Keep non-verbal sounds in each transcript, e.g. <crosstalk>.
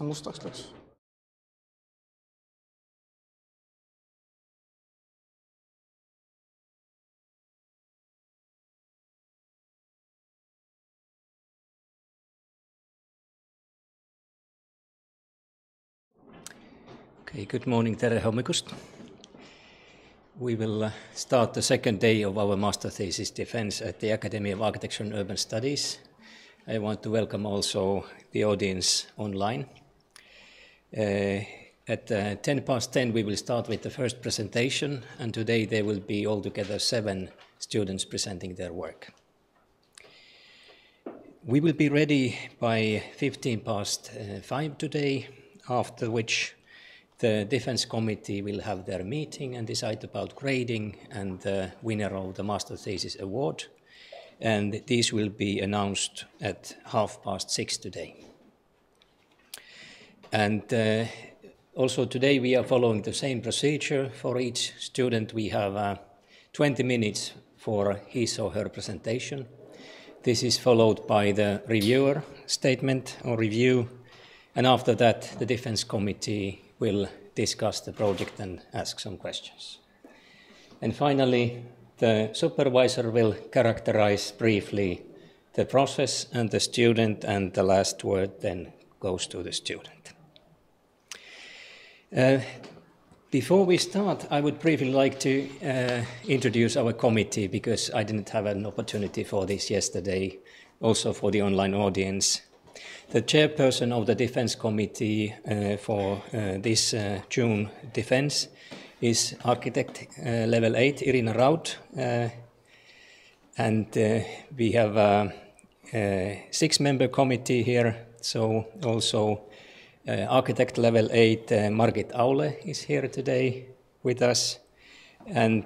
mustaks läks? Okay, good morning, tere hommikust. We will uh, start the second day of our master thesis defense at the Academy of Architecture and Urban Studies. I want to welcome also the audience online. Uh, at uh, 10 past 10, we will start with the first presentation, and today there will be altogether seven students presenting their work. We will be ready by 15 past uh, 5 today, after which the Defense Committee will have their meeting and decide about grading and the winner of the Master Thesis Award. And these will be announced at half past six today. And uh, also today we are following the same procedure. For each student, we have uh, 20 minutes for his or her presentation. This is followed by the reviewer statement or review, and after that, the Defense Committee will discuss the project and ask some questions. And finally, the supervisor will characterize briefly the process and the student, and the last word then goes to the student. Uh, before we start, I would briefly like to uh, introduce our committee because I didn't have an opportunity for this yesterday, also for the online audience. The chairperson of the Defense Committee uh, for uh, this uh, June defense is architect uh, level 8 Irina Raud. Uh, and uh, we have a, a six member committee here, so also architect level 8 Margit Aule is here today with us, and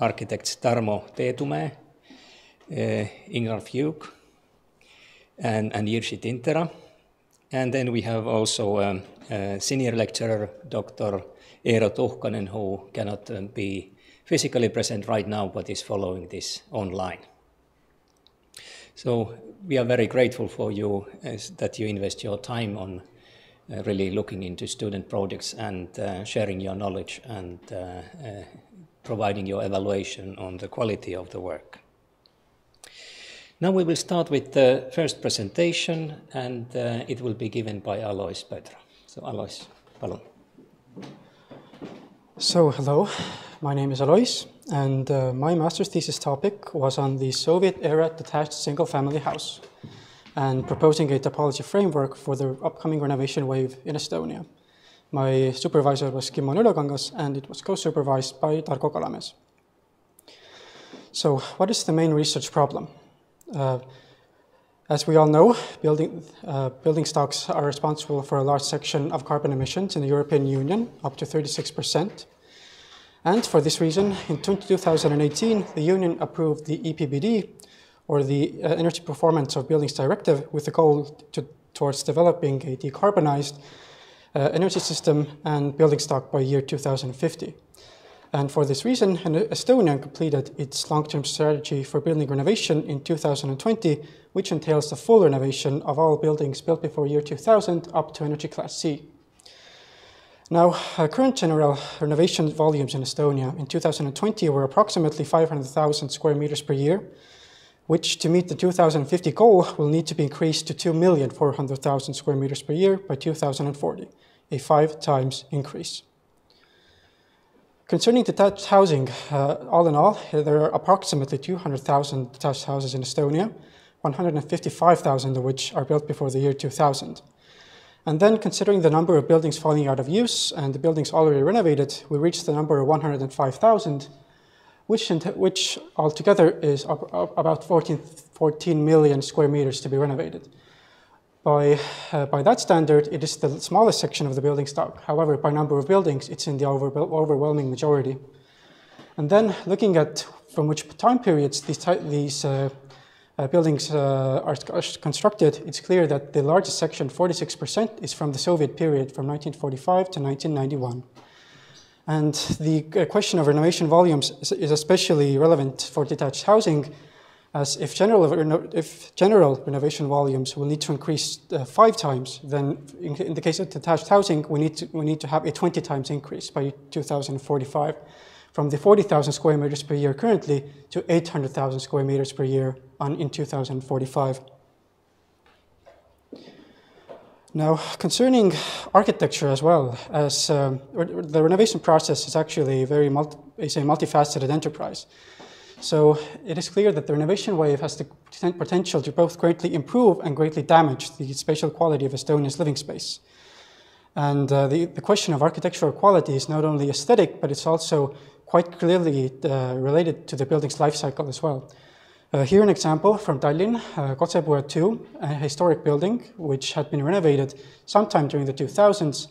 architects Tarmo Teetumäe, Ingvar Fuke, and, and Jirsi Tintera. And then we have also um, a senior lecturer, Dr. Eero Tuhkanen, who cannot um, be physically present right now, but is following this online. So we are very grateful for you that you invest your time on uh, really looking into student projects and uh, sharing your knowledge and uh, uh providing your evaluation on the quality of the work. Now we will start with the first presentation, and uh, it will be given by Alois Petra. So Alois, palun. So hello, my name is Alois, and uh, my master's thesis topic was on the Soviet-era detached single-family house, and proposing a topology framework for the upcoming renovation wave in Estonia. My supervisor was Kimmo Nõlokangas, and it was co-supervised by Tarko Kalamees. So what is the main research problem? Uh, as we all know, building, uh, building stocks are responsible for a large section of carbon emissions in the European Union, up to 36%. And for this reason, in 2018, the Union approved the EPBD, or the uh, Energy Performance of Buildings Directive, with the goal to, towards developing a decarbonized uh, energy system and building stock by year 2050. And for this reason, Estonia completed its long-term strategy for building renovation in 2020, which entails the full renovation of all buildings built before year 2000 up to energy class C. Now, uh, current general renovation volumes in Estonia in 2020 were approximately 500,000 square meters per year, which to meet the 2050 goal will need to be increased to 2,400,000 square meters per year by 2040, a five times increase. Concerning the detached housing, uh, all in all, there are approximately 200,000 detached houses in Estonia, 155,000 of which are built before the year 2000. And then considering the number of buildings falling out of use and the buildings already renovated, we reach the number of 105,000, which, which altogether is about 14, 14 million square meters to be renovated. By, uh, by that standard, it is the smallest section of the building stock. However, by number of buildings, it's in the over overwhelming majority. And then looking at from which time periods these, these uh, uh, buildings uh, are constructed, it's clear that the largest section, 46%, is from the Soviet period from 1945 to 1991. And the uh, question of renovation volumes is, is especially relevant for detached housing as if general, if general renovation volumes will need to increase uh, five times, then in, in, the case of detached housing, we need, to, we need to have a 20 times increase by 2045 from the 40,000 square meters per year currently to 800,000 square meters per year on, in 2045. Now, concerning architecture as well, as um, the renovation process is actually a very multi, is a multifaceted enterprise. So it is clear that the renovation wave has the potential to both greatly improve and greatly damage the spatial quality of Estonia's living space. And uh, the, the question of architectural quality is not only aesthetic, but it's also quite clearly uh, related to the building's life cycle as well. Uh, here an example from Tallinn, uh, Kotsepuuä 2, a historic building which had been renovated sometime during the 2000s.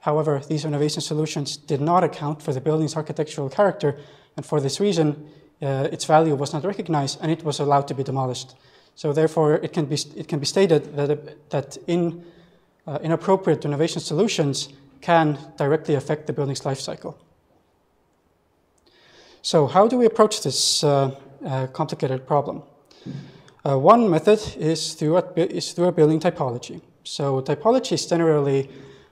However, these renovation solutions did not account for the building's architectural character, and for this reason, uh, its value was not recognized and it was allowed to be demolished. So therefore, it can be, it can be stated that, that in, uh, inappropriate renovation solutions can directly affect the building's life cycle. So how do we approach this uh, uh complicated problem? Uh, one method is through, a, is through a building typology. So typology is generally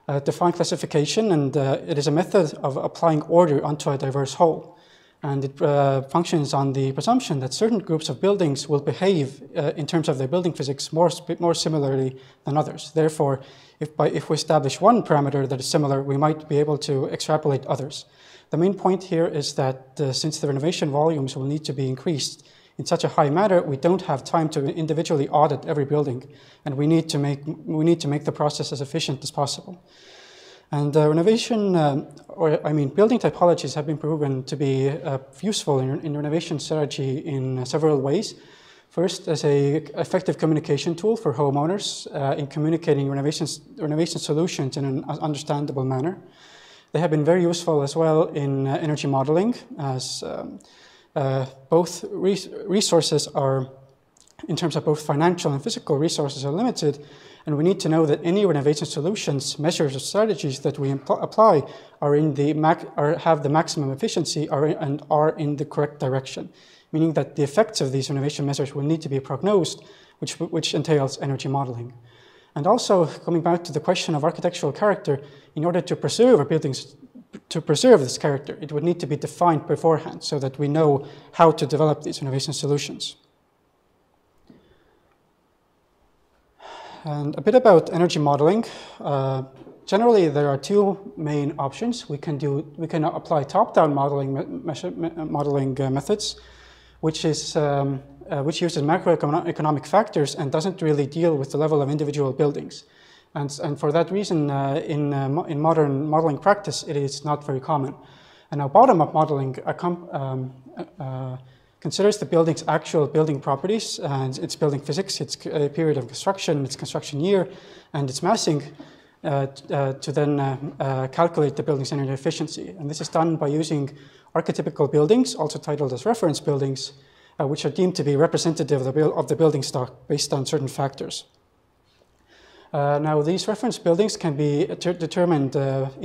a defined classification and uh, it is a method of applying order onto a diverse whole and it uh, functions on the presumption that certain groups of buildings will behave uh, in terms of their building physics more, more similarly than others. Therefore, if, by, if we establish one parameter that is similar, we might be able to extrapolate others. The main point here is that uh, since the renovation volumes will need to be increased in such a high manner, we don't have time to individually audit every building, and we need to make, we need to make the process as efficient as possible. And uh, renovation, um, or I mean, building typologies have been proven to be uh, useful in, in, renovation strategy in uh, several ways. First, as a effective communication tool for homeowners uh, in communicating renovations, renovation solutions in an understandable manner. They have been very useful as well in uh, energy modeling, as um, uh, both res resources are, in terms of both financial and physical resources, are limited, and we need to know that any renovation solutions, measures, or strategies that we apply are in the are, have the maximum efficiency are in, and are in the correct direction, meaning that the effects of these renovation measures will need to be prognosed, which, which entails energy modeling. And also, coming back to the question of architectural character, in order to preserve a building's to preserve this character, it would need to be defined beforehand so that we know how to develop these renovation solutions. And a bit about energy modeling. Uh, generally, there are two main options. We can do we can apply top-down modeling measure, modeling uh, methods, which is um, uh, which uses macroeconomic factors and doesn't really deal with the level of individual buildings. And, and for that reason, uh, in, uh, in modern modeling practice, it is not very common. And now bottom-up modeling um, uh, considers the building's actual building properties and its building physics, its uh, period of construction, its construction year, and its massing uh, uh, to then uh, uh, calculate the building's energy efficiency. And this is done by using archetypical buildings, also titled as reference buildings, uh, which are deemed to be representative of the, of the, building stock based on certain factors. now, these reference buildings can be determined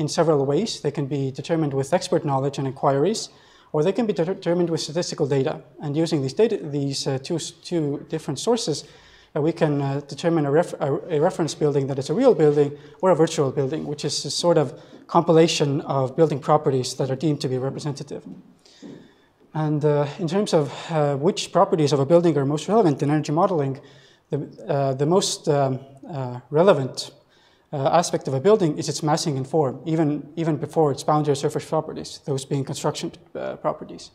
in several ways. They can be determined with expert knowledge and inquiries, or they can be determined with statistical data. And using these, data, these uh, two, two different sources, uh, we can uh, determine a, ref a, reference building that is a real building or a virtual building, which is a sort of compilation of building properties that are deemed to be representative. And uh, in terms of uh, which properties of a building are most relevant in energy modeling, the, uh, the most um, relevant uh, aspect of a building is its massing and form, even, even before its boundary surface properties, those being construction uh, properties.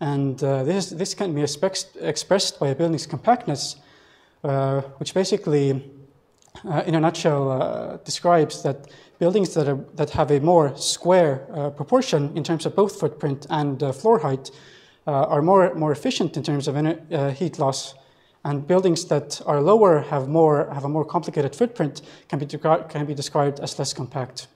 And uh, this, this can be expressed by a building's compactness, uh, which basically, uh, in a nutshell, uh, describes that buildings that, are, that have a more square proportion in terms of both footprint and floor height are more, more efficient in terms of heat loss and buildings that are lower have, more, have a more complicated footprint can be, can be described as less compact.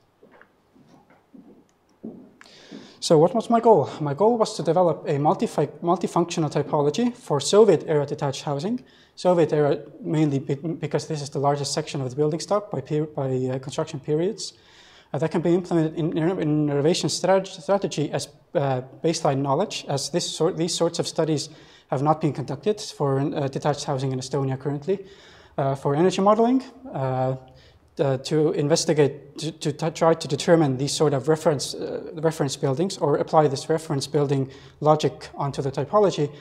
So what was my goal? My goal was to develop a multifunctional typology for Soviet-era detached housing. Soviet era mainly because this is the largest section of the building stock by, by uh, construction periods. Uh, that can be implemented in, in renovation strategy, as uh, baseline knowledge, as this sort, these sorts of studies have not been conducted for uh, detached housing in Estonia currently. Uh, for energy modeling, uh, to investigate, to, to try to determine these sort of reference, reference buildings or apply this reference building logic onto the typology,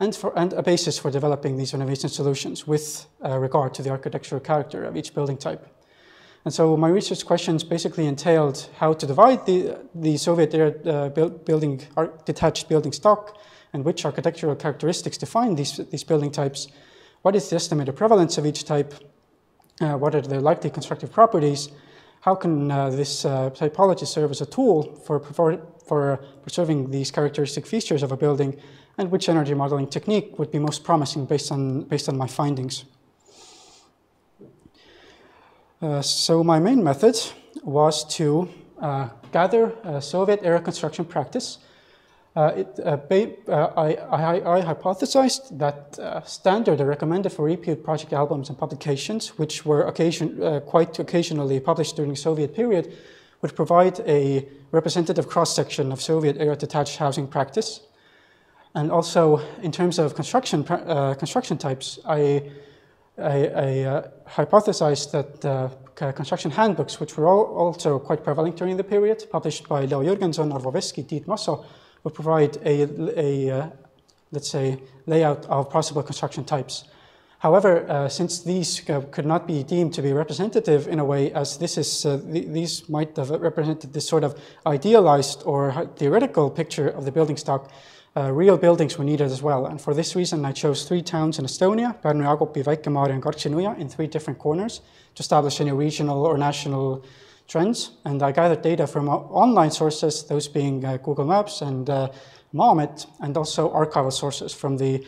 and, for, and a basis for developing these renovation solutions with regard to the architectural character of each building type. And so my research questions basically entailed how to divide the, the Soviet era uh, building, detached building stock and which architectural characteristics define these, these building types, what is the estimated prevalence of each type, uh, what are the likely constructive properties, how can uh, this uh, typology serve as a tool for, for, preserving these characteristic features of a building, and which energy modeling technique would be most promising based on, based on my findings. Uh, so my main method was to uh, gather Soviet era construction practice it, uh, uh, I, I, I, hypothesized that uh, standard recommended for repeat project albums and publications, which were occasion, uh, quite occasionally published during Soviet period, would provide a representative cross-section of Soviet-era detached housing practice. And also, in terms of construction, uh, construction types, I, I, I hypothesized that construction handbooks, which were also quite prevalent during the period, published by Leo Jürgenson, Arvo Veski, Tiit Mosso, would provide a, a uh, let's say, layout of possible construction types. However, uh, since these uh, could not be deemed to be representative in a way, as this is, uh, th these might have represented this sort of idealized or theoretical picture of the building stock, uh, real buildings were needed as well. And for this reason, I chose three towns in Estonia, Pärnu-Jaagupi, Väike-Maarja, and Kartsi-Nuia, in three different corners to establish any regional or national trends. And I gathered data from online sources, those being uh, Google Maps and uh, and also archival sources from the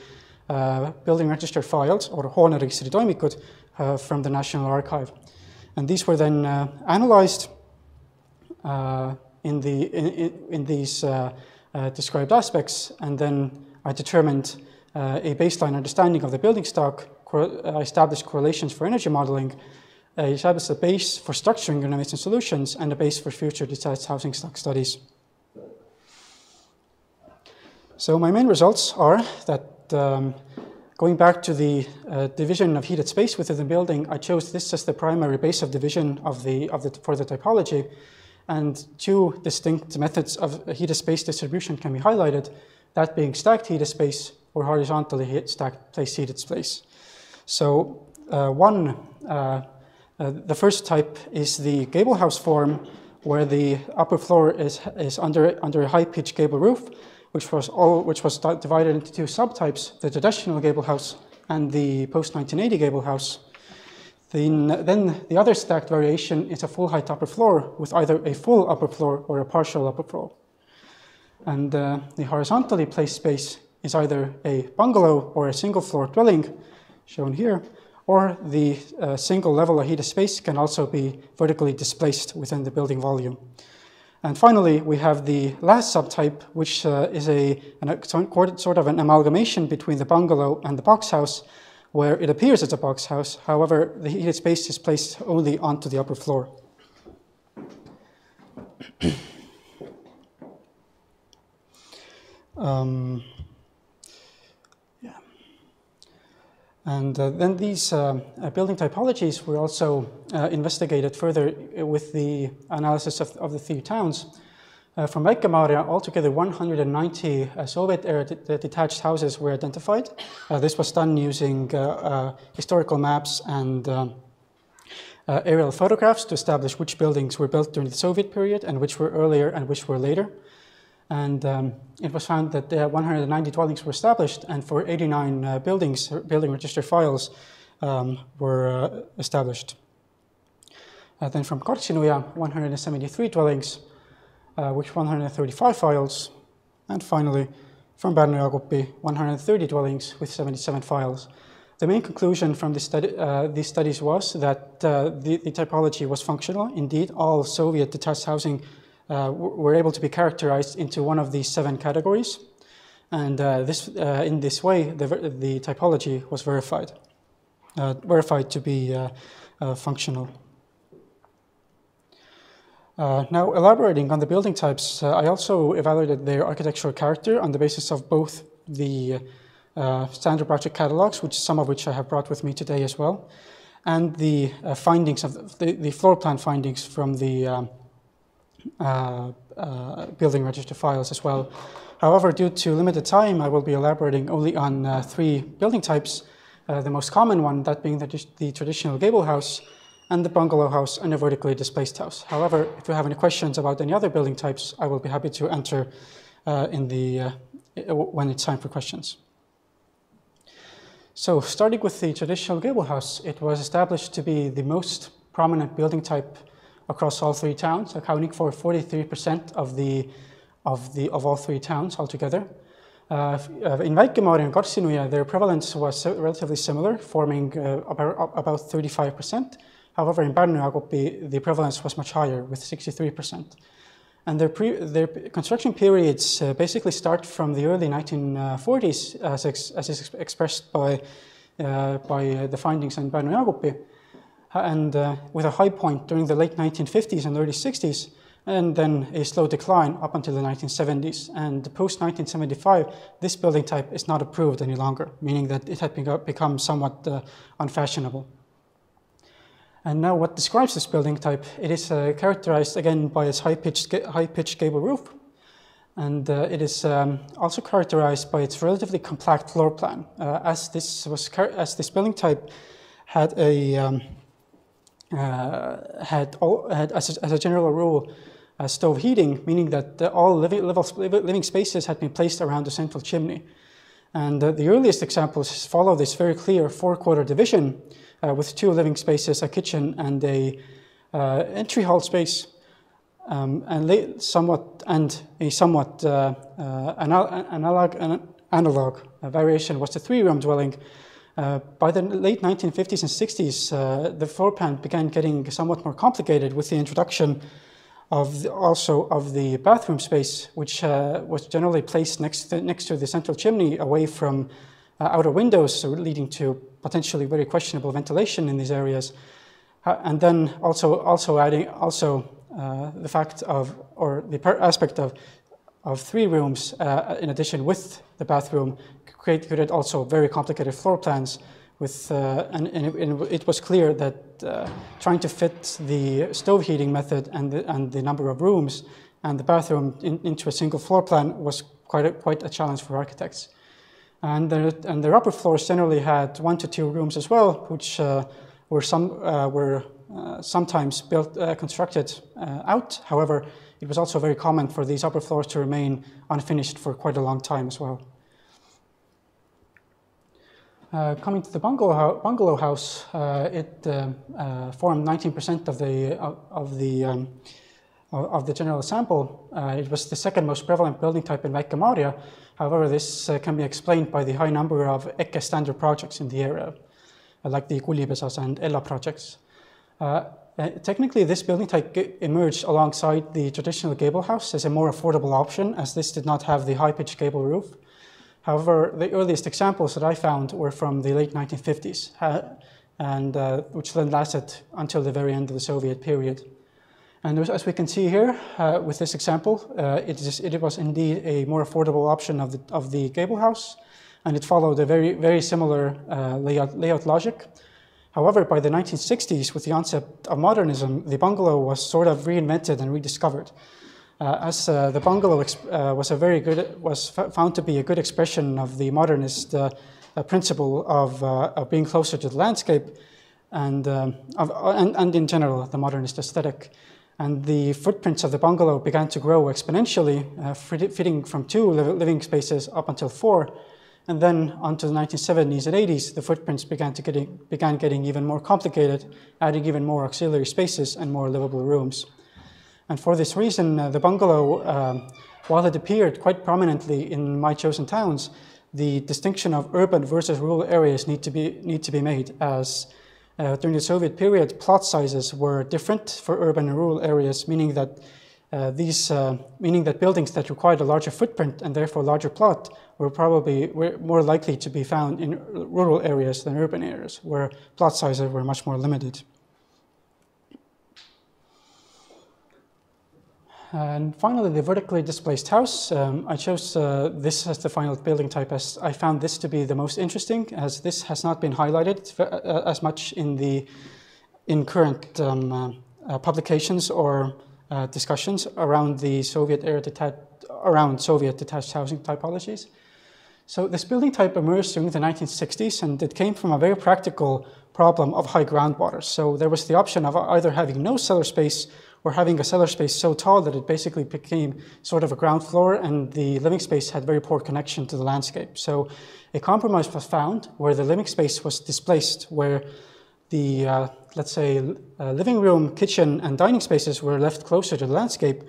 uh, building register files or hooneregistri uh, from the National Archive. And these were then uh, analyzed uh, in, the, in, in these uh, described aspects, and then I determined a baseline understanding of the building stock, I established correlations for energy modeling, uh, establishes a base for structuring renovation solutions and a base for future detached housing stock studies. So my main results are that um, going back to the uh, division of heated space within the building, I chose this as the primary base of division of the, of the, for the typology. And two distinct methods of heated space distribution can be highlighted, that being stacked heated space or horizontally stacked place heated space. So uh, one uh, uh, the first type is the gable house form, where the upper floor is, is under, under a high-pitched gable roof, which was, all, which was divided into two subtypes, the traditional gable house and the post-1980 gable house. Then, then the other stacked variation is a full-height upper floor with either a full upper floor or a partial upper floor. And uh, the horizontally placed space is either a bungalow or a single-floor dwelling, shown here, or the uh, single level of heated space can also be vertically displaced within the building volume. And finally, we have the last subtype, which uh, is a, an, sort of an amalgamation between the bungalow and the box house, where it appears as a box house. However, the heated space is placed only onto the upper floor. <clears throat> um, And uh, then these uh, uh, building typologies were also uh, investigated further with the analysis of, of the three towns. Uh, from Väike-Maarja, altogether 190 uh, Soviet-era de detached houses were identified. this was done using historical maps and aerial photographs to establish which buildings were built during the Soviet period and which were earlier and which were later. And um, it was found that uh, 190 dwellings were established, and for 89 uh, buildings, building register files um, were uh, established. Uh, then from Kartsi-Nuia, 173 dwellings, uh, which 135 files, and finally from Pärnu-Jaagupi, 130 dwellings with 77 files. The main conclusion from uh, these studies was that the, the typology was functional. Indeed, all Soviet detached housing uh, were able to be characterized into one of these seven categories. And uh, this, uh, in this way, the, the typology was verified, uh, verified to be uh, uh, functional. now, elaborating on the building types, I also evaluated their architectural character on the basis of both the standard project catalogs, which some of which I have brought with me today as well, and the findings of the, the, floor plan findings from the um, uh, uh, building register files as well. However, due to limited time, I will be elaborating only on uh, three building types. the most common one, that being the, the traditional gable house, and the bungalow house and a vertically displaced house. However, if you have any questions about any other building types, I will be happy to answer uh, in the, uh, when it's time for questions. So starting with the traditional gable house, it was established to be the most prominent building type across all three towns, accounting for 43% of the of the of all three towns altogether. Uh, in Väike-Maarja and Karsinuia, their prevalence was relatively similar, forming uh, about, about 35%. However, in Pärnu-Jaagupi, the prevalence was much higher, with 63%. And their, pre, their construction periods uh, basically start from the early 1940s, as, ex, as is expressed by, uh, by the findings in Pärnu-Jaagupi, and uh, with a high point during the late 1950s and early 60s, and then a slow decline up until the 1970s. And post 1975, this building type is not approved any longer, meaning that it had become somewhat uh, unfashionable. And now what describes this building type? It is uh, characterized again by its high-pitched, high-pitched gable roof. And uh, it is um, also characterized by its relatively compact floor plan. Uh, as, this was as this building type had a um, had, all, had as, a, as, a, general rule uh, stove heating, meaning that all living, living spaces had been placed around the central chimney. And uh, the earliest examples follow this very clear four-quarter division, uh, with two living spaces, a kitchen and a uh, entry hall space, um, and somewhat and a somewhat uh, uh, analog an analog variation was the three-room dwelling. Uh, by the late 1950s and 60s, the floor plan began getting somewhat more complicated with the introduction of the, also of the bathroom space, which uh, was generally placed next to, next to the central chimney away from uh, outer windows, so leading to potentially very questionable ventilation in these areas. Uh, and then also, also adding also uh, the fact of, or the aspect of, of three rooms uh, in addition with the bathroom created also very complicated floor plans with, uh, and, and, it, and, it, was clear that uh, trying to fit the stove heating method and the, and the number of rooms and the bathroom in, into a single floor plan was quite a, quite a challenge for architects. And the, and the upper floors generally had one to two rooms as well, which uh, were, some, uh, were uh, sometimes built, constructed out. However, it was also very common for these upper floors to remain unfinished for quite a long time as well. Uh, coming to the bungalow, bungalow house, it formed 19% of the, of the um, of the general sample. Uh, it was the second most prevalent building type in Väike-Maarja. However, this uh, can be explained by the high number of EKKE standard projects in the area, uh, like the Kullipesas and Ella projects. Uh, uh, technically, this building type emerged alongside the traditional gable house as a more affordable option, as this did not have the high-pitched gable roof. However, the earliest examples that I found were from the late 1950s, and which then lasted until the very end of the Soviet period. And as we can see here uh, with this example, uh, it, is, it, was indeed a more affordable option of the, of the gable house, and it followed a very, very similar uh, layout, layout logic. However, by the 1960s, with the onset of modernism, the bungalow was sort of reinvented and rediscovered. Uh, as uh, the bungalow uh, was a very good, was found to be a good expression of the modernist principle of, of being closer to the landscape, and, of, and, and in general, the modernist aesthetic and the footprints of the bungalow began to grow exponentially, uh, fitting from two living spaces up until four. And then until the 1970s and 80s, the footprints began, to getting, began getting even more complicated, adding even more auxiliary spaces and more livable rooms. And for this reason, uh, the bungalow, um, while it appeared quite prominently in my chosen towns, the distinction of urban versus rural areas need to be, need to be made as uh, during the Soviet period, plot sizes were different for urban and rural areas, meaning that uh, these, uh, meaning that buildings that required a larger footprint and therefore larger plot were probably were more likely to be found in rural areas than urban areas, where plot sizes were much more limited. And finally, the vertically displaced house. Um, I chose uh, this as the final building type as I found this to be the most interesting as this has not been highlighted uh, as much in the in current um, uh, uh publications or uh, discussions around the Soviet era around Soviet detached housing typologies. So this building type emerged during the 1960s and it came from a very practical problem of high groundwater. So there was the option of either having no cellar space or having a cellar space so tall that it basically became sort of a ground floor and the living space had very poor connection to the landscape. So a compromise was found where the living space was displaced, where the, uh, let's say, uh, living room, kitchen, and dining spaces were left closer to the landscape.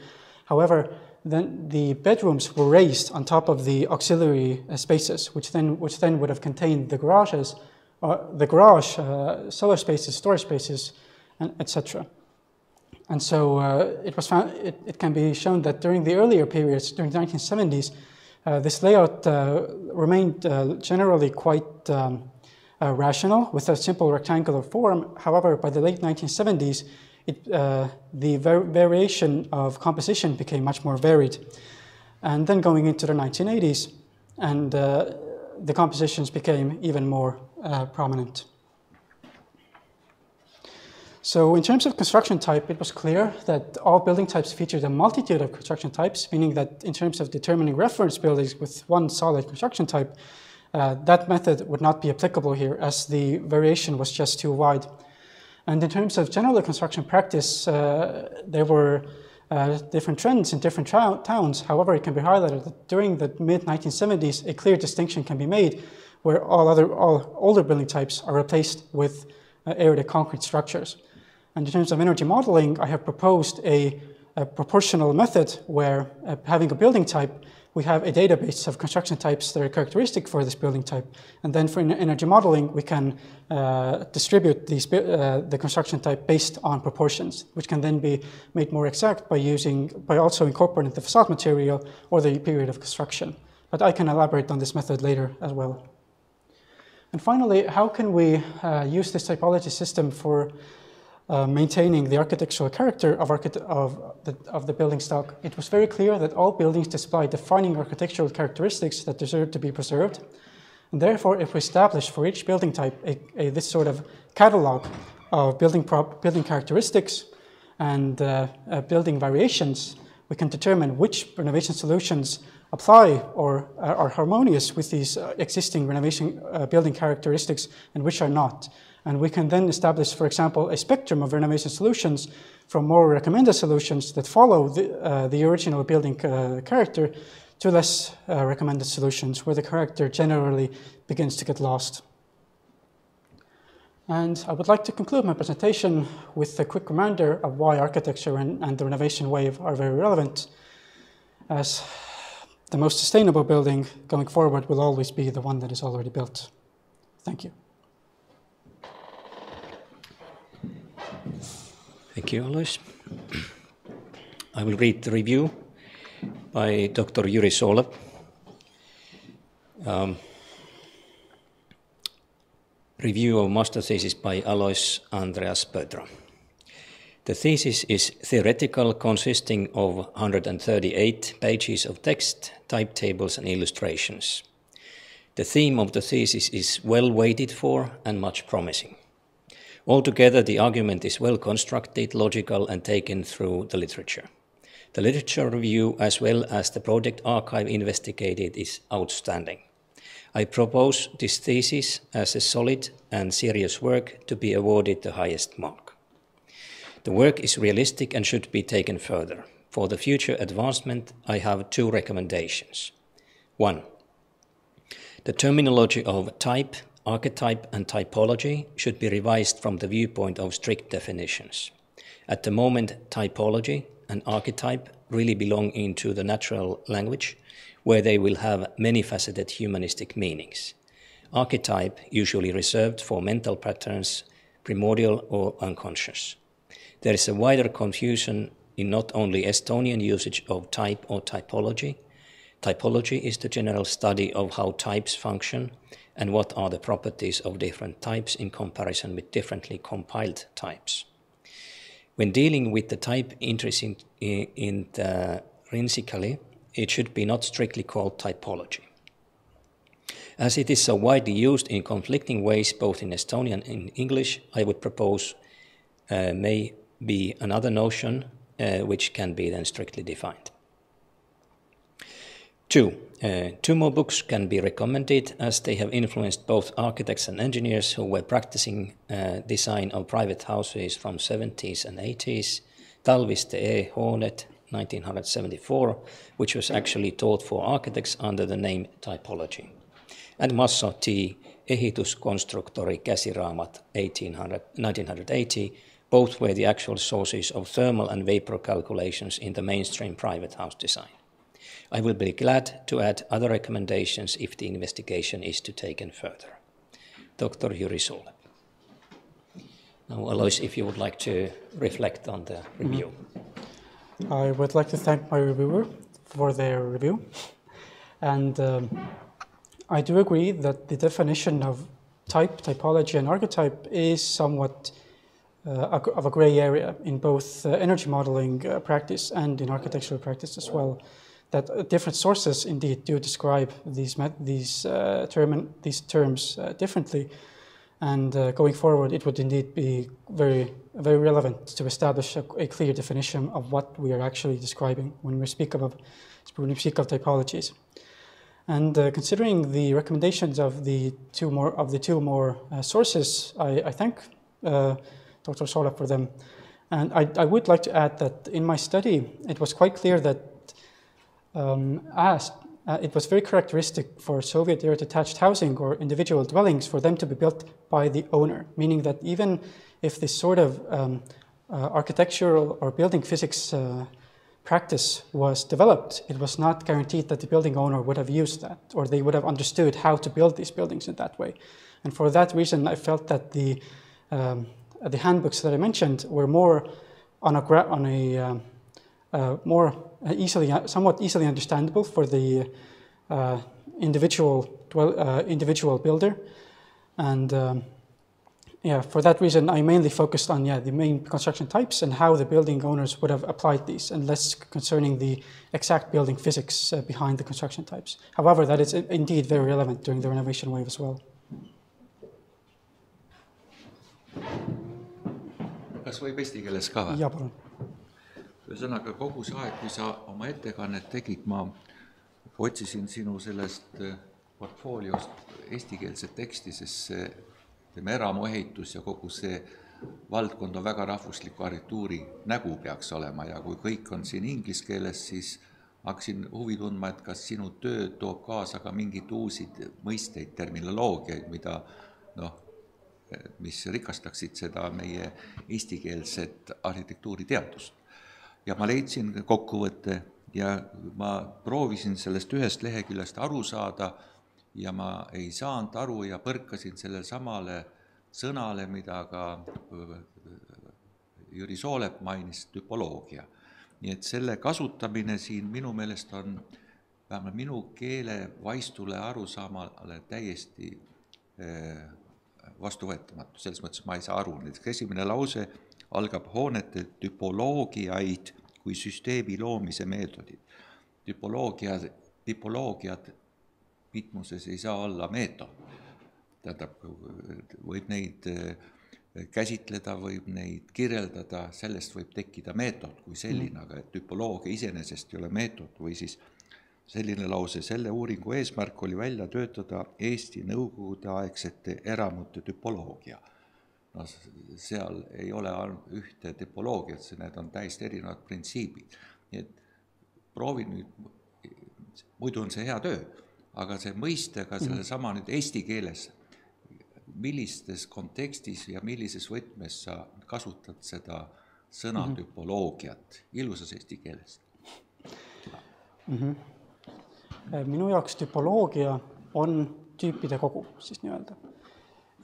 However, then the bedrooms were raised on top of the auxiliary uh, spaces, which then, which then would have contained the garages, uh, the garage, uh, cellar spaces, storage spaces, etc. And so uh, it, was found, it, it, can be shown that during the earlier periods, during the 1970s, uh, this layout uh, remained generally quite um, rational with a simple rectangular form. However, by the late 1970s, it, uh, the var variation of composition became much more varied. And then going into the 1980s, and the compositions became even more prominent. So in terms of construction type, it was clear that all building types featured a multitude of construction types, meaning that in terms of determining reference buildings with one solid construction type, uh, that method would not be applicable here as the variation was just too wide. And in terms of general construction practice, uh, there were uh, different trends in different towns. However, it can be highlighted that during the mid-1970s, a clear distinction can be made where all other all older building types are replaced with uh, aerated concrete structures. And in terms of energy modeling, I have proposed a, a proportional method where uh, having a building type, we have a database of construction types that are characteristic for this building type. And then for energy modeling, we can uh, distribute these, uh, the construction type based on proportions, which can then be made more exact by using, by also incorporating the facade material or the period of construction. But I can elaborate on this method later as well. And finally, how can we uh, use this typology system for uh, maintaining the architectural character of, archi of, the, of, the, building stock, it was very clear that all buildings display defining architectural characteristics that deserve to be preserved. And therefore, if we establish for each building type a, a, this sort of catalog of building, building characteristics and uh, uh, building variations, we can determine which renovation solutions apply or are harmonious with these uh, existing renovation uh, building characteristics and which are not. And we can then establish, for example, a spectrum of renovation solutions from more recommended solutions that follow the, uh, the original building uh, character to less uh, recommended solutions where the character generally begins to get lost. And I would like to conclude my presentation with a quick reminder of why architecture and, and the renovation wave are very relevant, as the most sustainable building going forward will always be the one that is already built. Thank you. Thank you, Alois. I will read the review by Dr. Yuri Soole. Um, review of master thesis by Alois Andreas Pödra. The thesis is theoretical, consisting of 138 pages of text, type tables, and illustrations. The theme of the thesis is well waited for and much promising. Altogether, the argument is well constructed, logical, and taken through the literature. The literature review, as well as the project archive investigated, is outstanding. I propose this thesis as a solid and serious work to be awarded the highest mark. The work is realistic and should be taken further. For the future advancement, I have two recommendations. One, the terminology of type archetype and typology should be revised from the viewpoint of strict definitions. At the moment, typology and archetype really belong into the natural language, where they will have many faceted humanistic meanings. Archetype usually reserved for mental patterns, primordial or unconscious. There is a wider confusion in not only Estonian usage of type or typology. Typology is the general study of how types function and what are the properties of different types in comparison with differently compiled types. When dealing with the type intrinsically, it should be not strictly called typology. As it is so widely used in conflicting ways both in Estonian and English, I would propose uh, may be another notion uh, which can be then strictly defined. Two, uh, two more books can be recommended as they have influenced both architects and engineers who were practicing uh, design of private houses from 70s and 80s. Talviste E. Hornet, 1974, which was actually taught for architects under the name typology. And Masso T. Ehituskonstruktori käsiraamat 1800, 1980, both were the actual sources of thermal and vapor calculations in the mainstream private house design. I will be glad to add other recommendations if the investigation is to taken further. Dr. Juri Sole. Now, Alois, if you would like to reflect on the review. Mm-hmm. I would like to thank my reviewer for their review. And um, I do agree that the definition of type, typology, and archetype is somewhat uh, of a gray area in both uh, energy modeling uh, practice and in architectural practice as well that uh, different sources indeed do describe these these uh, term these terms uh, differently, and uh, going forward, it would indeed be very very relevant to establish a, a clear definition of what we are actually describing when we speak of when we speak of typologies. And uh, considering the recommendations of the two more of the two more uh, sources, I, I thank Dr. Sola for them. And I, I would like to add that in my study, it was quite clear that um, asked, uh, it was very characteristic for Soviet era detached housing or individual dwellings for them to be built by the owner, meaning that even if this sort of um, uh, architectural or building physics uh, practice was developed, it was not guaranteed that the building owner would have used that or they would have understood how to build these buildings in that way. And for that reason, I felt that the, um, the handbooks that I mentioned were more on a, on a um, uh, more easily, somewhat easily understandable for the uh, individual dwell, uh, individual builder, and um, yeah, for that reason, I mainly focused on yeah the main construction types and how the building owners would have applied these, and less concerning the exact building physics uh, behind the construction types. However, that is indeed very relevant during the renovation wave as well. kas võib eesti keeles ka või? jaa, palun ühesõnaga, kogu see aeg, kui sa oma ettekannet tegid, ma otsisin sinu sellest eh, portfooliost eestikeelset teksti, sest see ütleme, eramuehitus ja kogu see valdkond on väga rahvusliku arhitektuuri nägu peaks olema. Ja kui kõik on siin inglise keeles, siis hakkasin huvi tundma, et kas sinu töö toob kaasa ka mingeid uusi mõisteid, terminoloogiaid, mida noh, mis rikastaksid seda meie eestikeelset arhitektuuriteadust ja ma leidsin kokkuvõtte ja ma proovisin sellest ühest leheküljest aru saada ja ma ei saanud aru ja põrkasin sellele samale sõnale, mida ka äh, Jüri Soolep mainis, tüpoloogia. nii et selle kasutamine siin minu meelest on vähemalt minu keelevaistule arusaamale täiesti äh, vastuvõetamatu, selles mõttes ma ei saa aru, näiteks esimene lause algab hoonete tüpoloogiaid kui süsteemi loomise meetodid. tüpoloogia, tüpoloogiad mitmuses ei saa olla meetod. tähendab, võib neid eh, käsitleda, võib neid kirjeldada, sellest võib tekkida meetod kui selline mm., aga et tüpoloogia iseenesest ei ole meetod või siis selline lause, selle uuringu eesmärk oli välja töötada Eesti nõukogudeaegsete eramute tüpoloogia noh, seal ei ole ainult ühte tüpoloogiat, need on täiesti erinevad printsiibid. nii et proovi nüüd, muidu on see hea töö, aga see mõiste ka sellesama nüüd eesti keeles, millistes kontekstis ja millises võtmes sa kasutad seda sõna mm -hmm. tüpoloogiat ilusas eesti keeles mm? -hmm. minu jaoks tüpoloogia on tüüpide kogu siis nii-öelda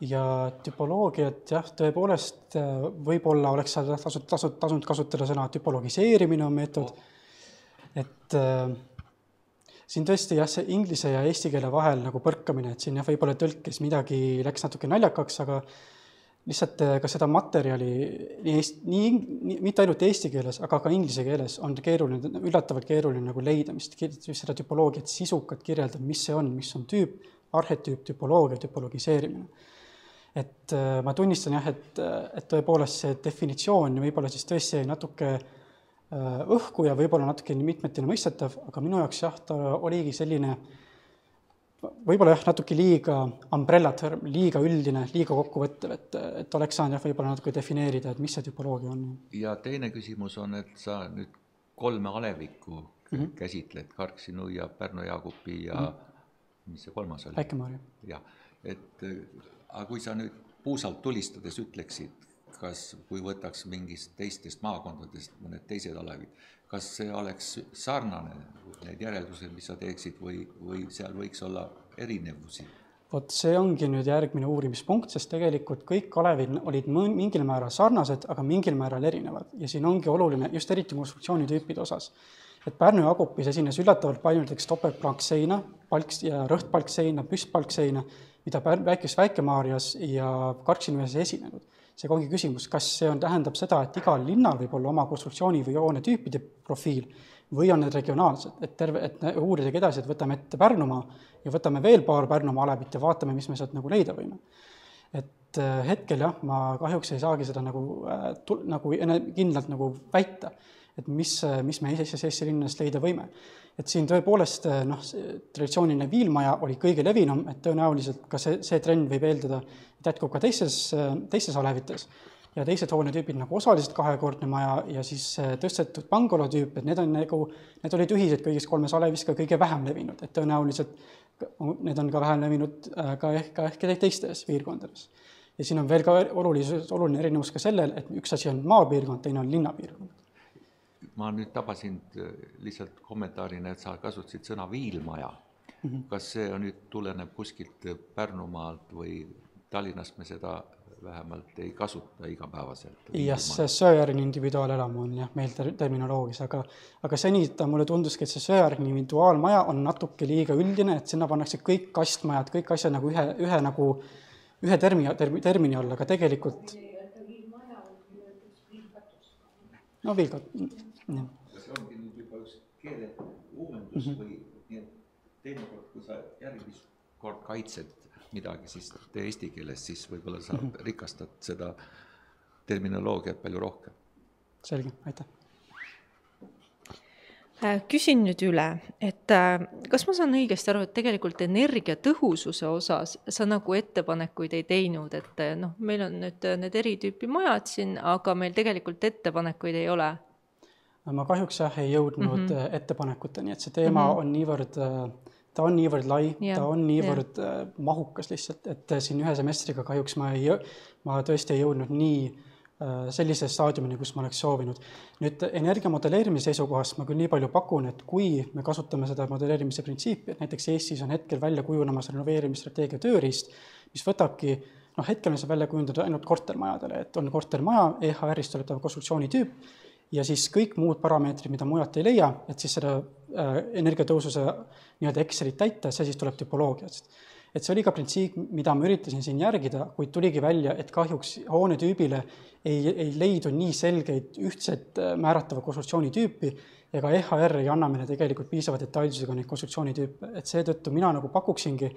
ja tüpoloogiat jah, tõepoolest äh, võib-olla oleks seal tasud, tasud, tasunud kasutada sõna tüpologiseerimine on meetod oh.. et äh, siin tõesti jah, see inglise ja eesti keele vahel nagu põrkamine, et siin jah, võib-olla tõlkes midagi läks natuke naljakaks, aga lihtsalt äh, ka seda materjali nii nii, nii, mitte ainult eesti keeles, aga ka inglise keeles on keeruline, üllatavalt keeruline nagu leida, mis, mis seda tüpoloogiat sisukalt kirjeldab, mis see on, mis on tüüp, arhetüüp, tüpoloogia, tüpologiseerimine. Et äh, ma tunnistan jah, et, et tõepoolest see definitsioon võib-olla siis tõesti jäi natuke äh, õhku ja võib-olla natuke mitmetini mõistetav, aga minu jaoks jah, ta oligi selline äh, võib-olla jah, natuke liiga umbrella term, liiga üldine, liiga kokkuvõttev, et, et oleks saanud jah, võib-olla natuke defineerida, et mis see tüpoloogia on. ja teine küsimus on, et sa nüüd kolme alevikku mm -hmm. käsitled, Karksi-Nuia, Pärnu-Jaagupi ja mm -hmm. mis see kolmas oli? Väike-Maarja. jah, et aga kui sa nüüd puusalt tulistades ütleksid, kas, kui võtaks mingist teistest maakondadest mõned teised alevid, kas see oleks sarnane, need järeldused, mis sa teeksid või, või seal võiks olla erinevusi? vot see ongi nüüd järgmine uurimispunkt, sest tegelikult kõik Kalevid olid mingil määral sarnased, aga mingil määral erinevad ja siin ongi oluline just eriti konstruktsioonitüüpide osas. et Pärnu Jagupis esines üllatavalt palju näiteks topeltplankseina, palk ja rõhtpalkseina, püstpalkseina, mida väikes Väike-Maarjas ja Karksi-Nuias ei esinenud. Seega ongi küsimus, kas see on, tähendab seda, et igal linnal võib olla oma konstruktsiooni või hoonetüüpide profiil või on need regionaalsed, et terve, et uuridagi edasi, et võtame ette Pärnumaa ja võtame veel paar Pärnumaa alevit ja vaatame, mis me sealt nagu leida võime. et äh, hetkel jah, ma kahjuks ei saagi seda nagu äh,, nagu kindlalt nagu väita, et mis, mis me Eestis Eesti linnadest leida võime et siin tõepoolest eh, noh, traditsiooniline viilmaja oli kõige levinum, et tõenäoliselt ka see, see trend võib eeldada, et jätkub ka teistes, eh, teistes alevites. ja teised hoonetüübid nagu osaliselt kahekordne maja ja siis eh, tõstetud bungalow tüüp, et need on nagu, need olid ühised kõigis kolmes alevis ka kõige vähem levinud, et tõenäoliselt need on ka vähem levinud ka ehk, ka ehk teistes piirkondades. ja siin on veel ka olulisus, oluline erinevus ka sellel, et üks asi on maapiirkond, teine on linnapiirkond ma nüüd tabasin lihtsalt kommentaarina, et sa kasutasid sõna viilmaja mm. -hmm. kas see on nüüd, tuleneb kuskilt Pärnumaalt või Tallinnast me seda vähemalt ei kasuta igapäevaselt? jah, see söejärgne individuaalelamu on jah, meil ter-, terminoloogias, aga aga seni ta mulle tunduski, et see söejärgne individuaalmaja on natuke liiga üldine, et sinna pannakse kõik kastmajad, kõik asjad nagu ühe, ühe nagu, ühe termi, termi, termini alla, aga tegelikult no viilkat-, kas see ongi nüüd juba üks keele uuendus mm -hmm. või nii et teinekord, kui sa järgmist kord kaitsed midagi, siis tee eesti keeles, siis võib-olla sa mm -hmm. rikastad seda terminoloogiat palju rohkem. selge, aitäh Äh, küsin nüüd üle, et äh, kas ma saan õigesti aru, et tegelikult energiatõhususe osas sa nagu ettepanekuid ei teinud, et äh, noh, meil on nüüd need eri tüüpi majad siin, aga meil tegelikult ettepanekuid ei ole? ma kahjuks jah, ei jõudnud mm -hmm. ettepanekuteni, et see teema mm -hmm. on niivõrd, ta on niivõrd lai, ta on niivõrd ja. mahukas lihtsalt, et siin ühe semestriga kahjuks ma ei, ma tõesti ei jõudnud nii Äh, sellise staadiumini, kus ma oleks soovinud. nüüd energia modelleerimise seisukohast ma küll nii palju pakun, et kui me kasutame seda modelleerimise printsiipi, et näiteks Eestis on hetkel välja kujunemas renoveerimisstrateegia tööriist, mis võtabki noh, hetkel on see välja kujundatud ainult kortermajadele, et on kortermaja, EHR-ist tuletav konstruktsioonitüüp ja siis kõik muud parameetrid, mida mujalt ei leia, et siis seda äh, energiatõhususe nii-öelda Excelit täita, see siis tuleb tüpoloogiast et see oli ka printsiip, mida ma üritasin siin järgida, kuid tuligi välja, et kahjuks hoonetüübile ei, ei leidu nii selgeid ühtset äh, määratava konstruktsioonitüüpi ega EHR ei anna meile tegelikult piisava detailsusega neid konstruktsioonitüüpe, et seetõttu mina nagu pakuksingi,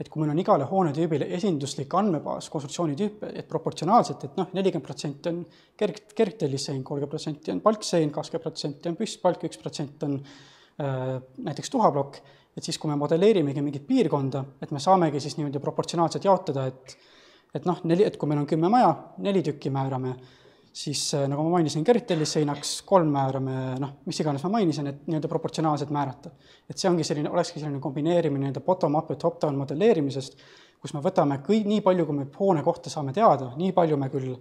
et kui meil on igale hoonetüübile esinduslik andmebaas konstruktsioonitüüpe, et proportsionaalselt, et noh, nelikümmend protsenti on kerg, kergtellissein, kolmkümmend protsenti on palksein, kakskümmend protsenti on püstpalk, üks protsent on äh, näiteks tuhaplokk et siis, kui me modelleerimegi mingit piirkonda, et me saamegi siis niimoodi proportsionaalselt jaotada, et et noh, neli, et kui meil on kümme maja, neli tükki määrame, siis äh, nagu ma mainisin, kergtellisseinaks kolm määrame, noh, mis iganes ma mainisin, et nii-öelda proportsionaalselt määrata. et see ongi selline, olekski selline kombineerimine nii-öelda bottom-up ja top-down modelleerimisest, kus me võtame kõik, nii palju, kui me hoone kohta saame teada, nii palju me küll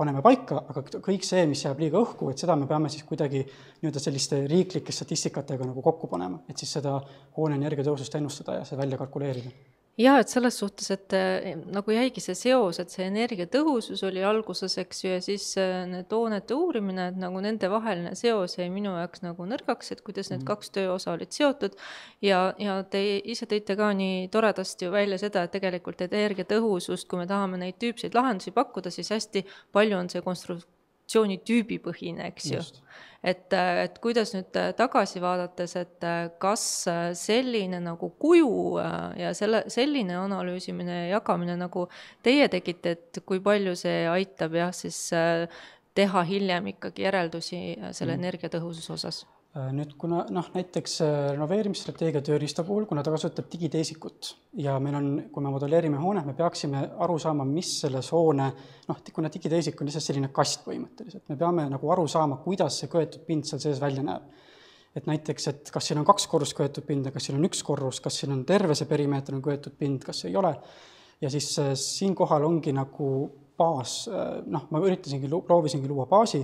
paneme paika, aga kõik see, mis jääb liiga õhku, et seda me peame siis kuidagi nii-öelda selliste riiklike statistikatega nagu kokku panema, et siis seda hoone energiatõusust ennustada ja see välja kalkuleerida jah, et selles suhtes, et eh, nagu jäigi see seos, et see energiatõhusus oli alguses, eks ju, ja siis eh, need hoonete uurimine, et nagu nendevaheline seos jäi minu jaoks nagu nõrgaks, et kuidas need mm. kaks tööosa olid seotud. ja, ja te ise tõite ka nii toredasti ju välja seda, et tegelikult energiatõhusust, kui me tahame neid tüüpseid lahendusi pakkuda, siis hästi palju on see konstruktsiooni tüübipõhine, eks ju. Et, et kuidas nüüd tagasi vaadates, et kas selline nagu kuju ja selle, selline analüüsimine ja jagamine, nagu teie tegite, et kui palju see aitab jah, siis teha hiljem ikkagi järeldusi selle mm. energiatõhususe osas? Äh, nüüd, kuna noh, näiteks äh, renoveerimisstrateegia tööriista puhul, kuna ta kasutab digiteesikut ja meil on, kui me modelleerime hoonet, me peaksime aru saama, mis selles hoone noh, kuna digiteesik on lihtsalt selline kast põhimõtteliselt, me peame nagu aru saama, kuidas see köetud pind seal sees välja näeb. et näiteks, et kas siin on kaks korrust köetud pinda, kas siin on üks korrus, kas siin on terve see perimeeter on köetud pind, kas ei ole. ja siis äh, siinkohal ongi nagu baas, noh, ma üritasingi, proovisingi luua baasi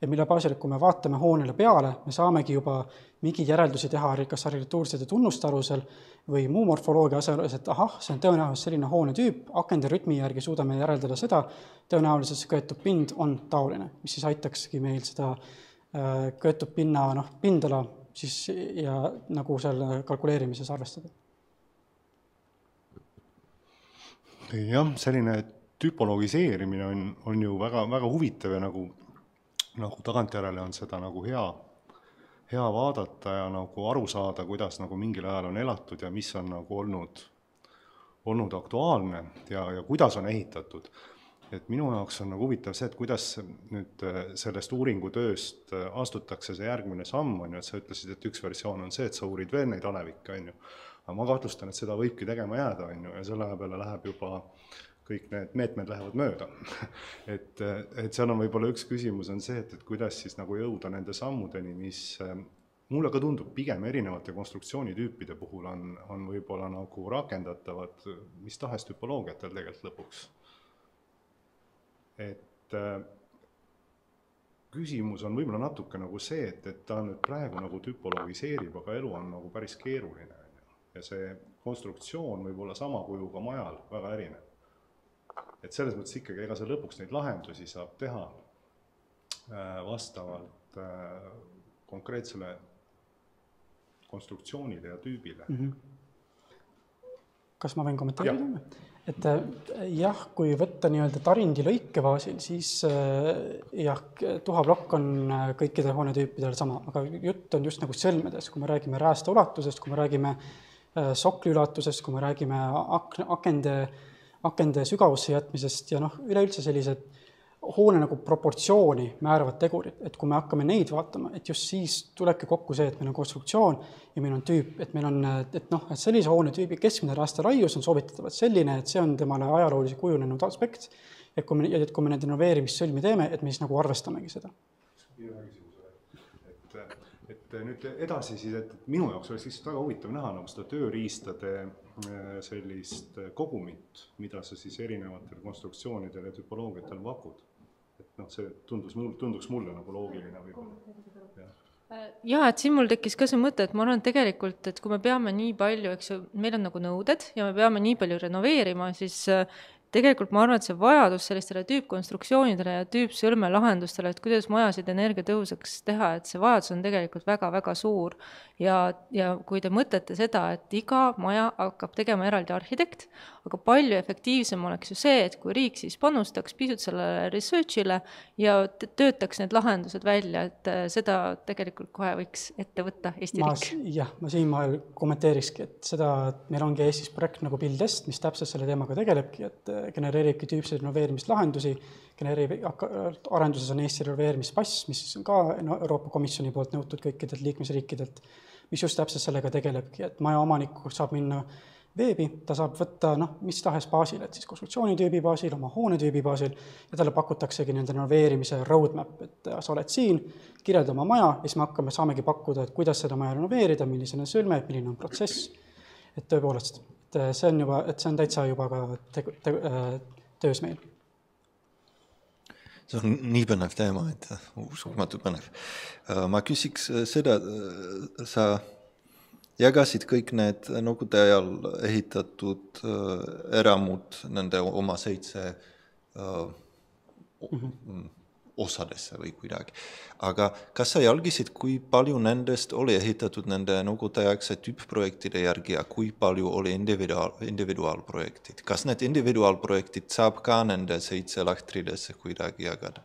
ja mille baasil, kui me vaatame hoonele peale, me saamegi juba mingeid järeldusi teha kas arhitektuursete tunnuste alusel või muu morfoloogia asemes, et ahah, see on tõenäoliselt selline hoonetüüp, akende rütmi järgi suudame järeldada seda, tõenäoliselt see köetud pind on taoline, mis siis aitakski meil seda äh, köetud pinna noh, pindala siis ja nagu selle kalkuleerimises arvestada. jah, selline tüpologiseerimine on, on ju väga, väga huvitav ja nagu nagu tagantjärele on seda nagu hea, hea vaadata ja nagu aru saada, kuidas nagu mingil ajal on elatud ja mis on nagu olnud, olnud aktuaalne ja, ja kuidas on ehitatud. et minu jaoks on nagu huvitav see, et kuidas nüüd äh, sellest uuringutööst äh, astutakse see järgmine samm, on ju, et sa ütlesid, et üks versioon on see, et sa uurid veel neid alevikke, on ju. aga ma kahtlustan, et seda võibki tegema jääda, on ju, ja selle peale läheb juba kõik need meetmed lähevad mööda <laughs> et, et seal on võib-olla üks küsimus on see, et, et kuidas siis nagu jõuda nende sammudeni, mis mulle ka tundub, pigem erinevate konstruktsioonitüüpide puhul on, on võib-olla nagu rakendatavad mis tahes tüpoloogiatel tegelikult lõpuks. et küsimus on võib-olla natuke nagu see, et, et ta nüüd praegu nagu tüpologiseerib, aga elu on nagu päris keeruline, on ju. ja see konstruktsioon võib olla sama kujuga majal väga erinev et selles mõttes ikkagi, ega sa lõpuks neid lahendusi saab teha äh, vastavalt äh, konkreetsele konstruktsioonile ja tüübile mm. -hmm. kas ma võin kommenteerida? et äh, jah, kui võtta nii-öelda Tarindi lõike baasil, siis jah, tuhaplokk on kõikidel hoonetüüpidel sama, aga jutt on just nagu sõlmedes, kui me räägime rääste ulatusest, kui me räägime sokli ulatusest, kui me räägime akna, akende akende sügavusse jätmisest ja noh, üleüldse sellised hoone nagu proportsiooni määravad tegurid, et kui me hakkame neid vaatama, et just siis tulebki kokku see, et meil on konstruktsioon ja meil on tüüp, et meil on, et noh, et sellise hoonetüübi keskmine raste laius on soovitatavalt selline, et see on temale ajalooliselt kujunenud aspekt. et kui me, et kui me neid renoveerimissõlmi teeme, et me siis nagu arvestamegi seda et nüüd edasi siis, et minu jaoks oleks lihtsalt väga huvitav näha nagu seda tööriistade sellist kogumit, mida sa siis erinevatel konstruktsioonidel ja tüpoloogiatel pakud. et noh, see tundus mul, tunduks mulle nagu loogiline võib-olla, jah ja et siin mul tekkis ka see mõte, et ma arvan, et tegelikult, et kui me peame nii palju, eks ju, meil on nagu nõuded ja me peame nii palju renoveerima, siis tegelikult ma arvan, et see vajadus sellistele tüüpkonstruktsioonidele ja tüüpsõlmelahendustele, et kuidas majasid energiatõhusaks teha, et see vajadus on tegelikult väga-väga suur. ja, ja kui te mõtlete seda, et iga maja hakkab tegema eraldi arhitekt, aga palju efektiivsem oleks ju see, et kui riik siis panustaks pisut sellele research'ile ja töötaks need lahendused välja, et äh, seda tegelikult kohe võiks ette võtta Eesti ma, riik. jah, ma siinkohal kommenteerikski, et seda, et meil ongi Eestis projekt nagu Buildest, mis täpselt selle teemaga tegelebki, et genereeribki tüüpseid renoveerimislahendusi, genereerib, arenduses on Eesti renoveerimispass, mis on ka Euroopa Komisjoni poolt nõutud kõikidelt liikmesriikidelt, mis just täpselt sellega tegelebki, et majaomanik saab minna veebi, ta saab võtta noh, mis tahes baasil, et siis konstruktsioonitüübi baasil, oma hoonetüübi baasil ja talle pakutaksegi nende renoveerimise roadmap, et sa oled siin, kirjelda oma maja ja siis me hakkame, saamegi pakkuda, et kuidas seda maja renoveerida, milline on sõlme, milline on protsess. et tõepoolest et äh, see on juba, et see on täitsa juba ka tegu, tegu, äh, töös meil. see on nii põnev teema, et uskumatu põnev. Äh, ma küsiks seda, sa jagasid kõik need Nõukogude ajal ehitatud äh, eramud nende oma seitse äh, mm -hmm. Osadesse või kuidagi. aga kas sa jälgisid, kui palju nendest oli ehitatud nende nõukogudeaegse tüüppprojektide järgi ja kui palju oli individuaal, individuaalprojektid? kas need individuaalprojektid saab ka nende seitse lahtridesse kuidagi jagada?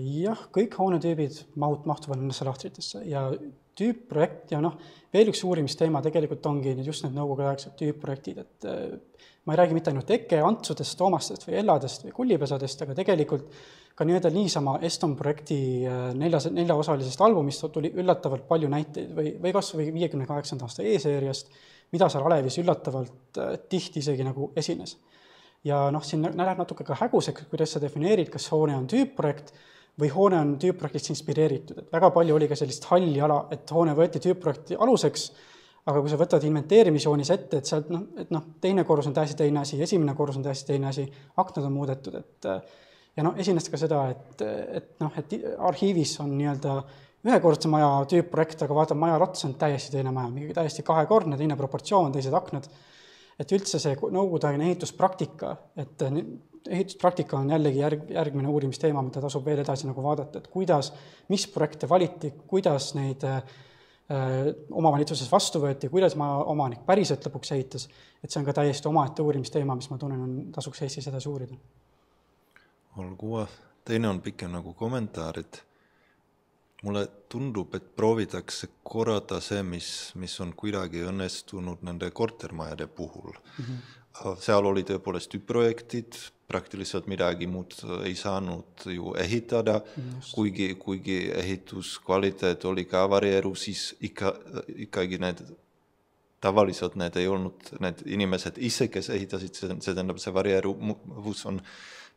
Jah, kõik hoonetüübid mahut-, mahtuvad nendesse lahtritesse ja tüüpprojekt ja noh, veel üks uurimisteema tegelikult ongi nüüd just need nõukogudeaegsed tüüpprojektid, et äh, ma ei räägi mitte ainult EKE, Antsudest, Toomastest või Elladest või Kullipesadest, aga tegelikult ka nii-öelda niisama Eston projekti äh, neljas, neljaosalisest albumist tuli üllatavalt palju näiteid või, või kas või viiekümne kaheksanda aasta E-seeriast, mida seal alevis üllatavalt äh, tihti isegi nagu esines. ja noh, siin läheb natuke ka häguseks, kuidas sa defineerid, kas hoone on tüüpprojekt või hoone on tüüpprojektist inspireeritud, et väga palju oli ka sellist halli ala, et hoone võeti tüüpprojekti aluseks, aga kui sa võtad inventeerimisjoonis ette, et sealt noh, et noh, teine korrus on täiesti teine asi, esimene korrus on täiesti teine asi, aknad on muudetud, et ja noh, esines ka seda, et, et noh, et arhiivis on nii-öelda ühekordse maja tüüpprojekt, aga vaatad maja otsa, on täiesti teine maja, mingi täiesti kahekordne, teine proportsioon, teised aknad. et üldse see nõukogudeaegne ehituspraktika, et ehituspraktika on jällegi järg, järgmine uurimisteema, mida tasub veel edasi nagu vaadata, et kuidas, mis projekte valiti, kuidas neid äh, omavalitsuses vastu võeti, kuidas maa omanik päriselt lõpuks ehitas, et see on ka täiesti omaette uurimisteema, mis ma tunnen, on, tasuks Eestis edasi uurida. Olgu, teine on pikem nagu kommentaar, et mulle tundub, et proovitakse korrata see, mis, mis on kuidagi õnnestunud nende kortermajade puhul mm. -hmm. seal oli tõepoolest tüüpprojektid, praktiliselt midagi muud ei saanud ju ehitada, kuigi, kuigi ehituskvaliteet oli ka varieeruv, siis ikka, ikkagi need tavaliselt need ei olnud need inimesed ise, kes ehitasid, see, tähendab, see varieeruvus on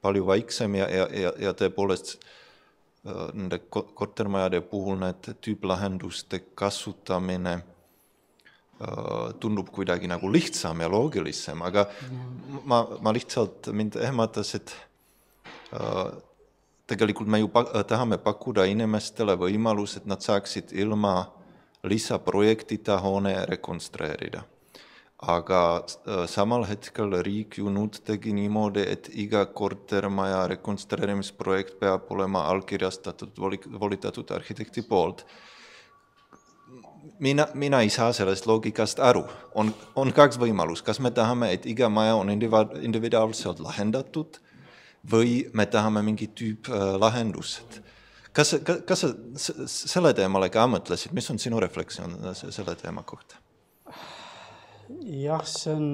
palju vaiksem ja, ja, ja, ja tõepoolest äh, nende kortermajade puhul need tüüplahenduste kasutamine Äh, tundub kuidagi nagu lihtsam ja loogilisem, aga ma, ma lihtsalt, mind ehmatas, et äh, tegelikult me ju pa tahame pakkuda inimestele võimalus, et nad saaksid ilma lisaprojektita hoone rekonstrueerida. Aga äh, samal hetkel riik ju nüüd tegi niimoodi, et iga kortermaja rekonstrueerimisprojekt peab olema allkirjastatud volitatud arhitekti poolt mina, mina ei saa sellest loogikast aru. on, on kaks võimalust, kas me tahame, et iga maja on individuaalselt lahendatud või me tahame mingit tüüplahendust. kas, kas, kas sa selle teemale ka mõtlesid, mis on sinu refleksioon selle teema kohta? Jah, see on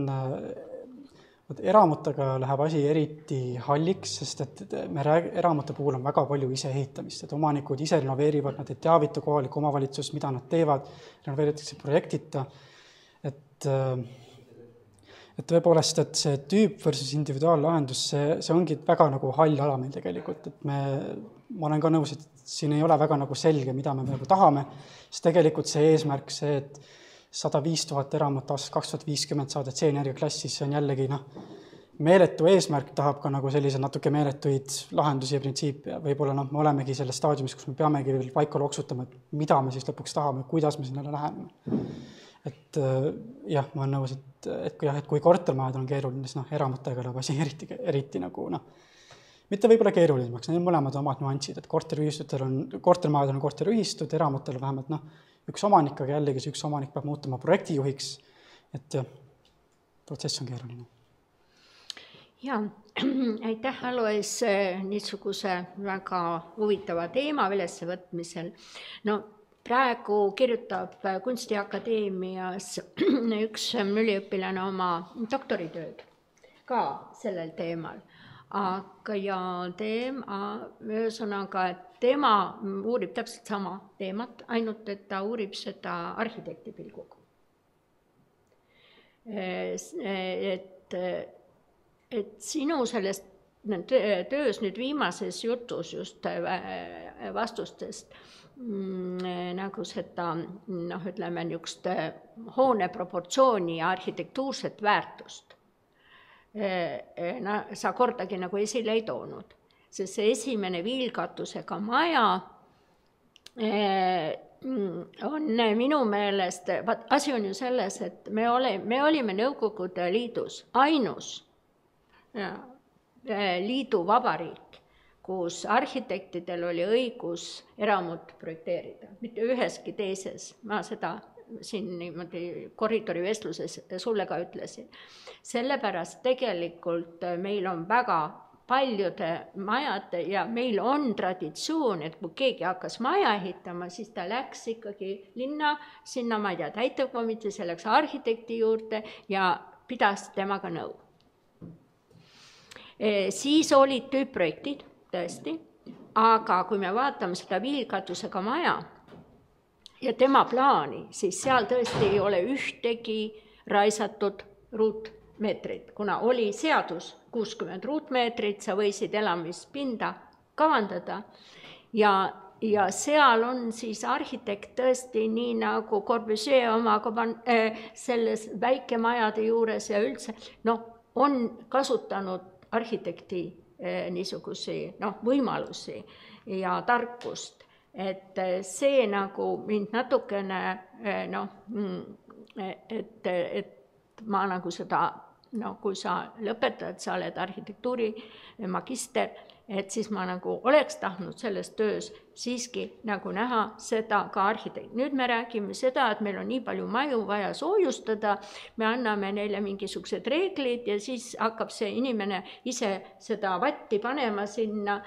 vot eramutega läheb asi eriti halliks, sest et me rääg-, eramute puhul on väga palju iseehitamist, et omanikud ise renoveerivad, nad ei teavita kohalikku omavalitsust, mida nad teevad, renoveeritakse projektita, et et tõepoolest, et see tüüp versus individuaallahendus, see, see ongi väga nagu hall ala meil tegelikult, et me, ma olen ka nõus, et siin ei ole väga nagu selge, mida me nagu tahame, sest tegelikult see eesmärk, see, et sada viis tuhat eramut aastast kaks tuhat viiskümmend saada C-energia klassis, see on jällegi noh, meeletu eesmärk tahab ka nagu sellise natuke meeletuid lahendusi ja printsiipe ja võib-olla noh, me olemegi selles staadiumis, kus me peamegi veel paika loksutama, et mida me siis lõpuks tahame, kuidas me sinnale läheneme. et äh, jah, ma olen nõus, et, et kui jah, et kui kortermajad on keeruline, siis noh, eramutega läheb asi <laughs> eriti, eriti nagu noh, mitte võib-olla keerulisemaks, neil mõlemad omad nüansid, et korteriühistutel on, kortermajadel on korteriühistud, eramutel vähemalt noh, üks omanik, aga jällegi see üks omanik peab muutuma projektijuhiks, et protsess on keeruline. jaa, <clears throat> aitäh, Alois, niisuguse väga huvitava teema ülesvõtmisel. no praegu kirjutab Kunstiakadeemias <clears throat> üks üliõpilane oma doktoritööd ka sellel teemal aga ja teema, ühesõnaga, et tema uurib täpselt sama teemat, ainult et ta uurib seda arhitekti pilguga. et, et sinu sellest töös nüüd viimases jutus just äh, vastustest mm, nagu seda noh, ütleme niisugust hoone proportsiooni ja arhitektuurset väärtust sa kordagi nagu esile ei toonud, sest see esimene viilkatusega maja, eh, mm, on minu meelest, vaat asi on ju selles, et me ole, me olime Nõukogude Liidus ainus liiduvabariik, kus arhitektidel oli õigus eramut projekteerida, mitte üheski teises, ma seda siin niimoodi koridori vestluses sulle ka ütlesin. sellepärast tegelikult meil on väga paljude majade ja meil on traditsioon, et kui keegi hakkas maja ehitama, siis ta läks ikkagi linna, sinna, ma ei tea, täitevkomiteesse, läks arhitekti juurde ja pidas temaga nõu Eh, siis olid tüüpprojektid, tõesti, aga kui me vaatame seda viilkatusega maja ja tema plaani, siis seal tõesti ei ole ühtegi raisatud ruutmeetrit, kuna oli seadus kuuskümmend ruutmeetrit, sa võisid elamispinda kavandada. Ja ja seal on siis arhitekt tõesti nii nagu Corbusier oma äh, selles väikemajade juures ja üldse noh, on kasutanud arhitekti eh, niisuguseid noh, võimalusi ja tarkust, et eh, see nagu mind natukene eh, noh, mm, et, et ma nagu seda noh, kui sa lõpetad, sa oled arhitektuuri magister et siis ma nagu oleks tahtnud selles töös siiski nagu näha seda ka arhitekt. nüüd me räägime seda, et meil on nii palju maju vaja soojustada, me anname neile mingisugused reeglid ja siis hakkab see inimene ise seda vatti panema sinna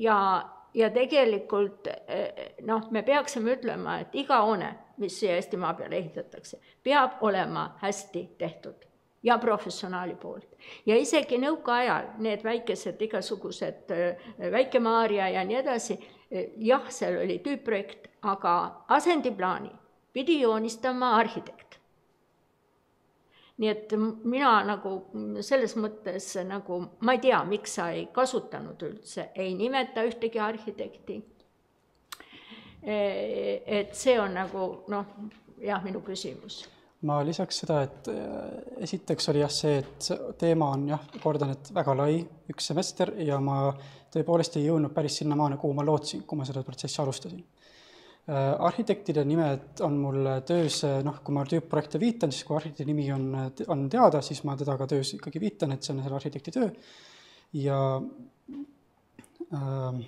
ja, ja tegelikult noh, me peaksime ütlema, et iga hoone, mis siia Eestimaa peale ehitatakse, peab olema hästi tehtud ja professionaali poolt. ja isegi nõukaajal need väikesed igasugused äh, Väike-Maarja ja nii edasi, jah, seal oli tüüpprojekt, aga asendiplaani pidi joonistama arhitekt. Nii et mina nagu selles mõttes nagu, ma ei tea, miks sa ei kasutanud üldse, ei nimeta ühtegi arhitekti. Äh, et see on nagu noh, jah, minu küsimus ma lisaks seda, et äh, esiteks oli jah see, et teema on jah, kordan, et väga lai, üks semester ja ma tõepoolest ei jõudnud päris sinnamaani, kuhu ma lootsin, kui ma seda protsessi alustasin. Äh, arhitektide nimed on mul töös, noh, kui ma tüüpprojekte viitan, siis kui arhitekti nimi on, on teada, siis ma teda ka töös ikkagi viitan, et see on selle arhitekti töö. Ja äh,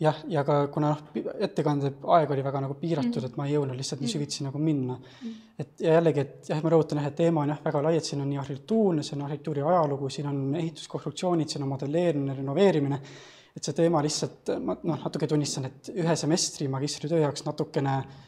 jah, ja ka kuna noh, ettekande aeg oli väga nagu piiratud mm., et ma ei jõudnud lihtsalt nii süvitsi nagu minna. Mm.. et ja jällegi, et jah, ma rõhutan jah, et teema on jah, väga lai, et siin on nii arhitektuurne, siin on arhitektuuri ajalugu, siin on ehituskonstruktsioonid, siin on modelleerimine, renoveerimine, et see teema lihtsalt, ma noh, natuke tunnistan, et ühe semestri magistritöö jaoks natukene äh,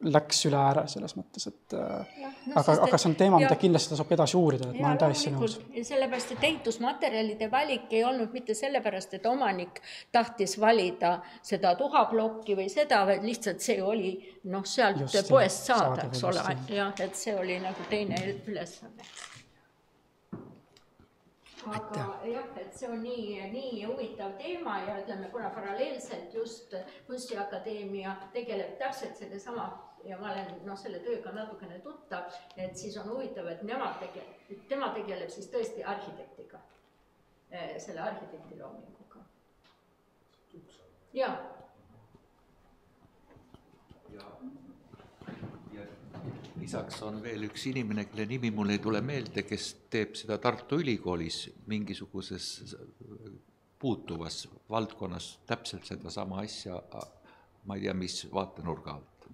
läks üle ääre selles mõttes, et äh, ja, no, aga, aga see on teema, mida kindlasti tasub edasi uurida, et ja, ma olen täiesti nõus. sellepärast, et ehitusmaterjalide valik ei olnud mitte sellepärast, et omanik tahtis valida seda tuhaplokki või seda, vaid lihtsalt see oli noh, sealt just, poest saada, eks ole, jah, et see oli nagu teine ülesanne aga jah, et see on nii, nii huvitav teema ja ütleme, kuna paralleelselt just Kunstiakadeemia tegeleb täpselt sellesama ja ma olen noh, selle tööga natukene tuttav, et siis on huvitav, et nemad tege-, tema tegeleb siis tõesti arhitektiga, eh, selle arhitekti loominguga. jaa. ja, ja lisaks on veel üks inimene, kelle nimi mul ei tule meelde, kes teeb seda Tartu Ülikoolis mingisuguses puutuvas valdkonnas täpselt sedasama asja, ma ei tea, mis vaatenurga alt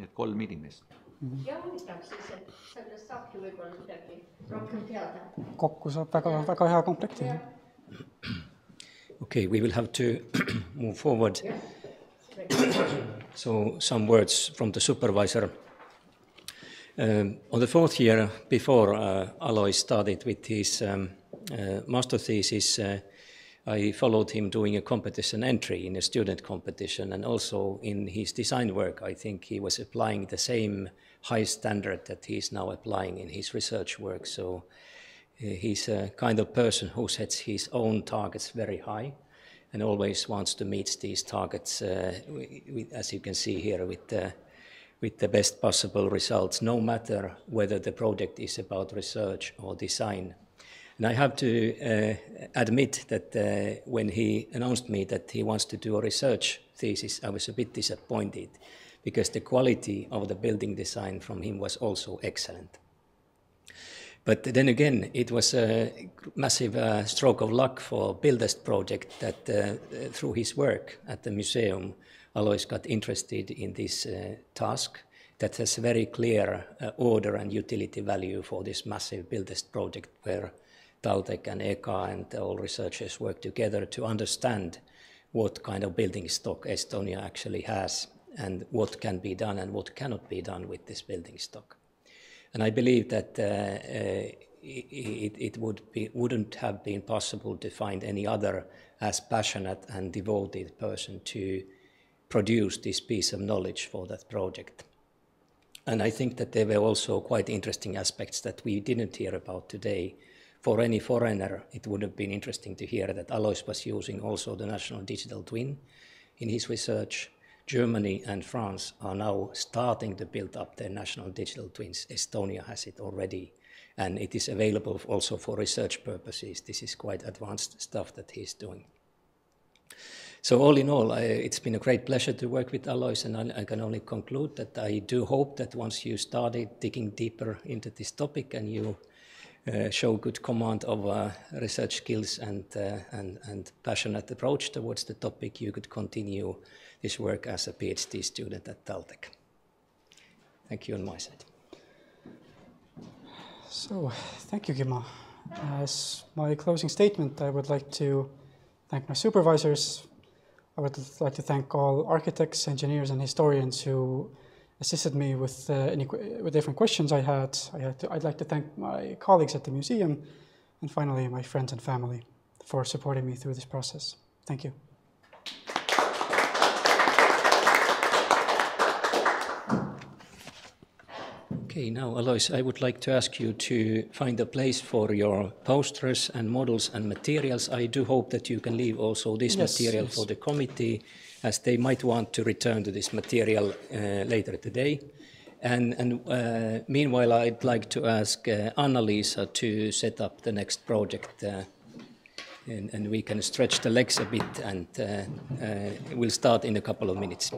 nii et kolm inimest. ja huvitav siis, et sellest saabki võib-olla midagi rohkem teada. kokku saab väga, väga hea komplekti. Okay, we will have to <clears throat> move forward. so some words from the supervisor. Um, on the fourth year before uh, Alois started with his um, uh, master thesis, uh, I followed him doing a competition entry in a student competition, and also in his design work, I think he was applying the same high standard that he's now applying in his research work. So uh, he's a kind of person who sets his own targets very high and always wants to meet these targets, uh, with, as you can see here, with with the best possible results, no matter whether the project is about research or design. And I have to uh, admit that uh, when he announced me that he wants to do a research thesis, I was a bit disappointed because the quality of the building design from him was also excellent. But then again, it was a massive uh, stroke of luck for Buildest project that uh, through his work at the museum, Alois got interested in this uh, task that has very clear uh, order and utility value for this massive Buildest project where Taltech and ECA and all researchers work together to understand what kind of building stock Estonia actually has and what can be done and what cannot be done with this building stock. And I believe that uh, uh, it, it would be, wouldn't have been possible to find any other as passionate and devoted person to produce this piece of knowledge for that project. And I think that there were also quite interesting aspects that we didn't hear about today. For any foreigner, it would have been interesting to hear that Alois was using also the National Digital Twin in his research Germany and France are now starting to build up their national digital twins. Estonia has it already, and it is available also for research purposes. This is quite advanced stuff that he's doing. So all in all, I, it's been a great pleasure to work with Alois, and I, I, can only conclude that I do hope that once you started digging deeper into this topic and you uh, show good command of uh, research skills and, uh, and, and passionate approach towards the topic, you could continue this work as a PhD student at Taltech. Thank you on my side. So, thank you, Gima. As my closing statement, I would like to thank my supervisors. I would like to thank all architects, engineers, and historians who assisted me with, uh, any, with different questions I had. I had to, I'd like to thank my colleagues at the museum, and finally, my friends and family for supporting me through this process. Thank you. Okay, now Alois, I would like to ask you to find a place for your posters and models and materials. I do hope that you can leave also this yes, material yes. for the committee, as they might want to return to this material uh, later today. And, and uh, meanwhile, I'd like to ask uh, Anna-Lisa to set up the next project, uh, and, and, we can stretch the legs a bit, and uh, uh, we'll start in a couple of minutes.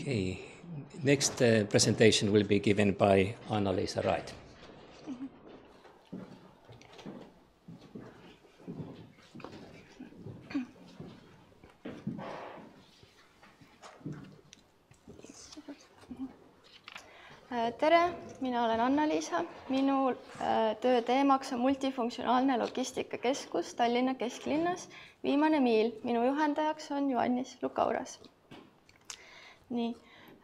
Okay, next uh, presentation will be given by Anna-Lisa Wright. Äh, tere, mina olen Anna-Liisa, minu äh, töö teemaks on multifunktsionaalne logistikakeskus Tallinna kesklinnas, viimane miil. minu juhendajaks on Joannis Lukauras. Nii,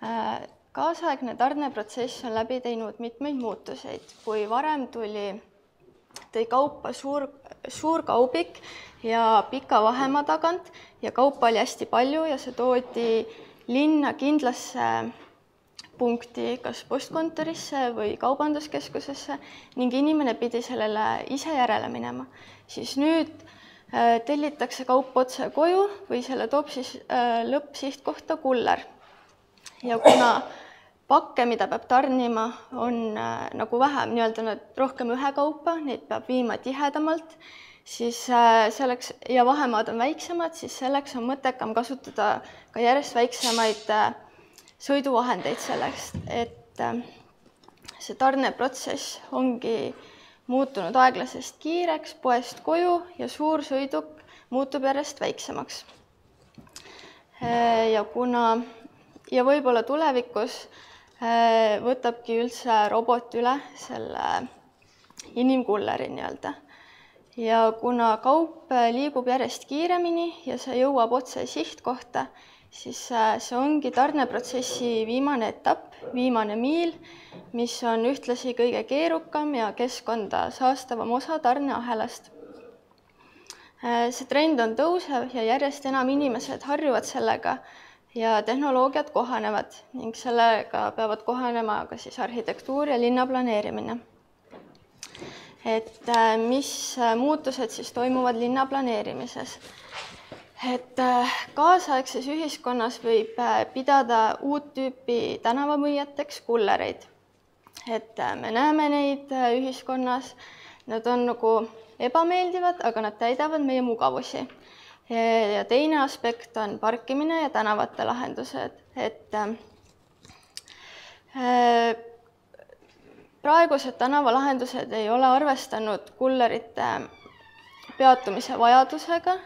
äh, kaasaegne tarneprotsess on läbi teinud mitmeid muutuseid, kui varem tuli, tõi kaupa suur, suur kaubik ja pika vahemaa tagant ja kaupa oli hästi palju ja see toodi linna kindlasse punkti kas postkontorisse või kaubanduskeskusesse ning inimene pidi sellele ise järele minema. siis nüüd äh, tellitakse kaup otse koju või selle toob siis äh, lõppsihtkohta kuller. Ja kuna pakke, mida peab tarnima, on äh, nagu vähem, nii-öelda nad rohkem ühekaupa, neid peab viima tihedamalt, siis selleks ja vahemaad on väiksemad, siis selleks on mõttekam kasutada ka järjest väiksemaid sõiduvahendeid selleks, et äh, see tarneprotsess ongi muutunud aeglasest kiireks poest koju ja suur sõiduk muutub järjest väiksemaks. Äh, ja kuna ja võib-olla tulevikus äh, võtabki üldse robot üle selle inimkulleri nii-öelda. ja kuna kaup liigub järjest kiiremini ja see jõuab otse sihtkohta, siis äh, see ongi tarneprotsessi viimane etapp, viimane miil, mis on ühtlasi kõige keerukam ja keskkonda saastavam osa tarneahelast. Äh, see trend on tõusev ja järjest enam inimesed harjuvad sellega ja tehnoloogiad kohanevad ning sellega peavad kohanema ka siis arhitektuur ja linna planeerimine. et äh, mis muutused siis toimuvad linna planeerimises et äh, kaasaegses ühiskonnas võib äh, pidada uut tüüpi tänavamüüjateks kullereid. et äh, me näeme neid ühiskonnas, nad on nagu ebameeldivad, aga nad täidavad meie mugavusi. Ja teine aspekt on parkimine ja tänavate lahendused, et praegused tänavalahendused ei ole arvestanud kullerite peatumise vajadusega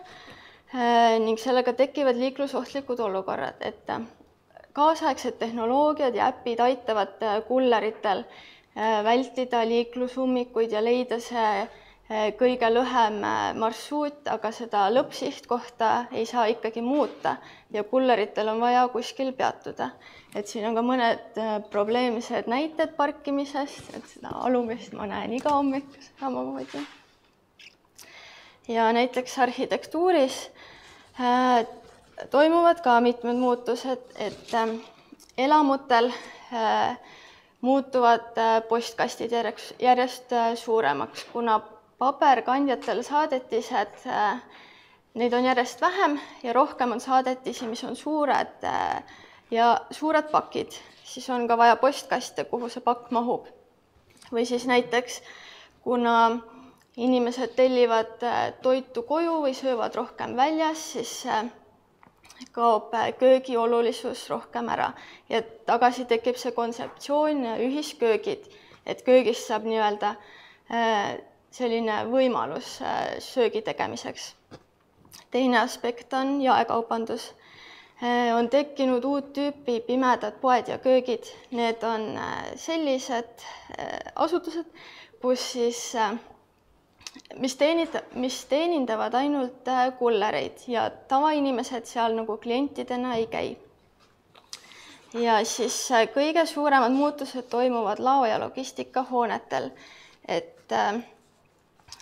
Äh, ning sellega tekivad liiklusohtlikud olukorrad, et äh, kaasaegsed tehnoloogiad ja äpid aitavad äh, kulleritel vältida liiklusummikuid ja leida see kõige lühem marsruut, aga seda lõppsihtkohta ei saa ikkagi muuta ja kulleritel on vaja kuskil peatuda. et siin on ka mõned probleemsed näited parkimisest, et seda alumist ma näen iga hommik samamoodi ja näiteks arhitektuuris äh, toimuvad ka mitmed muutused, et äh, elamutel äh, muutuvad postkastid järjest, järjest suuremaks, kuna paberkandjatel saadetised äh,, neid on järjest vähem ja rohkem on saadetisi, mis on suured äh, ja suured pakid, siis on ka vaja postkaste, kuhu see pakk mahub. või siis näiteks kuna inimesed tellivad äh, toitu koju või söövad rohkem väljas, siis kaob köögi olulisus rohkem ära. Ja tagasi tekib see kontseptsioon ühisköögid, et köögist saab nii-öelda selline võimalus söögi tegemiseks. teine aspekt on jaekaubandus. on tekkinud uut tüüpi pimedad poed ja köögid, need on sellised asutused, kus siis mis teenida, mis teenindavad ainult äh, kullereid ja tavainimesed seal nagu klientidena ei käi. ja siis äh, kõige suuremad muutused toimuvad lao- ja logistikahoonetel, et äh,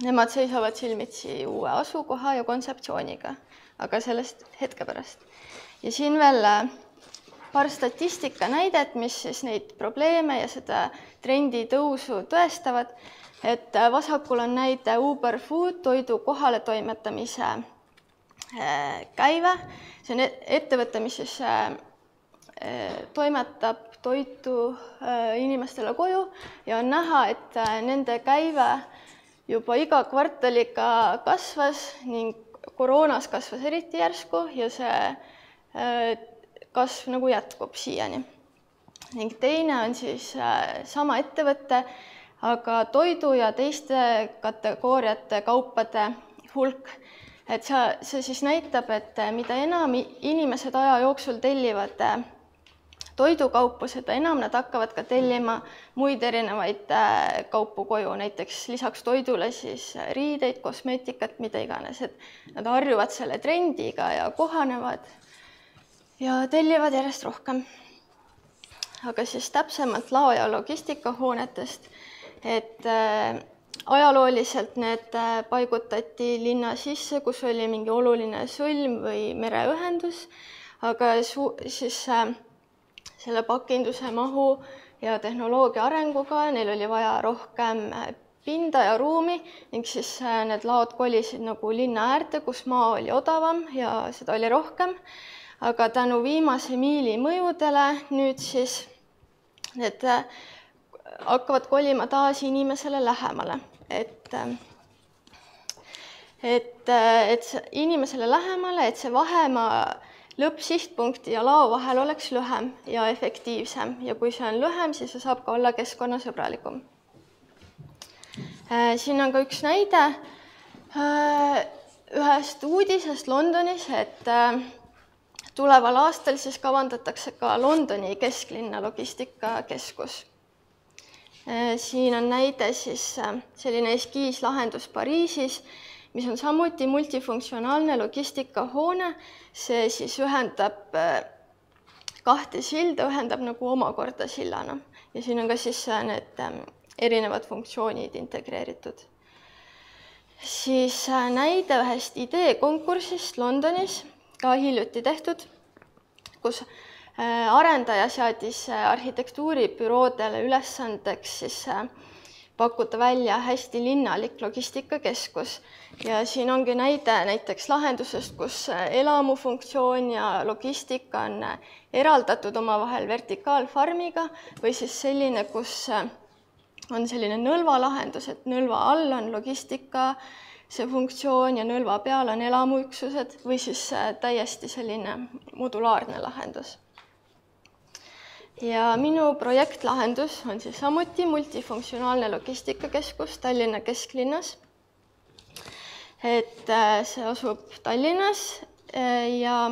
nemad seisavad silmitsi uue asukoha ja kontseptsiooniga, aga sellest hetke pärast. ja siin veel äh, paar statistika näidet, mis siis neid probleeme ja seda trendi tõusu tõestavad et äh, vasakul on näide Uber Food toidu kohaletoimetamise äh, käive, see on e-, ettevõte, mis siis toimetab toitu inimestele koju ja on näha, et nende käive juba iga kvartaliga kasvas ning koroonas kasvas eriti järsku ja see kasv nagu jätkub siiani. ning teine on siis sama ettevõte, aga toidu ja teiste kategooriate kaupade hulk et sa, see siis näitab, et mida enam inimesed aja jooksul tellivad toidukaupu, seda enam nad hakkavad ka tellima muid erinevaid äh, kaupu koju, näiteks lisaks toidule siis riideid, kosmeetikat, mida iganes, et nad harjuvad selle trendiga ja kohanevad ja tellivad järjest rohkem. aga siis täpsemalt lao- ja logistikahoonetest, et äh, ajalooliselt need äh, paigutati linna sisse, kus oli mingi oluline sõlm või mereühendus, aga su-, siis äh, selle pakinduse mahu ja tehnoloogia arenguga neil oli vaja rohkem äh, pinda ja ruumi ning siis äh, need laod kolisid nagu linna äärde, kus maa oli odavam ja seda oli rohkem. aga tänu viimase miili mõjudele nüüd siis need äh, hakkavad kolima taas inimesele lähemale, et et, et inimesele lähemale, et see vahemaa lõppsihtpunkti ja lao vahel oleks lühem ja efektiivsem ja kui see on lühem, siis see saab ka olla keskkonnasõbralikum. Äh, siin on ka üks näide äh, ühest uudisest Londonis, et äh, tuleval aastal siis kavandatakse ka Londoni kesklinna logistikakeskus. siin on näide siis selline eskiislahendus Pariisis mis on samuti multifunktsionaalne logistikahoone, see siis ühendab äh, kahte silda, ühendab nagu omakorda sillana ja siin on ka siis äh, need ähm, erinevad funktsioonid integreeritud. siis äh, näide ühest ideekonkursist Londonis, ka hiljuti tehtud, kus arendaja seadis arhitektuuribüroodele ülesandeks siis pakkuda välja hästi linnalik logistikakeskus. Ja siin ongi näide näiteks lahendusest, kus elamufunktsioon ja logistika on eraldatud omavahel vertikaalfarmiga või siis selline, kus on selline nõlvalahendus, et nõlva all on logistika see funktsioon ja nõlva peal on elamuüksused või siis täiesti selline modulaarne lahendus ja minu projektlahendus on siis samuti multifunktsionaalne logistikakeskus Tallinna kesklinnas. et äh, see asub Tallinnas äh, ja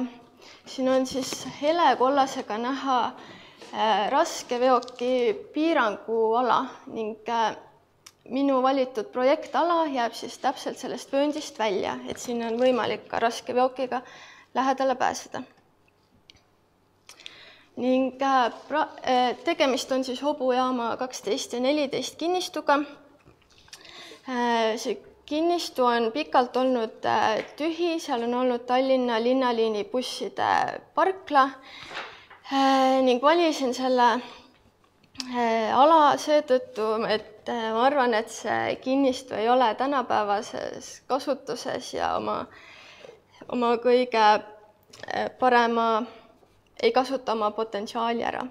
siin on siis helekollasega näha äh, raskeveoki piiranguala ning minu valitud projektala jääb siis täpselt sellest vööndist välja, et sinna on võimalik ka raskeveokiga lähedale pääseda ning äh, äh, tegemist on siis hobujaama kaksteist ja neliteist kinnistuga. Äh, see kinnistu on pikalt olnud tühi, seal on olnud Tallinna linnaliini busside parkla ning valisin selle ala seetõttu, et ma arvan, et see kinnistu ei ole tänapäevases kasutuses ja oma, oma kõige parema ei kasuta oma potentsiaali ära.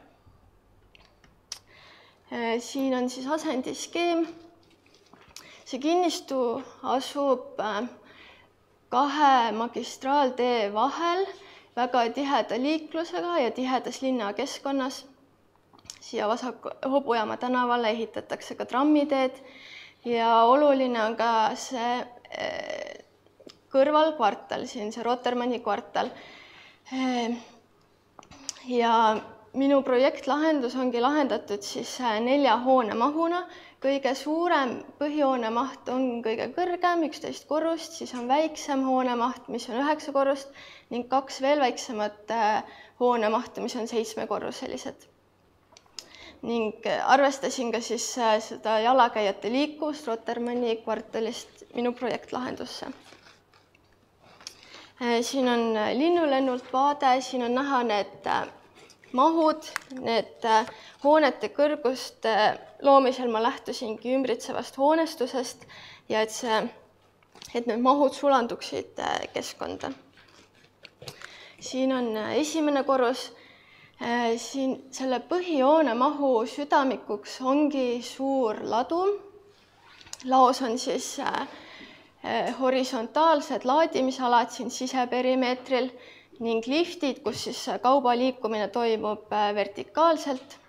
Äh, siin on siis asendiskeem. see kinnistu asub äh, kahe magistraaltee vahel väga tiheda liiklusega ja tihedas linnakeskkonnas. siia vasaku, Hobujaama tänavale ehitatakse ka trammiteed ja oluline on ka see äh, kõrvalkvartal, siin see Rotermanni kvartal ja minu projektlahendus ongi lahendatud siis äh, nelja hoone mahuna. kõige suurem põhihoone maht on kõige kõrgem, üksteist korrust, siis on väiksem hoone maht, mis on üheksa korrust ning kaks veel väiksemat äh, hoone mahtu, mis on seitsmekorruselised. ning äh, arvestasin ka siis seda jalakäijate liiklust Rotermanni kvartalist minu projektlahendusse siin on linnulennult vaade, siin on näha need mahud, need äh, hoonete kõrguste loomisel ma lähtusingi ümbritsevast hoonestusest ja et see, et need mahud sulanduksid äh, keskkonda. siin on äh, esimene korrus, siin selle põhihoone mahu südamikuks ongi suur ladum. laos on siis horisontaalsed laadimisalad siin siseperimeetril ning liftid, kus siis kauba liikumine toimub vertikaalselt.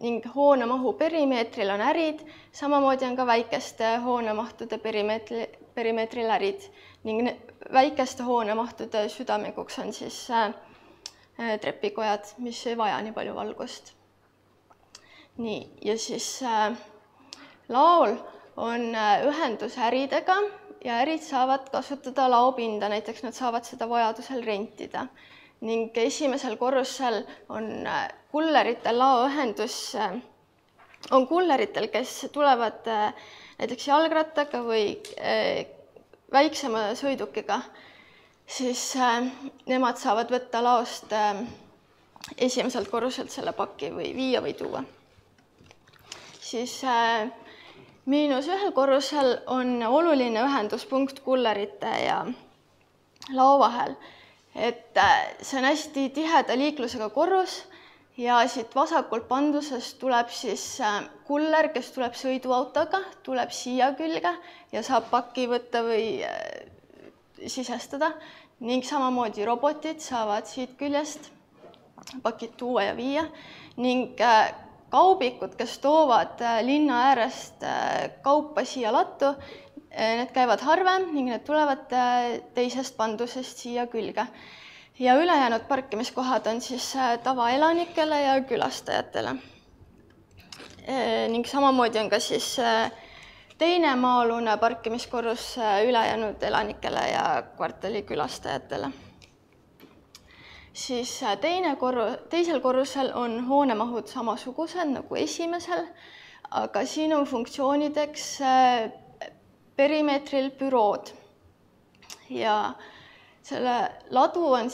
Ning hoonemahu perimeetril on ärid, samamoodi on ka väikeste hoonemahtude perimeetri, perimeetril ärid. Ning väikeste hoonemahtude südamikuks on siis trepikojad, mis ei vaja nii palju valgust. nii, ja siis äh, laol on ühendus äridega ja ärid saavad kasutada laopinda, näiteks nad saavad seda vajadusel rentida. ning esimesel korrusel on äh, kulleritel laoühendus, äh, on kulleritel, kes tulevad äh, näiteks jalgrattaga või väiksema sõidukiga, siis nemad saavad võtta laost esimeselt korruselt selle paki või viia või tuua. siis miinus ühel korrusel on oluline ühenduspunkt kullerite ja lao vahel. et äh, see on hästi tiheda liiklusega korrus ja siit vasakult pandusest tuleb siis äh, kuller, kes tuleb sõiduautoga, tuleb siia külge ja saab paki võtta või äh, sisestada ning samamoodi robotid saavad siit küljest pakid tuua ja viia ning kaubikud, kes toovad äh, linna äärest äh, kaupa siia lattu, äh, need käivad harvem ning need tulevad teisest pandusest siia külge. ja ülejäänud parkimiskohad on siis tavaelanikele ja külastajatele. ning samamoodi on ka siis teine maa-alune parkimiskorrus ülejäänud elanikele ja kvartali külastajatele siis äh, teine korru-, teisel korrusel on hoonemahud samasugused nagu esimesel, aga siin on funktsioonideks äh, perimeetril bürood. ja selle ladu on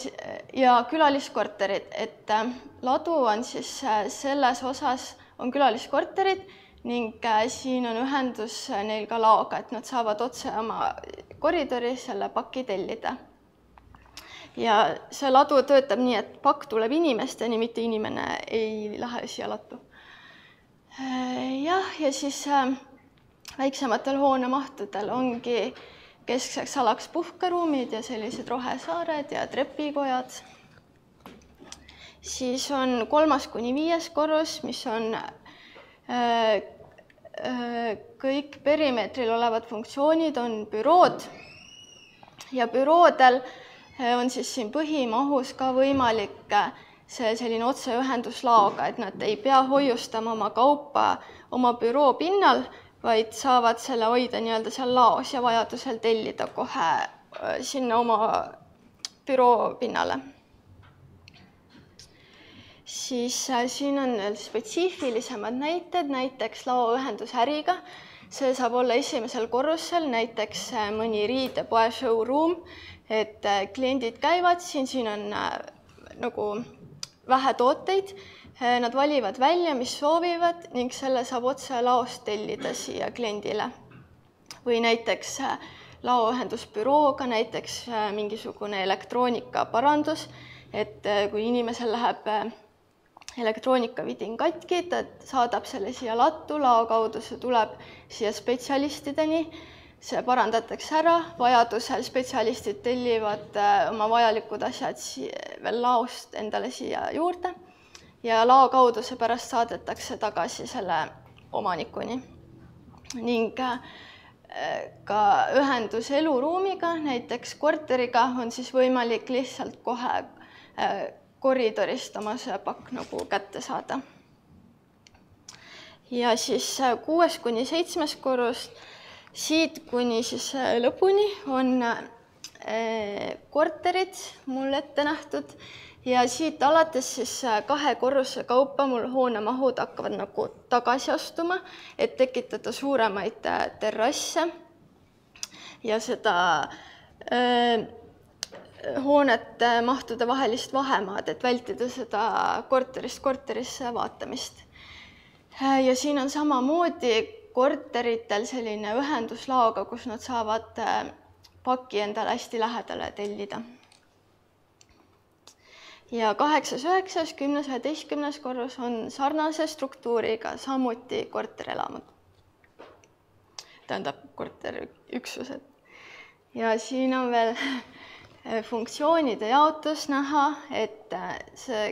ja külaliskorterid, et äh, ladu on siis selles osas, on külaliskorterid ning siin on ühendus neil ka laoga, et nad saavad otse oma koridori selle paki tellida ja see ladu töötab nii, et pakk tuleb inimesteni, mitte inimene ei lähe siia lattu. Jah, ja siis äh, väiksematel hoonemahtudel ongi keskseks alaks puhkeruumid ja sellised rohesaared ja trepikojad. siis on kolmas kuni viies korrus, mis on äh, äh, kõik perimeetril olevad funktsioonid on bürood ja büroodel on siis siin põhimahus ka võimalik äh, see selline otseühendus laoga, et nad ei pea hoiustama oma kaupa oma büroo pinnal, vaid saavad selle hoida nii-öelda seal laos ja vajadusel tellida kohe äh, sinna oma büroo pinnale. siis siin on veel spetsiifilisemad näited, näiteks laoühendus äriga, see saab olla esimesel korrusel, näiteks mõni riidepoe showroom et äh, kliendid käivad siin, siin on äh, nagu vähe tooteid, äh, nad valivad välja, mis soovivad ning selle saab otse laost tellida siia kliendile. või näiteks laoühendusbürooga, näiteks mingisugune elektroonikaparandus, et kui inimesel läheb elektroonikavidin katki, ta saadab selle siia lattu, lao kaudu see tuleb siia spetsialistideni see parandatakse ära, vajadusel spetsialistid tellivad äh, oma vajalikud asjad veel laost endale siia juurde ja lao kaudu see pärast saadetakse tagasi selle omanikuni. ning äh, ka ühendus eluruumiga, näiteks korteriga, on siis võimalik lihtsalt kohe äh, koridorist oma see pakk nagu kätte saada. ja siis kuues kuni seitsmes korrus siit kuni siis äh, lõpuni on äh, korterid mul ette nähtud ja siit alates siis äh, kahe korruse kaupa mul hoonemahud hakkavad nagu tagasi astuma, et tekitada suuremaid terrasse ja seda äh, hoonete mahtude vahelist vahemaad, et vältida seda korterist korterisse vaatamist. ja siin on samamoodi korteritel selline ühendus laoga, kus nad saavad äh, paki endale hästi lähedale tellida. ja kaheksas, üheksas, kümnes, üheteistkümnes korrus on sarnase struktuuriga samuti korterelamud. tähendab korteriüksused. ja siin on veel funktsioonide jaotus näha, et see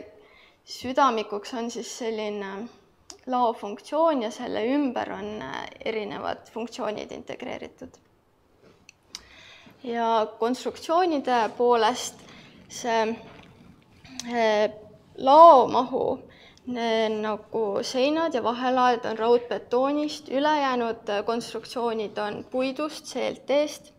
südamikuks on siis selline laofunktsioon ja selle ümber on erinevad funktsioonid integreeritud. ja konstruktsioonide poolest see laomahu nagu seinad ja vahelaed on raudbetoonist, ülejäänud konstruktsioonid on puidust, CLT-st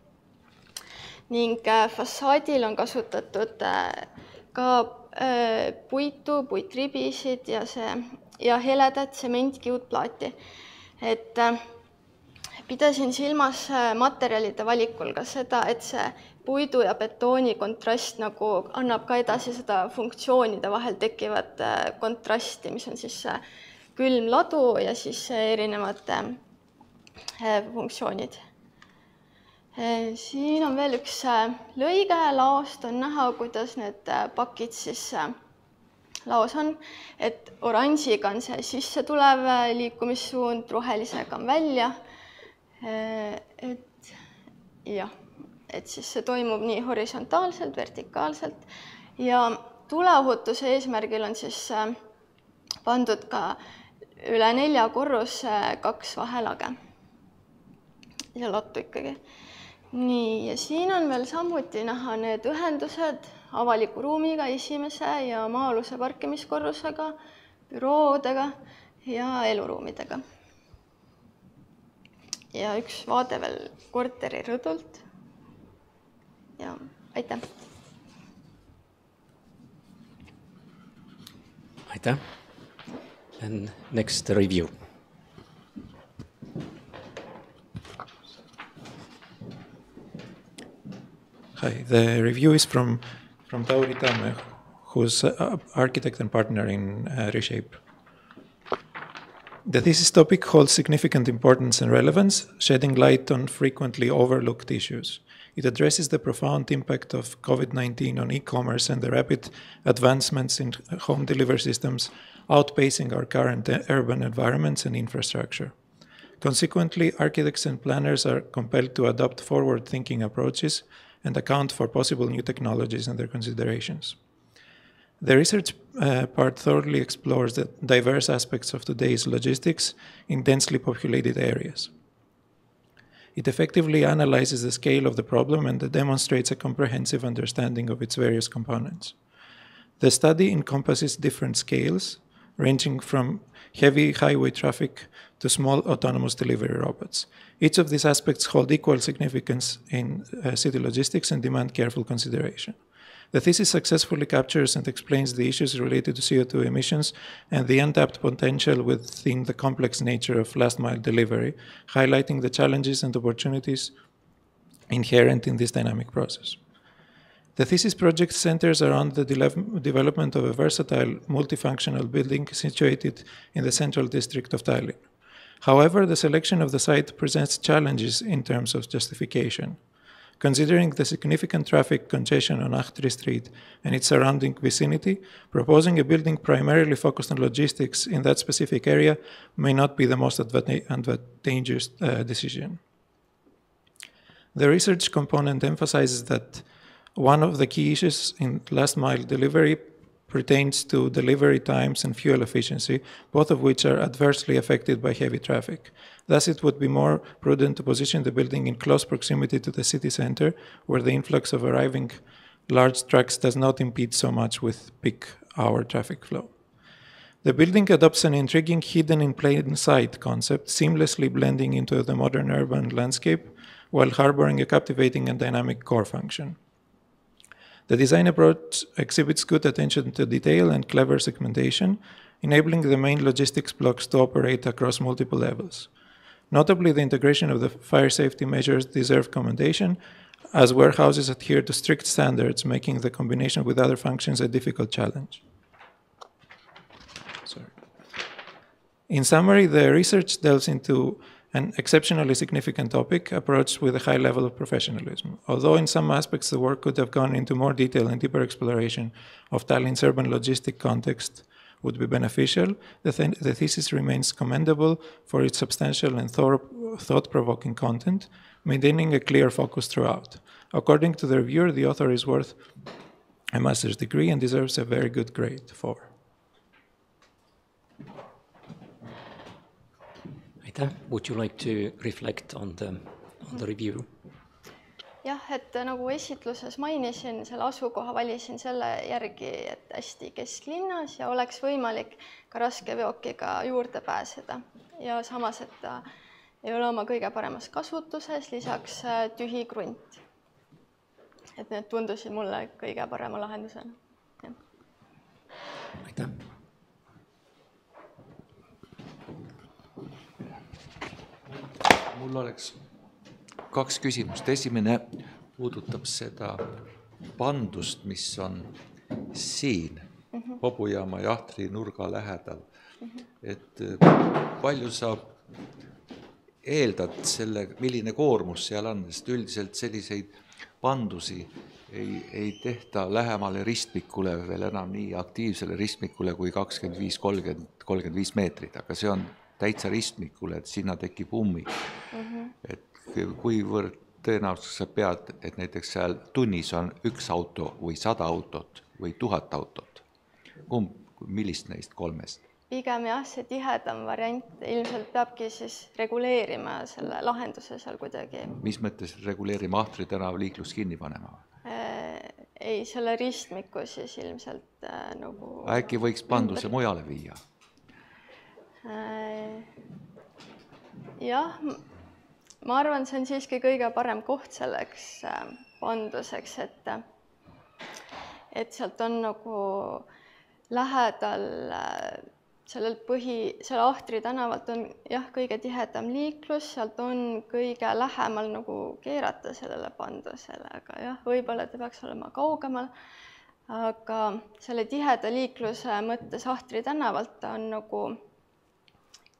ning äh, fassaadil on kasutatud äh, ka äh, puitu, puitribisid ja see ja heledat sementkiudplaati. et pidasin silmas materjalide valikul ka seda, et see puidu ja betooni kontrast nagu annab ka edasi seda funktsioonide vahel tekkivat kontrasti, mis on siis see külmladu ja siis erinevad funktsioonid siin on veel üks lõige laost, on näha, kuidas need pakid siis laos on, et oranžiga on see sisse tulev liikumissuund, rohelisega on välja. et jah, et siis see toimub nii horisontaalselt, vertikaalselt. Ja tuleohutuse eesmärgil on siis pandud ka üle nelja korruse kaks vahelage ja lattu ikkagi. Nii, ja siin on veel samuti näha need ühendused avaliku ruumiga, esimese ja maa-aluse parkimiskorrusega, büroodega ja eluruumidega. ja üks vaade veel korteri rõdult. ja aitäh. aitäh. And next review Hi, the review is from from Tauri Tamme, who's uh, architect and partner in uh, Reshape. The thesis topic holds significant importance and relevance, shedding light on frequently overlooked issues. It addresses the profound impact of COVID 19 on e commerce and the rapid advancements in home delivery systems outpacing our current urban environments and infrastructure. Consequently, architects and planners are compelled to adopt forward thinking approaches and account for possible new technologies and their considerations. The research uh, part thoroughly explores the diverse aspects of today's logistics in densely populated areas. It effectively analyzes the scale of the problem and demonstrates a comprehensive understanding of its various components. The study encompasses different scales, ranging from heavy highway traffic to small autonomous delivery robots. Each of these aspects hold equal significance in uh, city logistics and demand careful consideration. The thesis successfully captures and explains the issues related to CO2 emissions and the untapped potential within the complex nature of last mile delivery, highlighting the challenges and opportunities inherent in this dynamic process. The thesis project centers around the de- development of a versatile, multifunctional building situated in the central district of Tallinn. However, the selection of the site presents challenges in terms of justification. Considering the significant traffic congestion on Ahtri Street and its surrounding vicinity, proposing a building primarily focused on logistics in that specific area may not be the most advantageous uh, decision. The research component emphasizes that one of the key issues in last mile delivery pertains to delivery times and fuel efficiency, both of which are adversely affected by heavy traffic. Thus, it would be more prudent to position the building in close proximity to the city center, where the influx of arriving large trucks does not impede so much with peak hour traffic flow. The building adopts an intriguing hidden in plain sight concept, seamlessly blending into the modern urban landscape while harboring a captivating and dynamic core function. The design approach exhibits good attention to detail and clever segmentation, enabling the main logistics blocks to operate across multiple levels. Notably, the integration of the fire safety measures deserve commendation, as warehouses adhere to strict standards, making the combination with other functions a difficult challenge. Sorry. In summary, the research delves into an exceptionally significant topic approached with a high level of professionalism. Although in some aspects the work could have gone into more detail and deeper exploration of Tallinn's urban logistic context would be beneficial, the, th- the thesis remains commendable for its substantial and thought provoking content, maintaining a clear focus throughout. According to the reviewer, the author is worth a master's degree and deserves a very good grade, four. Aitäh, would you like to reflect on the, on the review? jah, et nagu esitluses mainisin, selle asukoha valisin selle järgi, et hästi kesklinnas ja oleks võimalik ka raskeveokiga juurde pääseda ja samas, et ta ei ole oma kõige paremas kasutuses, lisaks äh, tühi krunt. et need tundusid mulle kõige parema lahendusena. aitäh. Mul oleks kaks küsimust, esimene puudutab seda pandust, mis on siin hobujaama jahtri nurga lähedal. et palju sa eeldad selle, milline koormus seal on, sest üldiselt selliseid pandusi ei, ei tehta lähemale ristmikule veel enam nii aktiivsele ristmikule kui kakskümmend viis, kolmkümmend, kolmkümmend viis meetrit, aga see on täitsa ristmikul, et sinna tekib ummik mm. -hmm. et kuivõrd tõenäoliselt sa pead, et näiteks seal tunnis on üks auto või sada autot või tuhat autot. kumb, millist neist kolmest? pigem jah, see tihedam variant ilmselt peabki siis reguleerima selle lahenduse seal kuidagi. mis mõttes reguleerima Ahtri tänava liiklust kinni panema äh,? ei, selle ristmiku siis ilmselt äh, nagu. äkki võiks panduse mujale viia? Jah ma arvan, see on siiski kõige parem koht selleks äh, panduseks, et et sealt on nagu lähedal äh, sellel põhi, seal Ahtri tänavalt on jah, kõige tihedam liiklus, sealt on kõige lähemal nagu keerata sellele pandusele, aga jah, võib-olla ta peaks olema kaugemal. aga selle tiheda liikluse mõttes Ahtri tänavalt ta on nagu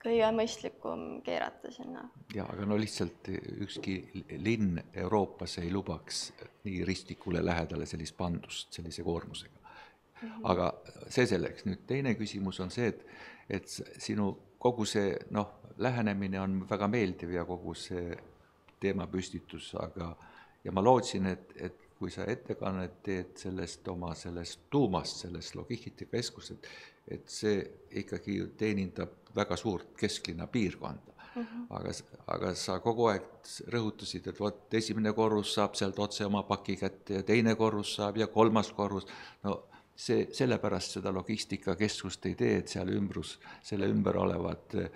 kõige mõistlikum keerata sinna. ja aga no lihtsalt ükski linn Euroopas ei lubaks nii ristikule lähedale sellist pandust sellise koormusega mm. -hmm. aga see selleks, nüüd teine küsimus on see, et, et sinu kogu see noh, lähenemine on väga meeldiv ja kogu see teemapüstitus, aga ja ma lootsin, et, et kui sa ettekannet teed sellest oma sellest tuumast, sellest logistikakeskusest, et see ikkagi ju teenindab väga suurt kesklinna piirkonda mm. -hmm. aga, aga sa kogu aeg rõhutasid, et vot esimene korrus saab sealt otse oma paki kätte ja teine korrus saab ja kolmas korrus, no see, sellepärast seda logistikakeskust ei tee, et seal ümbrus, selle ümber olevad eh,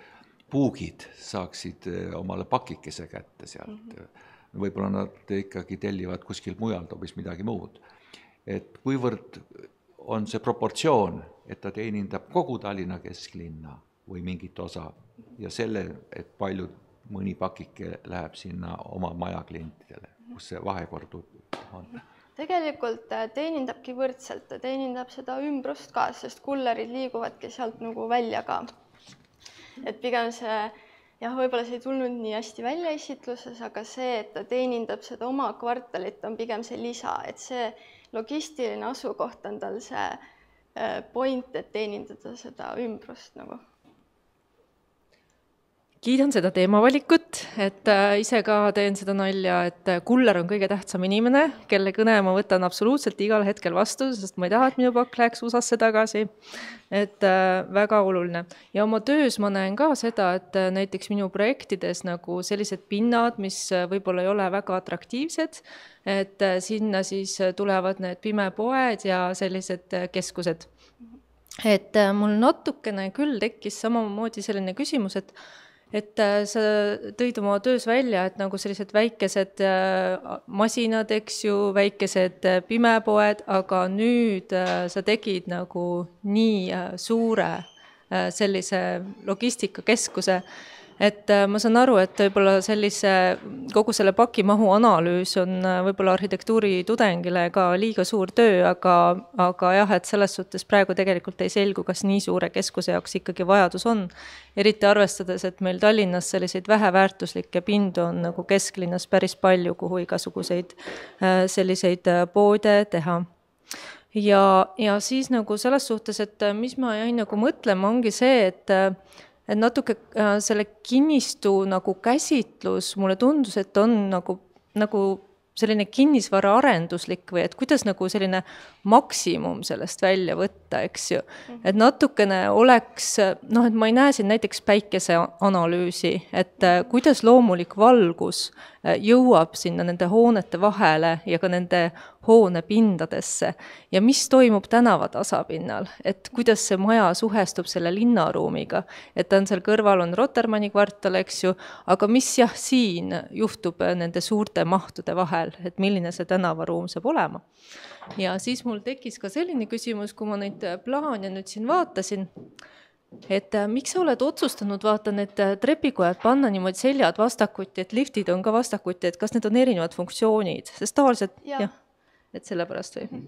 puugid saaksid eh, omale pakikese kätte sealt mm. -hmm. võib-olla nad ikkagi tellivad kuskilt mujalt hoopis midagi muud. et kuivõrd on see proportsioon, et ta teenindab kogu Tallinna kesklinna või mingit osa ja selle, et palju mõni pakike läheb sinna oma maja klientidele, kus see vahekord on? tegelikult äh, teenindabki võrdselt, ta teenindab seda ümbrust ka, sest kullerid liiguvadki sealt nagu välja ka. et pigem see jah, võib-olla see ei tulnud nii hästi välja esitluses, aga see, et ta teenindab seda oma kvartalit, on pigem see lisa, et see logistiline asukoht on tal see point, et teenindada seda ümbrust nagu kiidan seda teemavalikut, et äh, ise ka teen seda nalja, et äh, kuller on kõige tähtsam inimene, kelle kõne ma võtan absoluutselt igal hetkel vastu, sest ma ei taha, et minu pakk läheks USA-sse tagasi. et äh, väga oluline ja oma töös ma näen ka seda, et näiteks minu projektides nagu sellised pinnad, mis võib-olla ei ole väga atraktiivsed, et sinna siis tulevad need pimepoed ja sellised keskused. et mul natukene küll tekkis samamoodi selline küsimus, et et äh, sa tõid oma töös välja, et nagu sellised väikesed äh, masinad, eks ju, väikesed äh, pimepoed, aga nüüd sa tegid nagu nii suure sellise logistikakeskuse et äh, ma saan aru, et võib-olla sellise, kogu selle pakimahu analüüs on äh, võib-olla arhitektuuritudengile ka liiga suur töö, aga, aga jah, et selles suhtes praegu tegelikult ei selgu, kas nii suure keskuse jaoks ikkagi vajadus on. eriti arvestades, et meil Tallinnas selliseid väheväärtuslikke pindu on nagu kesklinnas päris palju, kuhu igasuguseid äh, selliseid poode teha ja, ja siis nagu selles suhtes, et mis ma jäin nagu mõtlema, ongi see, et et natuke äh, selle kinnistu nagu käsitlus mulle tundus, et on nagu, nagu selline kinnisvaraarenduslik või et kuidas nagu selline maksimum sellest välja võtta, eks ju. et natukene oleks noh, et ma ei näe siin näiteks päikeseanalüüsi, et äh, kuidas loomulik valgus äh, jõuab sinna nende hoonete vahele ja ka nende hoonepindadesse ja mis toimub tänava tasapinnal, et kuidas see maja suhestub selle linnaruumiga, et ta on seal kõrval, on Rotermanni kvartal, eks ju, aga mis jah, siin juhtub nende suurte mahtude vahel, et milline see tänavaruum saab olema. ja siis mul tekkis ka selline küsimus, kui ma neid plaane nüüd siin vaatasin, et äh, miks sa oled otsustanud, vaata, need äh, trepikojad panna niimoodi seljad vastakuti, et liftid on ka vastakuti, et kas need on erinevad funktsioonid, sest tavaliselt jah. ja et sellepärast või?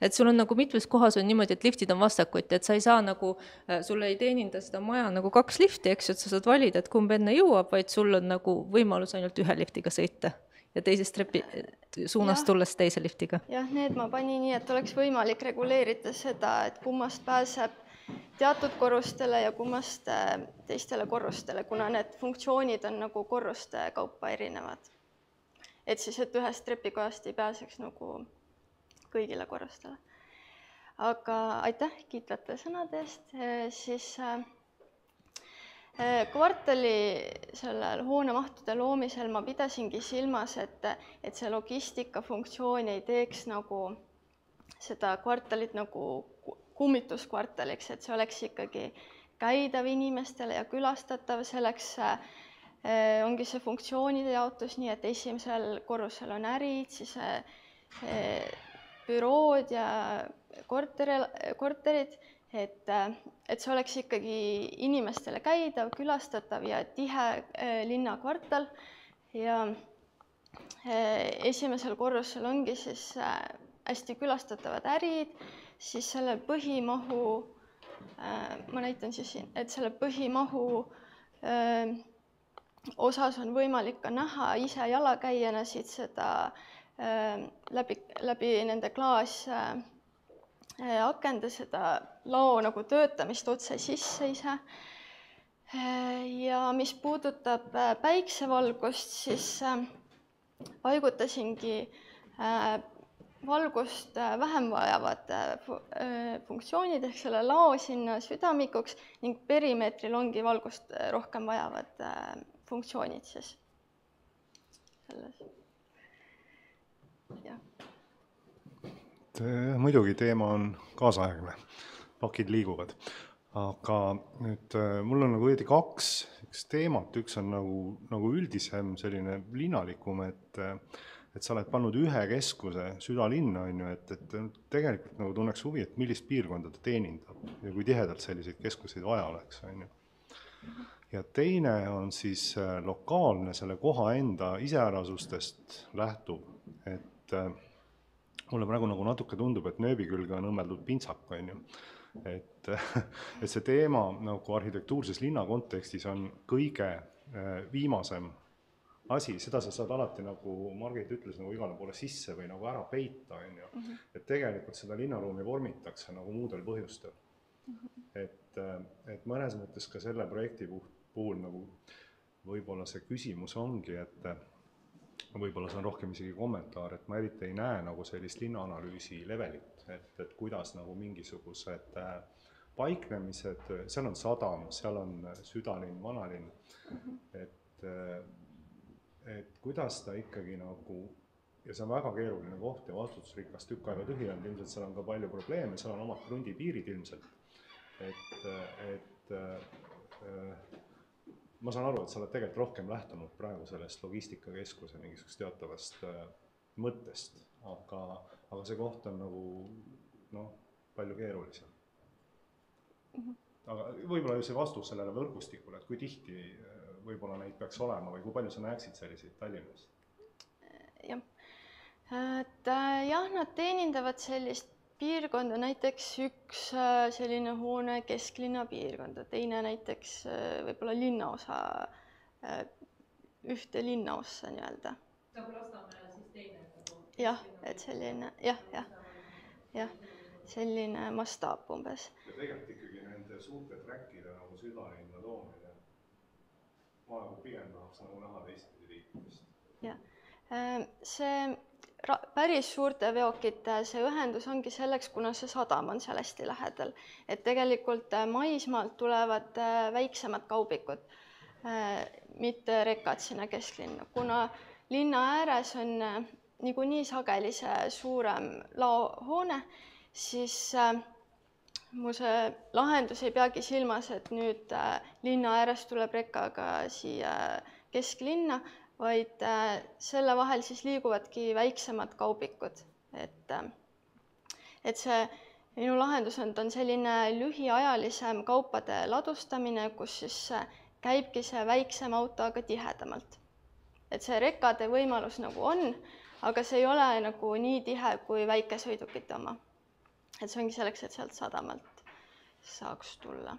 et sul on nagu mitmes kohas on niimoodi, et liftid on vastakuti, et sa ei saa nagu, äh, sul ei teeninda seda maja nagu kaks lifti, eks ju, et sa saad valida, et kumb enne jõuab, vaid sul on nagu võimalus ainult ühe liftiga sõita ja teisest trepi suunast tulles teise liftiga. jah, need ma panin nii, et oleks võimalik reguleerida seda, et kummast pääseb teatud korrustele ja kummast äh, teistele korrustele, kuna need funktsioonid on nagu korruste kaupa erinevad et siis, et ühest trepikojast ei pääseks nagu kõigile korrustele. aga aitäh kiitvate sõnade eest, siis äh, kvartali sellel hoonemahtude loomisel ma pidasingi silmas, et, et see logistika funktsioon ei teeks nagu seda kvartalit nagu kummituskvartaliks, et see oleks ikkagi käidav inimestele ja külastatav, selleks äh, ongi see funktsioonide jaotus nii, et esimesel korrusel on ärid, siis äh, bürood ja korteri, korterid, et, et see oleks ikkagi inimestele käidav, külastatav ja tihe äh, linnakvartal. Ja esimesel korrusel ongi siis hästi külastatavad ärid, siis selle põhimahu, ma näitan siis siin, et selle põhimahu osas on võimalik ka näha ise jalakäijana siit seda äh, läbi, läbi nende klaasakende äh, seda lao nagu töötamist otse sisse ise äh,. ja mis puudutab äh, päiksevalgust, siis äh, paigutasingi äh, valgust äh, vähem vajavad äh, funktsioonid ehk selle lao sinna südamikuks ning perimeetril ongi valgust rohkem vajavad funktsioonid siis. Selles, jah. muidugi teema on kaasaegne, pakid liiguvad, aga nüüd äh, mul on nagu õieti kaks niisugust teemat, üks on nagu, nagu üldisem, selline linnalikum, et et sa oled pannud ühe keskuse südalinna, on ju, et, et tegelikult nagu tunneks huvi, et millist piirkonda ta teenindab ja kui tihedalt selliseid keskuseid vaja oleks, on ju ja teine on siis äh, lokaalne, selle koha enda iseärasustest lähtuv, et äh, mulle praegu nagu natuke tundub, et nööbi külge on õmmeldud pintsak, on ju. et, et see teema nagu arhitektuurses linna kontekstis on kõige äh, viimasem asi, seda sa saad alati, nagu Margit ütles, nagu igale poole sisse või nagu ära peita, on ju. Mhm. et tegelikult seda linnaruumi vormitakse nagu muudel põhjustel. Mhm. et, et mõnes mõttes ka selle projekti puhul puhul nagu võib-olla see küsimus ongi, et võib-olla see on rohkem isegi kommentaar, et ma eriti ei näe nagu sellist linnaanalüüsi levelit, et, et kuidas nagu mingisugused äh, paiknemised, seal on sadam, seal on südalinn, vanalinn, et, äh, et kuidas ta ikkagi nagu ja see on väga keeruline koht ja vastutusrikas tükk aega tühi olnud, ilmselt seal on ka palju probleeme, seal on omad krundipiirid ilmselt. et, et äh, ma saan aru, et sa oled tegelikult rohkem lähtunud praegu sellest logistikakeskuse mingisugusest teatavast äh, mõttest, aga, aga see koht on nagu noh, palju keerulisem mm. -hmm. aga võib-olla ju see vastus sellele võrgustikule, et kui tihti äh, võib-olla neid peaks olema või kui palju sa näeksid selliseid Tallinnas? jah, et äh, jah, nad teenindavad sellist piirkonda, näiteks üks äh, selline hoone kesklinna piirkonda, teine näiteks äh, võib-olla linnaosa, äh, ühte linnaossa nii-öelda. nagu Lasnamäel siis teine nagu? jah, et selline jah, jah, jah, selline mastaap umbes. ja tegelikult ikkagi nende suurte trackide nagu südalinna toomine, ma nagu pigem tahaks nagu näha teistpidi liikumist. jah, see päris suurte veokite see ühendus ongi selleks, kuna see sadam on seal hästi lähedal. et tegelikult äh, maismaalt tulevad äh, väiksemad kaubikud, mitte rekad sinna kesklinna, kuna linna ääres on niikuinii sageli see suurem laohoone, siis äh, mu see lahendus ei peagi silmas, et nüüd äh, linna äärest tuleb rekaga siia kesklinna, vaid äh, selle vahel siis liiguvadki väiksemad kaubikud, et äh, et see minu lahendus on, ta on selline lühiajalisem kaupade ladustamine, kus siis äh, käibki see väiksem auto aga tihedamalt. et see rekade võimalus nagu on, aga see ei ole nagu nii tihe kui väikesõidukite oma. et see ongi selleks, et sealt sadamalt saaks tulla.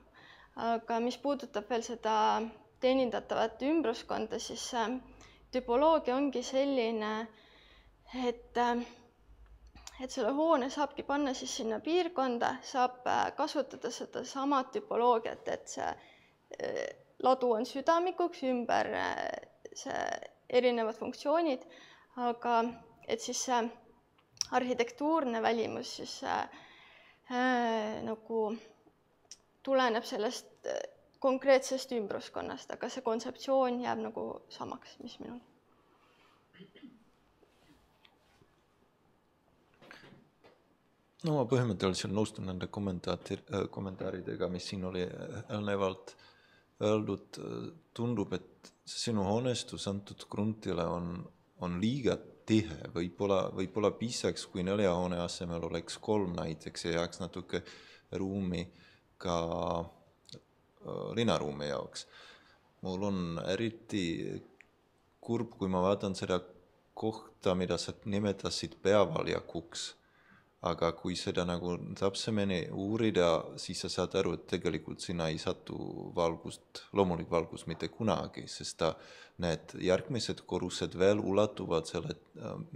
aga mis puudutab veel seda teenindatavat ümbruskonda, siis äh, tüpoloogia ongi selline, et äh, et selle hoone saabki panna siis sinna piirkonda, saab äh, kasutada sedasama tüpoloogiat, et see ladu on südamikuks, ümber see erinevad funktsioonid aga et siis see arhitektuurne välimus siis äh, äh, nagu tuleneb sellest äh, konkreetsest ümbruskonnast, aga see kontseptsioon jääb nagu samaks, mis minul. no ma põhimõtteliselt nõustun nende äh, kommentaaridega, mis siin oli eelnevalt öeldud, tundub, et sinu hoonestus antud kruntile on on liiga tihe, võib-olla, võib-olla piisaks, kui nelja hoone asemel oleks kolm näiteks ja jääks natuke ruumi ka linnaruumi jaoks. mul on eriti kurb, kui ma vaatan seda kohta, mida sa nimetasid peavaljakuks aga kui seda nagu täpsemini uurida, siis sa saad aru, et tegelikult sinna ei satu valgust, loomulik valgus mitte kunagi, sest ta, need järgmised korrused veel ulatuvad selle,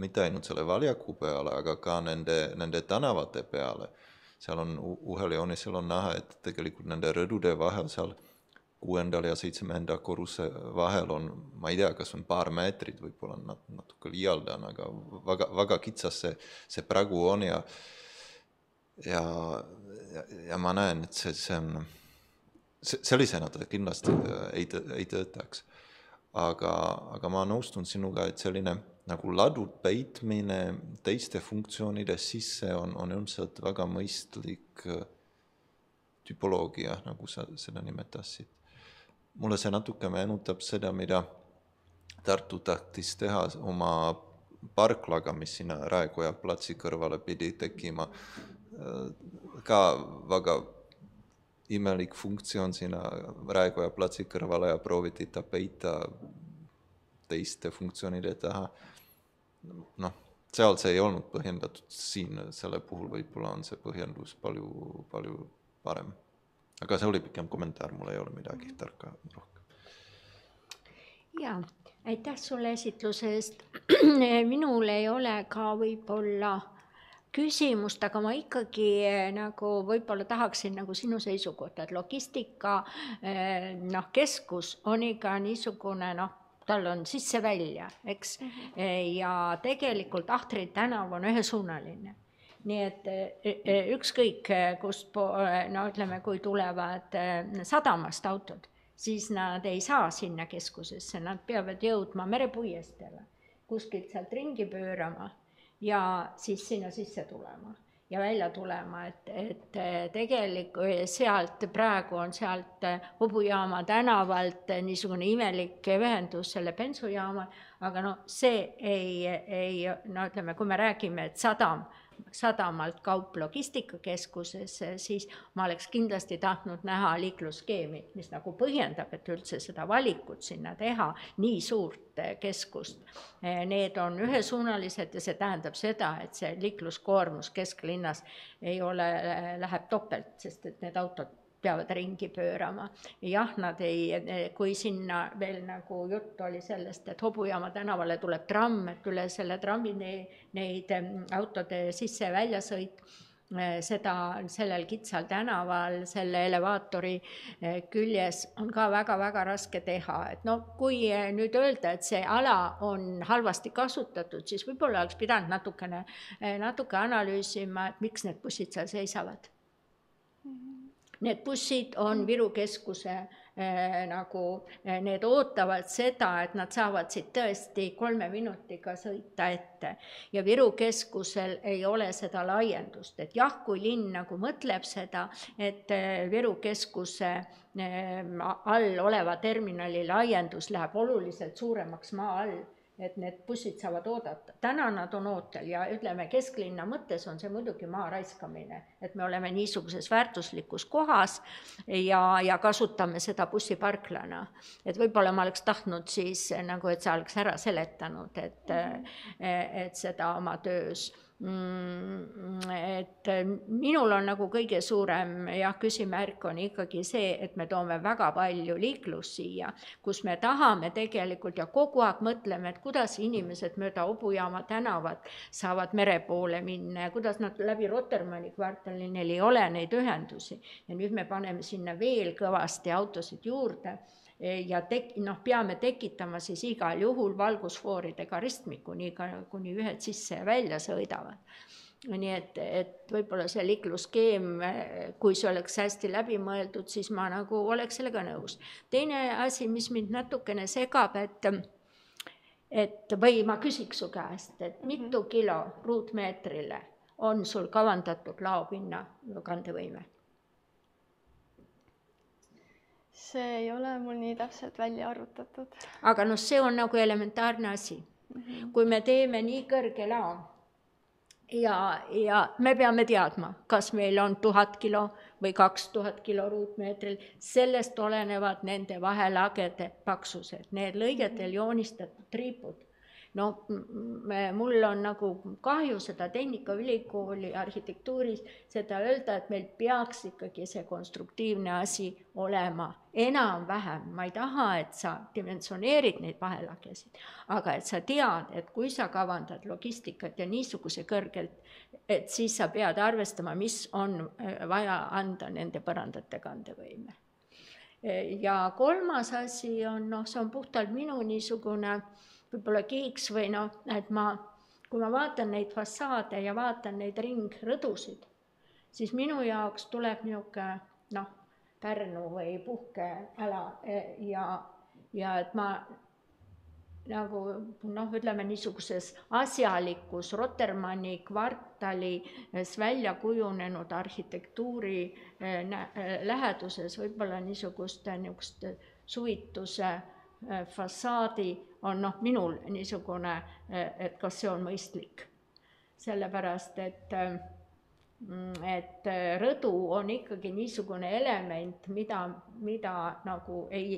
mitte ainult selle valjaku peale, aga ka nende, nende tänavate peale. Seal on ühel joonisel on näha, et tegelikult nende rõdude vahel seal kuuendal ja seitsmenda korruse vahel on, ma ei tea, kas on paar meetrit, võib-olla nat-, natuke liialdan, aga väga, väga kitsas see, see praegu on ja ja, ja, ja ma näen, et see, see on, sellisena ta kindlasti ei, ei töötaks. aga, aga ma nõustun sinuga, et selline nagu ladu peitmine teiste funktsioonide sisse on, on ilmselt väga mõistlik tüpoloogia, nagu sa seda nimetasid mulle see natuke meenutab seda, mida Tartu tahtis teha oma parklaga, mis sinna Raekoja platsi kõrvale pidi tekkima. ka väga imelik funktsioon sinna Raekoja platsi kõrvale ja prooviti ta peita teiste funktsioonide taha. Noh, seal see ei olnud põhjendatud, siin selle puhul võib-olla on see põhjendus palju, palju parem aga see oli pikem kommentaar, mul ei ole midagi tarka rohkem. ja, aitäh sulle esitluse eest. <clears throat> minul ei ole ka võib-olla küsimust, aga ma ikkagi eh, nagu võib-olla tahaksin nagu sinu seisukohta, et logistika eh, noh, keskus on ikka niisugune noh, tal on sisse-välja, eks. Mm, -hmm. ja tegelikult Ahtri tänav on ühesuunaline. Nii et e, e, ükskõik kust, no ütleme, kui tulevad sadamast autod, siis nad ei saa sinna keskusesse, nad peavad jõudma merepuiesteele, kuskilt sealt ringi pöörama ja siis sinna sisse tulema ja välja tulema, et, et tegelikult sealt praegu on sealt Hobujaama tänavalt niisugune imelik ühendus selle bensujaama, aga no see ei, ei no ütleme, kui me räägime, et sadam sadamalt kauplogistikakeskusesse, siis ma oleks kindlasti tahtnud näha liiklusskeemi, mis nagu põhjendab, et üldse seda valikut sinna teha, nii suurt eh, keskust. Eh, need on ühesuunalised ja see tähendab seda, et see liikluskoormus kesklinnas ei ole, eh, läheb topelt, sest et need autod peavad ringi pöörama. jah, nad ei, kui sinna veel nagu juttu oli sellest, et Hobujaama tänavale tuleb tramm, et üle selle trammi neid, neid autode sisse- ja väljasõit Eh, seda sellel kitsal tänaval selle elevaatori eh, küljes on ka väga-väga raske teha, et no kui eh, nüüd öelda, et see ala on halvasti kasutatud, siis võib-olla oleks pidanud natukene, natuke analüüsima, et miks need bussid seal seisavad. Need bussid on Viru keskuse Äh, nagu äh, need ootavad seda, et nad saavad siit tõesti kolme minutiga sõita ette. ja Viru keskusel ei ole seda laiendust, et jah, kui linn nagu mõtleb seda, et äh, Viru keskuse all oleva terminali laiendus läheb oluliselt suuremaks maa all et need bussid saavad oodata. täna nad on ootel ja ütleme, kesklinna mõttes on see muidugi maa raiskamine, et me oleme niisuguses väärtuslikus kohas ja, ja kasutame seda bussiparklana. et võib-olla ma oleks tahtnud siis nagu, et sa oleks ära seletanud, et, et seda oma töös et minul on nagu kõige suurem jah, küsimärk on ikkagi see, et me toome väga palju liiklust siia, kus me tahame tegelikult ja kogu aeg mõtleme, et kuidas inimesed mööda Hobujaama tänavat saavad mere poole minna ja kuidas nad läbi Rotermanni kvartali, neil ei ole neid ühendusi. ja nüüd me paneme sinna veel kõvasti autosid juurde ja tek-, noh, peame tekitama siis igal juhul valgusfooridega ristmiku, nii ka, kuni ühed sisse ja välja sõidavad. nii et, et võib-olla see liiklusskeem, kui see oleks hästi läbi mõeldud, siis ma nagu oleks sellega nõus. teine asi, mis mind natukene segab, et et või ma küsiks su käest, et mitu kilo ruutmeetrile on sul kavandatud laopinna kandevõime? See ei ole mul nii täpselt välja arvutatud. aga noh, see on nagu elementaarne asi mm. -hmm. kui me teeme nii kõrge lao ja, ja me peame teadma, kas meil on tuhat kilo või kaks tuhat kilo ruutmeetril, sellest olenevad nende vahelagede paksused, need lõigetel joonistatud triipud no mul on nagu kahju seda Tehnikaülikooli arhitektuuris, seda öelda, et meil peaks ikkagi see konstruktiivne asi olema enam-vähem, ma ei taha, et sa dimensioneerid neid vahelagesid, aga et sa tead, et kui sa kavandad logistikat ja niisuguse kõrgelt, et siis sa pead arvestama, mis on äh, vaja anda nende põrandate kandevõime. ja kolmas asi on noh, see on puhtalt minu niisugune äh, võib-olla kiiks või noh, et ma, kui ma vaatan neid fassaade ja vaatan neid ringrõdusid, siis minu jaoks tuleb niisugune noh, Pärnu või puhkeala e, ja, ja et ma nagu noh, ütleme niisuguses asjalikus Rotermanni kvartalis välja kujunenud arhitektuuri e, e, läheduses võib-olla niisugust niisugust suvituse fassaadi on noh, minul niisugune, et kas see on mõistlik. sellepärast, et, et rõdu on ikkagi niisugune element, mida, mida nagu ei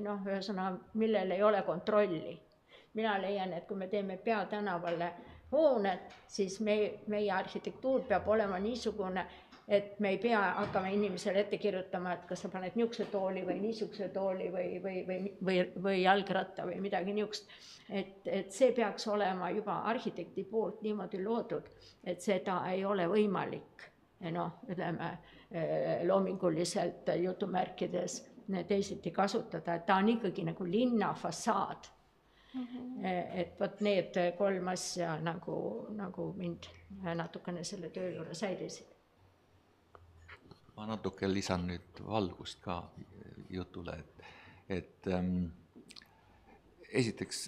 noh, ühesõnaga, millel ei ole kontrolli. mina leian, et kui me teeme peatänavale hooned, siis me, meie arhitektuur peab olema niisugune, et me ei pea hakkama inimesele ette kirjutama, et kas sa paned niisuguse tooli või niisuguse tooli või, või, või, või, või jalgratta või midagi niisugust. et, et see peaks olema juba arhitekti poolt niimoodi loodud, et seda ei ole võimalik noh, ütleme eh, loominguliselt jutumärkides teisiti kasutada, et ta on ikkagi nagu linna fassaad Mm -hmm. et vot need kolm asja nagu, nagu mind natukene selle töö juures häirisid ma natuke lisan nüüd valgust ka jutule, et, et ähm, esiteks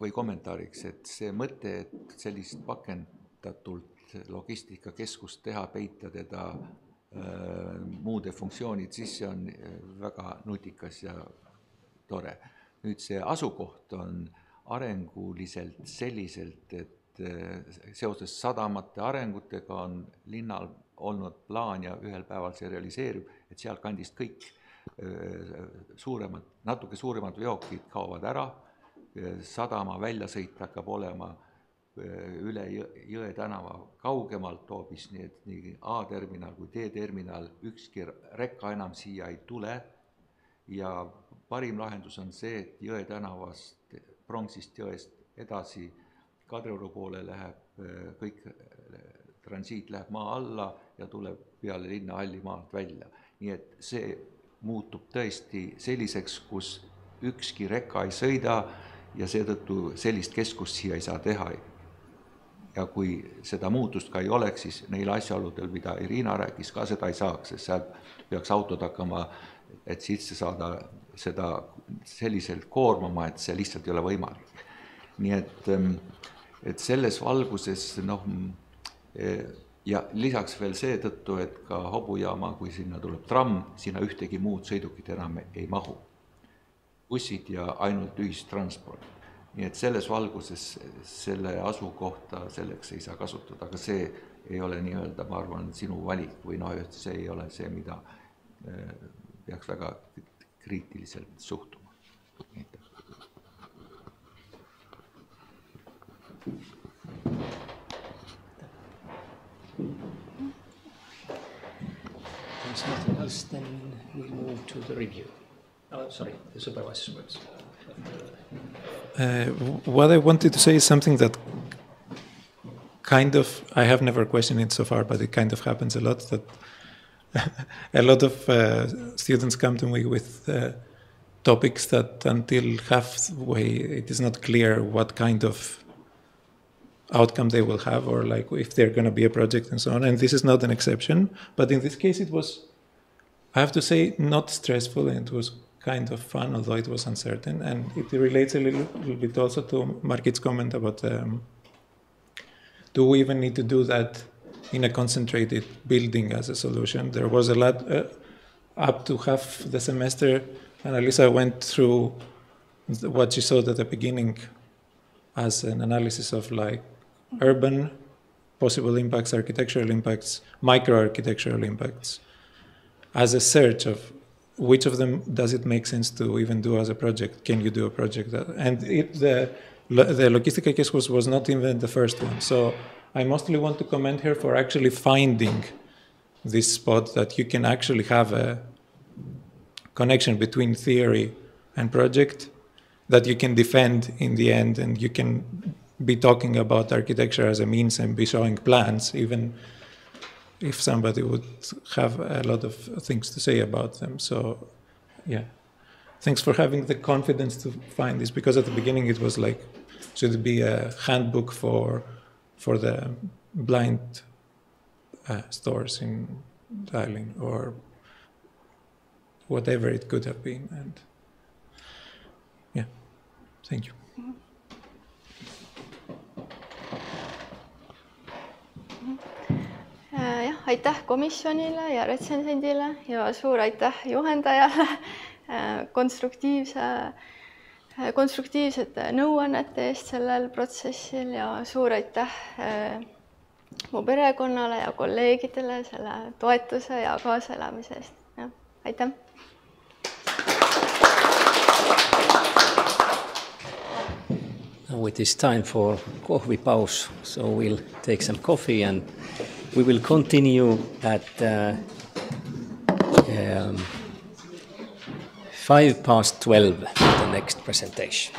või kommentaariks, et see mõte, et sellist pakendatult logistikakeskust teha, peita teda äh, muude funktsioonid sisse, on väga nutikas ja tore. nüüd see asukoht on arenguliselt selliselt, et äh, seoses sadamate arengutega on linnal olnud plaan ja ühel päeval see realiseerub, et sealkandist kõik suuremad, natuke suuremad veokid kaovad ära, sadama väljasõit hakkab olema üle Jõe tänava kaugemalt hoopis, nii et nii A-terminal kui D-terminal, ükski rekka enam siia ei tule. Ja parim lahendus on see, et Jõe tänavast, Pronksist jõest edasi Kadrioru poole läheb kõik transiit läheb maa alla ja tuleb peale linnahalli maalt välja. nii et see muutub tõesti selliseks, kus ükski reka ei sõida ja seetõttu sellist keskust siia ei saa teha. ja kui seda muutust ka ei oleks, siis neil asjaoludel, mida Irina rääkis, ka seda ei saaks, sest sealt peaks autod hakkama, et sisse saada seda selliselt koormama, et see lihtsalt ei ole võimalik. nii et, et selles valguses noh, ja lisaks veel seetõttu, et ka hobujaama, kui sinna tuleb tramm, sinna ühtegi muud sõidukit enam ei mahu. bussid ja ainult ühistransport. nii et selles valguses selle asukohta selleks ei saa kasutada, aga see ei ole nii-öelda, ma arvan, sinu valik või noh, see ei ole see, mida eh, peaks väga kriitiliselt suhtuma. aitäh. Then we move to the review. Oh, sorry, the supervisor's words. Uh, what I wanted to say is something that kind of, I have never questioned it so far, but it kind of happens a lot that <laughs> a lot of uh, students come to me with uh, topics that until halfway it is not clear what kind of outcome they will have or like if they're going to be a project and so on and this is not an exception but in this case it was i have to say not stressful and it was kind of fun although it was uncertain and it relates a little, little bit also to markit's comment about um, do we even need to do that in a concentrated building as a solution. There was a lot uh, up to half the semester. and Annalisa went through what she saw at the beginning as an analysis of like urban possible impacts, architectural impacts, micro architectural impacts, as a search of which of them does it make sense to even do as a project? Can you do a project that? And it, the the Logistica case was, was not even the first one. So I mostly want to commend her for actually finding this spot that you can actually have a connection between theory and project that you can defend in the end and you can be talking about architecture as a means and be showing plans even if somebody would have a lot of things to say about them so yeah thanks for having the confidence to find this because at the beginning it was like should it be a handbook for for the blind uh, stores in Tallinn or whatever it could have been. And yeah, thank you. Aitäh komisjonile ja retsensendile ja suur aitäh juhendajale äh, konstruktiivse konstruktiivsete nõuannete eest sellel protsessil ja suur aitäh eh, mu perekonnale ja kolleegidele selle toetuse ja kaaselamise eest. jah, aitäh. Now it is time for pause, so we'll take some coffee and we will continue at uh, um, five past 12 the next presentation.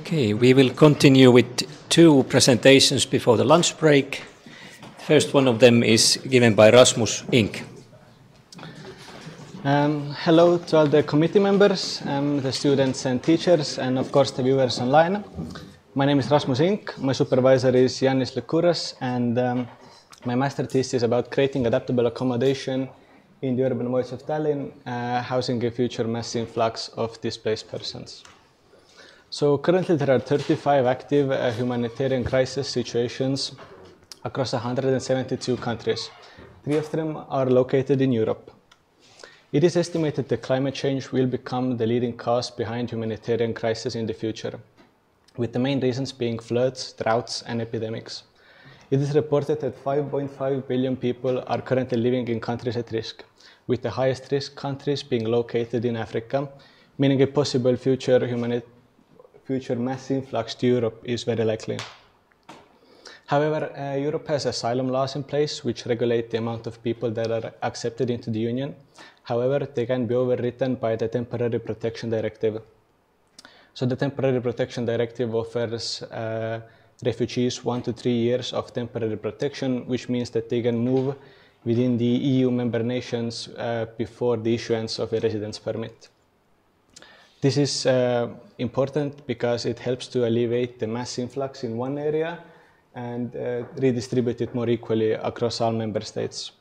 Okay, we will continue with two presentations before the lunch break. First one of them is given by Rasmus Inc. Um, hello to all the committee members, um, the students and teachers, and of course the viewers online. My name is Rasmus Inc. My supervisor is Yanis Lekuras, and um, my master thesis is about creating adaptable accommodation in the urban voice of Tallinn, uh, housing a future mass influx of displaced persons. So currently there are 35 active uh, humanitarian crisis situations across 172 countries. Three of them are located in Europe. It is estimated that climate change will become the leading cause behind humanitarian crisis in the future, with the main reasons being floods, droughts, and epidemics. It is reported that 5.5 billion people are currently living in countries at risk, with the highest risk countries being located in Africa, meaning a possible future, humani- future mass influx to Europe is very likely. However, uh, Europe has asylum laws in place which regulate the amount of people that are accepted into the Union. However, they can be overwritten by the Temporary Protection Directive. So the Temporary Protection Directive offers uh, refugees one to three years of temporary protection, which means that they can move within the EU member nations uh, before the issuance of a residence permit. This is uh, important because it helps to alleviate the mass influx in one area and uh, redistribute it more equally across all member states.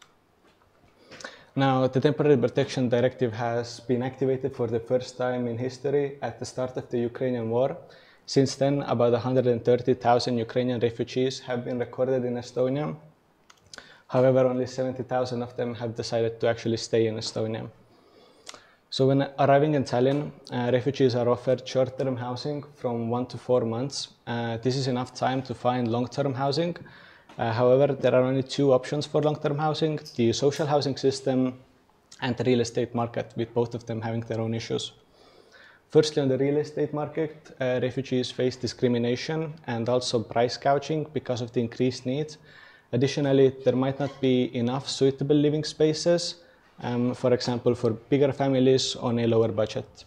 Now, the Temporary Protection Directive has been activated for the first time in history at the start of the Ukrainian war. Since then, about 130,000 Ukrainian refugees have been recorded in Estonia. However, only 70,000 of them have decided to actually stay in Estonia. So when arriving in Tallinn, uh, refugees are offered short-term housing from one to four months. Uh, this is enough time to find long-term housing. Uh, however, there are only two options for long-term housing, the social housing system and the real estate market, with both of them having their own issues. Firstly, on the real estate market, uh, refugees face discrimination and also price gouging because of the increased need. Additionally, there might not be enough suitable living spaces, um, for example, for bigger families on a lower budget.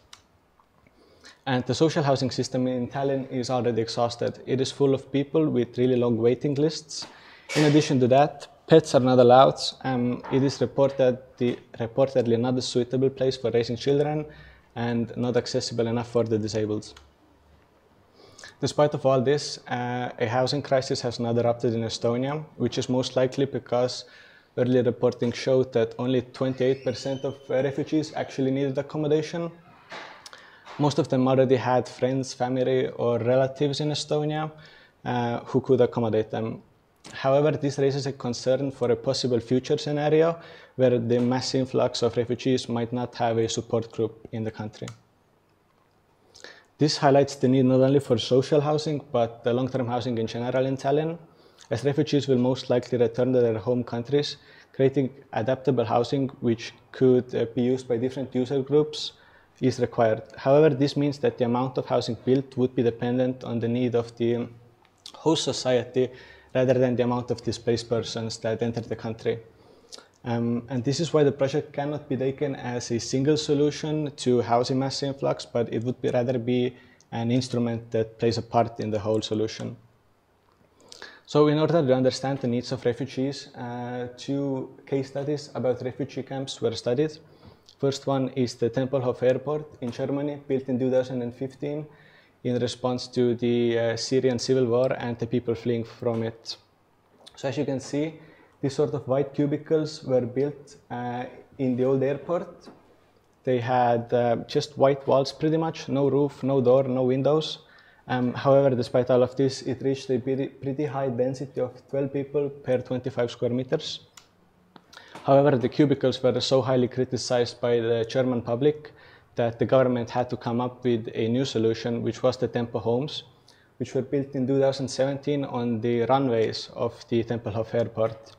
And the social housing system in Tallinn is already exhausted. It is full of people with really long waiting lists. In addition to that, pets are not allowed. Um, it is reported the, reportedly not a suitable place for raising children and not accessible enough for the disabled. Despite of all this, uh, a housing crisis has not erupted in Estonia, which is most likely because early reporting showed that only 28% of refugees actually needed accommodation. Most of them already had friends, family, or relatives in Estonia uh, who could accommodate them. However, this raises a concern for a possible future scenario where the mass influx of refugees might not have a support group in the country. This highlights the need not only for social housing, but the long-term housing in general in Tallinn, as refugees will most likely return to their home countries, creating adaptable housing which could uh, be used by different user groups is required. However, this means that the amount of housing built would be dependent on the need of the host society rather than the amount of displaced persons that enter the country. Um, and this is why the project cannot be taken as a single solution to housing mass influx, but it would be rather be an instrument that plays a part in the whole solution. So in order to understand the needs of refugees, uh, two case studies about refugee camps were studied. First one is the Tempelhof Airport in Germany, built in 2015 in response to the uh, Syrian civil war and the people fleeing from it. So as you can see, these sort of white cubicles were built uh, in the old airport. They had uh, just white walls pretty much, no roof, no door, no windows. Um, however, despite all of this, it reached a pretty, high density of 12 people per 25 square meters. However, the cubicles were so highly criticized by the German public that the government had to come up with a new solution, which was the Tempo homes, which were built in 2017 on the runways of the Tempelhof airport.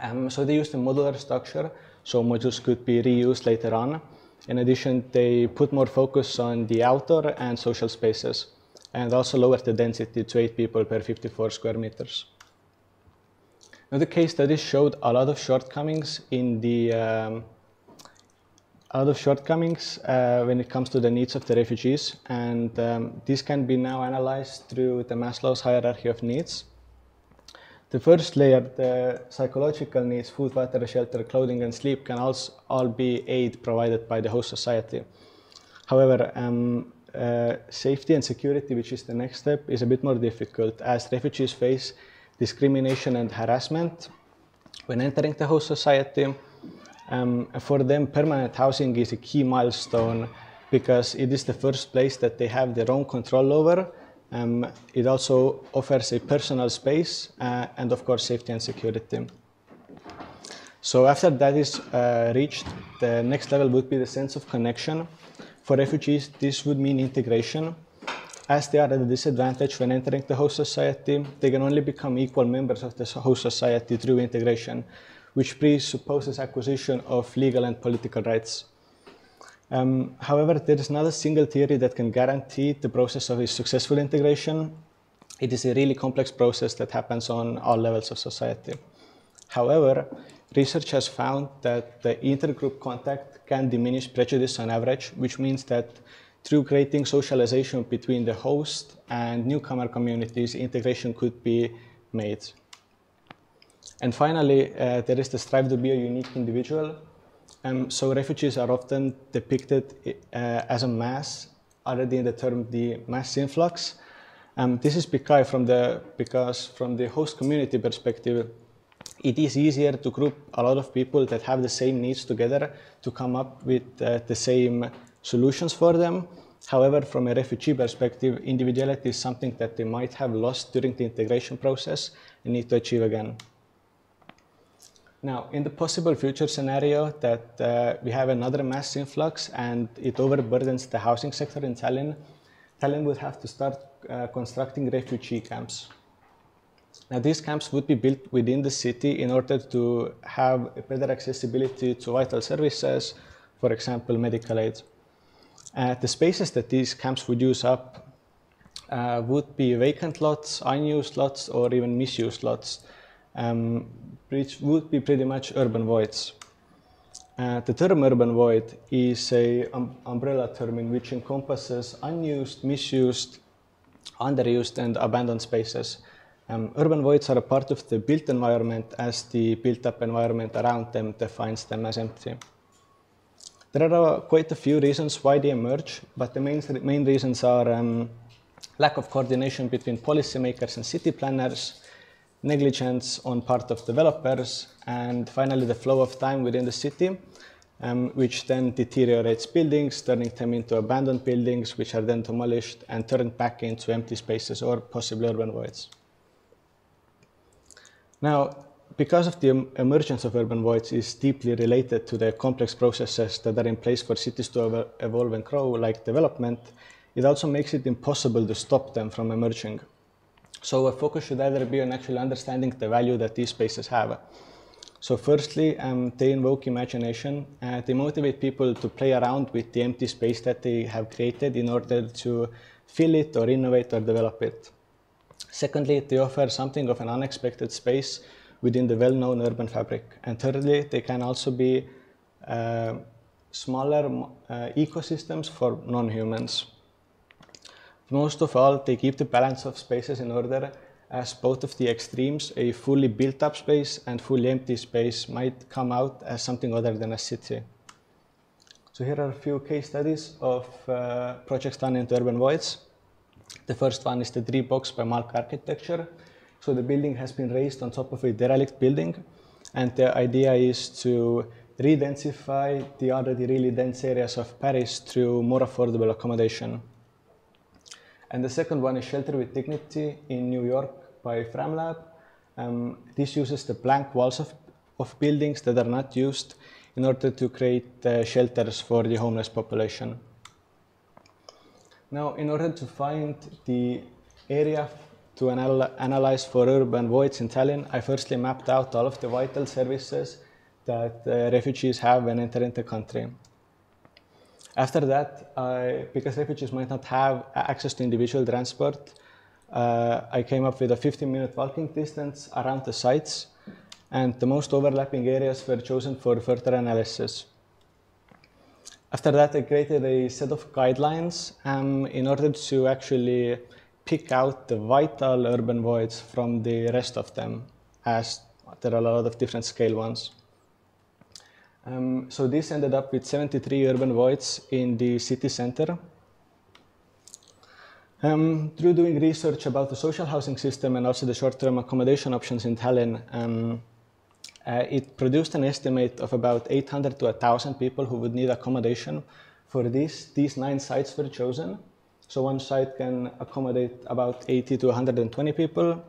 Um, so they used a modular structure, so modules could be reused later on. In addition, they put more focus on the outdoor and social spaces, and also lowered the density to 8 people per 54 square meters. Now, the case study showed a lot of shortcomings in the um, a lot of shortcomings uh, when it comes to the needs of the refugees, and um, this can be now analyzed through the Maslow's hierarchy of needs. The first layer, the psychological needs, food, water, shelter, clothing, and sleep, can also all be aid provided by the host society. However, um, uh, safety and security, which is the next step, is a bit more difficult as refugees face discrimination and harassment when entering the host society. Um, for them, permanent housing is a key milestone because it is the first place that they have their own control over. Um, it also offers a personal space uh, and, of course, safety and security. So after that is uh, reached, the next level would be the sense of connection. For refugees, this would mean integration. As they are at a disadvantage when entering the host society, they can only become equal members of the host society through integration, which presupposes acquisition of legal and political rights. Um, however, there is not a single theory that can guarantee the process of a successful integration. It is a really complex process that happens on all levels of society. However, research has found that the intergroup contact can diminish prejudice on average, which means that through creating socialization between the host and newcomer communities, integration could be made. And finally, uh, there is the strive to be a unique individual. Um, so refugees are often depicted uh, as a mass, already in the term the mass influx. Um, this is because from the because from the host community perspective, it is easier to group a lot of people that have the same needs together to come up with uh, the same solutions for them. However, from a refugee perspective, individuality is something that they might have lost during the integration process and need to achieve again. Now, in the possible future scenario that uh, we have another mass influx and it overburdens the housing sector in Tallinn, Tallinn would have to start uh, constructing refugee camps. Now, these camps would be built within the city in order to have better accessibility to vital services, for example, medical aid. Uh, the spaces that these camps would use up uh, would be vacant lots, unused lots, or even misused lots, um, which would be pretty much urban voids. Uh, the term urban void is a um, umbrella term in which encompasses unused, misused, underused, and abandoned spaces. Um, urban voids are a part of the built environment as the built-up environment around them defines them as empty. There are quite a few reasons why they emerge, but the main, main reasons are um, lack of coordination between policymakers and city planners, negligence on part of developers, and finally the flow of time within the city, um, which then deteriorates buildings, turning them into abandoned buildings, which are then demolished and turned back into empty spaces or possibly urban voids. Now, because of the emergence of urban voids is deeply related to the complex processes that are in place for cities to evolve and grow, like development, it also makes it impossible to stop them from emerging. So a focus should either be on actually understanding the value that these spaces have. So firstly, um, they invoke imagination. Uh, they motivate people to play around with the empty space that they have created in order to fill it or innovate or develop it. Secondly, they offer something of an unexpected space within the well-known urban fabric. And thirdly, they can also be uh, smaller uh, ecosystems for non-humans. Most of all, they keep the balance of spaces in order as both of the extremes, a fully built up space and fully empty space might come out as something other than a city. So here are a few case studies of uh, projects done into urban voids. The first one is the three box by Malka Architecture. So the building has been raised on top of a derelict building, and the idea is to re-densify the already really dense areas of Paris through more affordable accommodation. And the second one is Shelter with Dignity in New York by FramLab. Um, this uses the blank walls of, of buildings that are not used in order to create uh, shelters for the homeless population. Now, in order to find the area to anal analyze for urban voids in Tallinn, I firstly mapped out all of the vital services that uh, refugees have when entering the country. After that, I, because refugees might not have access to individual transport, uh, I came up with a 15 minute walking distance around the sites and the most overlapping areas were chosen for further analysis. After that, I created a set of guidelines um, in order to actually pick out the vital urban voids from the rest of them, as there are a lot of different scale ones. Um, so this ended up with 73 urban voids in the city center. Um, through doing research about the social housing system and also the short-term accommodation options in Tallinn, um, uh, it produced an estimate of about 800 to 1,000 people who would need accommodation. For this, these nine sites were chosen. So one site can accommodate about 80 to 120 people.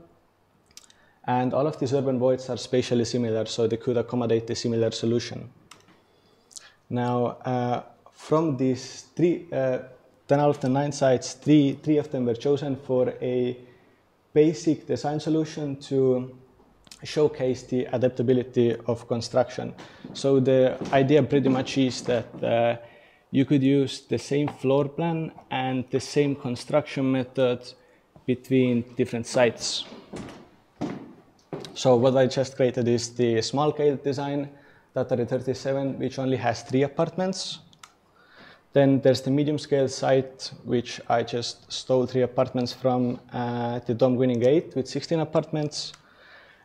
And all of these urban voids are spatially similar, so they could accommodate a similar solution. Now, uh, from these three, uh, 10 out of the nine sites, three, three of them were chosen for a basic design solution to showcase the adaptability of construction. So the idea pretty much is that uh, you could use the same floor plan and the same construction method between different sites. So what I just created is the small scale design, Tatari 37, which only has three apartments. Then there's the medium scale site, which I just stole three apartments from uh, the Dom Winning 8 with 16 apartments.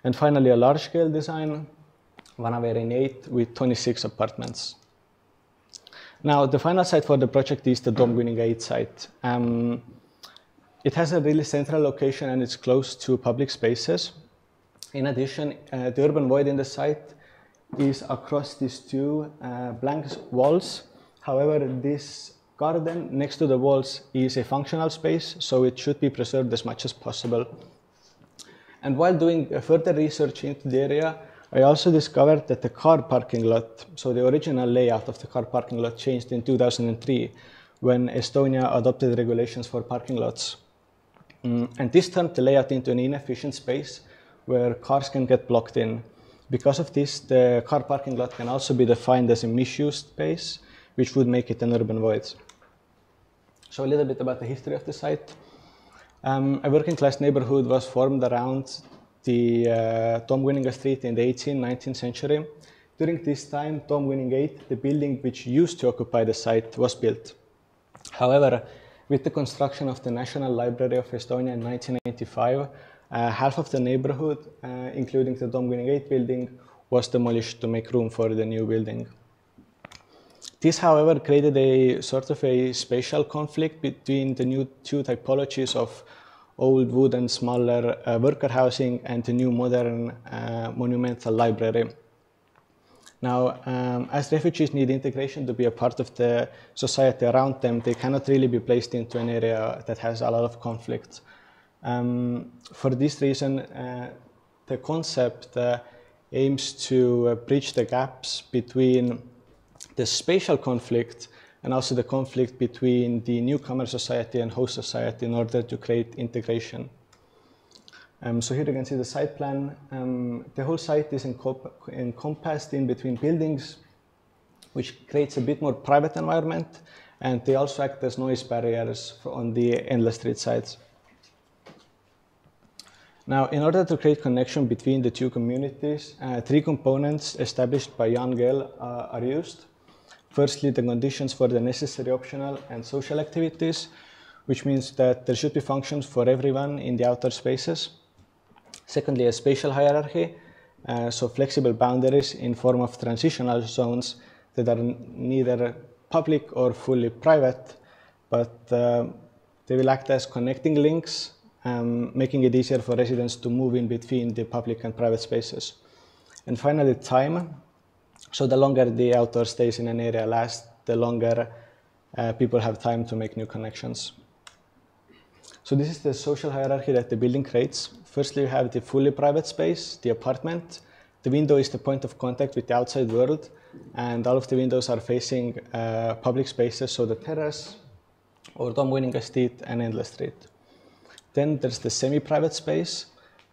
And finally, a large scale design, Vanaverin 8 with 26 apartments. Now, the final site for the project is the Dom Winning 8 site. Um, it has a really central location and it's close to public spaces. In addition, uh, the urban void in the site is across these two uh, blank walls. However, this garden next to the walls is a functional space, so it should be preserved as much as possible. And while doing further research into the area, I also discovered that the car parking lot, so the original layout of the car parking lot changed in 2003 when Estonia adopted regulations for parking lots. Mm, and this turned the layout into an inefficient space where cars can get blocked in. Because of this, the car parking lot can also be defined as a misused space, which would make it an urban void. So a little bit about the history of the site. Um, a working class neighborhood was formed around the uh, Dom Winninga Street in the 18th, 19th century. During this time, Tom Winning 8, the building which used to occupy the site, was built. However, with the construction of the National Library of Estonia in 1985, uh, half of the neighborhood, uh, including the Dom Winning 8 building, was demolished to make room for the new building. This, however, created a sort of a spatial conflict between the new two typologies of old wood and smaller uh, worker housing and the new modern uh, monumental library. Now, um, as refugees need integration to be a part of the society around them, they cannot really be placed into an area that has a lot of conflict. Um, for this reason, uh, the concept uh, aims to uh, bridge the gaps between the spatial conflict and also the conflict between the newcomer society and host society in order to create integration. Um, so here you can see the site plan. Um, the whole site is encompassed in between buildings, which creates a bit more private environment, and they also act as noise barriers on the endless street sides. Now, in order to create connection between the two communities, uh, three components established by Jan Gehl uh, are used. Firstly, the conditions for the necessary optional and social activities, which means that there should be functions for everyone in the outer spaces. Secondly, a spatial hierarchy, uh, so flexible boundaries in form of transitional zones that are neither public or fully private, but uh, they will act as connecting links um, making it easier for residents to move in between the public and private spaces. And finally, time. So the longer the outdoor stays in an area lasts, the longer uh, people have time to make new connections. So this is the social hierarchy that the building creates. Firstly, you have the fully private space, the apartment. The window is the point of contact with the outside world, and all of the windows are facing uh, public spaces, so the terrace, or Dom Winninga Street and Endless Street. Then there's the semi-private space,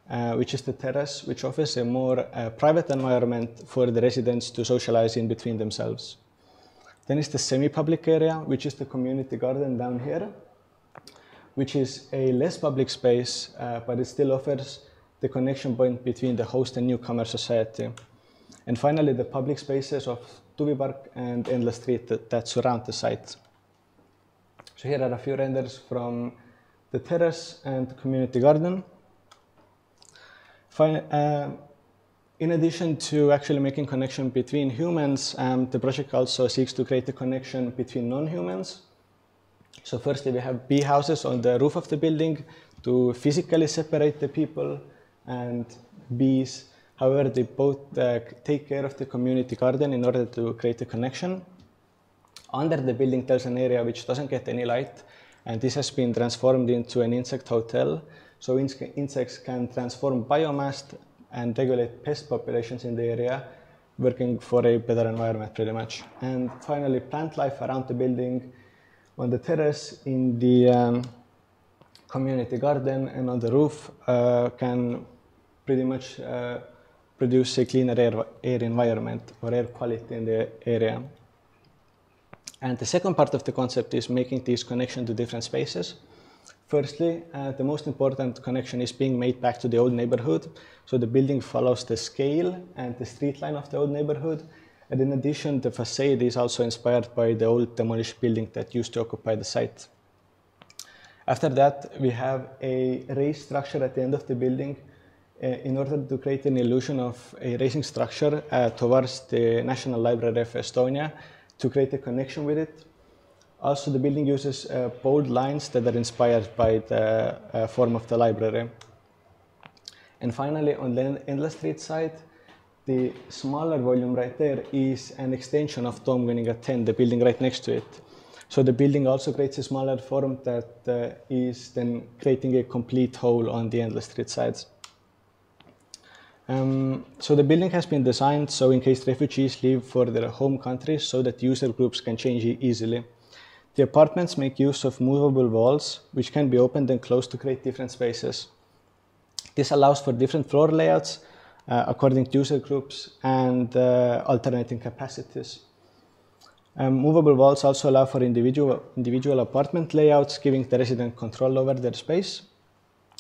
uh, which is the terrace, which offers a more uh, private environment for the residents to socialize in between themselves. Then is the semi-public area, which is the community garden down here, which is a less public space, uh, but it still offers the connection point between the host and newcomer society. And finally, the public spaces of Tuvi Park and Endless Street that, that surround the site. So here are a few renders from the terrace and community garden. Uh, in addition to actually making connection between humans, um, the project also seeks to create a connection between non-humans. So firstly, we have bee houses on the roof of the building to physically separate the people and bees. However, they both uh, take care of the community garden in order to create a connection. Under the building, there's an area which doesn't get any light, and this has been transformed into an insect hotel. So insects can transform biomass and regulate pest populations in the area, working for a better environment pretty much. And finally, plant life around the building, on the terrace, in the um, community garden, and on the roof uh, can pretty much uh, produce a cleaner air, air environment or air quality in the area. And the second part of the concept is making these connections to different spaces. Firstly, uh, the most important connection is being made back to the old neighborhood. So the building follows the scale and the street line of the old neighborhood. And in addition, the facade is also inspired by the old demolished building that used to occupy the site. After that, we have a raised structure at the end of the building uh, in order to create an illusion of a raising structure uh, towards the National Library of Estonia to create a connection with it. Also, the building uses uh, bold lines that are inspired by the uh, form of the library. And finally, on the Endless Street side, the smaller volume right there is an extension of Toomkoningin 10, the building right next to it. So the building also creates a smaller form that uh, is then creating a complete whole on the Endless Street sides. Um, so the building has been designed so in case refugees leave for their home countries so that user groups can change easily. The apartments make use of movable walls, which can be opened and closed to create different spaces. This allows for different floor layouts uh, according to user groups and uh, alternating capacities. Um, movable walls also allow for individual, individual apartment layouts, giving the resident control over their space.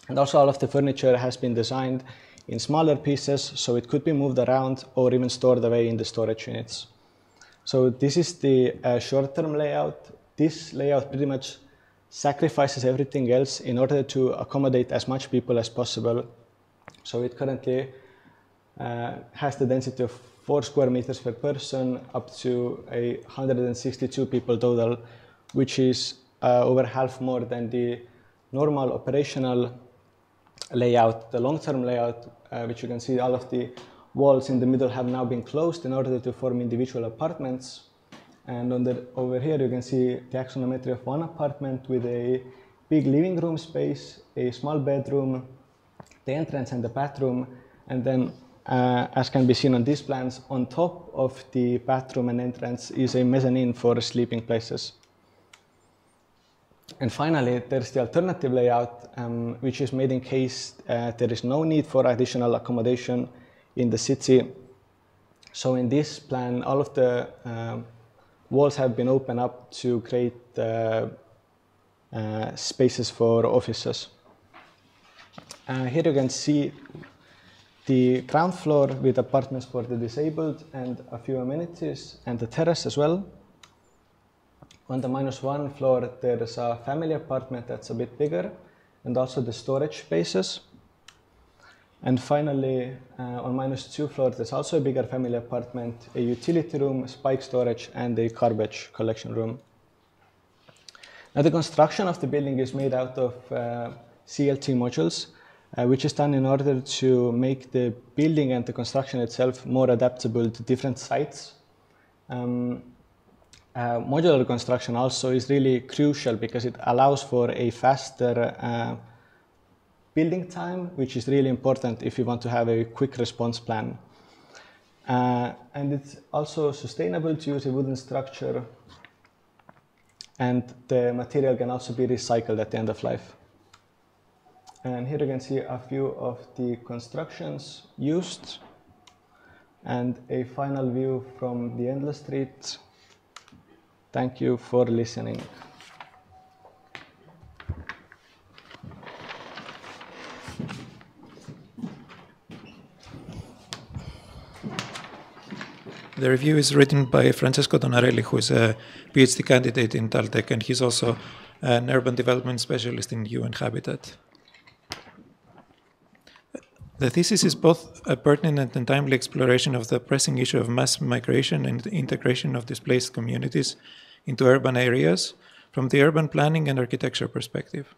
And also all of the furniture has been designed in smaller pieces, so it could be moved around or even stored away in the storage units. So this is the uh, short-term layout this layout pretty much sacrifices everything else in order to accommodate as much people as possible. So it currently uh, has the density of four square meters per person up to a 162 people total, which is uh, over half more than the normal operational layout. The long-term layout, uh, which you can see all of the walls in the middle have now been closed in order to form individual apartments. And on the, over here, you can see the axonometry of one apartment with a big living room space, a small bedroom, the entrance and the bathroom, and then uh, as can be seen on these plans, on top of the bathroom and entrance is a mezzanine for sleeping places. And finally, there's the alternative layout, um, which is made in case uh, there is no need for additional accommodation in the city. So in this plan, all of the um, walls have been opened up to create uh, uh, spaces for offices. Uh, here you can see the ground floor with apartments for the disabled and a few amenities and the terrace as well. On the minus one floor, there's a family apartment that's a bit bigger and also the storage spaces. And finally, uh, on minus two floor, there's also a bigger family apartment, a utility room, spike storage, and a garbage collection room. Now, the construction of the building is made out of uh, CLT modules, uh, which is done in order to make the building and the construction itself more adaptable to different sites. Um, uh, modular construction also is really crucial because it allows for a faster uh, building time, which is really important if you want to have a quick response plan. Uh, and it's also sustainable to use a wooden structure and the material can also be recycled at the end of life. And here you can see a few of the constructions used and a final view from the Endless Street. Thank you for listening. The review is written by Francesco Donarelli, who is a PhD candidate in Taltech, and he's also an urban development specialist in UN Habitat. The thesis is both a pertinent and timely exploration of the pressing issue of mass migration and integration of displaced communities into urban areas from the urban planning and architecture perspective.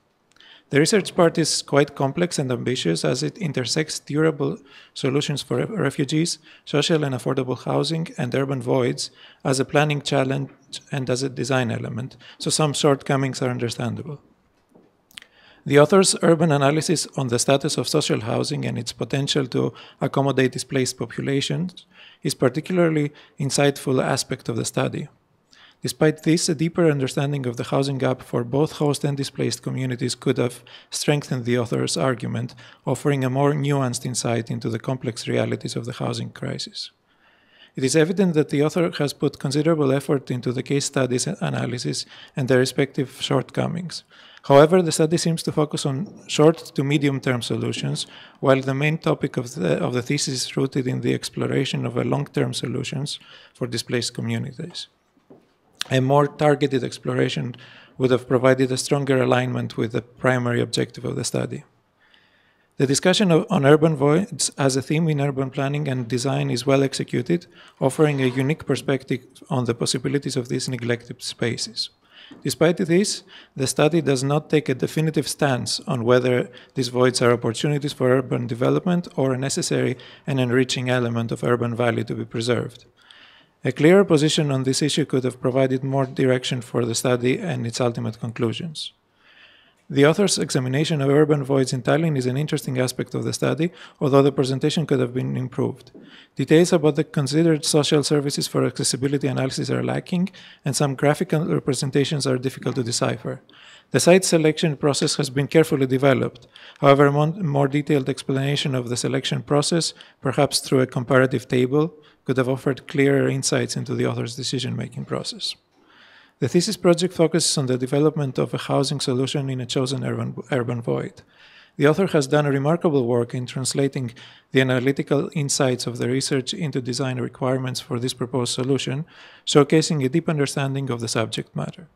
The research part is quite complex and ambitious as it intersects durable solutions for refugees, social and affordable housing, and urban voids as a planning challenge and as a design element, so some shortcomings are understandable. The author's urban analysis on the status of social housing and its potential to accommodate displaced populations is particularly insightful aspect of the study. Despite this, a deeper understanding of the housing gap for both host and displaced communities could have strengthened the author's argument, offering a more nuanced insight into the complex realities of the housing crisis. It is evident that the author has put considerable effort into the case studies and analysis and their respective shortcomings. However, the study seems to focus on short to medium term solutions, while the main topic of the, of the thesis is rooted in the exploration of long term solutions for displaced communities a more targeted exploration would have provided a stronger alignment with the primary objective of the study. The discussion of, on urban voids as a theme in urban planning and design is well executed, offering a unique perspective on the possibilities of these neglected spaces. Despite this, the study does not take a definitive stance on whether these voids are opportunities for urban development or a necessary and enriching element of urban value to be preserved. A clearer position on this issue could have provided more direction for the study and its ultimate conclusions. The author's examination of urban voids in Tallinn is an interesting aspect of the study, although the presentation could have been improved. Details about the considered social services for accessibility analysis are lacking, and some graphical representations are difficult to decipher. The site selection process has been carefully developed. However, a more detailed explanation of the selection process, perhaps through a comparative table, could have offered clearer insights into the author's decision making process. The thesis project focuses on the development of a housing solution in a chosen urban, urban void. The author has done a remarkable work in translating the analytical insights of the research into design requirements for this proposed solution, showcasing a deep understanding of the subject matter.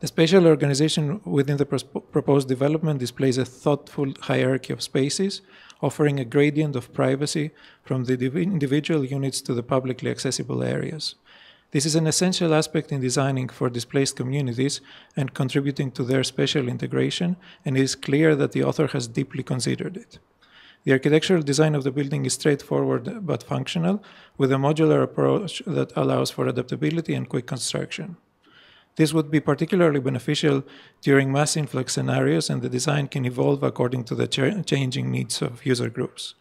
The spatial organization within the proposed development displays a thoughtful hierarchy of spaces, offering a gradient of privacy from the individual units to the publicly accessible areas. This is an essential aspect in designing for displaced communities and contributing to their spatial integration, and it is clear that the author has deeply considered it. The architectural design of the building is straightforward but functional, with a modular approach that allows for adaptability and quick construction. This would be particularly beneficial during mass influx scenarios, and the design can evolve according to the ch changing needs of user groups.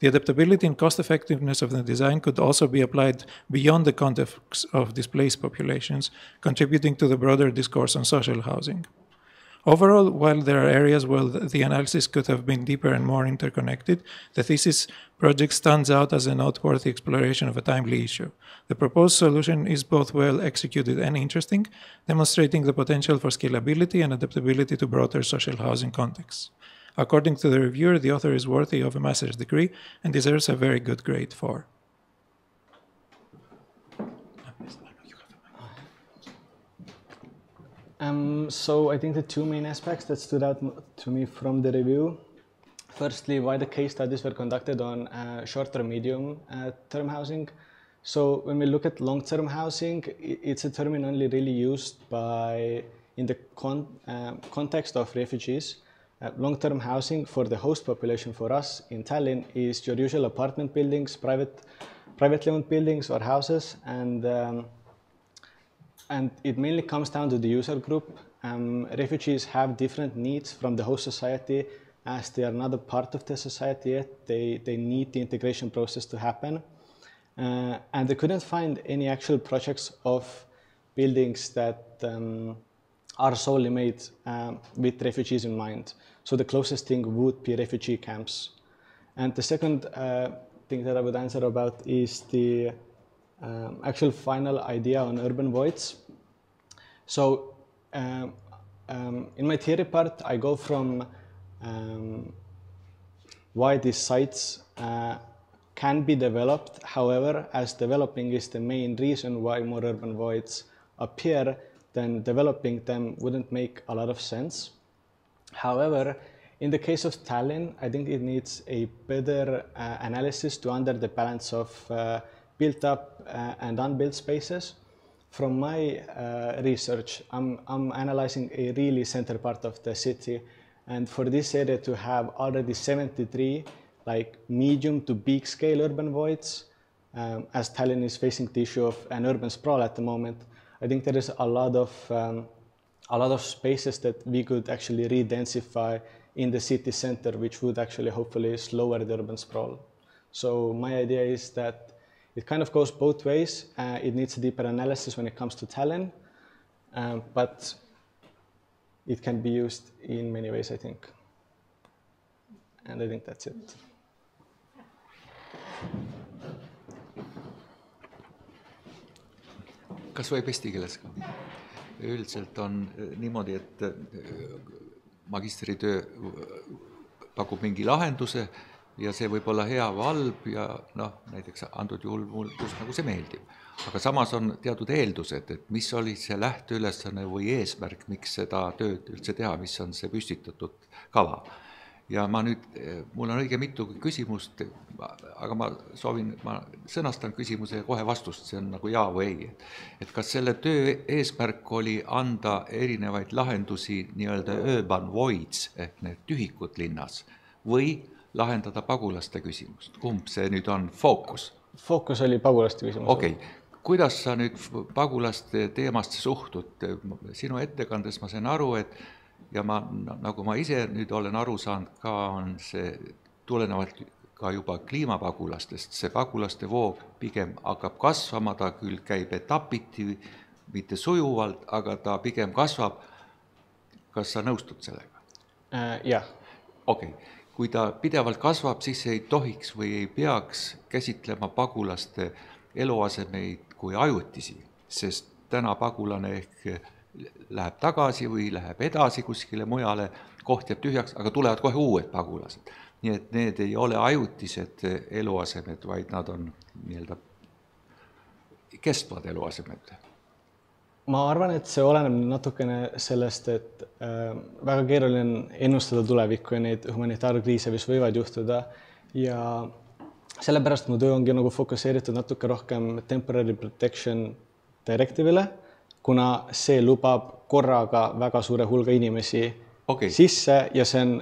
The adaptability and cost effectiveness of the design could also be applied beyond the context of displaced populations, contributing to the broader discourse on social housing. Overall, while there are areas where the analysis could have been deeper and more interconnected, the thesis project stands out as a noteworthy exploration of a timely issue. The proposed solution is both well executed and interesting, demonstrating the potential for scalability and adaptability to broader social housing contexts. According to the reviewer, the author is worthy of a master's degree and deserves a very good grade 4. Um, so I think the two main aspects that stood out to me from the review, firstly, why the case studies were conducted on uh, short-term, medium-term uh, housing. So when we look at long-term housing, it's a term only really used by in the con uh, context of refugees. Uh, long-term housing for the host population for us in Tallinn is your usual apartment buildings, private, privately owned buildings or houses, and um, and it mainly comes down to the user group. Um, refugees have different needs from the host society as they are not a part of the society yet. They, they need the integration process to happen. Uh, and they couldn't find any actual projects of buildings that um, are solely made um, with refugees in mind. So the closest thing would be refugee camps. And the second uh, thing that I would answer about is the um, actual final idea on urban voids. So um, um, in my theory part, I go from um, why these sites uh, can be developed. However, as developing is the main reason why more urban voids appear, then developing them wouldn't make a lot of sense. However, in the case of Tallinn, I think it needs a better uh, analysis to under the balance of uh, built up uh, and unbuilt spaces. From my uh, research, I'm, I'm analyzing a really center part of the city. And for this area to have already 73 like medium to big scale urban voids, um, as Tallinn is facing the issue of an urban sprawl at the moment, I think there is a lot of um, a lot of spaces that we could actually re-densify in the city center, which would actually hopefully slower the urban sprawl. So my idea is that it kind of goes both ways. Uh, it needs a deeper analysis when it comes to Tallinn, um, but it can be used in many ways, I think. And I think that's it. kas võib eesti keeles ka? üldiselt on eh, niimoodi, et eh, magistritöö pakub mingi lahenduse ja see võib olla hea või halb ja noh, näiteks antud juhul mul just nagu see meeldib. aga samas on teatud eeldused, et mis oli see lähteülesanne või eesmärk, miks seda tööd üldse teha, mis on see püstitatud kava ja ma nüüd, mul on õige mitu küsimust, aga ma soovin, ma sõnastan küsimuse ja kohe vastust, see on nagu jaa või ei. et kas selle töö eesmärk oli anda erinevaid lahendusi nii-öelda urban voids ehk need tühikud linnas või lahendada pagulaste küsimust, kumb see nüüd on fookus? fookus oli pagulaste küsimus. okei okay kuidas sa nüüd pagulaste teemasse suhtud, sinu ettekandes ma sain aru, et ja ma, nagu ma ise nüüd olen aru saanud ka, on see tulenevalt ka juba kliimapagulastest, see pagulaste voog pigem hakkab kasvama, ta küll käib etapiti, mitte sujuvalt, aga ta pigem kasvab. kas sa nõustud sellega äh,? jah. okei okay., kui ta pidevalt kasvab, siis ei tohiks või ei peaks käsitlema pagulaste eluasemeid kui ajutisi, sest täna pagulane ehk läheb tagasi või läheb edasi kuskile mujale, koht jääb tühjaks, aga tulevad kohe uued pagulased. nii et need ei ole ajutised eluasemed, vaid nad on nii-öelda kestvad eluasemed. Ma arvan, et see oleneb natukene sellest, et äh, väga keeruline on ennustada tulevikku ja neid humanitaarkriise, mis võivad juhtuda ja sellepärast mu töö ongi nagu fokusseeritud natuke rohkem temporary protection directive'ile kuna see lubab korraga väga suure hulga inimesi okay. sisse ja see on,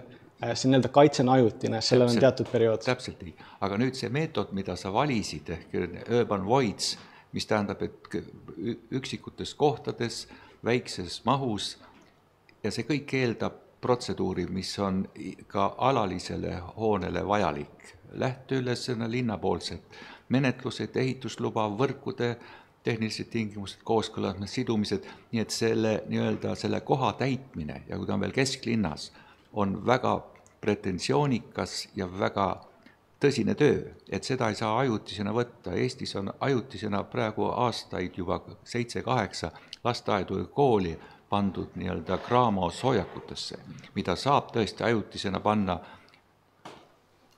äh, see nii-öelda kaitse on ajutine, sellel on teatud periood. täpselt nii, aga nüüd see meetod, mida sa valisid ehk urban voids, mis tähendab, et üksikutes kohtades, väikses mahus ja see kõik eeldab protseduuri, mis on ka alalisele hoonele vajalik. lähteülesanne linnapoolsed menetlused, ehitusluba, võrkude tehnilised tingimused, kooskõlastused, sidumised, nii et selle nii-öelda selle koha täitmine ja kui ta on veel kesklinnas, on väga pretensioonikas ja väga tõsine töö, et seda ei saa ajutisena võtta, Eestis on ajutisena praegu aastaid juba seitse-kaheksa lasteaedu ja kooli pandud nii-öelda Graamos hoiakutesse, mida saab tõesti ajutisena panna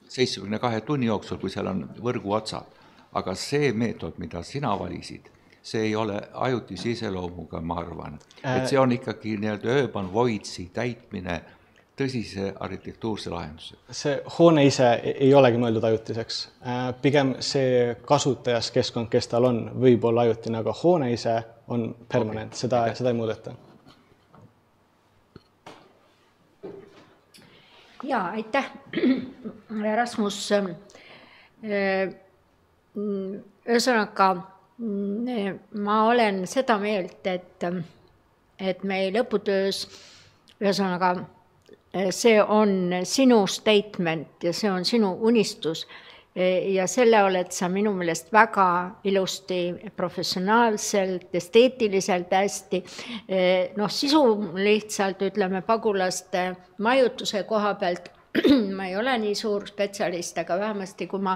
seitsmekümne kahe tunni jooksul, kui seal on võrguotsad aga see meetod, mida sina valisid, see ei ole ajutise iseloomuga, ma arvan, et see on ikkagi nii-öelda urban voidsi täitmine tõsise arhitektuurse lahendusega. see hoone ise ei olegi mõeldud ajutiseks, äh, pigem see kasutajaskeskkond, kes tal on, võib olla ajutine, aga hoone ise on permanent okay., seda, seda ei muudeta. ja aitäh, Rasmus äh, Mm, ühesõnaga, mm, ma olen seda meelt, et, et meie lõputöös, ühesõnaga, see on sinu statement ja see on sinu unistus. Ja selle oled sa minu meelest väga ilusti, professionaalselt, esteetiliselt hästi, noh, sisu lihtsalt ütleme pagulaste majutuse koha pealt. <clears throat> Ma ei ole nii suur spetsialist, aga vähemasti kui ma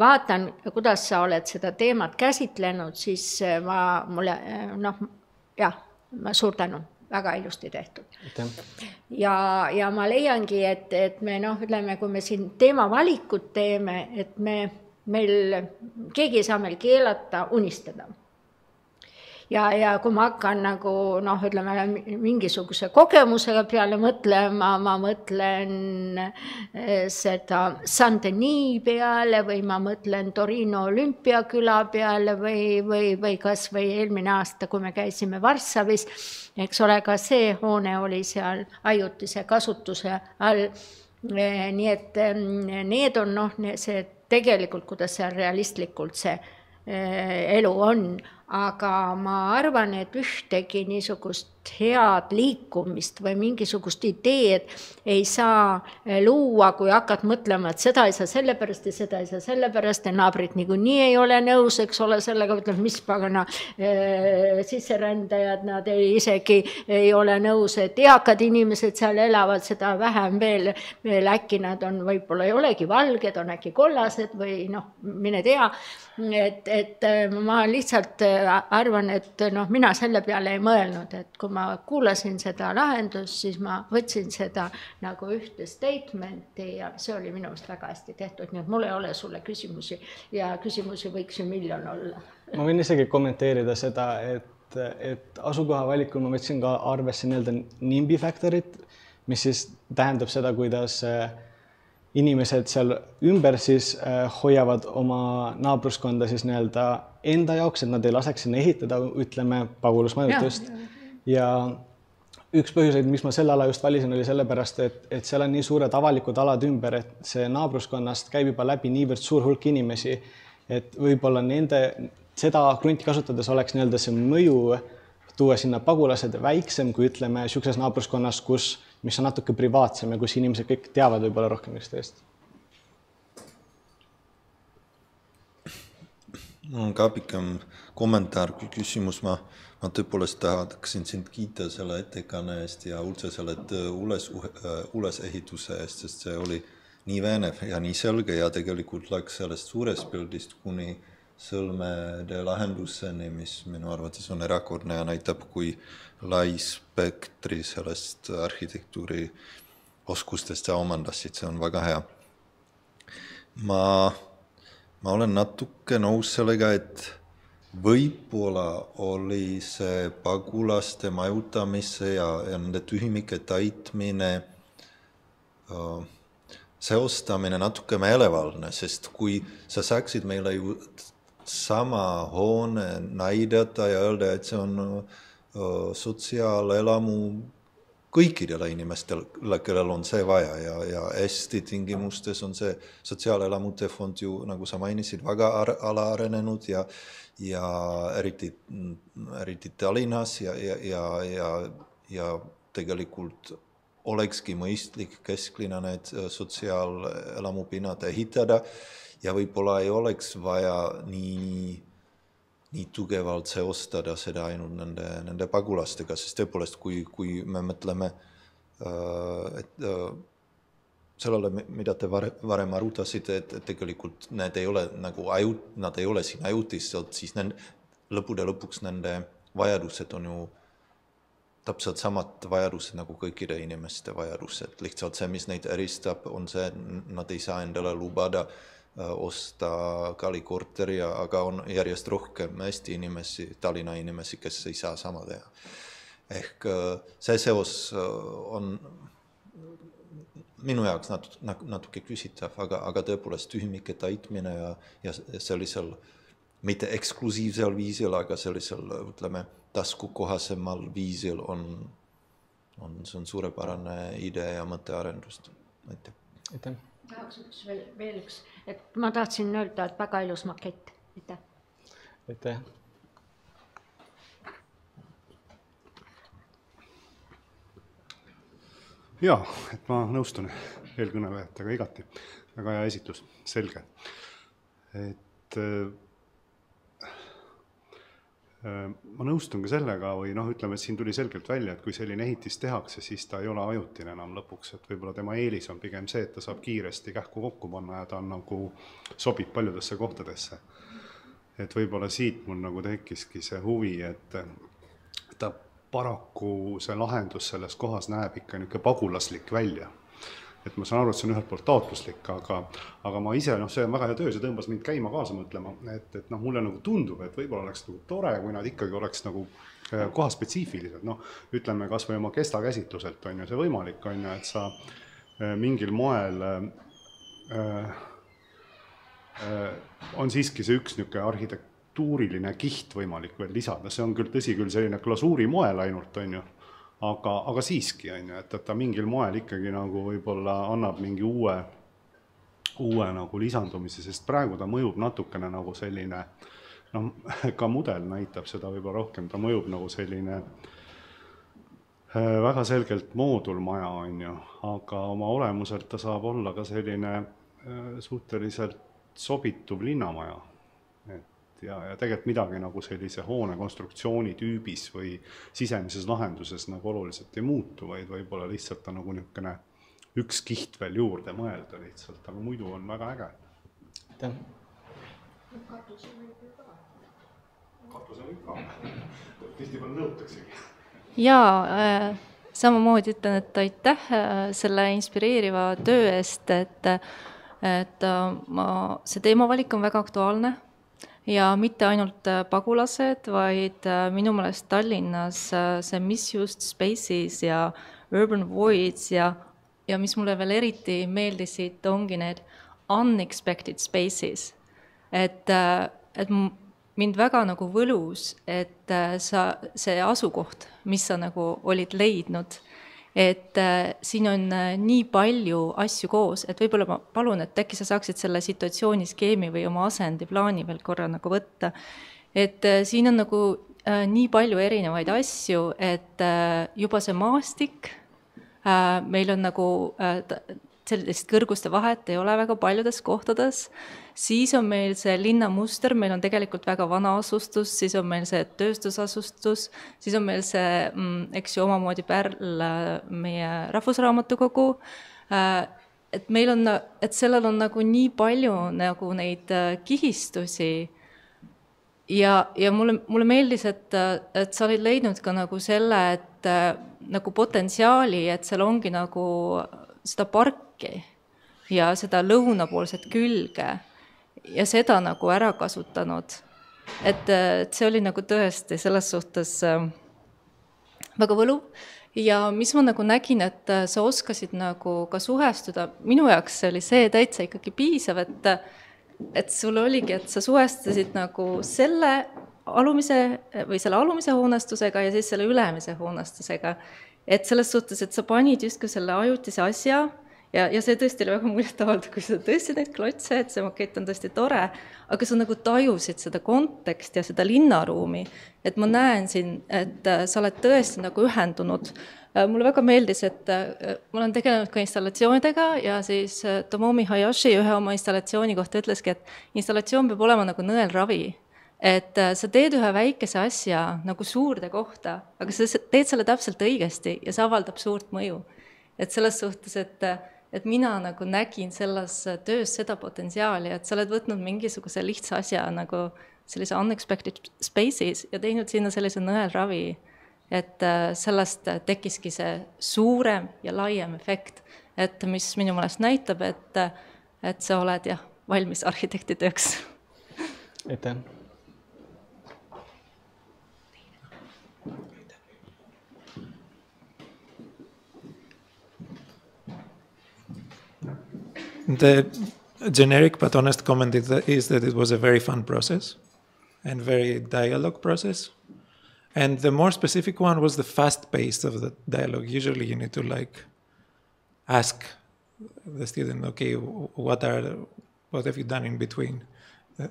vaatan, kuidas sa oled seda teemat käsitlenud, siis äh, ma, mulle äh, noh, jah, suur tänu, väga ilusti tehtud. ja, ja ma leiangi, et, et me noh, ütleme, kui me siin teemavalikut teeme, et me meil, keegi ei saa meil keelata unistada ja, ja kui ma hakkan nagu noh, ütleme mingisuguse kogemusega peale mõtlema, ma mõtlen eh, seda Saint-Denis peale või ma mõtlen Torino olümpiaküla peale või, või, või kasvõi eelmine aasta, kui me käisime Varssavis, eks ole, ka see hoone oli seal ajutise kasutuse all. Eh, nii et mm, need on noh, see tegelikult, kuidas seal realistlikult see eh, elu on aga ma arvan, et ühtegi niisugust head liikumist või mingisugust ideed ei saa eh, luua, kui hakkad mõtlema, et seda ei saa sellepärast ja seda ei saa sellepärast ja naabrid niikuinii ei ole nõus, eks ole, sellega, ütleme, mis pagana äh, sisserändajad, nad ei, isegi ei ole nõus, et eakad inimesed seal elavad, seda vähem veel, veel äkki nad on, võib-olla ei olegi valged, on äkki kollased või noh, mine tea. Et, et äh, ma lihtsalt arvan, et noh, mina selle peale ei mõelnud, et kui ma kuulasin seda lahendust, siis ma võtsin seda nagu ühte statement'i ja see oli minu arust väga hästi tehtud, nii et mul ei ole sulle küsimusi ja küsimusi võiks ju miljon olla. ma võin isegi kommenteerida seda, et, et asukoha valikul ma võtsin ka arvesse nii-öelda NIMBY factor'it, mis siis tähendab seda, kuidas äh, inimesed seal ümber siis äh, hoiavad oma naabruskonda siis nii-öelda enda jaoks, et nad ei laseks sinna ehitada, ütleme, pagulasmajutust. ja üks põhjuseid, miks ma selle ala just valisin, oli sellepärast, et, et seal on nii suured avalikud alad ümber, et see naabruskonnast käib juba läbi niivõrd suur hulk inimesi, et võib-olla nende, seda krunti kasutades oleks nii-öelda see mõju tuua sinna pagulased väiksem kui ütleme niisuguses naabruskonnas, kus mis on natuke privaatsem ja kus inimesed kõik teavad võib-olla rohkem üksteist. mul on ka pikem kommentaar kui küsimus, ma, ma tõepoolest tahaksin sind kiita selle ettekanne eest ja üldse selle üles, ülesehituse eest, sest see oli nii veenev ja nii selge ja tegelikult läks sellest suurest pildist kuni sõlmede lahenduseni, mis minu arvates on erakordne ja näitab, kui lai spektri sellest arhitektuuri oskustest sa omandasid, see on väga hea. ma, ma olen natuke nõus sellega, et võib-olla oli see pagulaste majutamise ja, ja nende tühimike täitmine uh, seostamine natuke meelevaldne, sest kui sa saaksid meile ju sama hoone näidata ja öelda, et see on uh, sotsiaalelamu kõikidele inimestele, kellel on see vaja ja, ja Eesti tingimustes on see sotsiaalelamute fond ju, nagu sa mainisid, väga alaarenenud ja ja eriti, eriti Tallinnas ja, ja, ja, ja, ja tegelikult olekski mõistlik kesklinna need sotsiaalelamupinnad ehitada. Ja võib-olla ei oleks vaja nii nii tugevalt seostada seda ainult nende, nende pagulastega, sest tõepoolest, kui, kui me mõtleme, äh, et äh, sellele, mida te varem arutasite, et, tegelikult need ei ole nagu ajut-, nad ei ole siin ajutiselt, siis nende, lõppude lõpuks nende vajadused on ju täpselt samad vajadused nagu kõikide inimeste vajadused, lihtsalt see, mis neid eristab, on see, nad ei saa endale lubada Äh, osta kalli korteri, aga on järjest rohkem Eesti inimesi, Tallinna inimesi, kes ei saa sama teha. ehk äh, see seos äh, on minu jaoks nat-, natuke küsitav, aga, aga tõepoolest tühimike täitmine ja, ja sellisel mitte eksklusiivsel viisil, aga sellisel, ütleme, taskukohasemal viisil on, on, see on suurepärane idee ja mõttearendust. aitäh. aitäh tahaks üks veel, veel üks, et ma tahtsin öelda, et väga ilus makett, aitäh. aitäh. Jaa, et ma nõustun eelkõnelejatega igati, väga hea esitlus, selge. et äh, Äh, ma nõustun ka sellega või noh, ütleme, et siin tuli selgelt välja, et kui selline ehitis tehakse, siis ta ei ole ajutine enam lõpuks, et võib-olla tema eelis on pigem see, et ta saab kiiresti kähku kokku panna ja ta on nagu, sobib paljudesse kohtadesse. et võib-olla siit mul nagu tekkiski see huvi, et ta paraku, see lahendus selles kohas näeb ikka niisugune pagulaslik välja. et ma saan aru, et see on ühelt poolt taotluslik, aga, aga ma ise, noh, see on väga hea töö, see tõmbas mind käima kaasa mõtlema, et, et noh, mulle nagu tundub, et võib-olla oleks nagu tore, kui nad ikkagi oleks nagu äh, kohaspetsiifilised, noh, ütleme kas või oma kesta käsitluselt on ju see võimalik, on ju, et sa äh, mingil moel äh, äh, on siiski see üks niisugune arhitektuuriline kiht võimalik veel lisada, see on küll, tõsi küll, selline glasuuri moel ainult, on ju. Aga, aga siiski, on ju, et, et ta mingil moel ikkagi nagu võib-olla annab mingi uue, uue nagu lisandumise, sest praegu ta mõjub natukene nagu selline noh, <laughs> ka mudel näitab seda võib-olla rohkem, ta mõjub nagu selline äh, väga selgelt moodulmaja, on ju, aga oma olemuselt ta saab olla ka selline äh, suhteliselt sobituv linnamaja ja, ja tegelikult midagi nagu sellise hoone konstruktsiooni tüübis või sisemises lahenduses nagu oluliselt ei muutu, vaid võib-olla lihtsalt on nagu niisugune üks kiht veel juurde mõelda lihtsalt, aga muidu on väga äge. aitäh. katuse võib ju ka. katuse võib ka, tihtipeale nõutaksegi. jaa äh,, samamoodi ütlen, et aitäh äh, selle inspireeriva töö eest, et et äh, ma, see teemavalik on väga aktuaalne ja mitte ainult äh, pagulased, vaid äh, minu meelest Tallinnas äh, see misused spaces ja urban voids ja, ja mis mulle veel eriti meeldisid, ongi need unexpected spaces. et, et mind väga nagu võlus, et sa, see asukoht, mis sa nagu olid leidnud et äh, siin on äh, nii palju asju koos, et võib-olla ma palun, et äkki sa saaksid selle situatsiooni skeemi või oma asendiplaani veel korra nagu võtta. et äh, siin on nagu nii palju erinevaid asju, et juba see maastik meil on nagu sellist kõrguste vahet ei ole väga paljudes kohtades, siis on meil see linnamuster, meil on tegelikult väga vana asustus, siis on meil see tööstusasustus, siis on meil see, mm, eks ju, omamoodi pärl äh, meie Rahvusraamatukogu, äh, et meil on, et sellel on nagu nii palju nagu neid äh, kihistusi. Ja, ja mulle, mulle meeldis, et, et sa olid leidnud ka nagu selle, et nagu potentsiaali, et seal ongi nagu seda parki ja seda lõunapoolset külge ja seda nagu ära kasutanud. et, et see oli nagu tõesti selles suhtes äh, väga võluv ja mis ma nagu nägin, et äh, sa oskasid nagu ka suhestuda, minu jaoks oli see täitsa ikkagi piisav, et et sul oligi, et sa suhestusid nagu selle alumise või selle alumise hoonestusega ja siis selle ülemise hoonestusega et selles suhtes, et sa panid justkui selle ajutise asja ja, ja see tõesti oli väga muljetavaldav, kui sa tõstsid neid klotse, et see makett on tõesti tore, aga sa nagu tajusid seda konteksti ja seda linnaruumi. et ma näen siin, et äh, sa oled tõesti nagu ühendunud. Äh, mulle väga meeldis, et äh, ma olen tegelenud ka installatsioonidega ja siis Tomomi Hayashi ühe oma installatsiooni kohta ütleski, et installatsioon peab olema nagu nõelravi et äh, sa teed ühe väikese asja nagu suurde kohta, aga sa teed selle täpselt õigesti ja see avaldab suurt mõju. et selles suhtes, et, et mina nagu nägin selles töös seda potentsiaali, et sa oled võtnud mingisuguse lihtsa asja nagu sellise unexpected spaces ja teinud sinna sellise nõelravi, et äh, sellest tekkiski see suurem ja laiem efekt, et mis minu meelest näitab, et, et sa oled jah, valmis arhitektitööks. aitäh The generic but honest comment is that it was a very fun process and very dialogue process. And the more specific one was the fast pace of the dialogue. Usually you need to like ask the student, okay, what are what have you done in between? <laughs>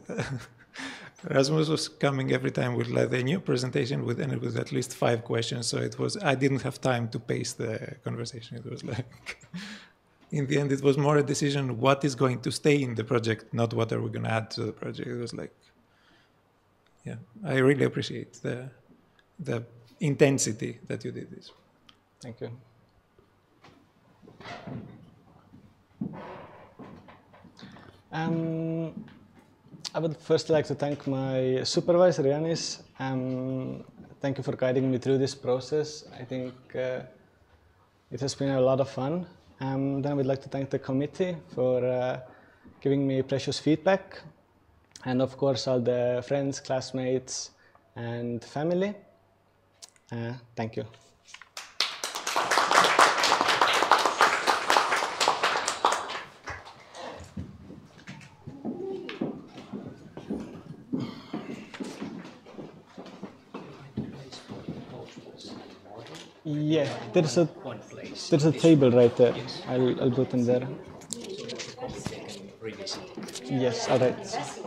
Rasmus was coming every time with like a new presentation with and with at least five questions. So it was I didn't have time to pace the conversation. It was like <laughs> in the end, it was more a decision what is going to stay in the project, not what are we going to add to the project. It was like, yeah, I really appreciate the the intensity that you did this. Thank you. Um, I would first like to thank my supervisor, Yanis. Um, thank you for guiding me through this process. I think uh, it has been a lot of fun Um, then I would like to thank the committee for uh, giving me precious feedback, and of course all the friends, classmates, and family. Uh, thank you. Yeah, there's a there's a table right there. I'll I'll put them there. Yes, all right.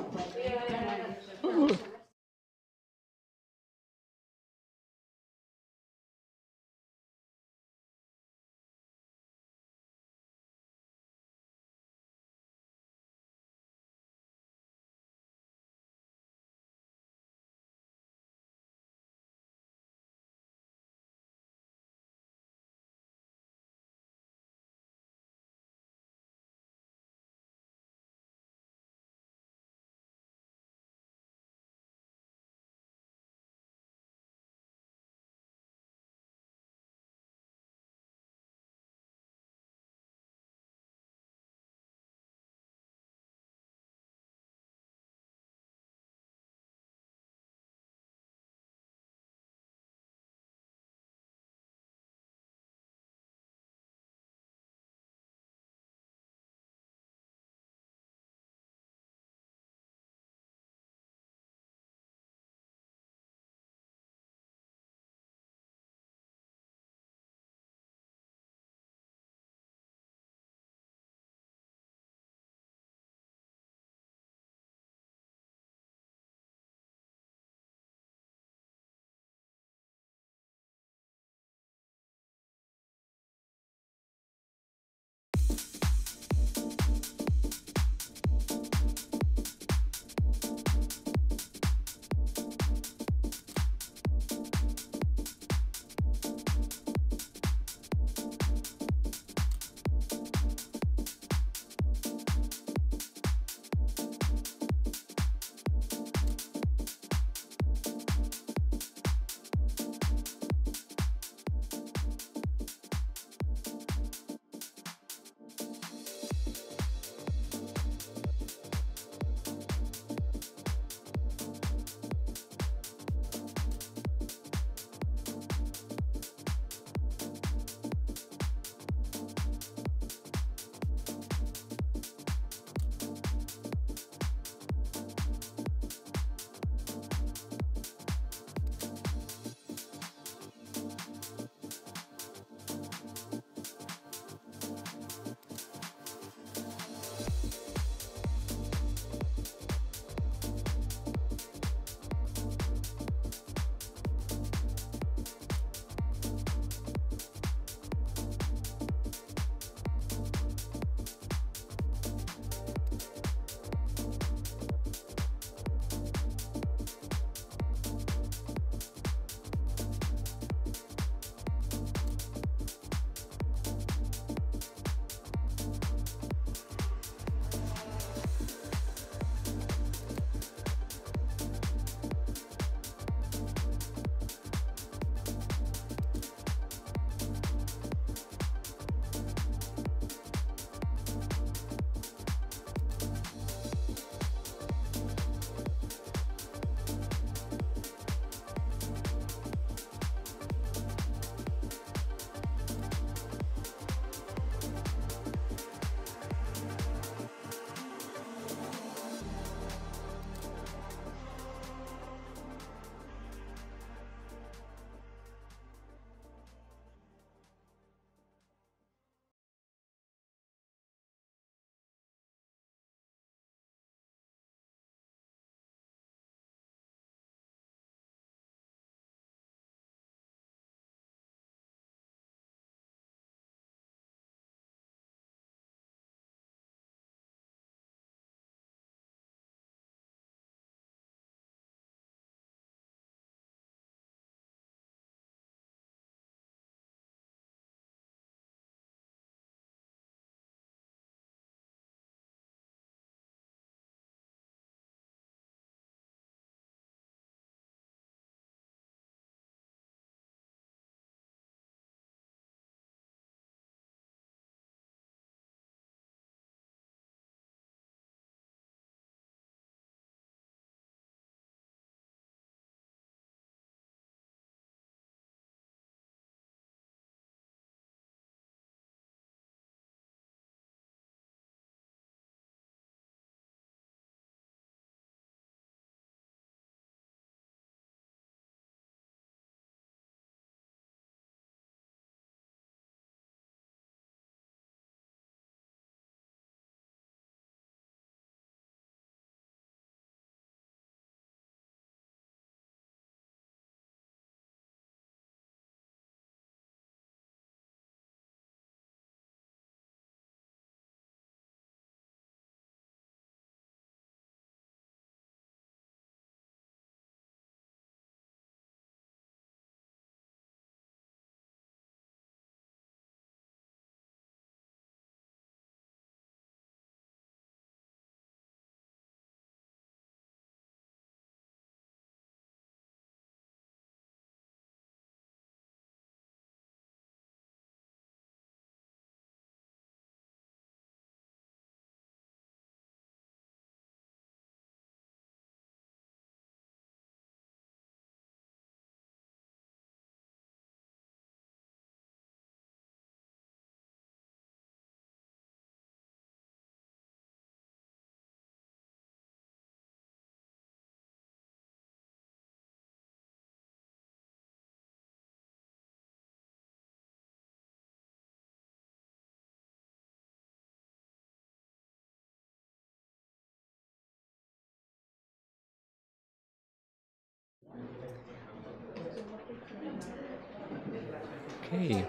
Okay.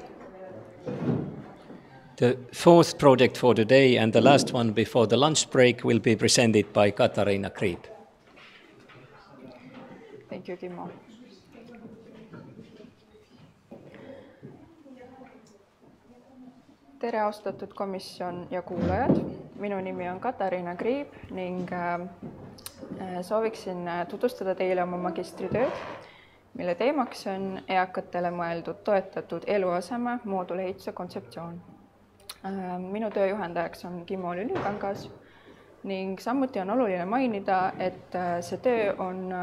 The fourth project for today and the last one before the lunch break will be presented by Katarina Kriip. Thank you, Kimmo. tere, austatud komisjon ja kuulajad. minu nimi on Katariina Kriip ning äh, sooviksin äh, tutvustada teile oma magistritööd, mille teemaks on eakatele mõeldud toetatud eluaseme moodulehituse kontseptsioon. Äh, minu töö juhendajaks on Kimmo Lülikangas ning samuti on oluline mainida, et äh, see töö on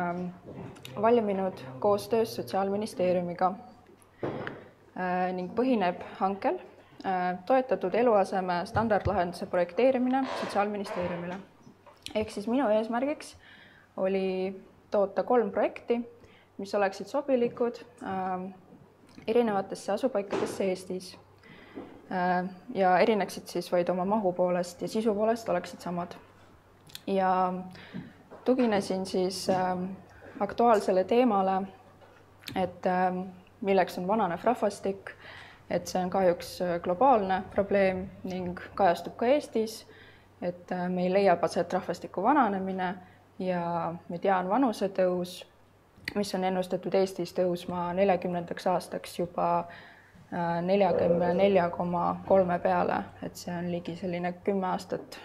valminud koostöös Sotsiaalministeeriumiga ning põhineb hankel Äh, toetatud eluaseme standardlahenduse projekteerimine Sotsiaalministeeriumile. ehk siis minu eesmärgiks oli toota kolm projekti, mis oleksid sobilikud äh, erinevatesse asupaikadesse Eestis äh, ja erineksid siis vaid oma mahu poolest ja sisu poolest oleksid samad. ja tuginesin siis äh, aktuaalsele teemale, et milleks on vananev rahvastik et see on kahjuks äh, globaalne probleem ning kajastub ka Eestis, et äh, meil leiab aset rahvastiku vananemine ja mediaan vanusetõus, mis on ennustatud Eestis tõusma neljakümnendaks aastaks juba äh, neljakümne nelja koma kolme peale, et see on ligi selline kümme aastat.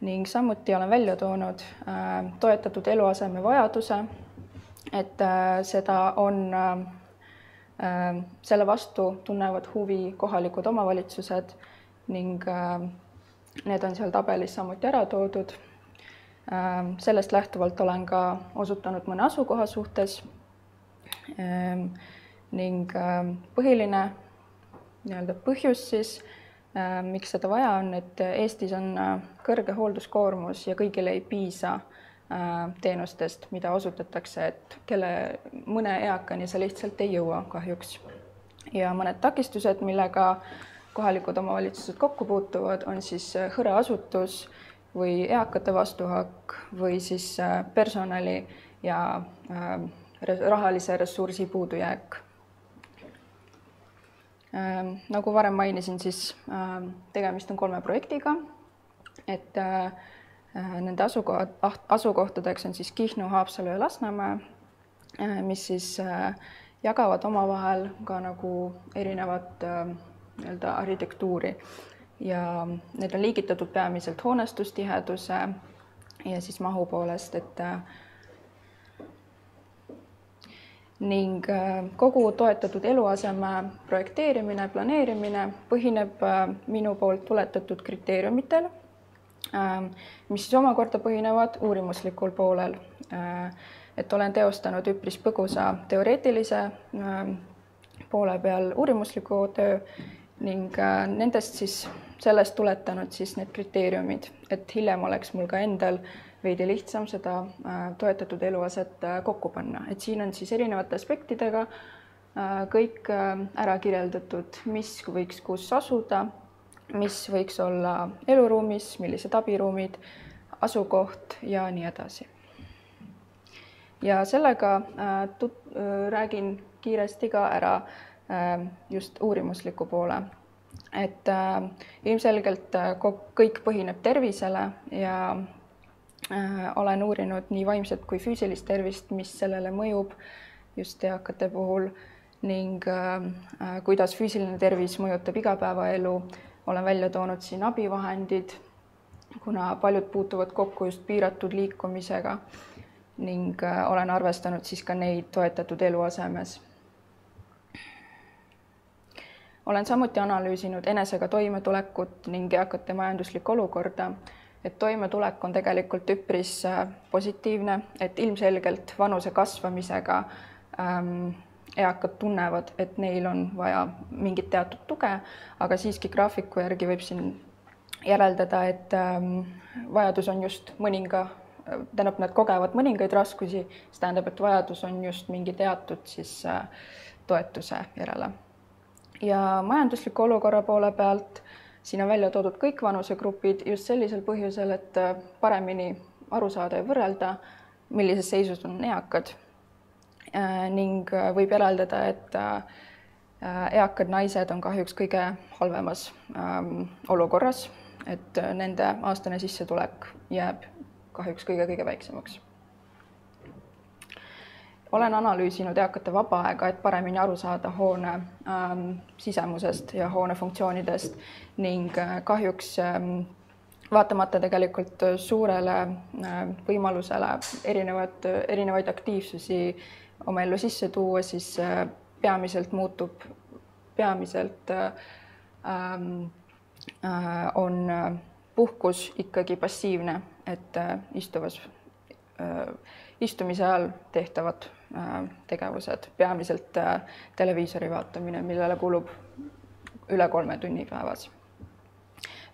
ning samuti olen välja toonud toetatud eluaseme vajaduse, et seda on selle vastu tunnevad huvi kohalikud omavalitsused ning need on seal tabelis samuti ära toodud. Ähm, sellest lähtuvalt olen ka osutanud mõne asukoha suhtes. ning põhiline nii-öelda põhjus siis, miks seda vaja on, et Eestis on äh, kõrge hoolduskoormus ja kõigile ei piisa Äh, teenustest, mida osutatakse, et kelle, mõne eakani see lihtsalt ei jõua kahjuks. ja mõned takistused, millega kohalikud omavalitsused kokku puutuvad, on siis äh, hõre asutus või eakate vastuhakk või siis äh, personali ja rahalise ressursi puudujääk. Ähm, nagu varem mainisin, siis tegemist on kolme projektiga, et äh, Äh, nende asukohad, asukohtadeks on siis Kihnu, Haapsalu ja Lasnamäe, äh, mis siis äh, jagavad omavahel ka nagu erinevat nii-öelda arhitektuuri ja need on liigitatud peamiselt hoonestustiheduse ja siis mahu poolest, et ning kogu toetatud eluaseme projekteerimine, planeerimine põhineb minu poolt tuletatud kriteeriumitel mis siis omakorda põhinevad uurimuslikul poolel. Äh, et olen teostanud üpris põgusa teoreetilise poole peal uurimusliku töö ning äh, nendest siis, sellest tuletanud siis need kriteeriumid, et hiljem oleks mul ka endal veidi lihtsam seda äh, toetatud eluaset kokku panna, et siin on siis erinevate aspektidega kõik ära kirjeldatud, mis võiks kus asuda mis võiks olla eluruumis, millised abiruumid, asukoht ja nii edasi. ja sellega äh, tut-, äh, räägin kiiresti ka ära äh, just uurimusliku poole. et äh, ilmselgelt äh, kõik põhineb tervisele ja äh, olen uurinud nii vaimset kui füüsilist tervist, mis sellele mõjub just eakate puhul ning äh, äh kuidas füüsiline tervis mõjutab igapäevaelu olen välja toonud siin abivahendid, kuna paljud puutuvad kokku just piiratud liikumisega ning äh, olen arvestanud siis ka neid toetatud eluasemes. Olen samuti analüüsinud enesega toimetulekut ning eakate majanduslikku olukorda, et toimetulek on tegelikult üpris äh, positiivne, et ilmselgelt vanuse kasvamisega ähm, eakad tunnevad, et neil on vaja mingit teatud tuge, aga siiski graafiku järgi võib siin järeldada, et ähm, vajadus on just mõninga, tähendab, nad kogevad mõningaid raskusi, see tähendab, et vajadus on just mingi teatud siis äh, toetuse järele. Ja majandusliku olukorra poole pealt siin on välja toodud kõik vanusegrupid just sellisel põhjusel, et äh, paremini aru saada ja võrrelda, millises seisus on eakad. Ning võib järeldada, et eakad naised on kahjuks kõige halvemas ähm, olukorras, et nende aastane sissetulek jääb kahjuks kõige-kõige väiksemaks olen analüüsinud eakate vaba aega, et paremini aru saada hoone ähm, sisemusest ja hoone funktsioonidest ning äh, kahjuks ähm, vaatamata tegelikult suurele äh, võimalusele erinevat, erinevaid aktiivsusi oma ellu sisse tuua, siis äh, peamiselt muutub, peamiselt äh, äh, on äh, puhkus ikkagi passiivne, et istuvas istumise ajal tehtavad tegevused, peamiselt äh, televiisori vaatamine, millele kulub üle kolme tunni päevas.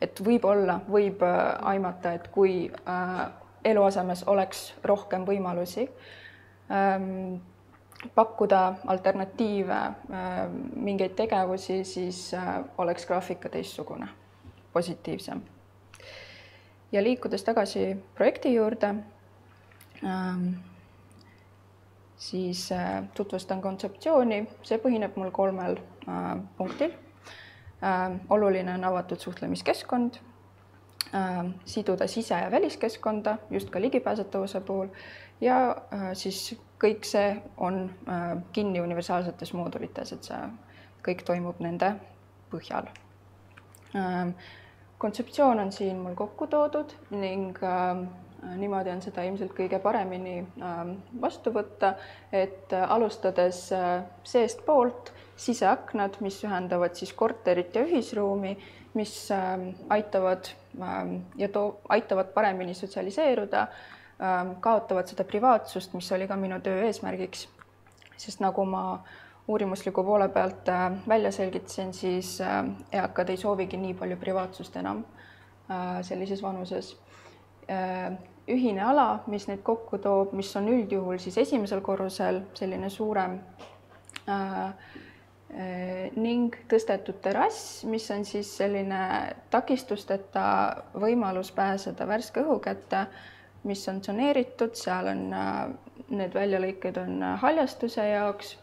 et võib-olla, võib äh, aimata, et kui eluasemes oleks rohkem võimalusi ähm, pakkuda alternatiive, mingeid tegevusi, siis oleks graafik ka teistsugune, positiivsem. ja liikudes tagasi projekti juurde Ähm, siis äh, tutvustan kontseptsiooni, see põhineb mul kolmel äh, punktil. Ähm, oluline on avatud suhtlemiskeskkond, siduda sise- ja väliskeskkonda just ka ligipääsetavuse puhul ja äh, siis kõik see on kinni universaalsetes moodulites, et see kõik toimub nende põhjal. kontseptsioon on siin mul kokku toodud ning Äh, niimoodi on seda ilmselt kõige paremini ähm, vastu võtta, et äh, alustades äh, seestpoolt siseaknad, mis ühendavad siis korterit ja ühisruumi, mis ähm, aitavad ähm, ja too, aitavad paremini sotsialiseeruda, kaotavad seda privaatsust, mis oli ka minu töö eesmärgiks. sest nagu ma uurimusliku poole pealt välja selgitasin, siis eakad ei soovigi nii palju privaatsust enam sellises vanuses Äh, ühine ala, mis neid kokku toob, mis on üldjuhul siis esimesel korrusel selline suurem äh, äh, ning tõstetud terrass, mis on siis selline takistusteta võimalus pääseda värske õhu kätte, mis on tsoneeritud, seal on need väljalõiked on haljastuse jaoks,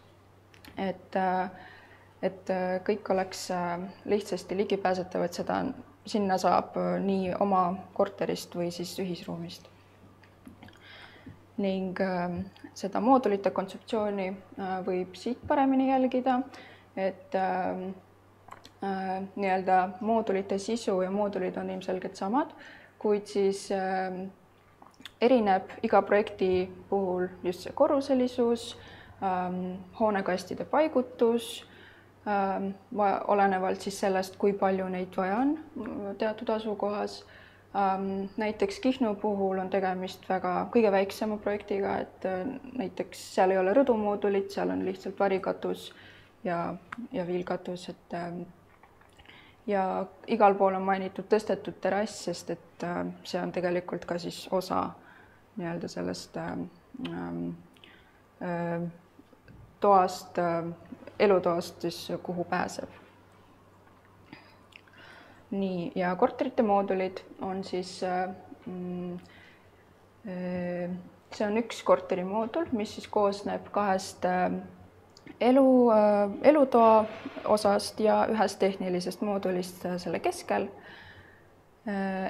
et, et kõik oleks lihtsasti ligipääsetav, et seda sinna saab äh, nii oma korterist või siis ühisruumist. ning äh, seda moodulite kontseptsiooni äh, võib siit paremini jälgida, et nii-öelda moodulite sisu ja moodulid on ilmselgelt samad, kuid siis erineb iga projekti puhul just see korruselisus, hoonekastide paigutus Ähm, olenevalt siis sellest, kui palju neid vaja on mm, teatud asukohas. Ähm, näiteks Kihnu puhul on tegemist väga kõige väiksema projektiga, et äh, näiteks seal ei ole rõdumoodulit, seal on lihtsalt varikatus ja, ja viilkatus, et ähm, ja igal pool on mainitud tõstetud terrass, sest et äh, see on tegelikult ka siis osa nii-öelda sellest ähm, äh, toast äh, elutoast siis, kuhu pääseb. nii, ja korterite moodulid on siis mm, äh, see on üks korterimoodul, mis siis koosneb kahest äh, elu, äh, elutoa osast ja ühest tehnilisest moodulist selle keskel.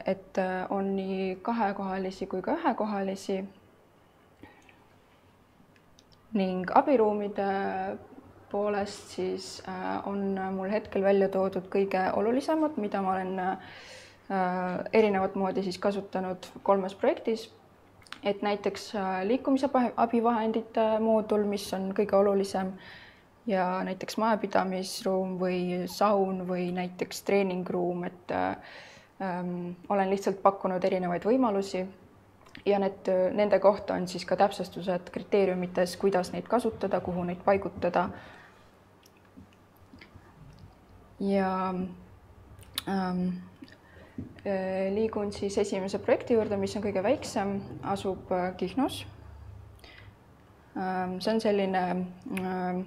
et on nii kahekohalisi kui ka ühekohalisi. ning abiruumide poolest siis äh, on mul hetkel välja toodud kõige olulisemad, mida ma olen äh, erinevat moodi siis kasutanud kolmes projektis. et näiteks äh, liikumise abivahendite moodul, mis on kõige olulisem ja näiteks majapidamisruum või saun või näiteks treeningruum, et ähm, olen lihtsalt pakkunud erinevaid võimalusi ja need, nende kohta on siis ka täpsustused kriteeriumites, kuidas neid kasutada, kuhu neid paigutada ja ähm, äh, liigun siis esimese projekti juurde, mis on kõige väiksem, asub äh, Kihnus ähm,. see on selline ähm,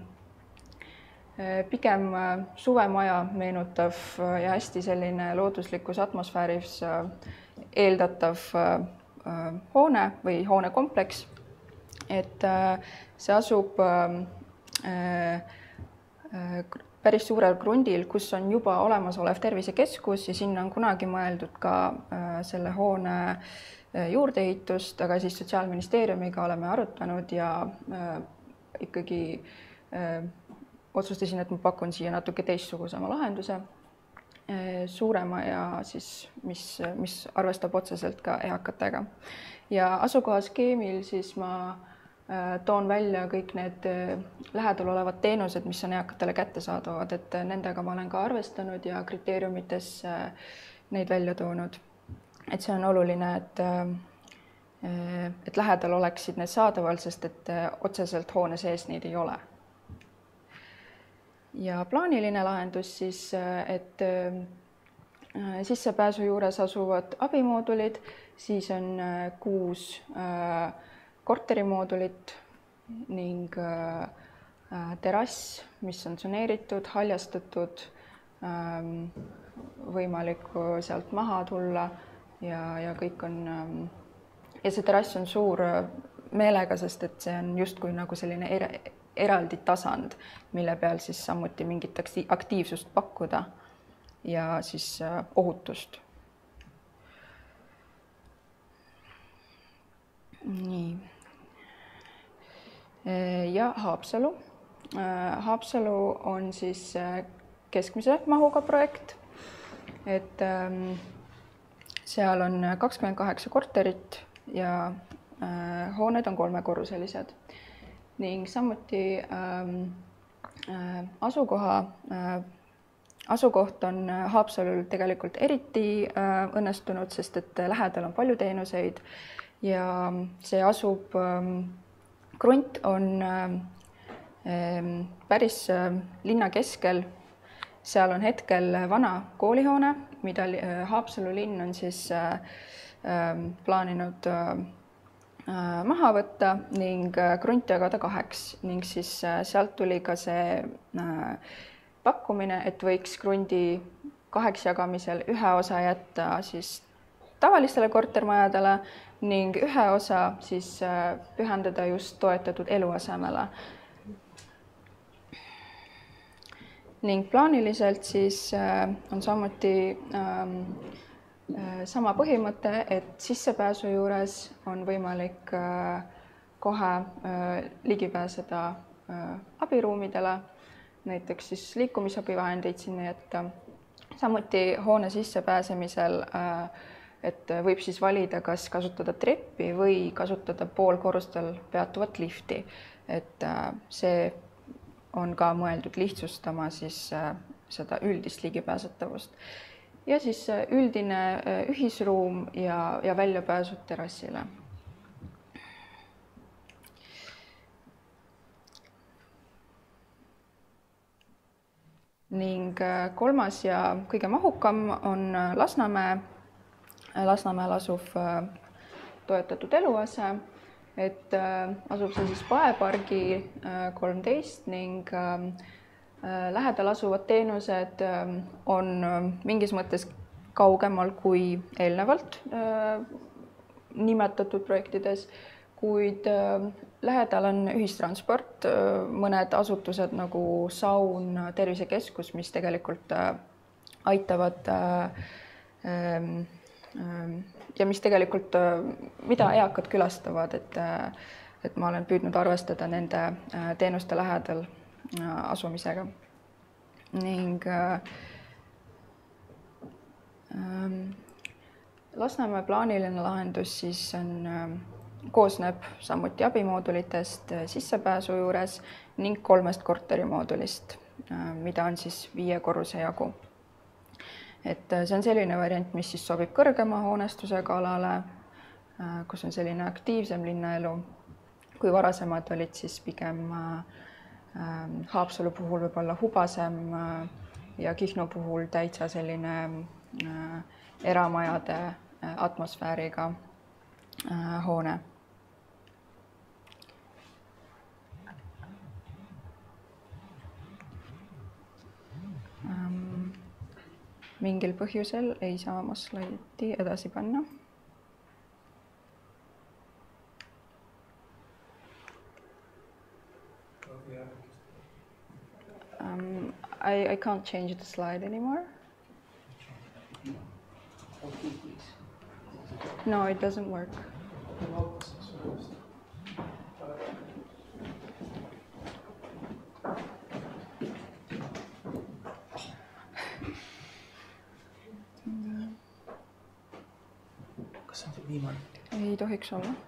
äh, pigem suvemaja meenutav ja hästi selline looduslikus atmosfääris eeldatav hoone või hoonekompleks. et see asub päris suurel krundil, kus on juba olemasolev tervisekeskus ja sinna on kunagi mõeldud ka selle hoone juurdeehitust, aga siis Sotsiaalministeeriumiga oleme arutanud ja ikkagi otsustasin, et ma pakun siia natuke teistsugusema lahenduse, suurema ja siis, mis, mis arvestab otseselt ka eakatega. ja asukohaskeemil siis ma toon välja kõik need lähedal olevad teenused, mis on eakatele kättesaadavad, et nendega ma olen ka arvestanud ja kriteeriumites neid välja toonud. et see on oluline, et et lähedal oleksid need saadaval, sest et otseselt hoone sees neid ei ole ja plaaniline lahendus siis, et äh, sissepääsu juures asuvad abimoodulid, siis on äh, kuus äh, korterimoodulit ning terrass, mis on tsoneeritud, haljastatud, ähm, võimalik sealt maha tulla ja, ja kõik on ähm, ja see terrass on suur meelega, sest et see on justkui nagu selline eraldi tasand, mille peal siis samuti mingit aktiivsust pakkuda ja siis äh, ohutust. nii. Äh, ja Haapsalu. Äh, Haapsalu on siis keskmise mahuga projekt, et ähm, seal on kakskümmend kaheksa korterit ja hooned on kolmekorruselised ning samuti ähm, äh, asukoha äh, asukoht on äh, Haapsalul tegelikult eriti õnnestunud, sest et lähedal on palju teenuseid ja see asub ähm,, krunt on ähm, päris linna keskel. seal on hetkel vana koolihoone, mida Haapsalu linn on siis plaaninud maha võtta ning äh, krunt jagada kaheks ning siis äh, sealt tuli ka see pakkumine, et võiks krundi kaheks jagamisel ühe osa jätta siis tavalistele kortermajadele ning ühe osa siis pühendada just toetatud eluasemele. ning plaaniliselt siis on samuti ähm, Äh, sama põhimõte, et sissepääsu juures on võimalik äh, kohe äh, ligi pääseda abiruumidele, näiteks siis liikumisabivahendeid sinna jätta. samuti hoone sissepääsemisel, et võib siis valida, kas kasutada treppi või kasutada poolkorrustel peatuvat lifti. et see on ka mõeldud lihtsustama siis seda üldist ligipääsetavust ja siis üldine äh, ühisruum ja, ja väljapääsud terrassile. ning äh, kolmas ja kõige mahukam on äh, Lasnamäe, Lasnamäel asuv toetatud eluase, et asub see siis Paepargi kolmteist ning äh, Äh, lähedal asuvad teenused ähm, on ähm, mingis mõttes kaugemal kui eelnevalt äh, nimetatud projektides, kuid ähm, lähedal on ühistransport, äh, mõned asutused nagu saun, tervisekeskus, mis tegelikult aitavad ja mis tegelikult, mida eakad külastavad, et et ma olen püüdnud arvestada nende teenuste lähedal. Äh, asumisega. ning äh, ähm, Lasnamäe plaaniline lahendus siis on, äh, koosneb samuti abimoodulitest sissepääsu juures ning kolmest korterimoodulist, mida on siis viie korruse jagu. et see on selline variant, mis siis sobib kõrgema hoonestusega alale, kus on selline aktiivsem linnaelu, kui varasemad olid siis pigem äh, Ähm, Haapsalu puhul võib-olla hubasem äh, ja Kihnu puhul täitsa selline äh, eramajade äh, atmosfääriga hoone. Ähm, mingil põhjusel ei saa oma slaidi edasi panna Um, I, I can't change the slide anymore. No, it doesn't work. kas see on see viimane? ei tohiks olla.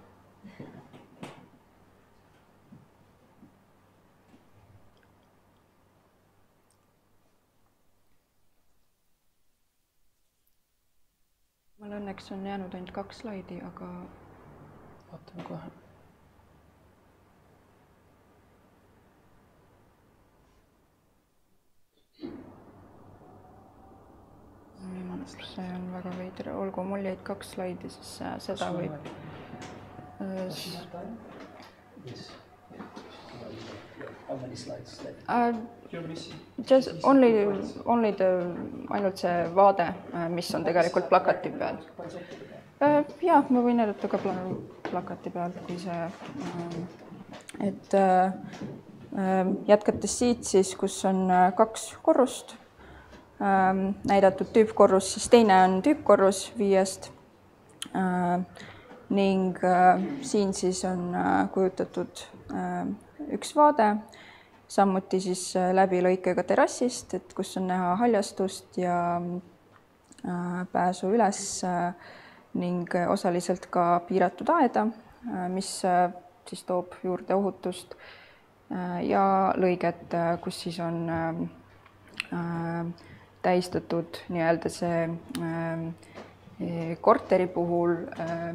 Mul õnneks on jäänud ainult kaks slaidi, aga vaatame kohe. see on väga veider, olgu, mul jäid kaks slaidi, siis äh, seda võib. How many slides left? Uh, just only, only the, ainult see vaade, mis on tegelikult plakati peal. Uh, jah, ma võin näidata ka pla plakati pealt, kui see uh,, et uh, jätkates siit siis, kus on kaks korrust Ähm, näidatud tüüpkorrus, siis teine on tüüpkorrus viiest äh, ning äh, siin siis on äh, kujutatud üks vaade, samuti siis läbilõikega terrassist, et kus on näha haljastust ja pääsu üles ning osaliselt ka piiratud aeda, mis siis toob juurde ohutust ja lõiget, kus siis on tähistatud nii-öelda see korteri puhul äh,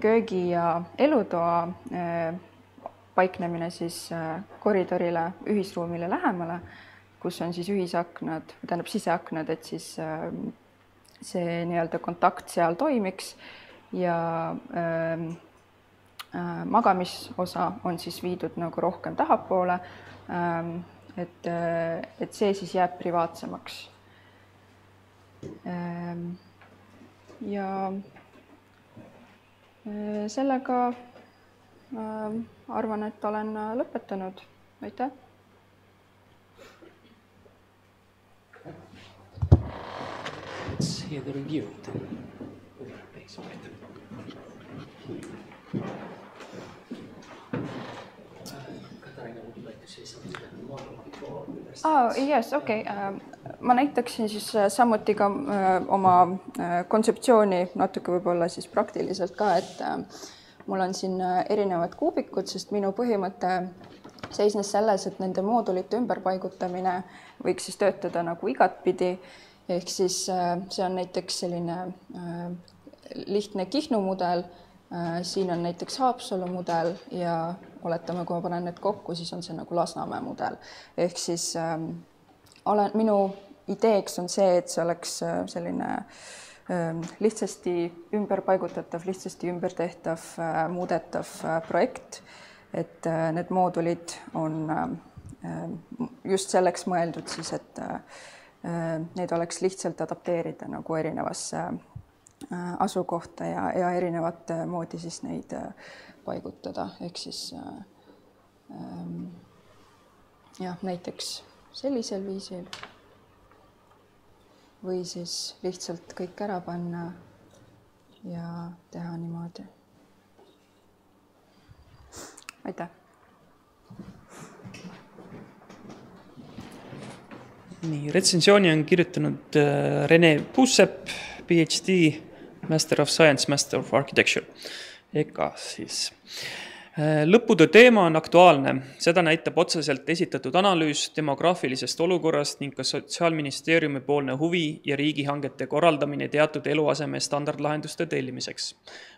köögi ja elutoa äh, paiknemine siis äh, koridorile, ühisruumile lähemale, kus on siis ühisaknad, tähendab siseaknad, et siis ähm, see nii-öelda kontakt seal toimiks ja magamisosa on siis viidud nagu rohkem tahapoole et, äh, et see siis jääb privaatsemaks. Ähm, ja äh, sellega ähm, arvan, et olen lõpetanud, aitäh. Let's hear the review then. Ah, yes, okay. uh,. ma näitaksin siis äh, samuti ka uh, oma kontseptsiooni natuke võib-olla siis praktiliselt ka, et uh, mul on siin uh, erinevad kuubikud, sest minu põhimõte seisnes selles, et nende moodulite ümberpaigutamine võiks siis töötada nagu igatpidi. ehk siis uh, see on näiteks selline uh, lihtne Kihnu mudel siin on näiteks Haapsalu mudel ja oletame, kui ma panen need kokku, siis on see nagu Lasnamäe mudel. ehk siis ähm, olen, minu ideeks on see, et see oleks äh, selline ähm, lihtsasti ümberpaigutatav, lihtsasti ümbertehtav äh,, muudetav äh, projekt. et äh, need moodulid on just selleks mõeldud siis, et need oleks lihtsalt adapteerida nagu erinevasse asukohta ja, ja erinevat moodi siis neid paigutada, ehk siis ähm, jah, näiteks sellisel viisil või siis lihtsalt kõik ära panna ja teha niimoodi. aitäh. nii, retsensiooni on kirjutanud äh, Rene Puusepp, PhD, Master of Science, Master of Architecture ega siis. Äh, lõputöö teema on aktuaalne, seda näitab otseselt esitatud analüüs demograafilisest olukorrast ning ka Sotsiaalministeeriumi poolne huvi ja riigihangete korraldamine teatud eluaseme standardlahenduste tellimiseks.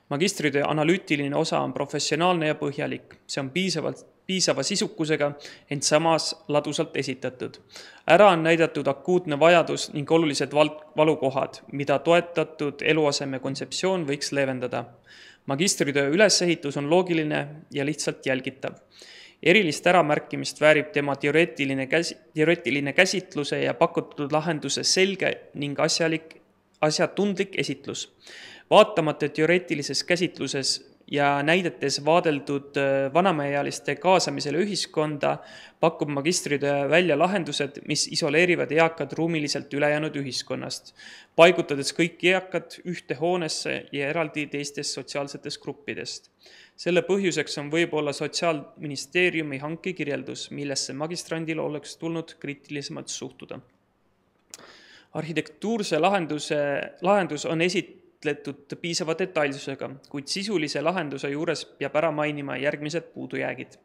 magistritöö analüütiline osa on professionaalne ja põhjalik, see on piisavalt piisava sisukusega, ent samas ladusalt esitatud. ära on näidatud akuutne vajadus ning olulised val-, valukohad, mida toetatud eluaseme kontseptsioon võiks leevendada magistritöö ülesehitus on loogiline ja lihtsalt jälgitav. erilist äramärkimist väärib tema teoreetiline käsi, teoreetiline käsitluse ja pakutud lahenduse selge ning asjalik, asjatundlik esitlus. vaatamata teoreetilises käsitluses ja näidetes vaadeldud äh, vanemaealiste kaasamisele ühiskonda pakub magistritöö välja lahendused, mis isoleerivad eakad ruumiliselt ülejäänud ühiskonnast, paigutades kõik eakad ühte hoonesse ja eraldi teistest sotsiaalsetest gruppidest. selle põhjuseks on võib-olla Sotsiaalministeeriumi hankekirjeldus, millesse magistrandil oleks tulnud kriitilisemalt suhtuda. arhitektuurse lahenduse, lahendus on esit-, käsitletud piisava detailsusega, kuid sisulise lahenduse juures peab ära mainima järgmised puudujäägid.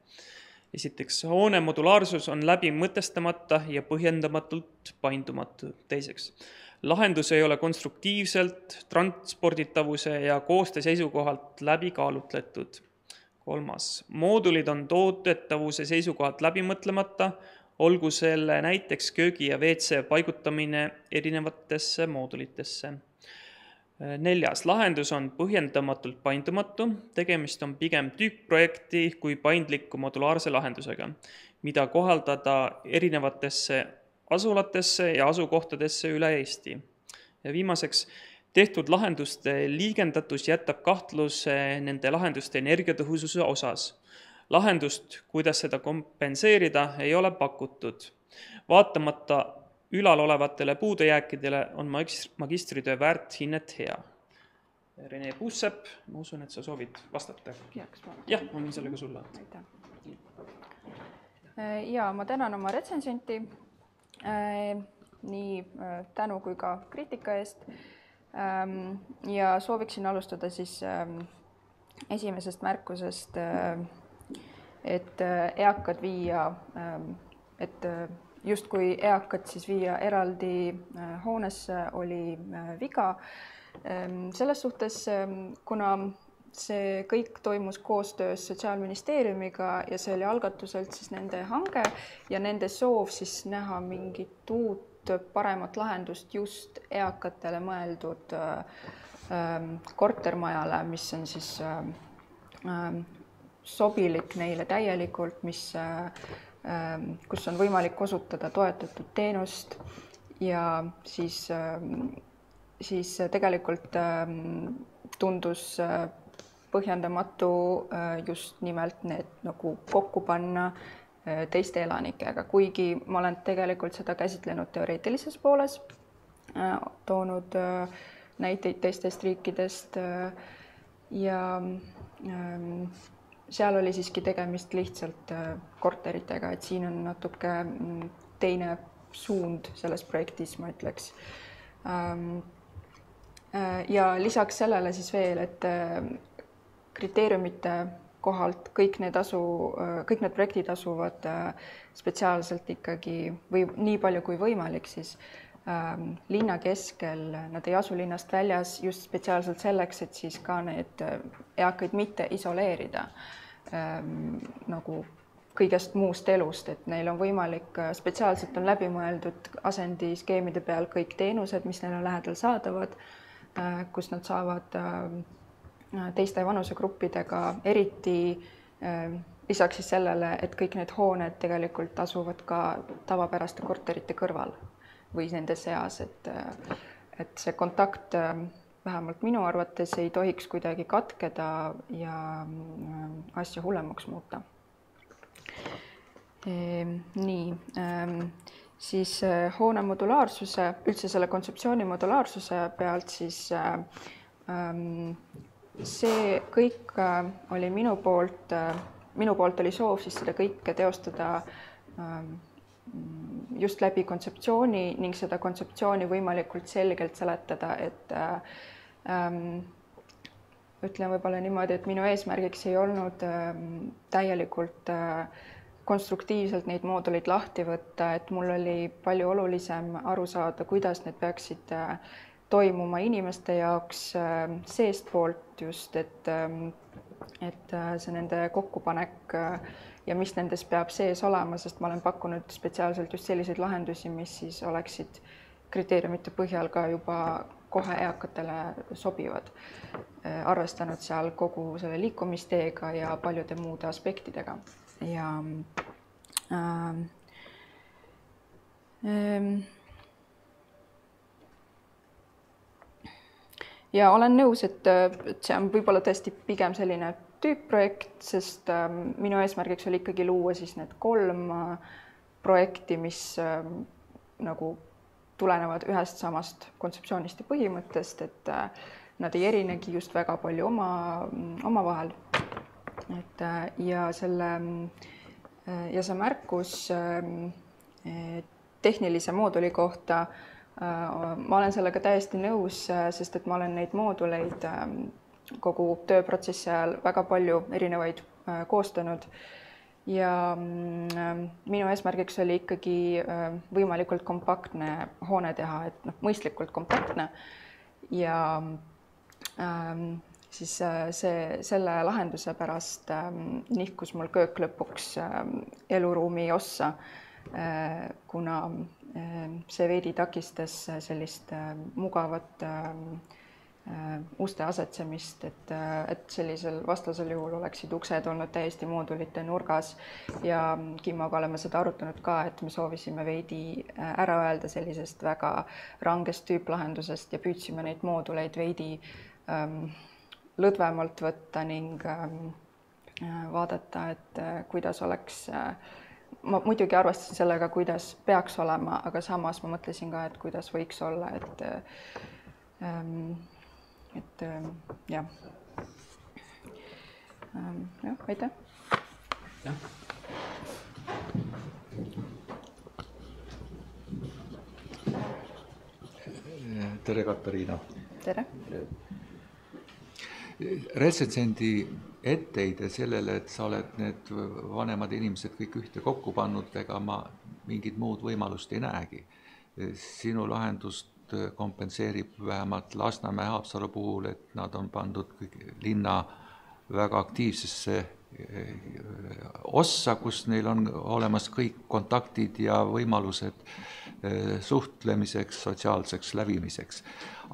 esiteks, hoone modulaarsus on läbi mõtestamata ja põhjendamatult paindumatu. teiseks, lahendus ei ole konstruktiivselt, transporditavuse ja koostöö seisukohalt läbi kaalutletud. kolmas, moodulid on toodetavuse seisukohalt läbi mõtlemata, olgu selle näiteks köögi ja WC paigutamine erinevatesse moodulitesse neljas lahendus on põhjendamatult paindumatu, tegemist on pigem tüüpprojekti kui paindliku modulaarse lahendusega, mida kohaldada erinevatesse asulatesse ja asukohtadesse üle Eesti. ja viimaseks, tehtud lahenduste liigendatus jätab kahtluse nende lahenduste energiatõhususe osas. lahendust, kuidas seda kompenseerida, ei ole pakutud. vaatamata ülalolevatele puudujääkidele on magistritöö väärt hinnet hea. Rene Puusepp, ma usun, et sa soovid vastata. jah, ma võin selle ka sulle anda. aitäh. ja ma tänan oma retsensenti äh, nii äh, tänu kui ka kriitika eest. Ähm, ja sooviksin alustada siis ähm, esimesest märkusest, äh, et eakad viia, ähm, et justkui eakad siis viia eraldi äh, hoonesse oli äh, viga. Ähm, selles suhtes, ähm, kuna see kõik toimus koostöös Sotsiaalministeeriumiga ja see oli algatuselt siis nende hange ja nende soov siis näha mingit uut paremat lahendust just eakatele mõeldud äh, ähm, kortermajale, mis on siis sobilik neile täielikult, mis kus on võimalik osutada toetatud teenust ja siis, ähm, siis tegelikult ähm, tundus äh, põhjendamatu äh, just nimelt need nagu kokku panna äh, teiste elanikega, kuigi ma olen tegelikult seda käsitlenud teoreetilises pooles, toonud näiteid teistest riikidest ja seal oli siiski tegemist lihtsalt äh, korteritega, et siin on natuke mm, teine suund selles projektis, ma ütleks. Ähm, äh, ja lisaks sellele siis veel, et äh, kriteeriumite kohalt kõik need asu, kõik need projektid asuvad spetsiaalselt ikkagi või nii palju kui võimalik, siis ähm, linna keskel, nad ei asu linnast väljas just spetsiaalselt selleks, et siis ka need eakaid mitte isoleerida nagu kõigest muust elust, et neil on võimalik, äh, spetsiaalselt on läbi mõeldud asendiskeemide peal kõik teenused, mis neil on lähedal saadavad, äh, kus nad saavad äh, teiste vanusegruppidega, eriti lisaks siis sellele, et kõik need hooned tegelikult asuvad ka tavapäraste korterite kõrval või nende seas, et, et see kontakt vähemalt minu arvates ei tohiks kuidagi katkeda ja mm, asja hullemaks muuta. Ehm, nii, ehm, siis eh, hoone modulaarsuse, üldse selle kontseptsiooni modulaarsuse pealt siis ehm, see kõik eh, oli minu poolt, eh, minu poolt oli soov siis seda kõike teostada just läbi kontseptsiooni ning seda kontseptsiooni võimalikult selgelt seletada, et ähm, ütlen võib-olla niimoodi, et minu eesmärgiks ei olnud ähm, täielikult äh, konstruktiivselt neid mooduleid lahti võtta, et mul oli palju olulisem aru saada, kuidas need peaksid äh, toimuma inimeste jaoks äh, seestpoolt just, et äh, et äh, see nende kokkupanek äh, ja mis nendes peab sees olema, sest ma olen pakkunud spetsiaalselt just selliseid lahendusi, mis siis oleksid kriteeriumite põhjal ka juba kohe eakatele sobivad, äh, arvestanud seal kogu selle liikumisteega ja paljude muude aspektidega. Ja äh, äh, ja olen nõus, et see on võib-olla tõesti pigem selline tüüpprojekt, sest äh, minu eesmärgiks oli ikkagi luua siis need kolm äh, projekti, mis äh, nagu tulenevad ühest samast kontseptsioonist ja põhimõttest, et äh, nad ei erinegi just väga palju oma, omavahel. et äh, ja selle äh, ja see märkus äh, tehnilise mooduli kohta ma olen sellega täiesti nõus, sest et ma olen neid mooduleid ähm, kogu tööprotsessi ajal väga palju erinevaid äh, koostanud. Ja mm, minu eesmärgiks oli ikkagi võimalikult kompaktne hoone teha, et noh, mõistlikult kompaktne. Ja ähm, siis see, selle lahenduse pärast ähm, nihkus mul köök lõpuks ähm, eluruumi ossa äh,, kuna Ehm, see veidi takistas äh, sellist äh, mugavat äh, uste asetsemist, et, et sellisel vastasel juhul oleksid uksed olnud täiesti moodulite nurgas. Ja Kimmoga oleme seda arutanud ka, et me soovisime veidi ära öelda sellisest väga rangest tüüplahendusest ja püüdsime neid mooduleid veidi ähm, lõdvemalt võtta ning ähm, vaadata, et kuidas oleks äh, ma muidugi arvestasin sellega, kuidas peaks olema, aga samas ma mõtlesin ka, et kuidas võiks olla, et ähm, et ähm, jah ähm,. jah, aitäh. jah. tere, Katariina. tere. retsensendi etteheide sellele, et sa oled need vanemad inimesed kõik ühte kokku pannud, ega ma mingit muud võimalust ei näegi. sinu lahendust kompenseerib vähemalt Lasnamäe, Haapsalu puhul, et nad on pandud kõik linna väga aktiivsesse eh, ossa, kus neil on olemas kõik kontaktid ja võimalused eh, suhtlemiseks, sotsiaalseks lävimiseks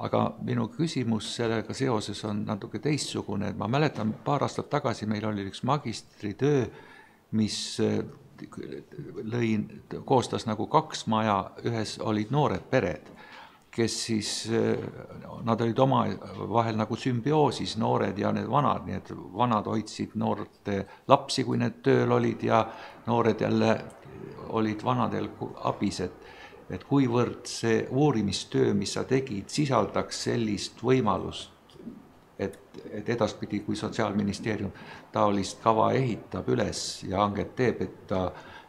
aga minu küsimus sellega seoses on natuke teistsugune, et ma mäletan, paar aastat tagasi meil oli üks magistritöö, mis äh, lõi, koostas nagu kaks maja, ühes olid noored pered, kes siis, äh, nad olid omavahel nagu sümbioosis, noored ja need vanad, nii et vanad hoidsid noorte lapsi, kui need tööl olid ja noored jälle olid vanadel abis, et et kuivõrd see uurimistöö, mis sa tegid, sisaldaks sellist võimalust, et, et edaspidi, kui Sotsiaalministeerium taolist kava ehitab üles ja hanget teeb, et ta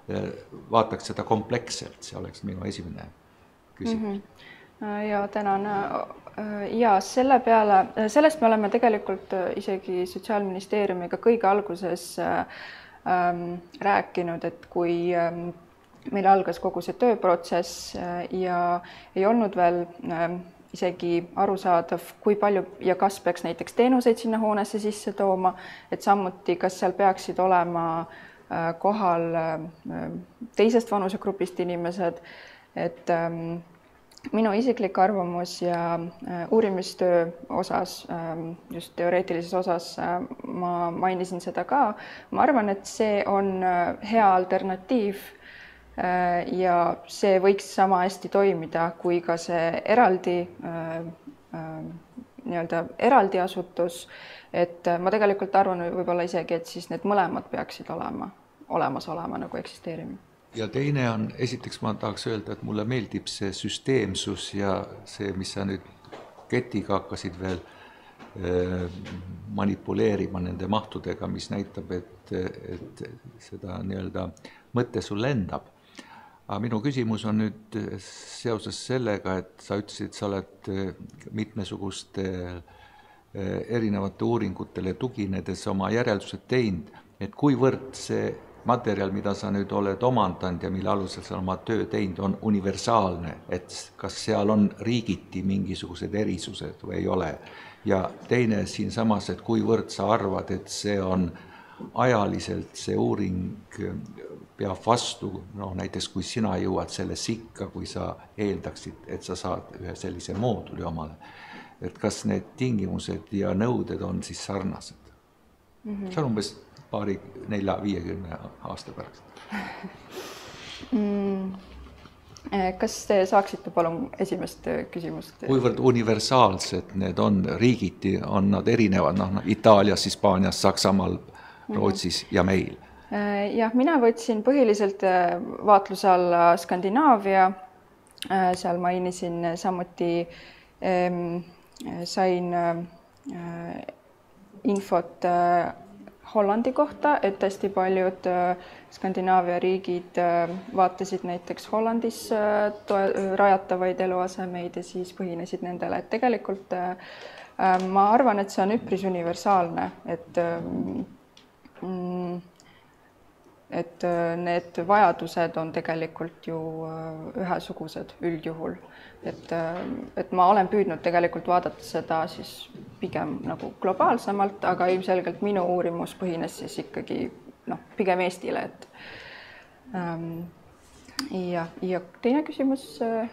eh, vaataks seda kompleksselt, see oleks minu esimene küsimus mm. -hmm. Ja tänan. ja selle peale, sellest me oleme tegelikult isegi Sotsiaalministeeriumiga kõige alguses ähm, rääkinud, et kui ähm, meil algas kogu see tööprotsess äh, ja ei olnud veel ähm, isegi arusaadav, kui palju ja kas peaks näiteks teenuseid sinna hoonesse sisse tooma, et samuti, kas seal peaksid olema äh, kohal äh, teisest vanusegrupist inimesed, et ähm, minu isiklik arvamus ja uurimistöö osas, ähm, just teoreetilises osas ma mainisin seda ka, ma arvan, et see on hea alternatiiv Äh, ja see võiks sama hästi toimida kui ka see eraldi äh, äh, nii-öelda eraldi asutus. et ma tegelikult arvan võib-olla isegi, et siis need mõlemad peaksid olema, olemas olema nagu eksisteerima ja teine on, esiteks ma tahaks öelda, et mulle meeldib see süsteemsus ja see, mis sa nüüd ketiga hakkasid veel manipuleerima nende mahtudega, mis näitab, et, et seda nii-öelda mõte sul lendab. Aga minu küsimus on nüüd seoses sellega, et sa ütlesid, sa oled eh, mitmesuguste eh, erinevate uuringutele tuginedes oma järeldused teinud, et kuivõrd see materjal, mida sa nüüd oled omandanud ja mille alusel sa oma töö teinud, on universaalne, et kas seal on riigiti mingisugused erisused või ei ole. ja teine siinsamas, et kuivõrd sa arvad, et see on ajaliselt, see uuring peab vastu, noh näiteks kui sina jõuad sellesse ikka, kui sa eeldaksid, et sa saad ühe sellise mooduli omale. et kas need tingimused ja nõuded on siis sarnased mm? -hmm. see on umbes paari, nelja, viiekümne aasta pärast mm,. kas te saaksite palun esimest küsimust? kuivõrd universaalsed need on, riigiti on nad erinevad, noh, Itaalias, Hispaanias, Saksamaal, Rootsis ja meil? jah, mina võtsin põhiliselt vaatluse alla Skandinaavia, seal mainisin samuti, sain infot Hollandi kohta, et hästi paljud Skandinaavia riigid vaatasid näiteks Hollandis toe-, rajatavaid eluasemeid ja siis põhinesid nendele, et tegelikult ma arvan, et see on üpris universaalne, et mm, et need vajadused on tegelikult ju ühesugused üldjuhul. Et, et ma olen püüdnud tegelikult vaadata seda siis pigem nagu globaalsemalt, aga ilmselgelt minu uurimus põhines siis ikkagi noh, pigem Eestile, et ähm, ja, ja teine küsimus äh,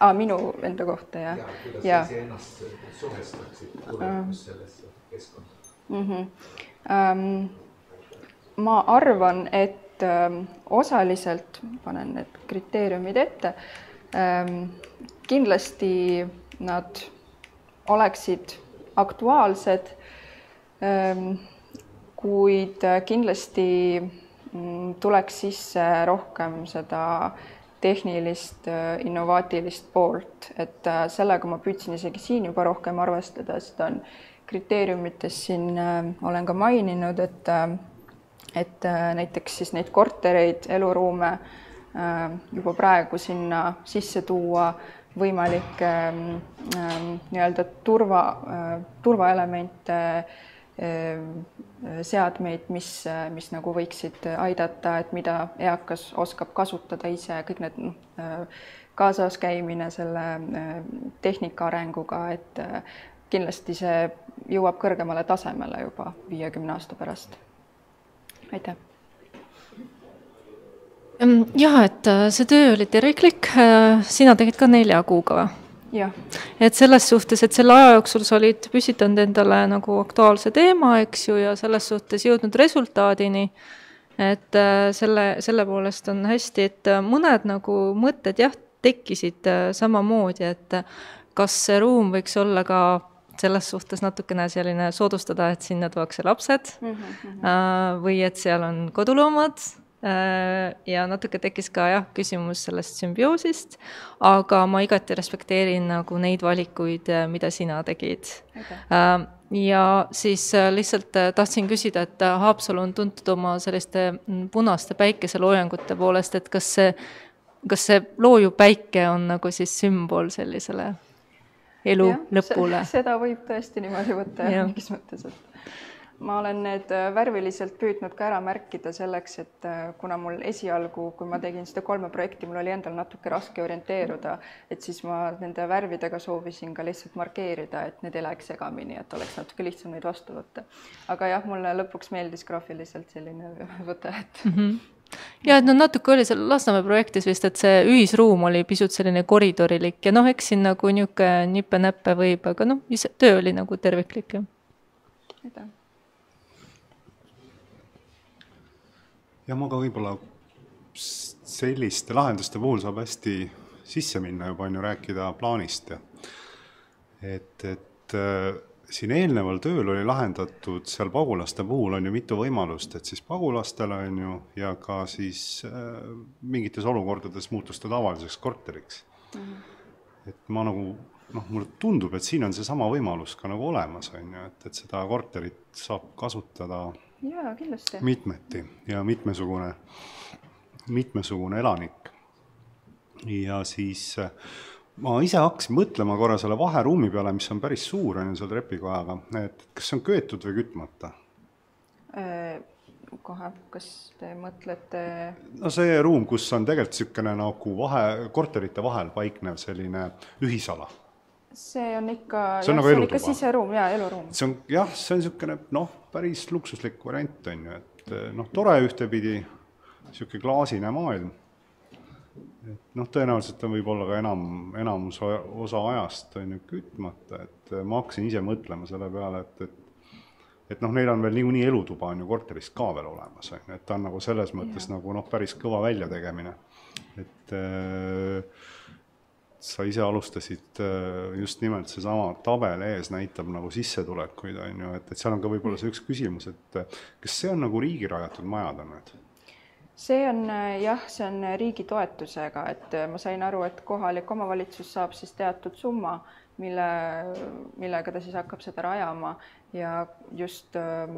ah, minu enda kohta ja, ja. ja. ennast suhestaksid tulevikus sellesse keskkonda mm? -hmm. Um, ma arvan, et ähm, osaliselt, panen need kriteeriumid ette ähm,, kindlasti nad oleksid aktuaalsed ähm,, kuid kindlasti mm, tuleks sisse rohkem seda tehnilist innovaatilist poolt, et äh, sellega ma püüdsin isegi siin juba rohkem arvestada, seda on kriteeriumites siin äh, olen ka maininud, et et näiteks siis neid kortereid, eluruume juba praegu sinna sisse tuua, võimalik ähm, ähm, nii-öelda turva, äh, turvaelemente, seadmeid, mis, mis nagu võiksid aidata, et mida eakas oskab kasutada ise, kõik need noh, kaasas käimine selle tehnika arenguga, et kindlasti see jõuab kõrgemale tasemele juba viiekümne aasta pärast aitäh. Jah, et äh, see töö oli terviklik, äh, sina tegid ka nelja kuuga või? jah. et selles suhtes, et selle aja jooksul sa olid püstitanud endale nagu aktuaalse teema, eks ju, ja selles suhtes jõudnud resultaadini, et äh, selle, selle poolest on hästi, et mõned nagu mõtted jah, tekkisid samamoodi, et kas see ruum võiks olla ka selles suhtes natukene selline soodustada, et sinna tuuakse lapsed mm -hmm. või et seal on koduloomad ja natuke tekkis ka jah, küsimus sellest sümbioosist, aga ma igati respekteerin nagu neid valikuid, äh, mida sina tegid okay. ja siis lihtsalt tahtsin küsida, et Haapsalu on tuntud oma selliste mm, punaste päikeseloojangute poolest, et kas see, kas see looju päike on nagu siis sümbol sellisele elu ja, lõpule. seda võib tõesti niimoodi võtta mingis mõttes, et ma olen need äh, värviliselt püüdnud ka ära märkida selleks, et äh, kuna mul esialgu, kui ma tegin seda kolme projekti, mul oli endal natuke raske orienteeruda, et siis ma nende värvidega soovisin ka lihtsalt markeerida, et need ei läheks segamini, et oleks natuke lihtsam neid vastu võtta. aga jah, mulle lõpuks meeldis graafiliselt selline <laughs> võte, et mm. -hmm ja et no natuke oli seal Lasnamäe projektis vist, et see ühisruum oli pisut selline koridorilik ja noh, eks siin nagu niisugune nippe-näppe võib, aga noh, töö oli nagu terviklik, jah. aitäh. Jah, ma ka võib-olla selliste lahenduste puhul saab hästi sisse minna juba, on ju, rääkida plaanist ja et, et siin eelneval tööl oli lahendatud seal pagulaste puhul on ju mitu võimalust, et siis pagulastele on ju ja ka siis äh, mingites olukordades muutus ta tavaliseks korteriks mm. -hmm. et ma nagu noh, mulle tundub, et siin on seesama võimalus ka nagu olemas, on ju, et, et seda korterit saab kasutada jaa, kindlasti. mitmeti ja mitmesugune, mitmesugune elanik. ja siis äh, ma ise hakkasin mõtlema korra selle vaheruumi peale, mis on päris suur, on ju, seal trepikojaga, et kas see on köetud või kütmata? Äh, kohe, kas te mõtlete? no see ruum, kus on tegelikult niisugune nagu vahe, korterite vahel paiknev selline ühisala. See on ikka, see on, jah, nagu see on ikka siseruum ja eluruum. see on jah, see on niisugune noh, päris luksuslik variant on ju, et noh, tore ühtepidi, niisugune klaasine maailm et noh, tõenäoliselt on võib-olla ka enam, enamus osa ajast on ju kütmata, et ma hakkasin ise mõtlema selle peale, et, et et noh, neil on veel niikuinii elutuba on ju korteris ka veel olemas, on ju, et ta on nagu selles mõttes ja. nagu noh, päris kõva väljategemine. et äh, sa ise alustasid äh, just nimelt seesama tabel ees näitab nagu sissetulekuid, on ju, et, et seal on ka võib-olla see üks küsimus, et kas see on nagu riigi rajatud majad on need? see on jah, see on riigi toetusega, et ma sain aru, et kohalik omavalitsus saab siis teatud summa, mille, millega ta siis hakkab seda rajama ja just äh,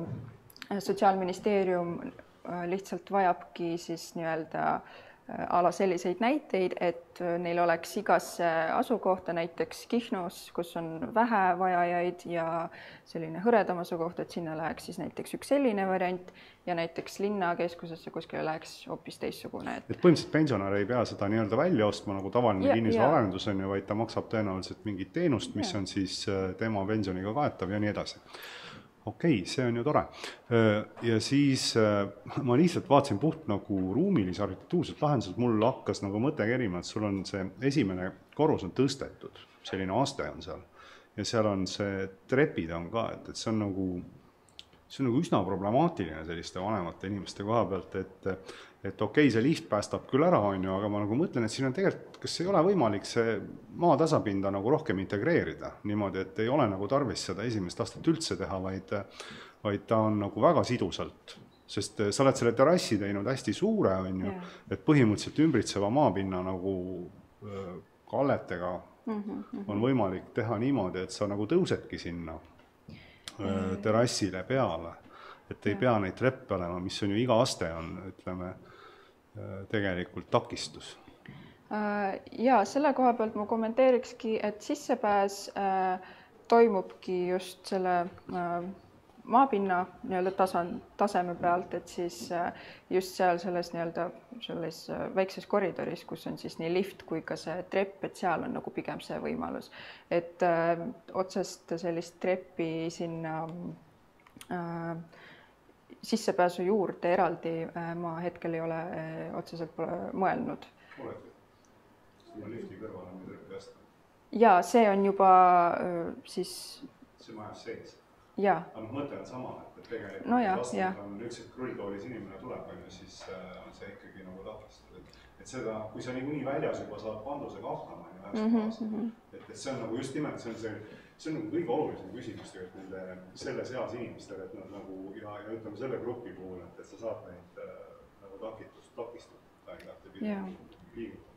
Sotsiaalministeerium äh, lihtsalt vajabki siis nii-öelda äh, Äh, a la selliseid näiteid, et neil oleks igasse asukohta, näiteks Kihnus, kus on vähe vajajaid ja selline hõredam asukoht, et sinna läheks siis näiteks üks selline variant ja näiteks linnakeskusesse kuskile läheks hoopis teistsugune et.... et põhimõtteliselt pensionär ei pea seda nii-öelda välja ostma nagu tavaline kinnisvaraarendus on ju, vaid ta maksab tõenäoliselt mingit teenust, mis ja. on siis äh, tema pensioniga kaetav ja nii edasi okei okay,, see on ju tore. ja siis <laughs> ma lihtsalt vaatasin puht nagu ruumilise arhitektuurset lahenduselt, mul hakkas nagu mõte kerima, et sul on see esimene korrus on tõstetud, selline aste on seal. ja seal on see trepid on ka, et, et see on nagu see on nagu üsna problemaatiline selliste vanemate inimeste koha pealt, et et okei okay,, see lift päästab küll ära, on ju, aga ma nagu mõtlen, et siin on tegelikult, kas ei ole võimalik see maa tasapinda nagu rohkem integreerida niimoodi, et ei ole nagu tarvis seda esimest astet üldse teha, vaid vaid ta on nagu väga sidusalt, sest sa oled selle terrassi teinud hästi suure, on ju, et põhimõtteliselt ümbritseva maapinna nagu kalletega mm -hmm. on võimalik teha niimoodi, et sa nagu tõusedki sinna terrassile peale. et ei pea neid treppe olema, mis on ju iga aste on, ütleme, äh, tegelikult takistus. Äh, ja selle koha pealt ma kommenteerikski, et sissepääs toimubki just selle maapinna nii-öelda tasan, taseme pealt, et siis äh, just seal selles nii-öelda selles äh, väikses koridoris, kus on siis nii lift kui ka see trepp, et seal on nagu pigem see võimalus, et öö, äh, otsest sellist treppi sinna öö, sissepääsu juurde eraldi öö, ma hetkel ei ole öö, otseselt pole mõelnud. oled? sinna lifti kõrvale on trepp tõsta? ja see on juba öö, siis. see majas sees aga noh, mõte on sama, et, et tegelikult no jah, jah. on üldse krulltoolis inimene tuleb, on ju, siis äh, on see ikkagi nagu takistatud, et, et seda, kui sa niikuinii väljas juba saad pandusega hakkama, on ju, ühest mhm, kohast mm, -hmm. et, et see on nagu just nimelt, see on see, see on nagu kõige olulisem küsimus tegelikult nende selles eas inimestele, et nad nagu ja, ja ütleme selle grupi puhul, et, et sa saad neid äh, nagu takistust, takistada igatepidi liigutada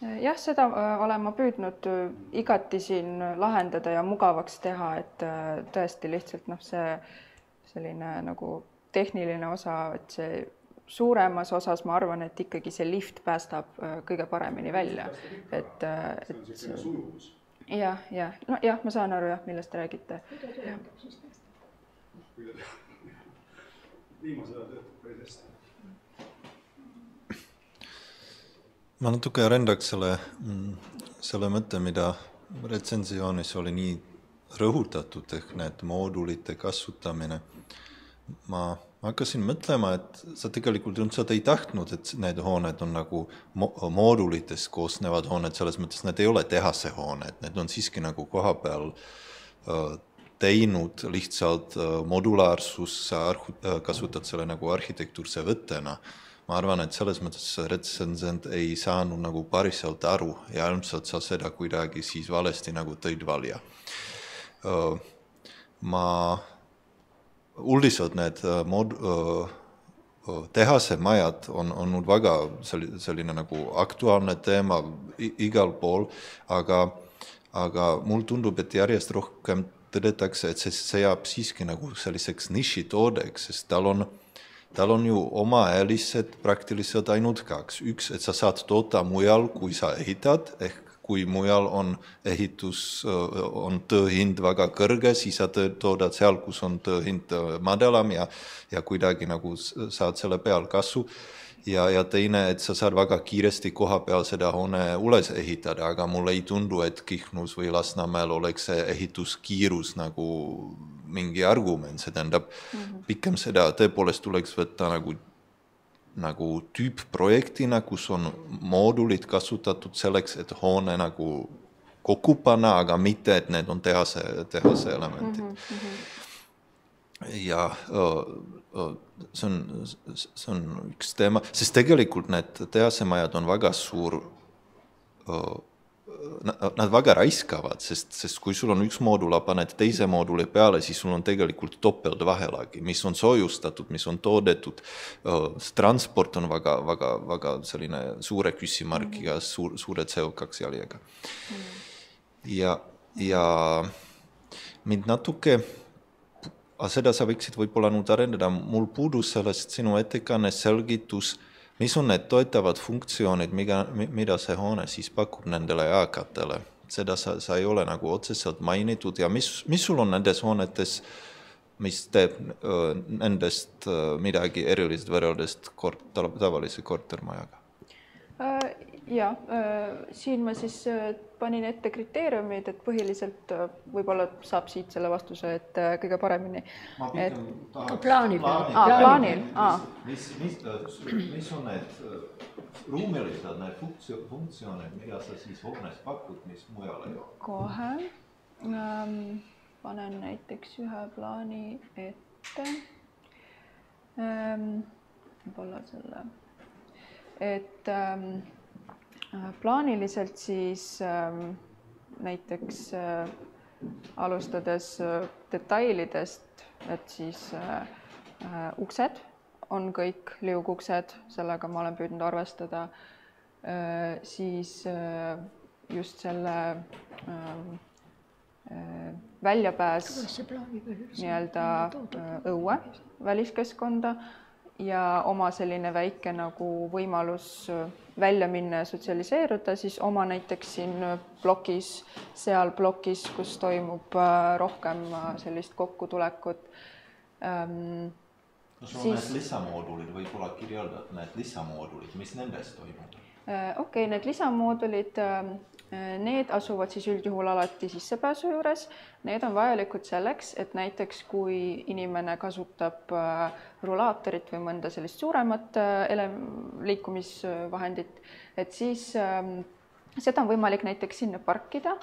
jah, seda äh, olen ma püüdnud äh, igati siin lahendada ja mugavaks teha, et äh, tõesti lihtsalt noh, see selline nagu tehniline osa, et see suuremas osas ma arvan, et ikkagi see lift päästab kõige paremini välja, et, et jah, jah, no jah, ma saan aru jah, millest te räägite. viimasel ajal töötab päris hästi ma natuke arendaks selle, selle mõtte, mida retsensioonis oli nii rõhutatud, ehk need moodulite kasutamine. ma hakkasin mõtlema, et sa tegelikult ilmselt ei tahtnud, et need hooned on nagu mo moodulitest koosnevad hooned, selles mõttes need ei ole tehasehooned, need on siiski nagu kohapeal äh, teinud lihtsalt äh, modulaarsus, sa äh, kasutad selle nagu arhitektuurse võttena ma arvan, et selles mõttes retsensent ei saanud nagu päriselt aru ja ilmselt sa seda kuidagi siis valesti nagu tõid välja. ma, üldiselt need mod-, tehasemajad on olnud väga selline, selline nagu aktuaalne teema igal pool, aga, aga mulle tundub, et järjest rohkem tõdetakse, et see, see jääb siiski nagu selliseks nišitoodeks, sest tal on äh, tal on ju oma eelised praktiliselt ainult kaks, üks, et sa saad toota mujal, kui sa ehitad, ehk kui mujal on ehitus, on töö hind väga kõrge, siis sa toodad seal, kus on töö hind madalam ja, ja kuidagi nagu saad selle peal kasu. Ja, ja teine, et sa saad väga kiiresti koha peal seda hoone üles ehitada, aga mulle ei tundu, et Kihnus või Lasnamäel oleks see ehituskiirus nagu mingi argument, see tähendab mm -hmm. pikem seda tõepoolest tuleks võtta nagu nagu tüüpprojektina, kus on moodulid kasutatud selleks, et hoone nagu kokku panna, aga mitte, et need on tehase, tehase elemendid mm. -hmm ja see on, see on üks teema, sest tegelikult need tehasemajad on väga suur nad väga raiskavad, sest, sest kui sul on üks moodul, paned teise mooduli peale, siis sul on tegelikult topeltvahelagi, mis on soojustatud, mis on toodetud. transport on väga, väga, väga selline suure küsimärgiga, suur, suure CO2 jäljega. ja, ja mind natuke aga seda sa võiksid võib-olla nüüd arendada, mul puudus sellest sinu ettekannes selgitus mis on need toetavad funktsioonid, mida, mida see hoone siis pakub nendele eakatele? seda sa, sa ei ole nagu otseselt mainitud ja mis, mis sul on nendes hoonetes, mis teeb öö, nendest öö, midagi erilist võrreldes kort-, tavalise kortermajaga? Äh, ja siin ma siis panin ette kriteeriumid, et põhiliselt võib-olla saab siit selle vastuse, et kõige paremini. et plaanil. plaanil, aa. mis, mis, mis on need ruumilised need funktsioon, funktsioonid, mida sa siis hoones pakud, mis mujal ei ole? kohe ähm,. panen näiteks ühe plaani ette ähm,. võib-olla selle, et ähm, Äh, plaaniliselt siis ähm, näiteks äh, alustades äh, detailidest, et siis uksed on kõik liuguksed, sellega ma olen püüdnud arvestada, siis just selle ähm, väljapääs nii-öelda õue, väliskeskkonda ja oma selline väike nagu võimalus äh, välja minna ja sotsialiseeruda, siis oma näiteks siin plokis, seal plokis, kus toimub äh, rohkem äh, sellist kokkutulekut ähm,. no sul on siis... need lisamoodulid, võib-olla kirjeldad need lisamoodulid, mis nendes toimub? okei okay,, need lisamoodulid ähm, Need asuvad siis üldjuhul alati sissepääsu juures. Need on vajalikud selleks, et näiteks kui inimene kasutab äh, rulaatorit või mõnda sellist suuremat äh, ele-, liikumisvahendit, et siis ähm, seda on võimalik näiteks sinna parkida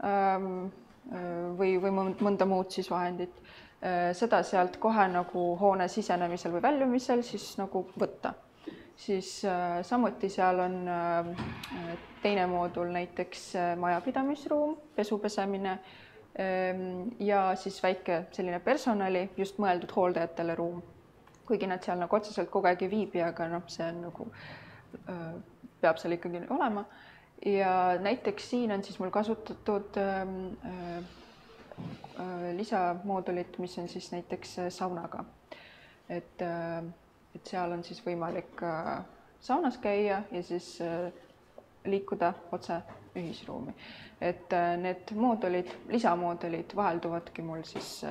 ähm, äh, või, või mõnda muud siis vahendit. seda sealt kohe nagu hoone sisenemisel või väljumisel siis nagu võtta siis äh, samuti seal on äh, teine moodul näiteks äh, majapidamisruum, pesu pesemine ähm, ja siis väike selline personali just mõeldud hooldajatele ruum. kuigi nad seal nagu otseselt kogu aeg ei viibi, aga noh, see on nagu, peab seal ikkagi olema. ja näiteks siin on siis mul kasutatud ähm, lisamoodulit, mis on siis näiteks saunaga. et et seal on siis võimalik äh, saunas käia ja siis äh, liikuda otse ühisruumi. et äh, need moodulid, lisamoodulid vahelduvadki mul siis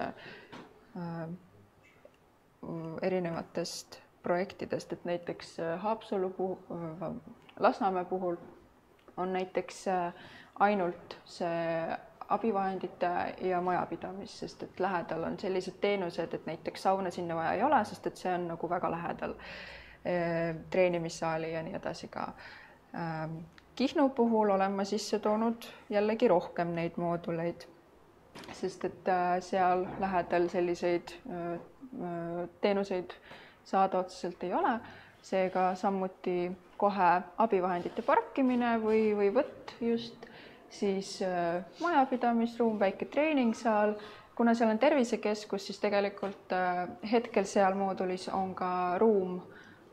erinevatest projektidest, et näiteks Haapsalu puhul, Lasnamäe puhul on näiteks ainult see abivahendite ja majapidamist, sest et lähedal on sellised teenused, et näiteks sauna sinna vaja ei ole, sest et see on nagu väga lähedal eh, treenimissaali ja nii edasi ka. Ähm, Kihnu puhul olen ma sisse toonud jällegi rohkem neid mooduleid, sest et äh, seal lähedal selliseid äh, äh, teenuseid saada otseselt ei ole, seega samuti kohe abivahendite parkimine või, või võtt just siis äh, majapidamisruum, väike treeningsaal, kuna seal on tervisekeskus, siis tegelikult äh, hetkel seal moodulis on ka ruum,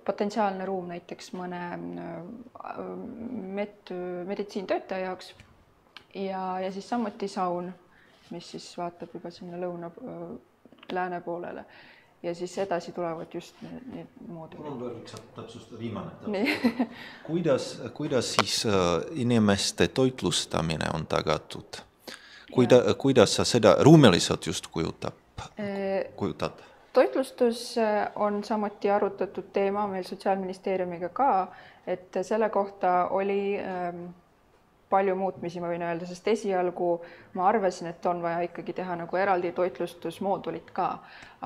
potentsiaalne ruum näiteks mõne äh, med-, meditsiinitöötaja jaoks. ja, ja siis samuti saun, mis siis vaatab juba sinna lõuna, lääne poolele ja siis edasi tulevad just need, need moodulid. mul on veel üks täpsustav, viimane täpsustav. <laughs> kuidas, kuidas siis äh, inimeste toitlustamine on tagatud? kuida-, kuidas sa seda ruumiliselt just kujutab, äh, kujutad? toitlustus äh, on samuti arutatud teema meil Sotsiaalministeeriumiga ka, et selle kohta oli ähm, palju muutmisi, ma võin öelda, sest esialgu ma arvasin, et on vaja ikkagi teha nagu eraldi toitlustusmoodulit ka,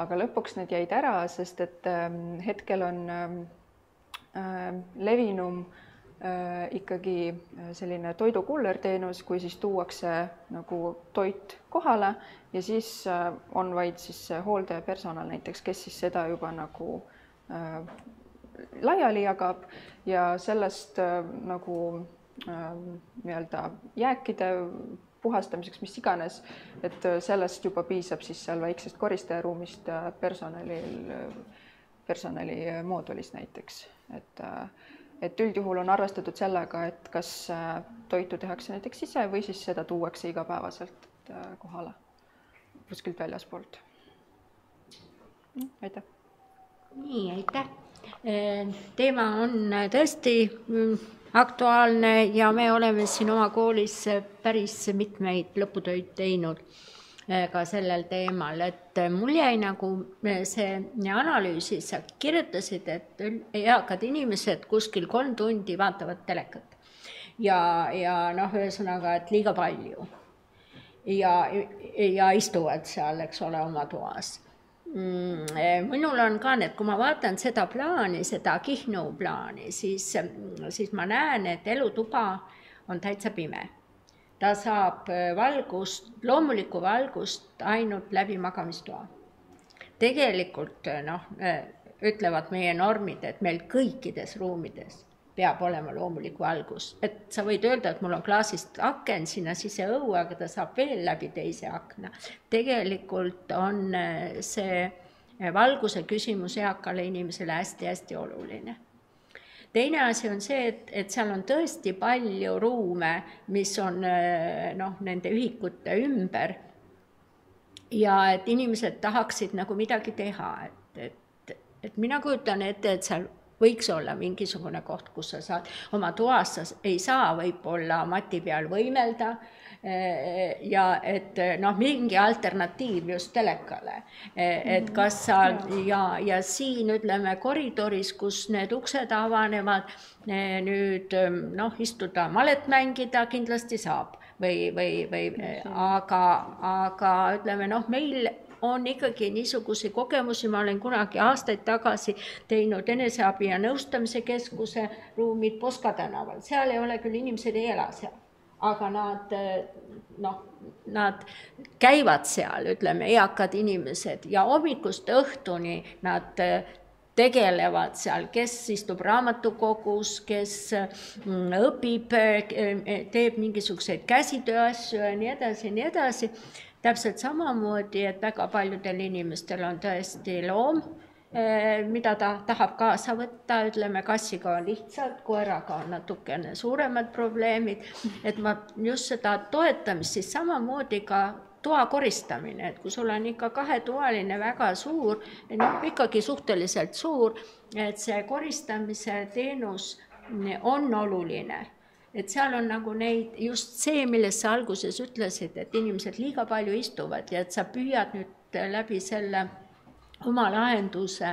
aga lõpuks need jäid ära, sest et ähm, hetkel on ähm, äh, levinum äh, ikkagi äh, selline toidukullerteenus, kui siis tuuakse nagu toit kohale ja siis äh, on vaid siis see hooldepersonal näiteks, kes siis seda juba nagu laiali jagab ja sellest nagu nii-öelda jääkide puhastamiseks, mis iganes, et äh, sellest juba piisab siis seal väiksest koristajaruumist äh, personalil, personalimoodulis näiteks, et äh, et üldjuhul on arvestatud sellega, et kas toitu tehakse näiteks ise või siis seda tuuakse igapäevaselt kohale kuskilt väljaspoolt. aitäh. nii, aitäh. teema on tõesti mm, aktuaalne ja me oleme siin oma koolis päris mitmeid lõputöid teinud eh, ka sellel teemal, et mul jäi nagu eh, see analüüsi, sa kirjutasid, et eakad inimesed kuskil kolm tundi vaatavad telekat. Ja, ja noh, ühesõnaga, et liiga palju. ja, ja istuvad seal, eks ole, oma toas. eh, minul on ka need, kui ma vaatan seda plaani, seda Kihnu plaani, siis, siis ma näen, et elutuba on täitsa pime. ta saab eh, valgust, loomulikku valgust ainult läbi magamistoa. tegelikult eh, noh, ütlevad meie normid, et meil kõikides ruumides peab olema loomulik valgus, et sa võid öelda, et mul on klaasist aken sinna siseõue, aga ta saab veel läbi teise akna. tegelikult on äh, see äh, valguse küsimus eakale inimesele hästi-hästi oluline teine asi on see, et, et seal on tõesti palju ruume, mis on äh, noh, nende ühikute ümber. ja et inimesed tahaksid nagu midagi teha, et, et, et mina kujutan ette, et seal võiks olla mingisugune koht, kus sa saad oma toas, sa ei saa võib-olla mati peal võimelda eh, ja et noh, mingi alternatiiv just telekale. Eh, et kas sa ja, ja siin ütleme koridoris, kus need uksed avanevad, eh, nüüd noh, istuda malet mängida kindlasti saab või, või, või aga, aga ütleme noh, meil on ikkagi niisuguseid kogemusi, ma olen kunagi aastaid tagasi teinud eneseabi ja nõustamise keskuse ruumid Poska tänaval, seal ei ole küll, inimesed ei ela seal, aga nad noh, nad käivad seal, ütleme, eakad inimesed. Ja hommikust õhtuni nad tegelevad seal, kes istub raamatukogus, kes mm, õpib, teeb mingisuguseid käsitööasju ja nii edasi ja nii edasi täpselt samamoodi, et väga paljudel inimestel on tõesti loom, eh, mida ta tahab kaasa võtta, ütleme kassiga on lihtsalt, koeraga on natukene suuremad probleemid, et ma just seda toetamist siis samamoodi ka toa koristamine, et kui sul on ikka kahetoaline väga suur, noh ikkagi suhteliselt suur, et see koristamise teenus on oluline et seal on nagu neid, just see, millest sa alguses ütlesid, et inimesed liiga palju istuvad ja et sa püüad nüüd läbi selle oma lahenduse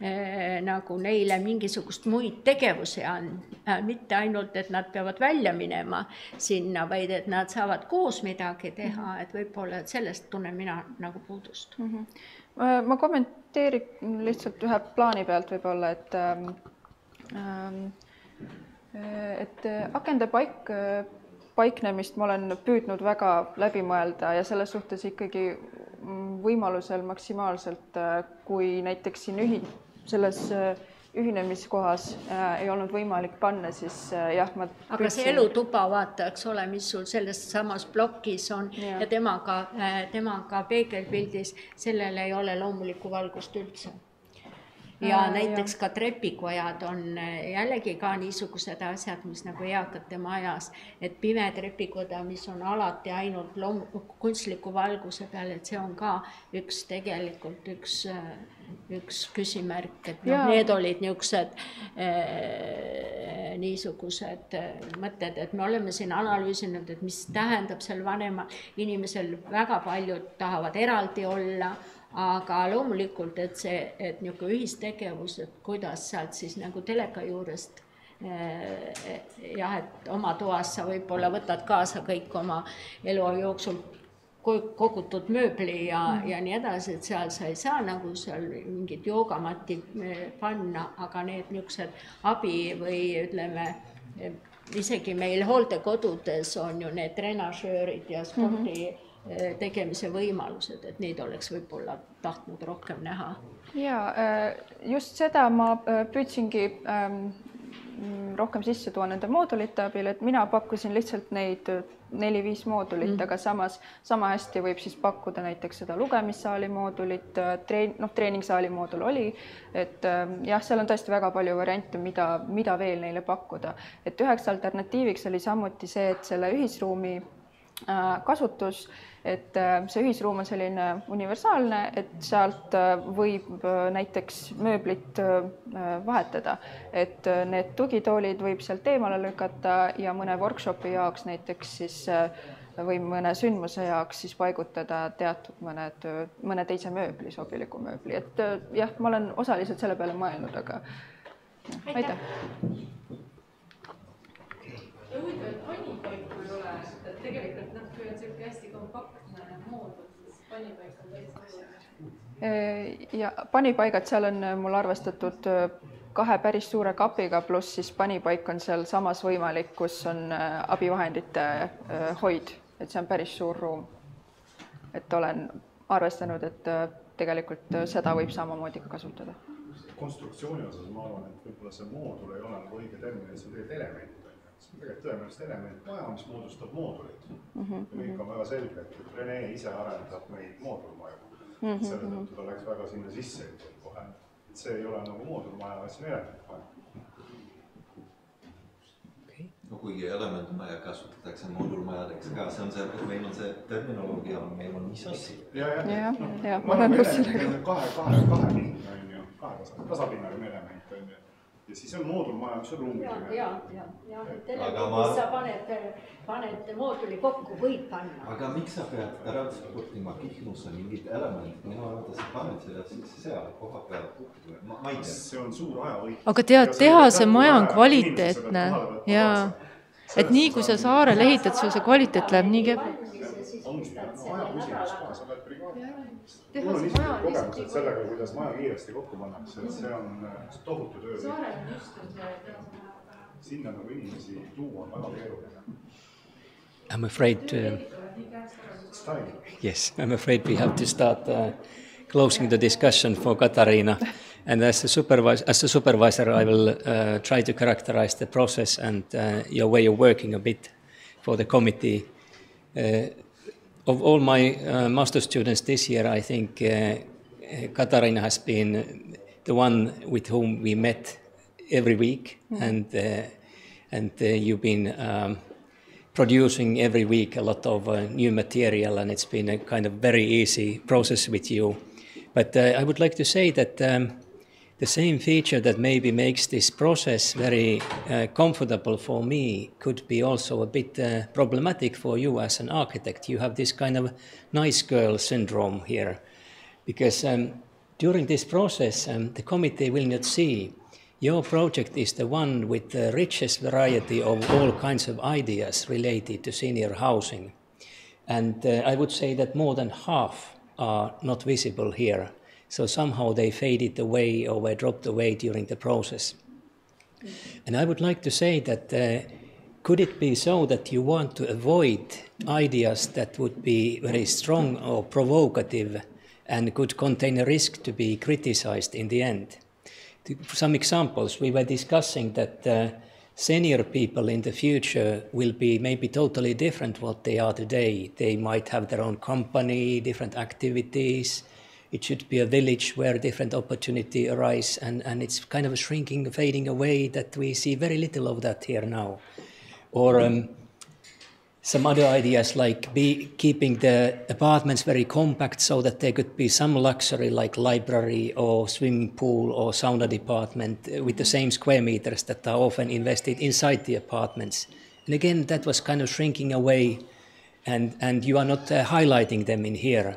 eh, nagu neile mingisugust muid tegevusi anda, mitte ainult, et nad peavad välja minema sinna, vaid et nad saavad koos midagi teha, mhm. et võib-olla, et sellest tunnen mina nagu puudust mm. -hmm. ma kommenteerin lihtsalt ühe plaani pealt võib-olla, et ähm, ähm et äh, akende paik, äh, paiknemist ma olen püüdnud väga läbi mõelda ja selles suhtes ikkagi mm, võimalusel maksimaalselt, äh, kui näiteks siin ühi-, selles ühinemiskohas äh, ei olnud võimalik panna, siis äh, jah, ma aga püüdsin... see elutuba, vaata, eks ole, mis sul selles samas plokis on ja, ja temaga äh,, temaga peegelpildis, sellel ei ole loomulikku valgust üldse ja näiteks ka trepikojad on äh, jällegi ka niisugused asjad, mis nagu eakate majas, et pime trepikoda, mis on alati ainult loom-, kunstliku valguse peal, et see on ka üks tegelikult üks, äh, üks küsimärk, et noh, need olid niisugused äh, niisugused mõtted, et me oleme siin analüüsinud, et mis tähendab sel vanemal inimesel, väga paljud tahavad eraldi olla aga loomulikult, et see, et niisugune ühistegevus, et kuidas sealt siis nagu teleka juurest eh, jah, et oma toas sa võib-olla võtad kaasa kõik oma elu jooksul kogutud mööbli ja mm., ja nii edasi, et seal sa ei saa nagu seal mingit joogamatti eh, panna, aga need niisugused abi või ütleme, isegi meil hooldekodudes on ju need trenažöörid ja spordi mm -hmm tegemise võimalused, et neid oleks võib-olla tahtnud rohkem näha. ja just seda ma püüdsingi ähm, rohkem sisse tuua nende moodulite abil, et mina pakkusin lihtsalt neid neli-viis moodulit mm, aga samas sama hästi võib siis pakkuda näiteks seda lugemissaali moodulit, treen-, noh, treeningsaali moodul oli, et jah, seal on tõesti väga palju variante, mida, mida veel neile pakkuda. et üheks alternatiiviks oli samuti see, et selle ühisruumi äh, kasutus äh, et äh, see ühisruum on selline universaalne, et sealt äh, võib näiteks mööblit vahetada, et need tugitoolid võib sealt eemale lükata ja mõne workshopi jaoks näiteks siis või mõne sündmuse jaoks siis paigutada teatud mõned, mõne teise mööbli, sobiliku mööbli, et jah, ma olen osaliselt selle peale mõelnud, aga aitäh, aitäh! Huvitav, et pannipaiku ei ole, tegelikult noh, kui on niisugune hästi kompaktne moodul, siis pannipaik on täitsa oluline. ja panipaigad, seal on mul arvestatud äh, kahe päris suure kapiga, pluss siis panipaik on sealsamas võimalik, kus on äh, abivahendite äh, hoid, et see on päris suur ruum. et olen arvestanud, et tegelikult seda võib samamoodi ka kasutada. konstruktsiooni osas ma arvan, et võib-olla see moodul ei ole nagu õige termin, see on tegelikult element see on tegelikult tõenäoliselt element maja, mis moodustab moodulit mm. -hmm. ja kõik on väga selge, et, Rene ise arendab neid moodulmaju mm. -hmm. selle tõttu ta läks väga sinna sisse kohe. et see ei ole nagu moodulmaja, vaid see on elementmaja no kuigi elementmaja kasutatakse moodulmajadeks ka, see on see, meil on see terminoloogia, meil on nii sassi. ja, ja, ja, ja ma olen nõus sellega. kahe, kahe, kahe pinna on ju, kahe tasapinnaline element on ju ja siis on moodulmaja, mis on ruumiline. ja, ja, ja, ja televiisoris ma... sa paned, paned mooduli kokku, võid panna. aga miks sa pead transportima Kihnusse mingit elementi, minu arvates sa paned selle siis seal kohapeal, ma, ma ei tea. see on suur ajavõit. aga tead, tehase maja on kvaliteetne ja et nii kui sa saarel ehitad, sul see kvaliteet läheb nii kehvaks ongi ajaküsimus ka, sa oled brigaadis. Mul on isiklikud kogemused sellega, kuidas maja kiiresti kokku pannakse, et see on äh, tohutu töö. sinna nagu inimesi tuua on väga keeruline. I am afraid to, yes, I am afraid we have to start uh, closing the discussion for Katarina. And as a supervisor, as a supervisor, I will uh, try to characterize the process and uh, your way of working a bit for the committee. Uh, of all my uh, master students this year, I think uh, Katarina has been the one with whom we met every week, mm-hmm. and uh, and uh, you've been um, producing every week a lot of uh, new material, and it's been a kind of very easy process with you. But uh, I would like to say that. Um, the same feature that maybe makes this process very uh, comfortable for me could be also a bit uh, problematic for you as an architect. You have this kind of nice girl syndrome here, because um, during this process, um, the committee will not see your project is the one with the richest variety of all kinds of ideas related to senior housing. And uh, I would say that more than half are not visible here so somehow they faded away or were dropped away during the process. And I would like to say that uh, could it be so that you want to avoid ideas that would be very strong or provocative and could contain a risk to be criticized in the end? Some examples we were discussing that uh, senior people in the future will be maybe totally different what they are today. They might have their own company, different activities, it should be a village where different opportunity arise and, and it's kind of shrinking, fading away that we see very little of that here now. Or um, some other ideas like be keeping the apartments very compact so that there could be some luxury like library or swimming pool or sauna department with the same square meters that are often invested inside the apartments. And again, that was kind of shrinking away and, and you are not uh, highlighting them in here.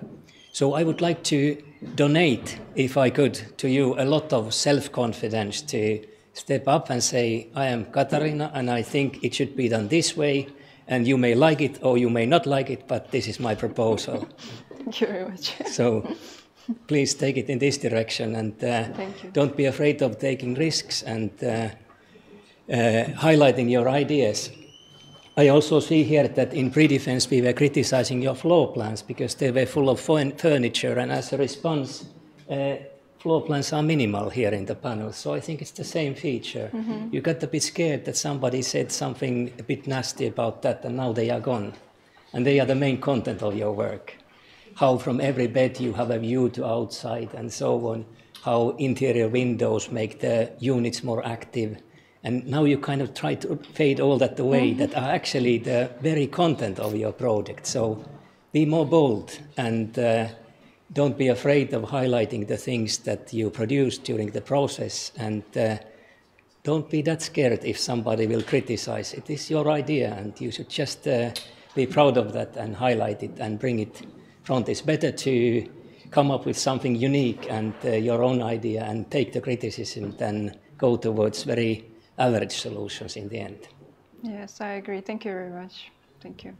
So I would like to donate, if I could, to you a lot of self confidence to step up and say, I am Katarina and I think it should be done this way. And you may like it or you may not like it, but this is my proposal. <laughs> Thank you very much. so please take it in this direction and uh, don't be afraid of taking risks and uh, highlighting your ideas. I also see here that in pre-defense we were criticizing your floor plans because they were full of furniture and as a response, uh, floor plans are minimal here in the panel. So I think it's the same feature. Mm-hmm. You got a bit scared that somebody said something a bit nasty about that and now they are gone. And they are the main content of your work. How from every bed you have a view to outside and so on. How interior windows make the units more active and now you kind of try to fade all that away mm-hmm. that are actually the very content of your project. So be more bold and uh, don't be afraid of highlighting the things that you produce during the process. And uh, don't be that scared if somebody will criticize. It is your idea, and you should just uh, be proud of that and highlight it and bring it front. It's better to come up with something unique and uh, your own idea and take the criticism than go towards very average solutions in the end. Yes, I agree. Thank you very much. Thank you.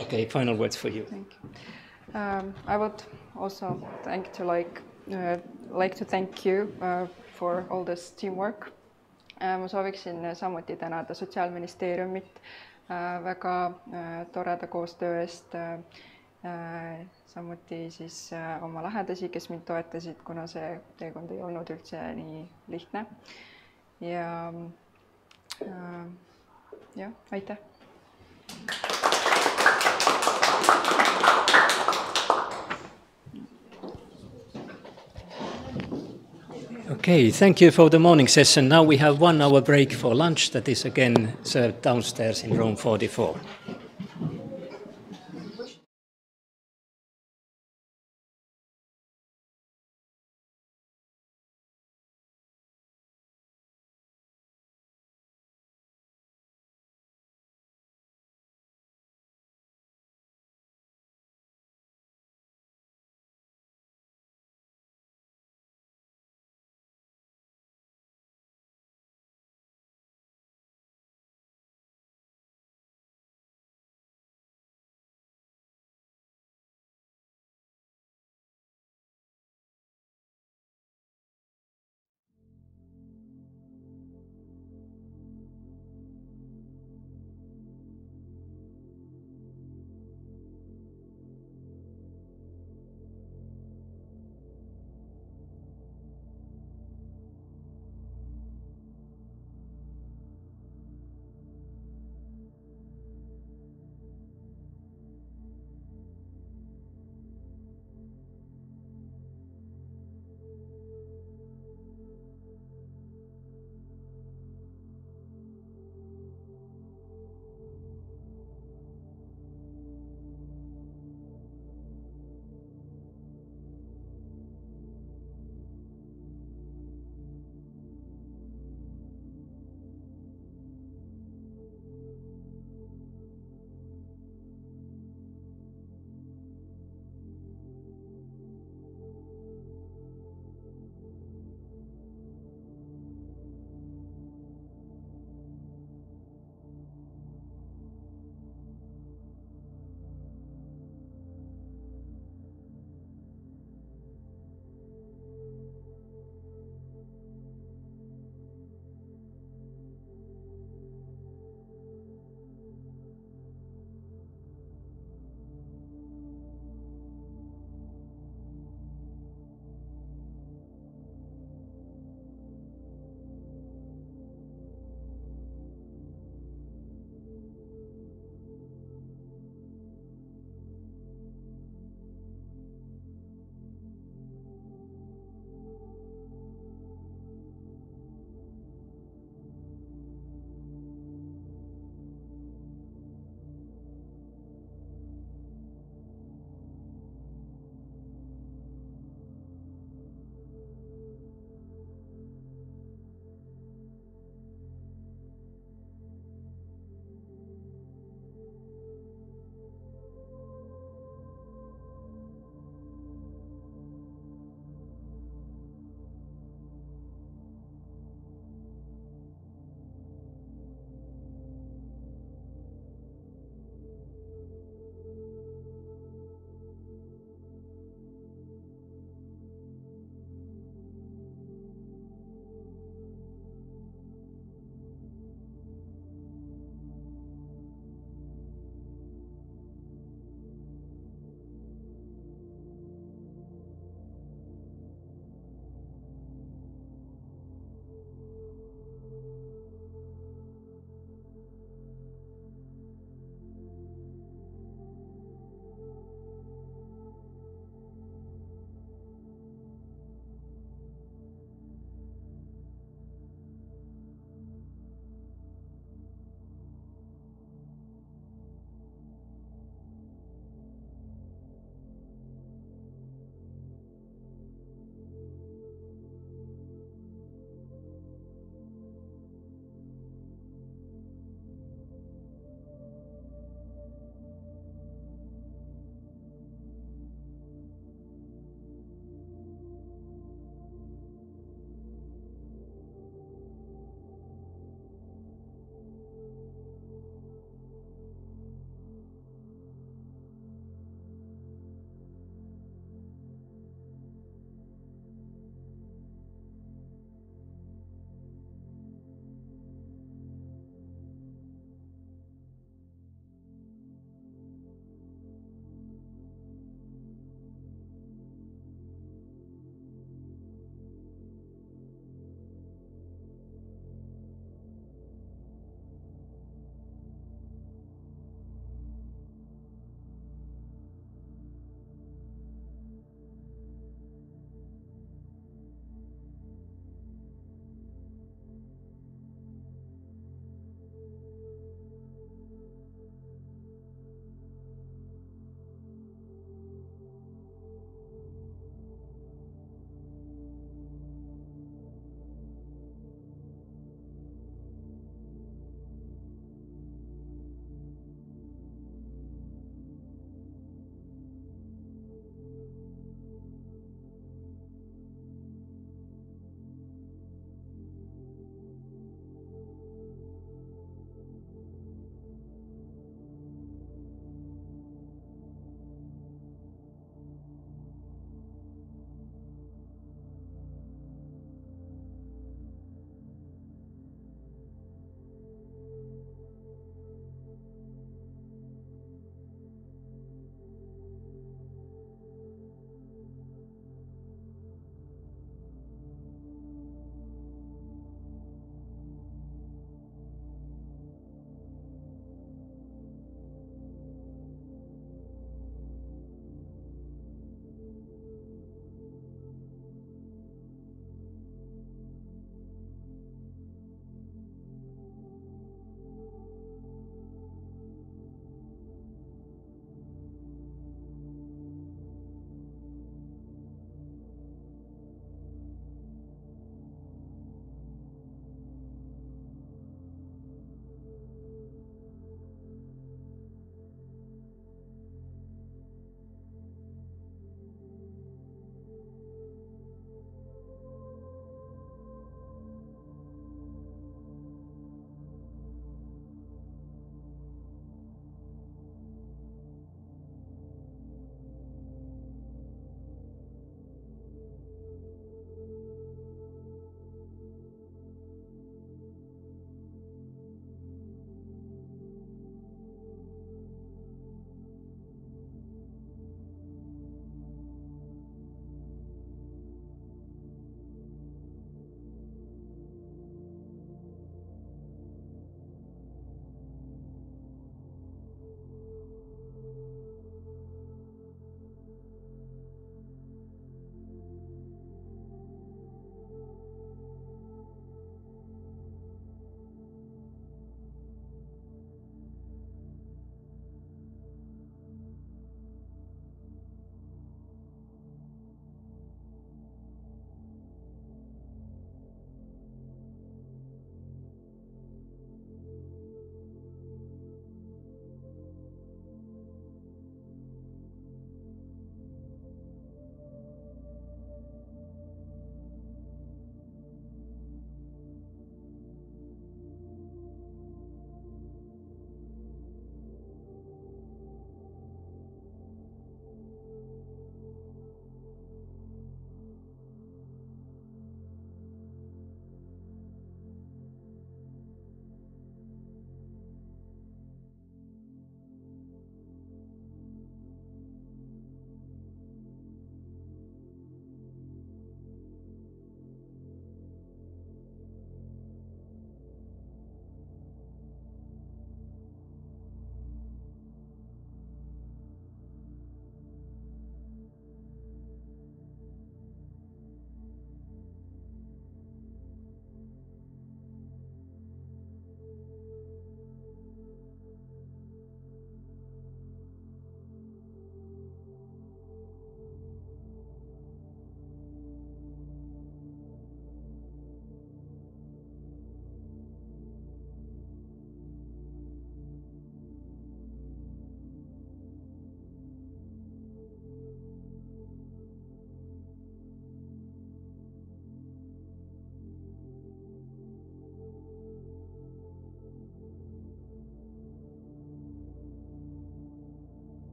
Okay, final words for you. Thank you. Um, I would also thank to like uh, like to thank you uh, for all this teamwork uh,. ma sooviksin samuti tänada Sotsiaalministeeriumit uh, väga uh, toreda koostöö eest uh, uh,. samuti siis uh, oma lähedasi, kes mind toetasid, kuna see teekond ei olnud üldse nii lihtne. ja Äh, Ehm, jah, aitäh. Okay, thank you for the morning session. Now we have one hour break for lunch that is again served downstairs in room 44.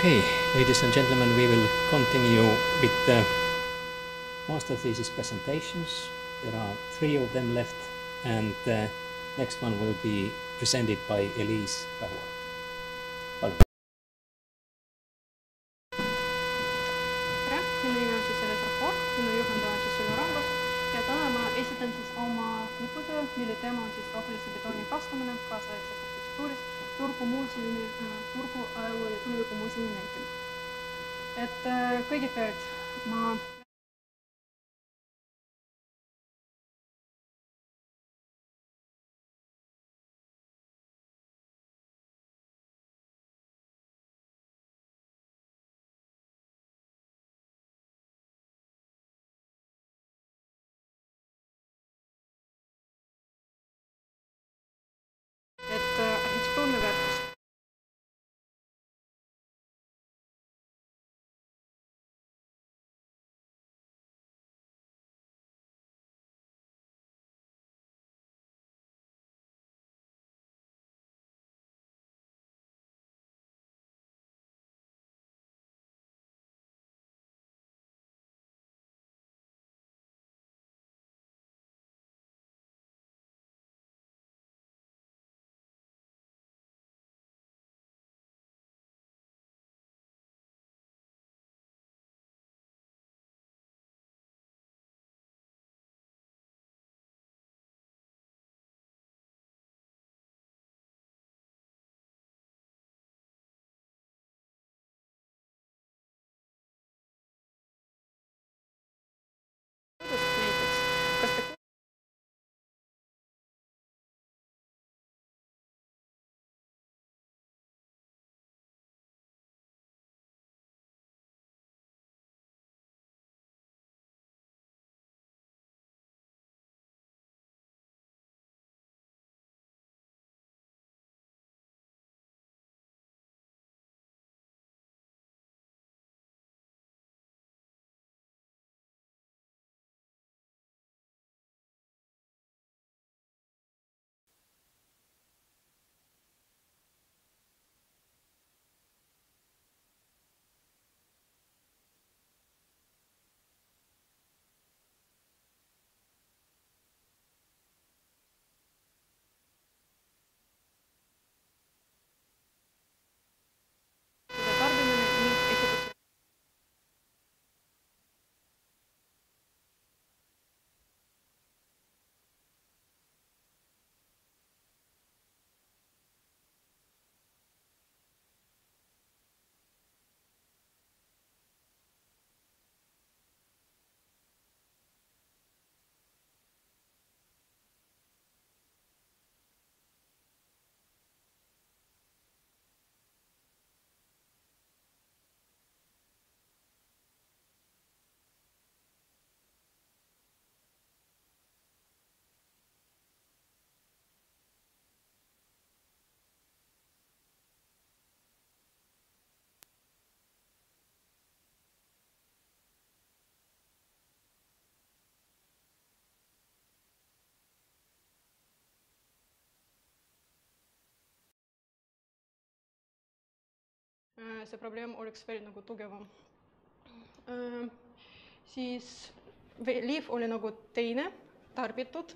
Okay, ladies and gentlemen, we will continue with the master thesis presentations. There are three of them left, and the next one will be presented by Elise mille teema on siis rohelise betooni arhitektuuris Turku muuseumi, Turku ajaloo ja tuleviku muuseumi näitel. et äh, kõigepealt ma see probleem oleks veel nagu tugevam. siis liiv oli nagu teine, tarbitud,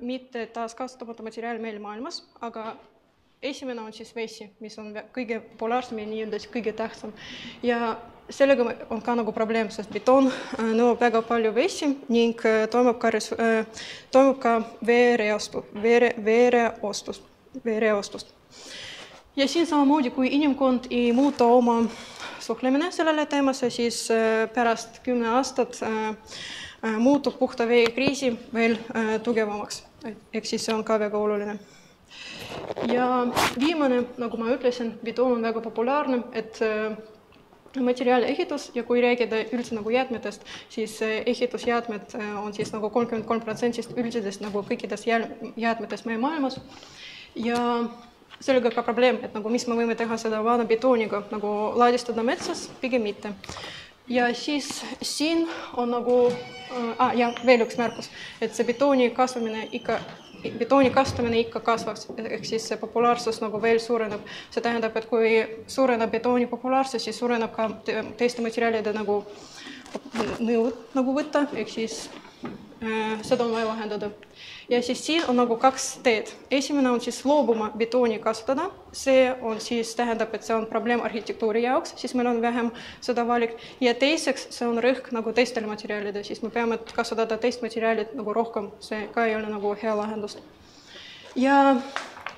mitte taaskasutamata materjal meil maailmas, aga esimene on siis vesi, mis on kõige populaarsem ja nii-öelda siis kõige tähtsam. ja sellega on ka nagu probleem, sest betoon äh, nõuab väga palju vesi ning äh, toimub ka res-, toimub ka veereostu, veere, veereostus, veereostust ja siin samamoodi, kui inimkond ei muuta oma suhtlemine sellele teemasse, siis äh, pärast kümne aastat äh, äh, muutub puhta vee kriisi veel tugevamaks. ehk siis see on ka väga oluline. ja viimane, nagu ma ütlesin, betoon on väga populaarne, et materjali ehitus ja kui rääkida üldse nagu jäätmetest, siis ehitusjäätmed on siis nagu kolmkümmend kolm protsentist üldisest nagu kõikidest jäätmetest meie maailmas ja sellega ka probleem, et nagu mis me võime teha seda vana betooniga, nagu ladistada metsas, pigem mitte. ja siis siin on nagu äh,, ah, ja veel üks märkus, et see betooni kasvamine ikka betooni kasutamine ikka kasvaks, ehk siis see populaarsus nagu veel suureneb. see tähendab, et kui suureneb betooni populaarsus, siis suureneb ka teiste materjalide nagu nõud nagu võtta, ehk siis äh, seda on vaja vahendada ja siis siin on nagu kaks teed. esimene on siis loobuma betooni kasutada, see on siis, tähendab, et see on probleem arhitektuuri jaoks, siis meil on vähem seda valik. ja teiseks, see on rõhk nagu teistele materjalidele, siis me peame kasutada teist materjali nagu rohkem, see ka ei ole nagu hea lahendus. ja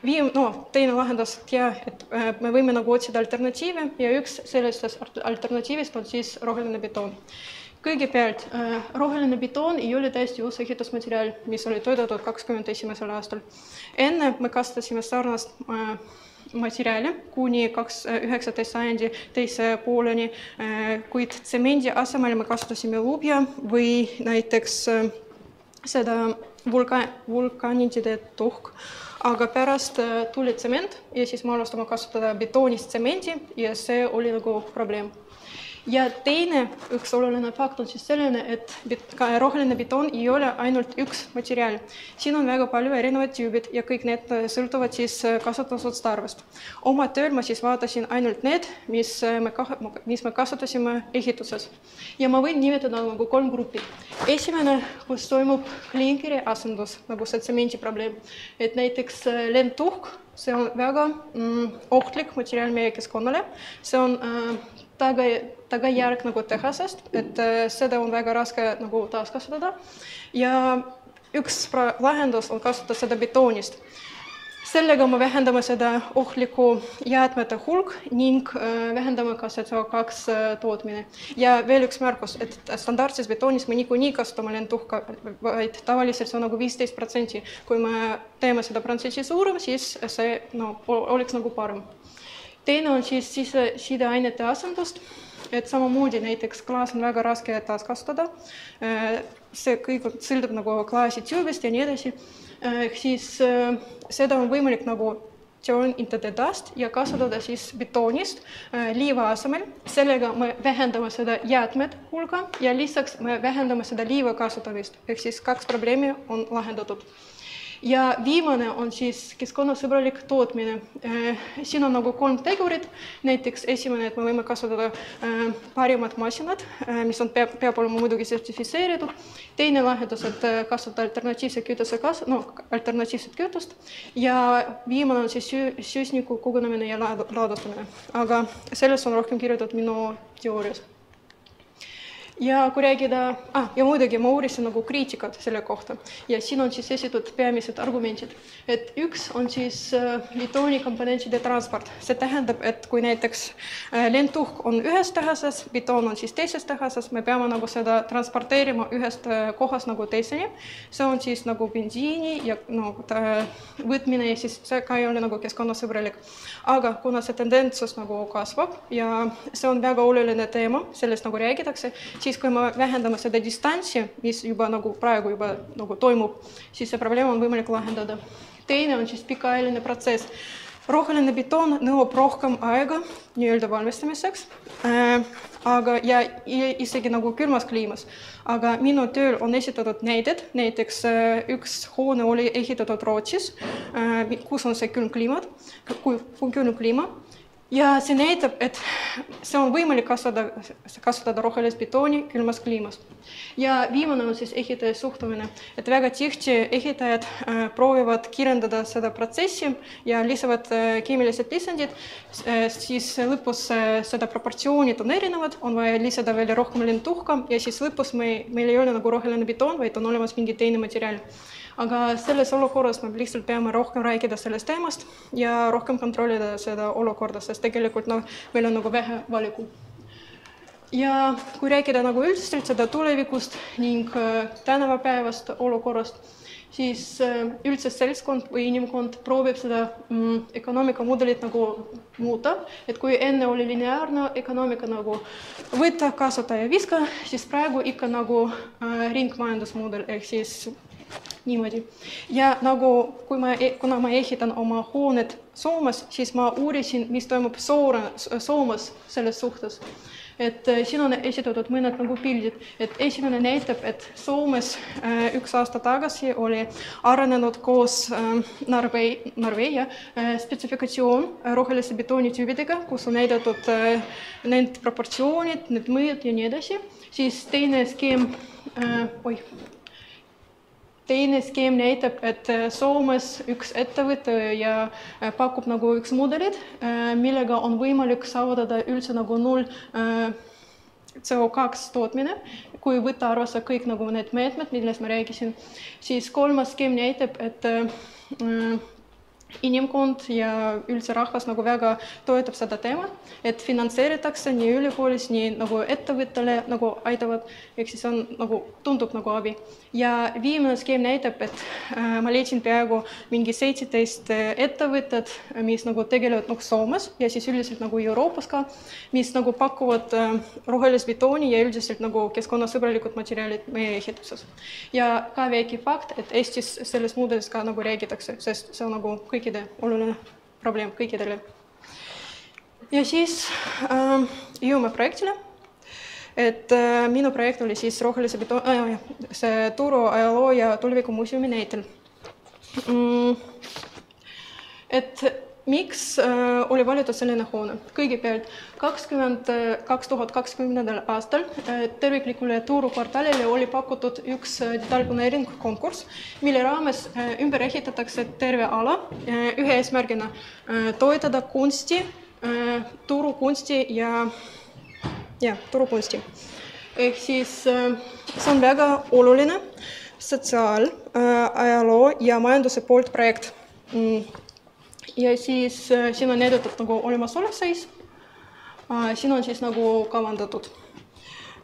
viim-, no teine lahendus, ja et äh, me võime nagu otsida alternatiive ja üks sellistest alternatiivist on siis roheline betoon kõigepealt äh, roheline betoon ei ole täiesti uus ehitusmaterjal, mis oli toodetud kakskümmend esimesel aastal. enne me kasutasime sarnast äh, materjali kuni kaks, äh, üheksateist sajandi teise pooleni, kuid tsemendi asemel me kasutasime lubja või näiteks seda vulka-, vulkaanidide tuhk aga pärast tuli tsement ja siis me alustame kasutada betoonist tsemendi ja see oli nagu probleem ja teine üks oluline fakt on siis selline, et ka roheline betoon ei ole ainult üks materjal. siin on väga palju erinevaid tüübid ja kõik need sõltuvad siis kasutusotstarbest. oma tööl ma siis vaatasin ainult need, mis me, mis me kasutasime ehituses. ja ma võin nimetada nagu kolm gruppi. esimene, kus toimub kliinkeri asendus, nagu see tsemendi probleem. et näiteks äh, lendtuhk, see on väga mm, ohtlik materjal meie keskkonnale, see on äh, taga, tagajärg nagu tehasest, et äh, seda on väga raske nagu taaskasutada. ja üks lahendus on kasutada seda betoonist. sellega me vähendame seda ohtlikku jäätmete hulk ning äh, vähendame ka seda CO2 äh, tootmine. ja veel üks märkus, et standardses betoonis me niikuinii kasutame lendtuhka, vaid tavaliselt see on nagu viisteist protsenti. kui me teeme seda protsessi suurem, siis see no oleks nagu parem teine on siis sise, sideainete asendust, et samamoodi näiteks klaas on väga raske taaskasutada. Äh, see kõik sõltub nagu klaasitüübist ja nii edasi. Äh, ehk siis äh, seda on võimalik nagu turn into the dust ja kasutada siis betoonist liiva asemel. sellega me vähendame seda jäätmed hulga ja lisaks me vähendame seda liiva kasutamist, ehk siis kaks probleemi on lahendatud ja viimane on siis keskkonnasõbralik tootmine. Äh, siin on nagu kolm tegurit, näiteks esimene, et me võime kasutada äh, parimad masinad, äh, mis on, peab, peab olema muidugi sertifitseeritud. teine lahendus, et kasutada alternatiivse kütuse kas-, no alternatiivset kütust ja viimane on siis süsniku kogunemine ja ladustamine, aga sellest on rohkem kirjutatud minu teoorias ja kui rääkida ah,, ja muidugi ma uurisin nagu kriitikat selle kohta ja siin on siis esitatud peamised argumendid, et üks on siis äh, betoonikomponentide transport, see tähendab, et kui näiteks äh, lendtuhk on ühes tehases, betoon on siis teises tehases, me peame nagu seda transporteerima ühest äh, kohast nagu teiseni. see on siis nagu bensiini ja no võtmine ja siis see ka ei ole nagu keskkonnasõbralik. aga kuna see tendentsus nagu kasvab ja see on väga oluline teema, sellest nagu räägitakse siis kui me vähendame seda distantsi, mis juba nagu praegu juba nagu toimub, siis see probleem on võimalik lahendada. teine on siis pikaajaline protsess. roheline betoon nõuab rohkem aega nii-öelda valmistamiseks äh,, aga ja isegi nagu külmas kliimas. aga minu tööl on esitatud näited, näiteks äh, üks hoone oli ehitatud Rootsis äh,, kus on see külm kliima, külm kliima ja see näitab, et see on võimalik kasutada, kasutada rohelist betooni külmas kliimas. ja viimane on siis ehitaja suhtumine, et väga tihti ehitajad äh, proovivad kiirendada seda protsessi ja lisavad äh, keemilised lisandid äh,, siis lõpus seda proportsioonid on erinevad, on vaja lisada veel rohkem lentuhka ja siis lõpus me, meil ei ole nagu roheline betoon, vaid on olemas mingi teine materjal aga selles olukorras me lihtsalt peame rohkem rääkida sellest teemast ja rohkem kontrollida seda olukorda, sest tegelikult noh, meil on nagu vähe valikut. ja kui rääkida nagu üldiselt seda tulevikust ning äh, tänavapäevast olukorrast, siis äh, üldse seltskond või inimkond proovib seda mm, ökonoomikamudelit nagu muuta, et kui enne oli lineaarne ökonoomika nagu võta, kasuta ja viska, siis praegu ikka nagu äh, ringmajandusmudel ehk siis niimoodi. ja nagu, kui ma, e-, kuna ma ehitan oma hooned Soomes, siis ma uurisin, mis toimub Soore, Soomes selles suhtes. Et äh, siin on esitatud mõned nagu pildid, et esimene näitab, et Soomes äh, üks aasta tagasi oli arenenud koos äh, Norve-, Norvegia spetsifikatsioon rohelise betoonitüübidega, kus on näidatud need proportsioonid, need mõjud ja nii edasi, siis teine skeem, oih teine skeem näitab, et Soomes üks ettevõte ja pakub nagu üks mudelit, millega on võimalik saavutada üldse nagu null CO2 tootmine, kui võtta arvesse kõik nagu need meetmed, millest ma rääkisin, siis kolmas skeem näitab, et inimkond ja üldse rahvas nagu väga toetab seda teemat, et finantseeritakse nii ülikoolis, nii nagu ettevõttele nagu aitavad, ehk siis on nagu, tundub nagu abi. ja viimane skeem näitab, et äh, ma leidsin peaaegu mingi seitseteist ettevõtet, mis nagu tegelevad nagu Soomes ja siis üldiselt nagu Euroopas ka, mis nagu pakuvad äh, rohelist betooni ja üldiselt nagu keskkonnasõbralikud materjalid meie ehituses. ja ka väike fakt, et Eestis sellest mudelist ka nagu räägitakse, sest see on nagu kõikide oluline probleem kõikidele. ja siis äh, jõuame projektile et äh, minu projekt oli siis rohelise beton äh,, see Turu ajaloo ja tulevikumuuseumi näitel mm,. et miks äh, oli valitud selline hoone? kõigepealt kakskümmend, kaks tuhat kakskümnendal aastal äh, terviklikule Turu kvartalile oli pakutud üks äh, detailplaneering konkurss, mille raames äh, ümber ehitatakse terve ala äh, ühe eesmärgina äh, toetada kunsti äh,, turukunsti ja jah, turukunsti. ehk siis äh, see on väga oluline sotsiaal äh,, ajaloo ja majanduse poolt projekt mm.. Ja siis äh, siin on näidatud nagu olemasolev seis äh,. siin on siis nagu kavandatud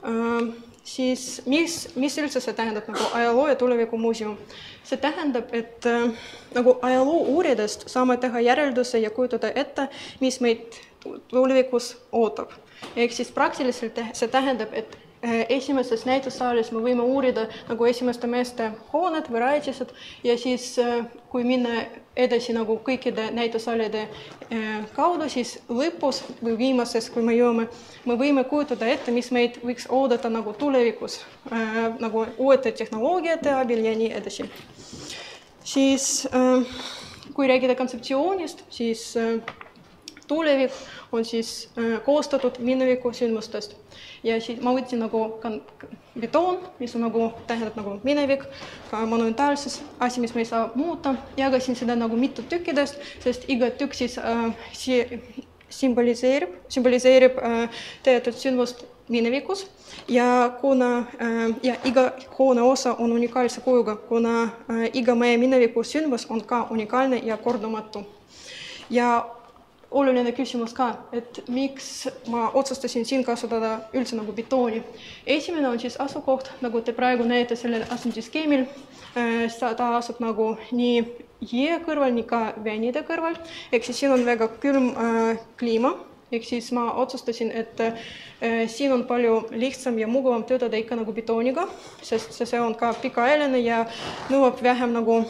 äh,. siis mis, mis üldse see tähendab nagu ajaloo ja tulevikumuuseum? see tähendab, et nagu ajaloo uuridest saame teha järelduse ja kujutada ette, mis meid tulevikus ootab ehk siis praktiliselt see tähendab, et esimeses näitussaalis me võime uurida nagu esimeste meeste hooned või rajatised ja siis, kui minna edasi nagu kõikide näitussaalide kaudu, siis lõpus või viimases, kui me jõuame, me võime kujutada ette, mis meid võiks oodata nagu tulevikus, nagu uute tehnoloogiate abil ja nii edasi. siis kui rääkida kontseptsioonist, siis tulevik on siis äh, koostatud mineviku sündmustest. ja siis ma võtsin nagu betoon, mis on nagu, tähendab nagu minevik, ka monumentaalses asi, mis me ei saa muuta, jagasin seda nagu mitu tükkidest, sest iga tükk siis äh, si sümboliseerib, sümboliseerib äh, teatud sündmust minevikus ja kuna äh, ja iga hoone osa on unikaalse kujuga, kuna äh, iga meie mineviku sündmus on ka unikaalne ja kordumatu. ja oluline küsimus ka, et miks ma otsustasin siin kasutada üldse nagu betooni. esimene on siis asukoht, nagu te praegu näete sellel asendisskeemil. Äh, ta asub nagu nii jõe kõrval, nii ka väinide kõrval, ehk siis siin on väga külm äh, kliima ehk siis ma otsustasin, et äh, siin on palju lihtsam ja mugavam töötada ikka nagu betooniga, sest see, on ka pikaajaline ja nõuab vähem nagu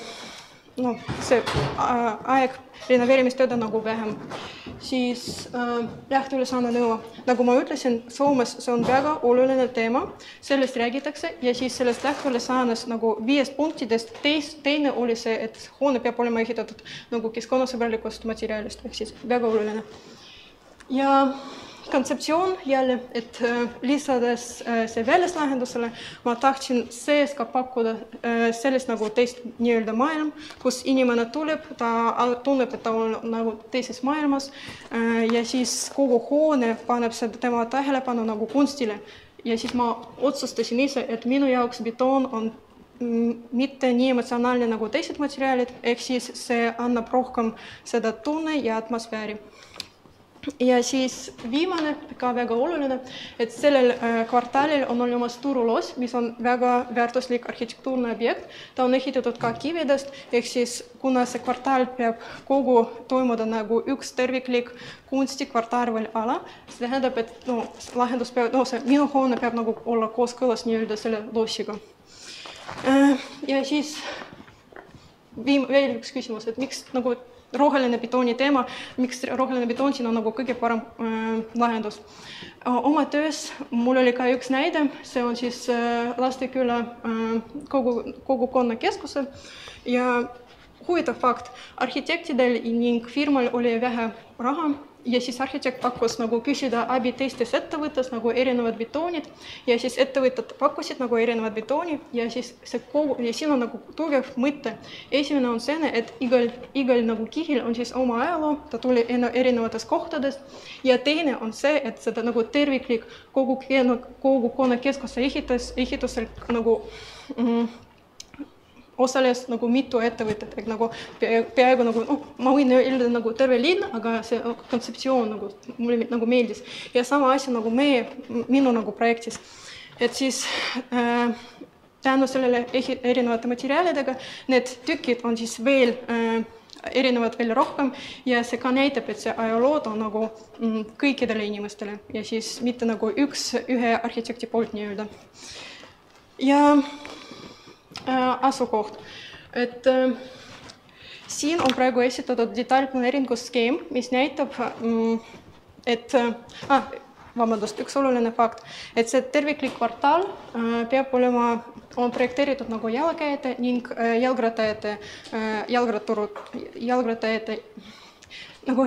noh, see aeg renoveerimistööd on nagu vähem, siis äh, lähteülesanne nõua. nagu ma ütlesin, Soomes see on väga oluline teema, sellest räägitakse ja siis sellest lähteülesannes nagu viiest punktidest teis, teine oli see, et hoone peab olema ehitatud nagu keskkonnasõbralikust materjalist, ehk siis väga oluline. ja kontseptsioon jälle, et äh, lisades äh, see välislahendusele, ma tahtsin sees ka pakkuda äh, sellist nagu teist nii-öelda maailm, kus inimene tuleb, ta tunneb, et ta on nagu teises maailmas ja siis kogu hoone paneb seda tema tähelepanu nagu kunstile. ja siis ma otsustasin ise, et minu jaoks betoon on mm, mitte nii emotsionaalne nagu teised materjalid, ehk siis see annab rohkem seda tunne ja atmosfääri ja siis viimane, ka väga oluline, et sellel äh, kvartalil on olemas turuloos, mis on väga väärtuslik arhitektuurne objekt. ta on ehitatud ka kividest, ehk siis kuna see kvartal peab kogu toimuda nagu üks terviklik kunstikvartal või ala, see tähendab, et no lahendus peab, no see minu hoone peab nagu olla kooskõlas nii-öelda selle lossiga. Äh, ja siis viim-, veel üks küsimus, et miks nagu roheline betooni teema, miks roheline betoon? Siin on nagu kõige parem äh, lahendus. oma töös mul oli ka üks näide, see on siis äh, Lasteküla äh, kogu, kogukonnakeskusel ja huvitav fakt, arhitektidel ning firmal oli vähe raha ja siis arhitekt pakkus nagu küsida abi teistes ettevõttes nagu erinevad betoonid ja siis ettevõtted pakkusid nagu erinevat betooni ja siis see kogu ja siin on nagu tugev mõte. esimene on see, et igal, igal nagu kihil on siis oma ajaloo, ta tuli erinevatest kohtadest ja teine on see, et seda nagu terviklik kogu kogukonnakeskuse ehitus, ehitusel nagu mm, osales nagu mitu ettevõtet, ehk nagu peaaegu nagu noh, ma võin öelda nagu terve linn, aga see kontseptsioon nagu mulle nagu meeldis ja sama asi nagu meie, minu nagu projektis, et siis äh, tänu sellele erinevate materjalidega need tükid on siis veel äh, erinevad veel rohkem ja see ka näitab, et see ajalood on nagu mm, kõikidele inimestele ja siis mitte nagu üks, ühe arhitekti poolt nii-öelda. ja asukoht. et siin on praegu esitatud detailplaneeringu skeem, mis näitab, et ah, vabandust, üks oluline fakt, et see terviklik kvartaal peab olema, on projekteeritud nagu jalakäijate ning jalgrattajate, jalgratturud, jalgrattajate nagu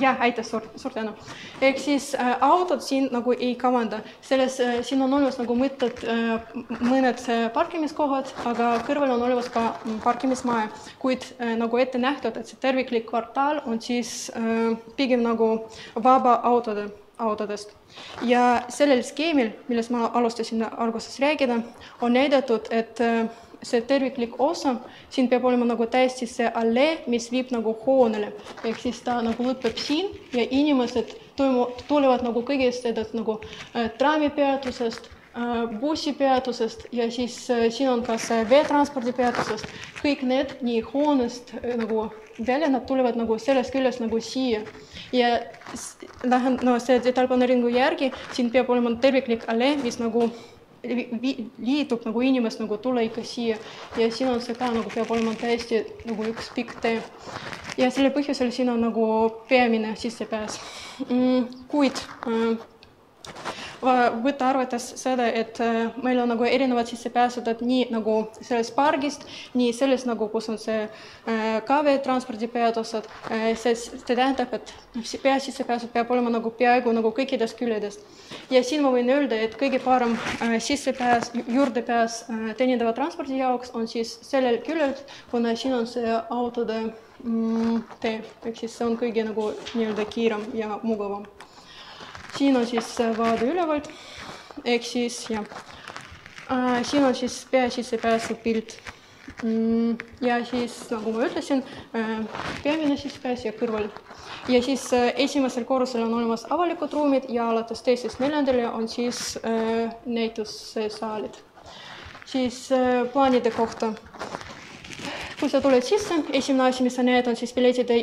jah, aitäh, suur, suur tänu. ehk siis äh, autod siin nagu ei kavanda, selles äh,, siin on olemas nagu mõtted äh,, mõned äh, parkimiskohad, aga kõrval on olemas ka mm, parkimismaja, kuid äh, nagu ette nähtud, et see terviklik kvartaal on siis äh, pigem nagu vaba autode autodest. ja sellel skeemil, millest ma alustasin alguses rääkida, on näidatud, et äh, see terviklik osa, siin peab olema nagu täiesti see allee, mis viib nagu hoonele, ehk siis ta nagu lõpeb siin ja inimesed toimu-, tulevad nagu kõigest sellest nagu äh, traamipeatusest äh,, bussipeatusest ja siis äh, siin on ka see veetranspordipeatusest, kõik need nii hoonest äh, nagu välja, nad tulevad nagu sellest küljest nagu siia. ja lähen, no see detailplaneeringu järgi, siin peab olema terviklik allee, mis nagu liitub nagu inimest nagu tulla ikka siia ja siin on see ka nagu peab olema täiesti nagu üks pikk tee. ja sellel põhjusel siin on nagu peamine sissepääs mm,. kuid äh, võtta arvates seda, et meil on nagu erinevad sissepääsud, et nii nagu sellest pargist, nii sellest nagu, kus on see äh, KV transpordipeatused, äh, see, tähendab, et peasissepääsud peab olema nagu peaaegu nagu kõikidest küljedest. ja siin ma võin öelda, et kõige parem sissepääs, juurdepääs teenindava transpordi jaoks on siis sellel küljel, kuna siin on see autode tee, ehk siis see on kõige nagu nii-öelda kiirem ja mugavam siin on siis vaade ülevalt, ehk siis jah äh,, siin on siis pea sissepääsu pilt mm,. ja siis nagu ma ütlesin äh,, peamine sissepääs ja kõrval. ja siis äh, esimesel korrusel on olemas avalikud ruumid ja alates teisest neljandale on siis näitussaalid. siis plaanide kohta kui sa tuled sisse, esimene asi, mis sa näed, on siis piletide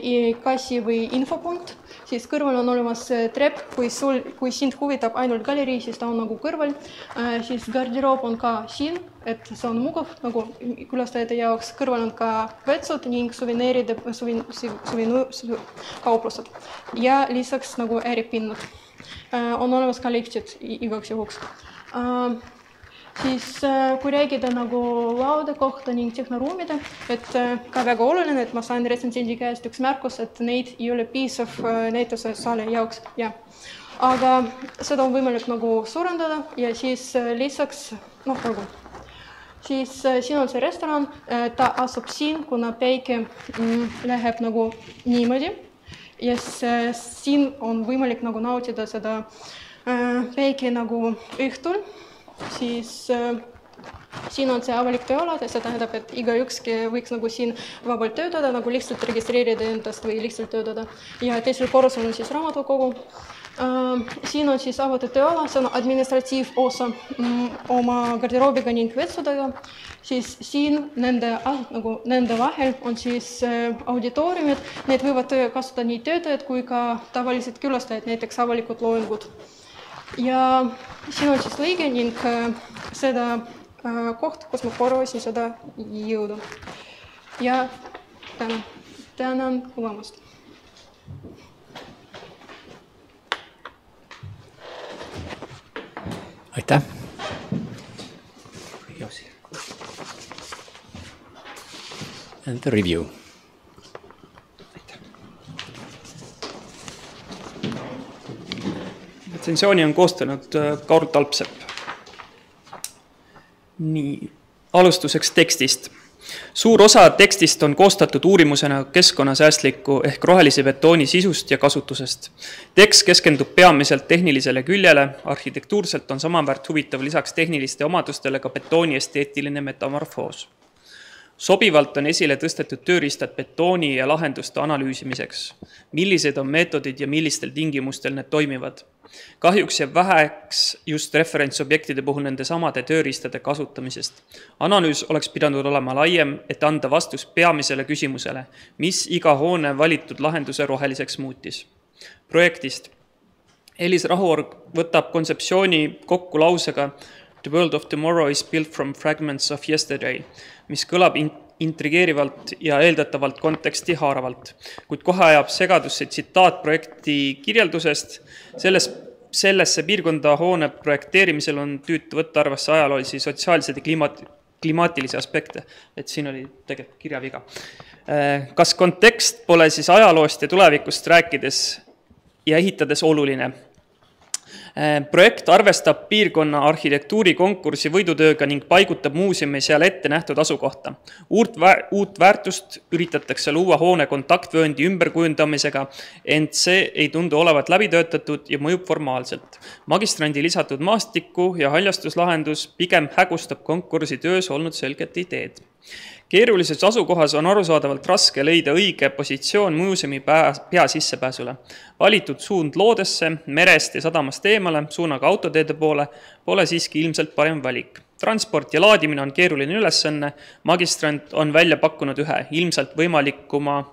kassi või infopunkt siis kõrval on olemas trepp, kui sul, kui sind huvitab ainult galerii, siis ta on nagu kõrval äh,. siis garderoob on ka siin, et see on mugav nagu külastajate jaoks, kõrval on ka vetsud ning suveniiride, suvi-, suvi-, kauplused ja lisaks nagu äripinnad äh,. on olemas ka liftid igaks juhuks äh, siis äh, kui rääkida nagu laode kohta ning tehnoruumide, et äh, ka väga oluline, et ma sain retsensendi käest üks märkus, et neid ei ole piisav äh, näituse saali jaoks, jah. aga seda on võimalik nagu suurendada ja siis lisaks, noh, olgu siis siin on see restoran, ta asub siin, kuna päike mm, läheb nagu niimoodi ja siin on võimalik nagu nautida seda päike nagu õhtul siis äh, siin on see avalik tööalade, see tähendab, et igaüks võiks nagu siin vabalt töötada, nagu lihtsalt registreerida endast või lihtsalt töötada. ja teisel korrusel on siis raamatukogu äh,. siin on siis avatud tööala, see on administratiivosa mm, oma garderoobiga ning vetsudega. siis siin nende ah,, nagu nende vahel on siis äh, auditooriumid, need võivad kasutada nii töötajad kui ka tavalised külastajad, näiteks avalikud loengud ja siin on siis lõige ning äh, seda äh, koht, kus ma proovisin seda jõuda. ja tänan, tänan kuulamast. aitäh. And the review. Retsensiooni on koostanud äh, Kaur Talpsepp. nii, alustuseks tekstist. suur osa tekstist on koostatud uurimusena keskkonnasäästliku ehk rohelise betooni sisust ja kasutusest. tekst keskendub peamiselt tehnilisele küljele, arhitektuurselt on samaväärt huvitav lisaks tehniliste omadustele ka betooni esteetiline metamorfoos sobivalt on esile tõstetud tööriistad betooni ja lahenduste analüüsimiseks. millised on meetodid ja millistel tingimustel need toimivad? kahjuks jääb väheks just referentsobjektide puhul nende samade tööriistade kasutamisest. analüüs oleks pidanud olema laiem, et anda vastus peamisele küsimusele, mis iga hoone valitud lahenduse roheliseks muutis. projektist. Elis Rahuorg võtab kontseptsiooni kokku lausega The world of tomorrow is built from fragments of yesterday mis kõlab in intrigeerivalt ja eeldatavalt konteksti haaravalt, kuid kohe ajab segadusse tsitaat projekti kirjeldusest. selles, sellesse piirkonda hoone projekteerimisel on tüütu võtta arvesse ajaloolisi, sotsiaalseid ja kliimat-, klimaatilisi aspekte. et siin oli tegelikult kirjaviga. Äh, kas kontekst pole siis ajaloost ja tulevikust rääkides ja ehitades oluline? Äh, projekt arvestab piirkonna arhitektuurikonkursi võidutööga ning paigutab muuseumi seal ette nähtud asukohta. uut, uut väärtust üritatakse luua hoone kontaktvööndi ümberkujundamisega, ent see ei tundu olevat läbi töötatud ja mõjub formaalselt. magistrandi lisatud maastiku ja haljastuslahendus pigem hägustab konkursi töös olnud selget ideed keerulises asukohas on arusaadavalt raske leida õige positsioon muuseumi pea, peasissepääsule. valitud suund loodesse, merest ja sadamast eemale, suunaga autoteede poole, pole siiski ilmselt parem valik. transport ja laadimine on keeruline ülesanne, magistrant on välja pakkunud ühe ilmselt võimalikuma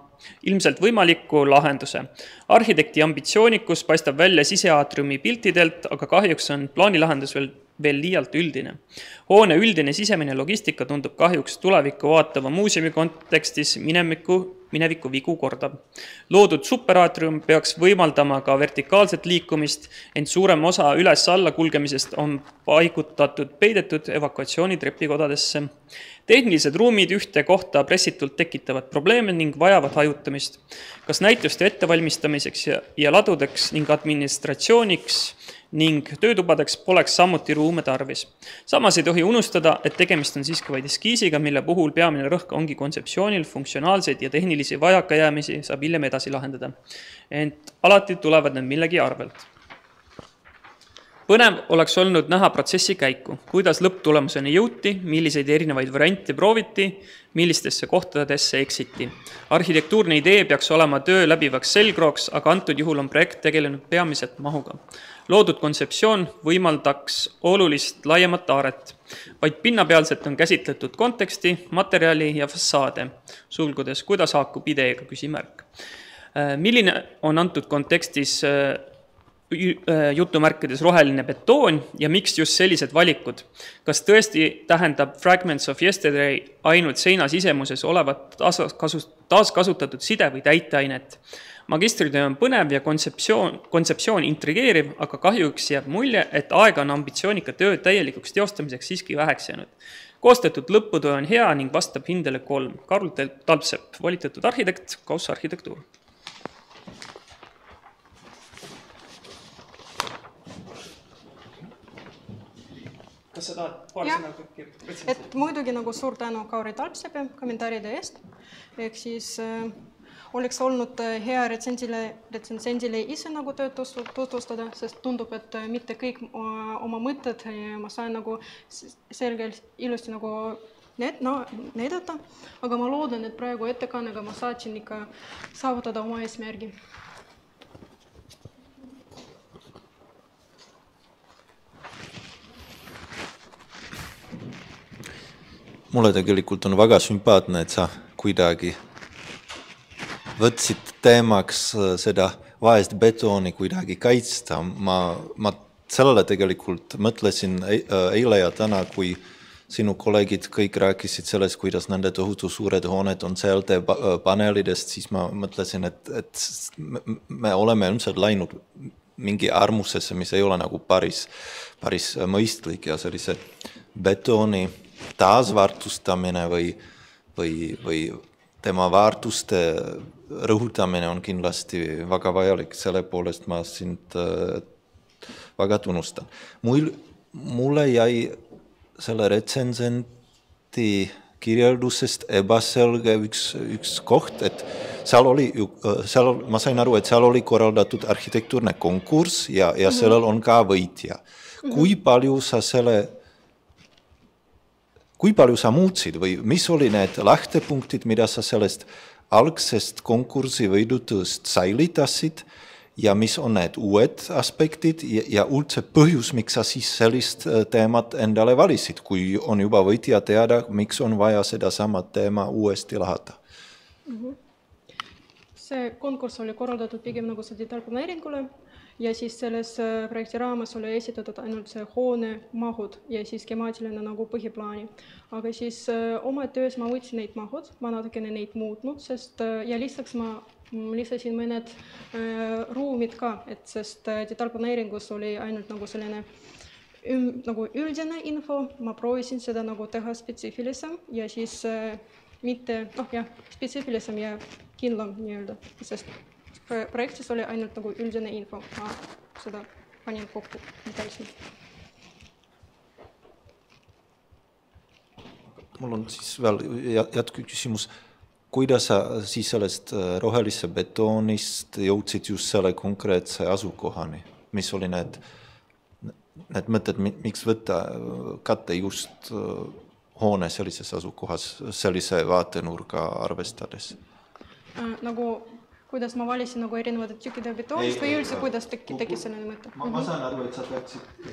ilmselt võimaliku lahenduse. arhitekti ambitsioonikus paistab välja siseaatriumi piltidelt, aga kahjuks on plaanilahendus veel veel liialt üldine. hoone üldine sisemine logistika tundub kahjuks tulevikku vaatava muuseumi kontekstis minemiku, mineviku vigu kordav. loodud superaatrium peaks võimaldama ka vertikaalset liikumist, ent suurem osa üles-alla kulgemisest on paigutatud peidetud evakuatsioonitrepikoddadesse. tehnilised ruumid ühte kohta pressitult tekitavad probleeme ning vajavad hajutamist. kas näituste ettevalmistamiseks ja, ja ladudeks ning administratsiooniks ning töötubadeks poleks samuti ruume tarvis. samas ei tohi unustada, et tegemist on siiski vaid eskiisiga, mille puhul peamine rõhk ongi kontseptsioonil, funktsionaalseid ja tehnilisi vajakajäämisi saab hiljem edasi lahendada. ent alati tulevad need millegi arvelt põnev oleks olnud näha protsessi käiku, kuidas lõpptulemuseni jõuti, milliseid erinevaid variante prooviti, millistesse kohtadesse eksiti. arhitektuurne idee peaks olema töö läbivaks selgrooks, aga antud juhul on projekt tegelenud peamiselt mahuga loodud kontseptsioon võimaldaks olulist laiemat aaret. vaid pinnapealselt on käsitletud konteksti, materjali ja fassaade, sulgudes, kuidas haakub ideega, küsimärk. Äh, milline on antud kontekstis äh, äh, jutumärkides roheline betoon ja miks just sellised valikud? kas tõesti tähendab Fragments of Yesterday ainult seina sisemuses olevat taaskasutatud side või täiteainet? Magistritöö on põnev ja kontseptsioon, kontseptsioon intrigeeriv, aga kahjuks jääb mulje, et aega on ambitsioonika töö täielikuks teostamiseks siiski väheks jäänud. koostatud lõputöö on hea ning vastab hindele kolm. Karl Talpsepp, volitatud arhitekt, Kauss arhitektuur. kas sa tahad paar sõna kirjutada? et muidugi nagu suur tänu Kauri Talpsepi kommentaaride eest, ehk siis äh, oleks olnud äh, hea retsensile, retsensendile ise nagu tööd tutvustada, sest tundub, et äh, mitte kõik äh, oma mõtted ma sain nagu selgelt ilusti nagu need, no näidata, aga ma loodan, et praegu ettekannega ma saatsin ikka saavutada oma eesmärgi. mulle tegelikult on väga sümpaatne, et sa kuidagi võtsid teemaks äh, seda vaest betooni kuidagi kaitsta, ma, ma sellele tegelikult mõtlesin äh, eile ja täna, kui sinu kolleegid kõik rääkisid sellest, kuidas nende tohutu suured hooned on CLT-paneelidest, siis ma mõtlesin, et, et me oleme ilmselt läinud mingi armusesse, mis ei ole nagu päris, päris mõistlik ja sellise betooni taasväärtustamine või, või, või tema väärtuste rõhutamine on kindlasti väga vajalik, selle poolest ma sind äh, väga tunnustan. mul, mulle jäi selle retsensenti kirjeldusest ebaselge üks, üks koht, et seal oli ju, seal, ma sain aru, et seal oli korraldatud arhitektuurne konkurss ja, ja mhm. sellel on ka võitja. Mhm. kui palju sa selle, kui palju sa muutsid või mis oli need lähtepunktid, mida sa sellest algsest konkursi võidutust säilitasid ja mis on need uued aspektid ja, ja üldse põhjus, miks sa siis sellist äh, teemat endale valisid, kui on juba võitja teada, miks on vaja sedasama teema uuesti lahata mm? -hmm. see konkurss oli korraldatud pigem nagu see detailplaneeringule ja siis selles äh, projekti raames oli esitatud ainult see hoone mahud ja siis skemaatiline nagu põhiplaani. aga siis äh, oma töös ma võtsin neid mahud, ma natukene neid muutnud, sest ja lisaks ma lisasin mõned äh, ruumid ka, et sest äh, detailplaneeringus oli ainult nagu selline üm, nagu üldine info, ma proovisin seda nagu teha spetsiifilisem ja siis äh, mitte noh, jah, spetsiifilisem ja kindlam nii-öelda, sest projektis oli ainult nagu üldine info, ma seda panin kokku detailselt. mul on siis veel jätkuküsimus kuidas sa siis sellest äh, rohelisse betoonist jõudsid just selle konkreetse asukohani, mis oli need, need mõtted, miks võtta äh, katte just äh, hoone sellises asukohas sellise vaatenurga arvestades? Nagu kuidas ma valisin nagu erinevate tükkide betoonist või üldse, kuidas teki, tekkis selline mõte? ma, ma saan aru, et sa tahtsid,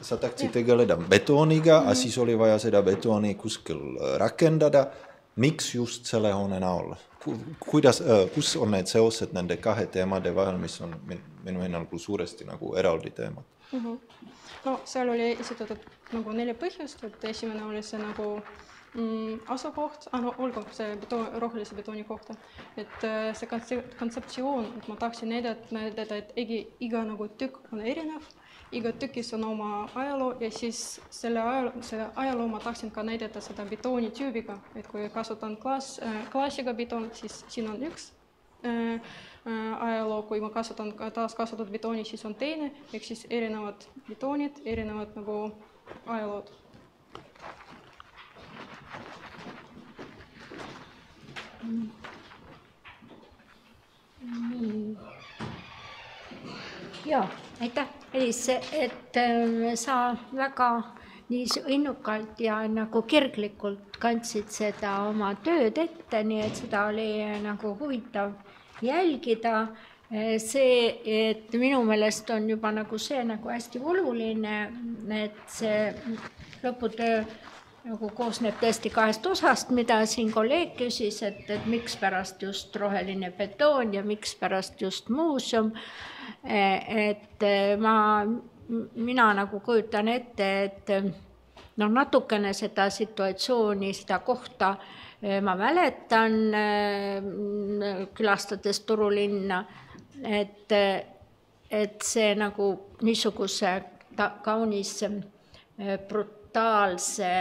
sa tahtsid tegeleda betooniga mm, -hmm. aga siis oli vaja seda betooni kuskil rakendada miks just selle hoone näol? kuidas, äh, kus on need seosed nende kahe teemade vahel, mis on minu hinnangul suuresti nagu eraldi teemad mm? -hmm. no seal oli esitatud nagu neli põhjust, et esimene oli see nagu mm, asukoht ah,, olgu, see betoon, rohelise betooni kohta, et äh, see kontseptsioon, et ma tahtsin näidata, näidata, et iga, iga nagu tükk on erinev. Iga tükis on oma ajaloo ja siis selle ajaloo, selle ajaloo ma tahtsin ka näidata seda betoonitüübiga, et kui kasutan klaas äh,, klaasiga betoon, siis siin on üks äh, äh, ajaloo, kui ma kasutan ka taaskasutatud betooni, siis on teine, ehk siis erinevad betoonid, erinevad nagu ajalood. Jaa aitäh, Elis, et ähm, sa väga nii innukalt ja nagu kirglikult kandsid seda oma tööd ette, nii et seda oli äh, nagu huvitav jälgida. Äh, see, et minu meelest on juba nagu see nagu hästi oluline, et see lõputöö nagu koosneb tõesti kahest osast, mida siin kolleeg küsis, et, et mikspärast just roheline betoon ja mikspärast just muuseum. Et eh, ma, mina nagu kujutan ette, et noh, natukene seda situatsiooni, seda kohta eh, ma mäletan, külastades Turu linna, et, et see nagu niisuguse ta, kaunis brutaalse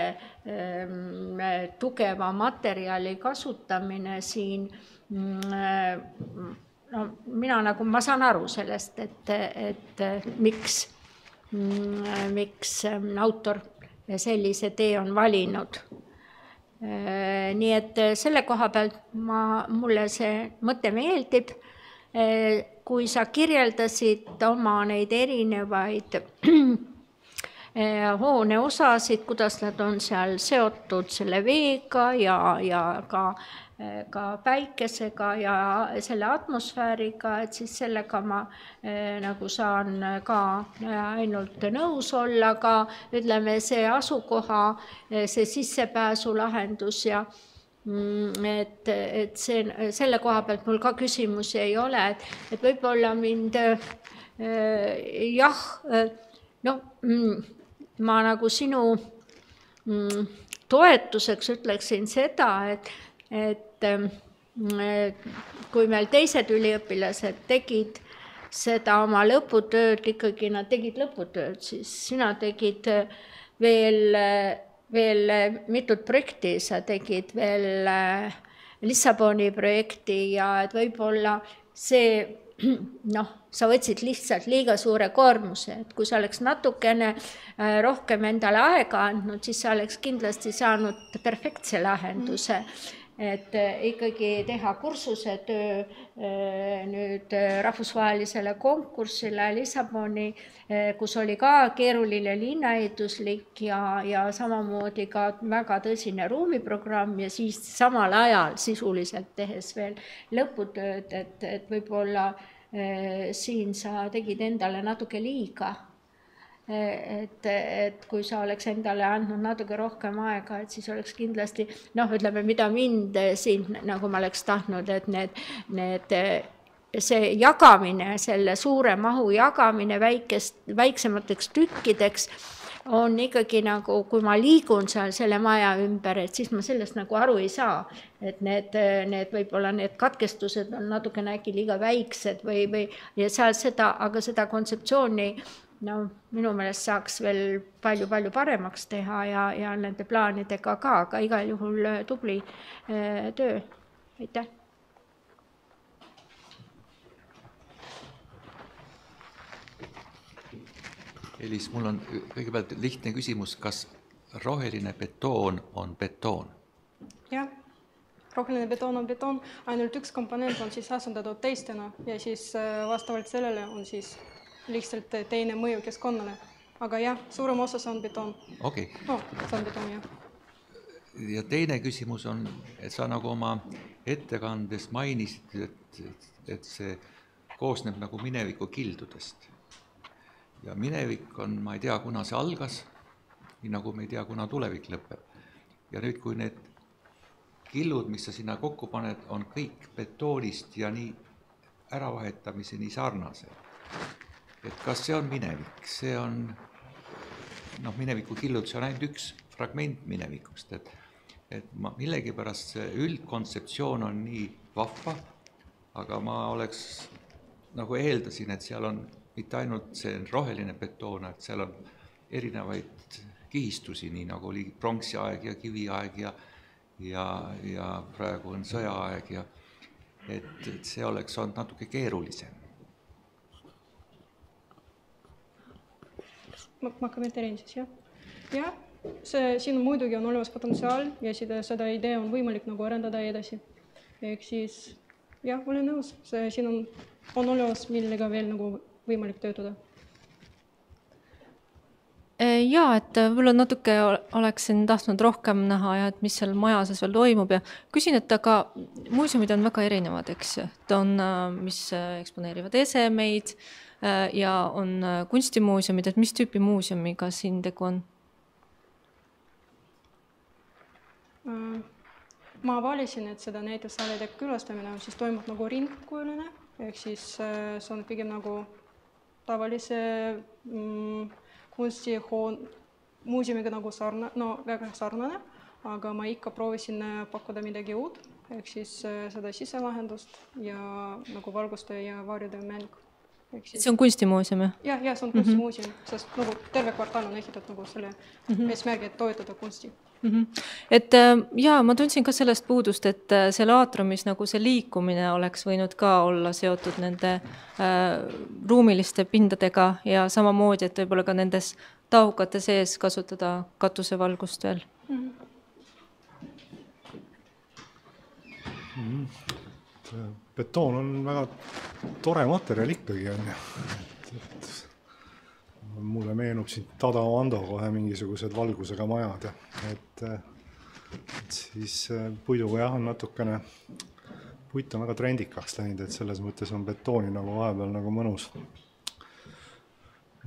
tugeva materjali kasutamine siin mm, no mina nagu, ma saan aru sellest, et, et miks, miks autor sellise tee on valinud. nii et selle koha pealt ma, mulle see mõte meeldib. kui sa kirjeldasid oma neid erinevaid <clears throat> hoone osasid, kuidas nad on seal seotud selle veega ja, ja ka ka päikesega ja selle atmosfääriga, et siis sellega ma eh, nagu saan ka eh, ainult nõus olla, aga ütleme, see asukoha, see sissepääsulahendus ja mm, et, et see, selle koha pealt mul ka küsimusi ei ole, et, et võib-olla mind jah, noh, mm, ma nagu sinu mm, toetuseks ütleksin seda, et, et kui meil teised üliõpilased tegid seda oma lõputööd, ikkagi nad tegid lõputööd, siis sina tegid veel, veel mitut projekti, sa tegid veel Lissaboni projekti ja et võib-olla see <clears throat> noh, sa võtsid lihtsalt liiga suure koormuse, et kui sa oleks natukene äh, rohkem endale aega andnud, siis sa oleks kindlasti saanud perfektse lahenduse. mm et äh, ikkagi teha kursusetöö äh, nüüd äh, rahvusvahelisele konkursile Lissaboni, kus oli ka keeruline linnaehituslik ja, ja samamoodi ka väga tõsine ruumiprogramm ja siis samal ajal sisuliselt tehes veel lõputööd, et, et võib-olla siin sa tegid endale natuke liiga et, et kui sa oleks endale andnud natuke rohkem aega, et siis oleks kindlasti noh, ütleme, mida mind siin nagu ma oleks tahtnud, et need, need see jagamine, selle suure mahu jagamine väikest, väiksemateks tükkideks on ikkagi nagu, kui ma liigun seal selle maja ümber, et siis ma sellest nagu aru ei saa. et need, need võib-olla need katkestused on natukene äkki liiga väiksed või, või ja seal seda, aga seda kontseptsiooni no minu meelest saaks veel palju-palju paremaks teha ja, ja nende plaanidega ka, aga igal juhul äh, tubli äh, töö, aitäh. Elis, mul on kõigepealt lihtne küsimus, kas roheline betoon on betoon? jah, roheline betoon on betoon, ainult üks komponent on siis asendatud teistena ja siis äh, vastavalt sellele on siis lihtsalt teine mõju keskkonnale. aga jah, suurem osa see on betoon. okei okay. no,. see on betoon, jah. ja teine küsimus on, et sa nagu oma ettekandes mainisid, et, et, see koosneb nagu mineviku kildudest. ja minevik on, ma ei tea, kuna see algas, nii nagu me ei tea, kuna tulevik lõpeb. ja nüüd, kui need killud, mis sa sinna kokku paned, on kõik betoonist ja nii äravahetamiseni sarnased et kas see on minevik, see on noh, mineviku killutus on ainult üks fragment minevikust, et et ma millegipärast see üldkontseptsioon on nii vahva, aga ma oleks nagu eeldasin, et seal on mitte ainult see roheline betoon, et seal on erinevaid kihistusi, nii nagu oli pronksiaeg ja kiviaeg ja ja, ja praegu on sõjaaeg ja et, et see oleks olnud natuke keerulisem ma, ma kommenteerin siis jah. jah, see siin muidugi on olemas potentsiaal ja seda, seda idee on võimalik nagu arendada edasi. ehk siis jah, olen nõus, see siin on, on olemas, millega veel nagu võimalik töötada ja et võib-olla natuke oleksin tahtnud rohkem näha ja et mis seal maja sees veel toimub ja küsin, et aga muuseumid on väga erinevad, eks et on, mis eksponeerivad esemeid Äh, ja on äh, kunstimuuseumid, et mis tüüpi muuseumiga siin tegu on? Äh, ma valisin, et seda näitussaalide külastamine on siis toimub nagu ringkujuline, ehk siis see on pigem nagu tavalise mm, kunstihoon-, muuseumiga nagu sarna-, no väga sarnane, aga ma ikka proovisin pakkuda midagi uut, ehk siis seda siselahendust ja nagu valguste ja varjude mäng. See on kunstimuuseum, jah? jah, jah, see on kunstimuuseum mm, -hmm. sest nagu terve kvartal on ehitatud nagu selle mm -hmm. eesmärgi, et toetada kunsti mm. -hmm. et äh, jaa, ma tundsin ka sellest puudust, et äh, seal aatriumis nagu see liikumine oleks võinud ka olla seotud nende äh, ruumiliste pindadega ja samamoodi, et võib-olla ka nendes tahukate sees kasutada katusevalgust veel mm. -hmm. Mm -hmm betoon on väga tore materjal ikkagi, on ju. et mulle meenub siin Tadamando kohe mingisugused valgusega majad, et, et siis äh, puiduga jah, on natukene, puit on väga trendikaks läinud, et selles mõttes on betooni nagu vahepeal nagu mõnus,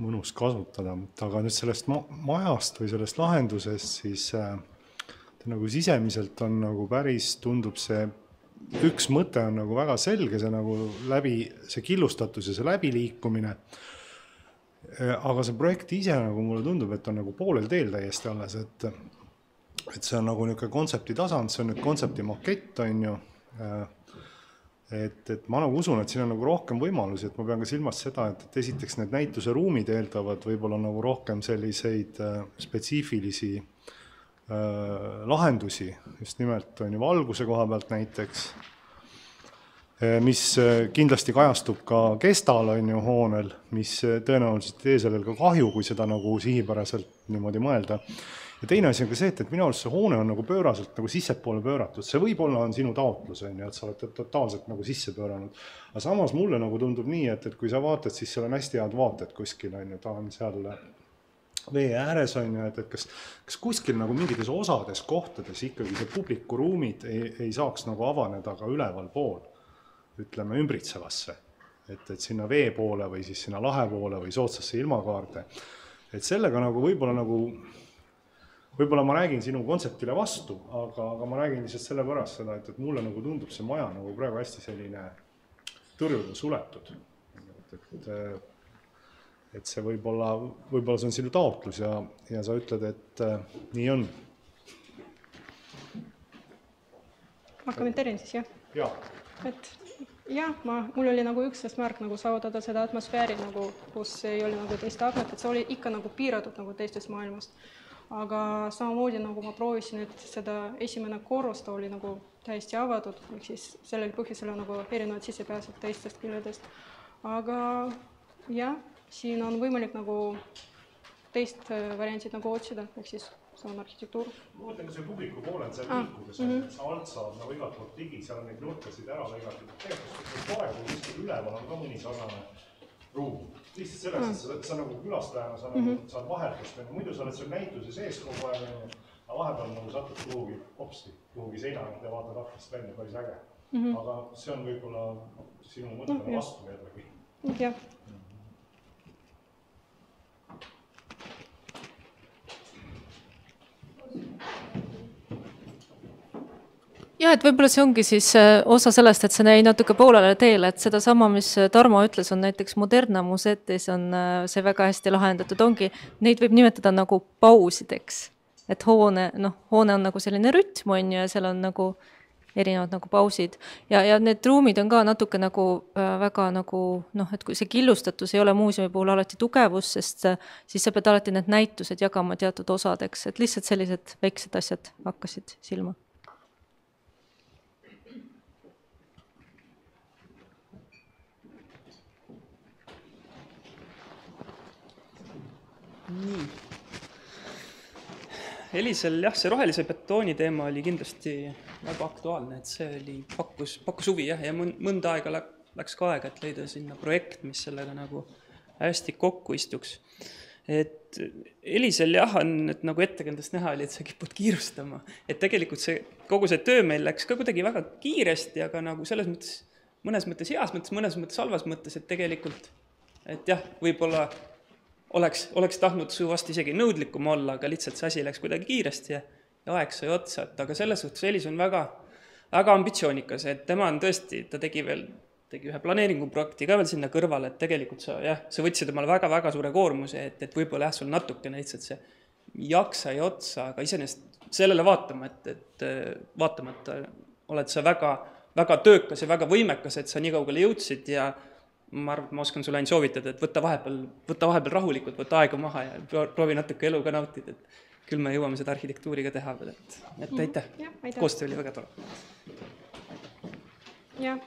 mõnus kasutada, aga nüüd sellest ma majast või sellest lahendusest, siis äh, nagu sisemiselt on nagu päris, tundub see üks mõte on nagu väga selge, see nagu läbi, see killustatus ja see läbiliikumine. aga see projekt ise nagu mulle tundub, et on nagu poolel teel täiesti alles, et, et see on nagu niisugune kontsepti tasand, see on nüüd kontsepti makett, on ju. et, et ma nagu usun, et siin on nagu rohkem võimalusi, et ma pean ka silmas seda, et, et esiteks need näituse ruumid eeldavad võib-olla nagu rohkem selliseid äh, spetsiifilisi lahendusi, just nimelt on ju valguse koha pealt näiteks äh, mis äh, kindlasti kajastub ka kestal, on ju, hoonel, mis äh, tõenäoliselt ei tee sellel ka kahju, kui seda nagu sihipäraselt niimoodi mõelda ja teine asi on ka see, et, et minu arust see hoone on nagu pööraselt nagu sissepoole pööratud, see võib-olla on sinu taotlus, on ju, et sa oled totaalselt nagu sisse pööranud. aga samas mulle nagu tundub nii, et, et kui sa vaatad, siis seal on hästi head vaated kuskil, on ju, ta on seal vee ääres, on ju, et, et kas, kas kuskil nagu mingites osades kohtades ikkagi see publikuruumid ei, ei saaks nagu avaneda ka ülevalpool, ütleme, ümbritsevasse. et, et sinna vee poole või siis sinna lahe poole või soodsasse ilmakaarde. et sellega nagu võib-olla nagu võib-olla ma räägin sinu kontseptile vastu, aga, aga ma räägin lihtsalt sellepärast seda, et, et mulle nagu tundub see maja nagu praegu hästi selline tõrjuda suletud. et, et, et see võib-olla, võib-olla see on sinu taotlus ja, ja sa ütled, et äh, nii on. ma kommenteerin siis jah? jaa. et jah, ma, mul oli nagu üks eesmärk nagu saavutada seda atmosfääri nagu, kus ei ole nagu teist aknat, et see oli ikka nagu piiratud nagu teistest maailmast aga samamoodi nagu ma proovisin, et seda esimene korrus, ta oli nagu täiesti avatud, ehk siis sellel põhjusel on nagu erinevad sissepääsud teistest küljedest. aga jah, siin on võimalik nagu teist äh, variantit nagu otsida, ehk siis see on arhitektuur. ma mõtlen ka selle publiku poolel seal ah, liikudes mm, -hmm. sa alt saad nagu igalt poolt ligi, seal on neid nurkasid ära lõigatud, tegelikult kui kuskil üleval on ka mõni sarnane ruum. lihtsalt selleks, et sa, sa nagu külastajana, sa nagu mm -hmm. saad ju, muidu sa oled seal näituse sees kogu aeg, on ju, aga vahepeal nagu satud kuhugi hopsti, kuhugi seina juurde ja vaatad aknast välja, päris äge mm. -hmm. aga see on võib-olla sinu mõttele no, vastu jällegi. jah jah, et võib-olla see ongi siis äh, osa sellest, et see jäi natuke poolele teele, et sedasama, mis äh, Tarmo ütles, on näiteks Moderna museetis on äh, see väga hästi lahendatud, ongi, neid võib nimetada nagu pausideks. et hoone, noh, hoone on nagu selline rütm, on ju, ja seal on nagu erinevad nagu pausid ja, ja need ruumid on ka natuke nagu äh, väga nagu noh, et kui see killustatus ei ole muuseumi puhul alati tugevus, sest äh, siis sa pead alati need näitused jagama teatud osadeks, et lihtsalt sellised väiksed asjad hakkasid silma nii. Elisel jah, see rohelise betooni teema oli kindlasti väga aktuaalne, et see oli, pakkus, pakkus huvi jah, ja mõnda aega läks ka aega, et leida sinna projekt, mis sellega nagu hästi kokku istuks. et Elisel jah, on, et nagu ettekandest näha oli, et sa kipud kiirustama, et tegelikult see, kogu see töö meil läks ka kuidagi väga kiiresti, aga nagu selles mõttes, mõnes mõttes heas mõttes, mõnes mõttes halvas mõttes, et tegelikult, et jah, võib-olla oleks, oleks tahtnud suvast isegi nõudlikum olla, aga lihtsalt see asi läks kuidagi kiiresti ja, ja aeg sai otsa, et aga selles suhtes Elis on väga, väga ambitsioonikas, et tema on tõesti, ta tegi veel, tegi ühe planeeringuprojekti ka veel sinna kõrvale, et tegelikult sa jah, sa võtsid omale väga-väga suure koormuse, et, et võib-olla jah, sul natukene lihtsalt see jaksa ja otsa, aga iseenesest sellele vaatama, et, et vaatamata oled sa väga, väga töökas ja väga võimekas, et sa nii kaugele jõudsid ja ma arvan, et ma oskan sulle ainult soovitada, et võta vahepeal, võta vahepeal rahulikult, võta aega maha ja proovi natuke elu ka nautida, et küll me jõuame seda arhitektuuri ka teha veel, et, et mhm. aitäh, koostöö oli väga tore. jah,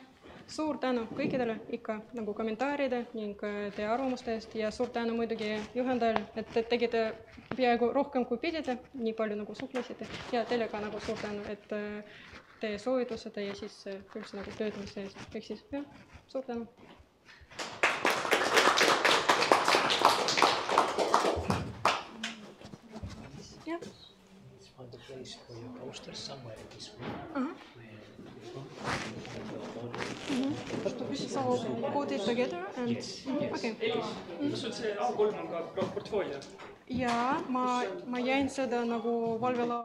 suur tänu kõikidele ikka nagu kommentaaride ning äh, teie arvamuste eest ja suur tänu muidugi juhendajale, et te tegite peaaegu rohkem kui pidite, nii palju nagu suhtlesite ja teile ka nagu suur tänu, et äh, teie soovitused ja siis äh, üldse nagu töötamise eest, ehk siis jah, suur tänu Yeah. Find a place for your posters somewhere in this room. Uh-huh. Mm-hmm. So put it together and yes. okay. kas sul see A3 on ka portfoolio? jaa, ma, ma jäin seda nagu valvela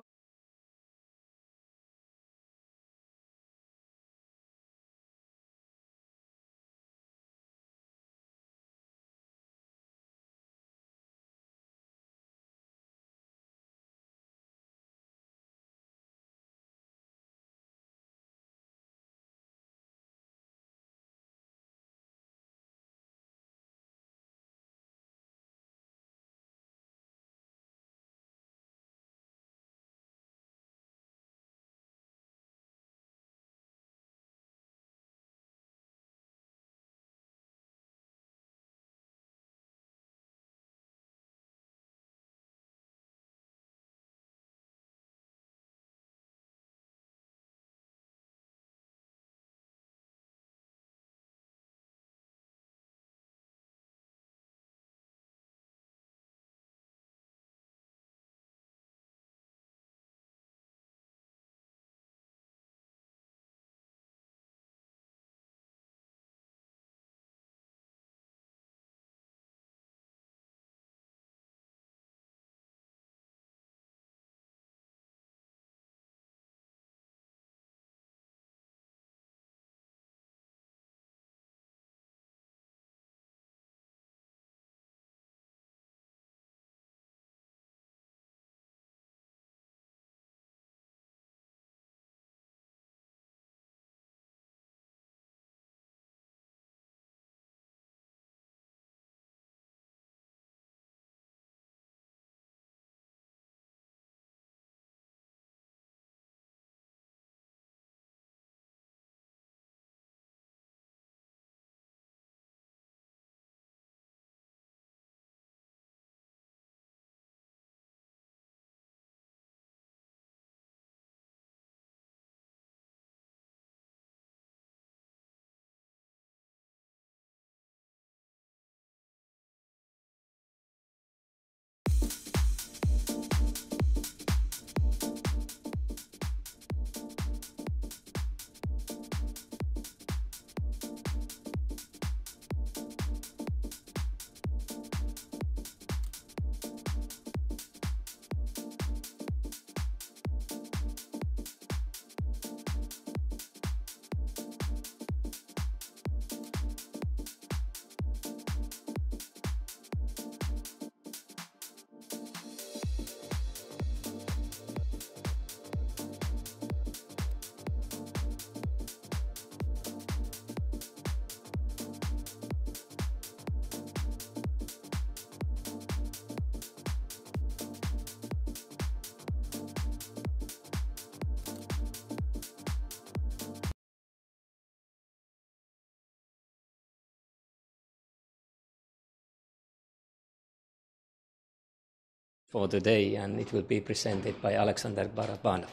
for today and it will be presented by Alexander Barabanov.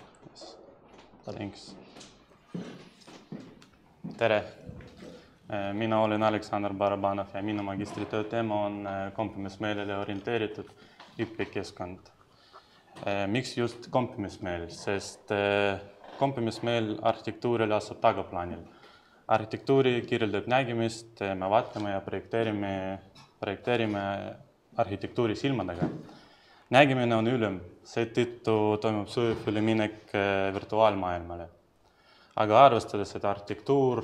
Thanks. tere, mina olen Aleksander Barabanov ja minu magistritöö teema on kompromissmeelele orienteeritud õppekeskkond. miks just kompromissmeel, sest kompromissmeel arhitektuuril asub tagaplaanil. arhitektuuri kirjeldab nägemist, me vaatame ja projekteerime, projekteerime arhitektuuri silmadega. Nägemine on ülem, seetõttu toimub sujuv üleminek virtuaalmaailmale. aga arvestades, et arhitektuur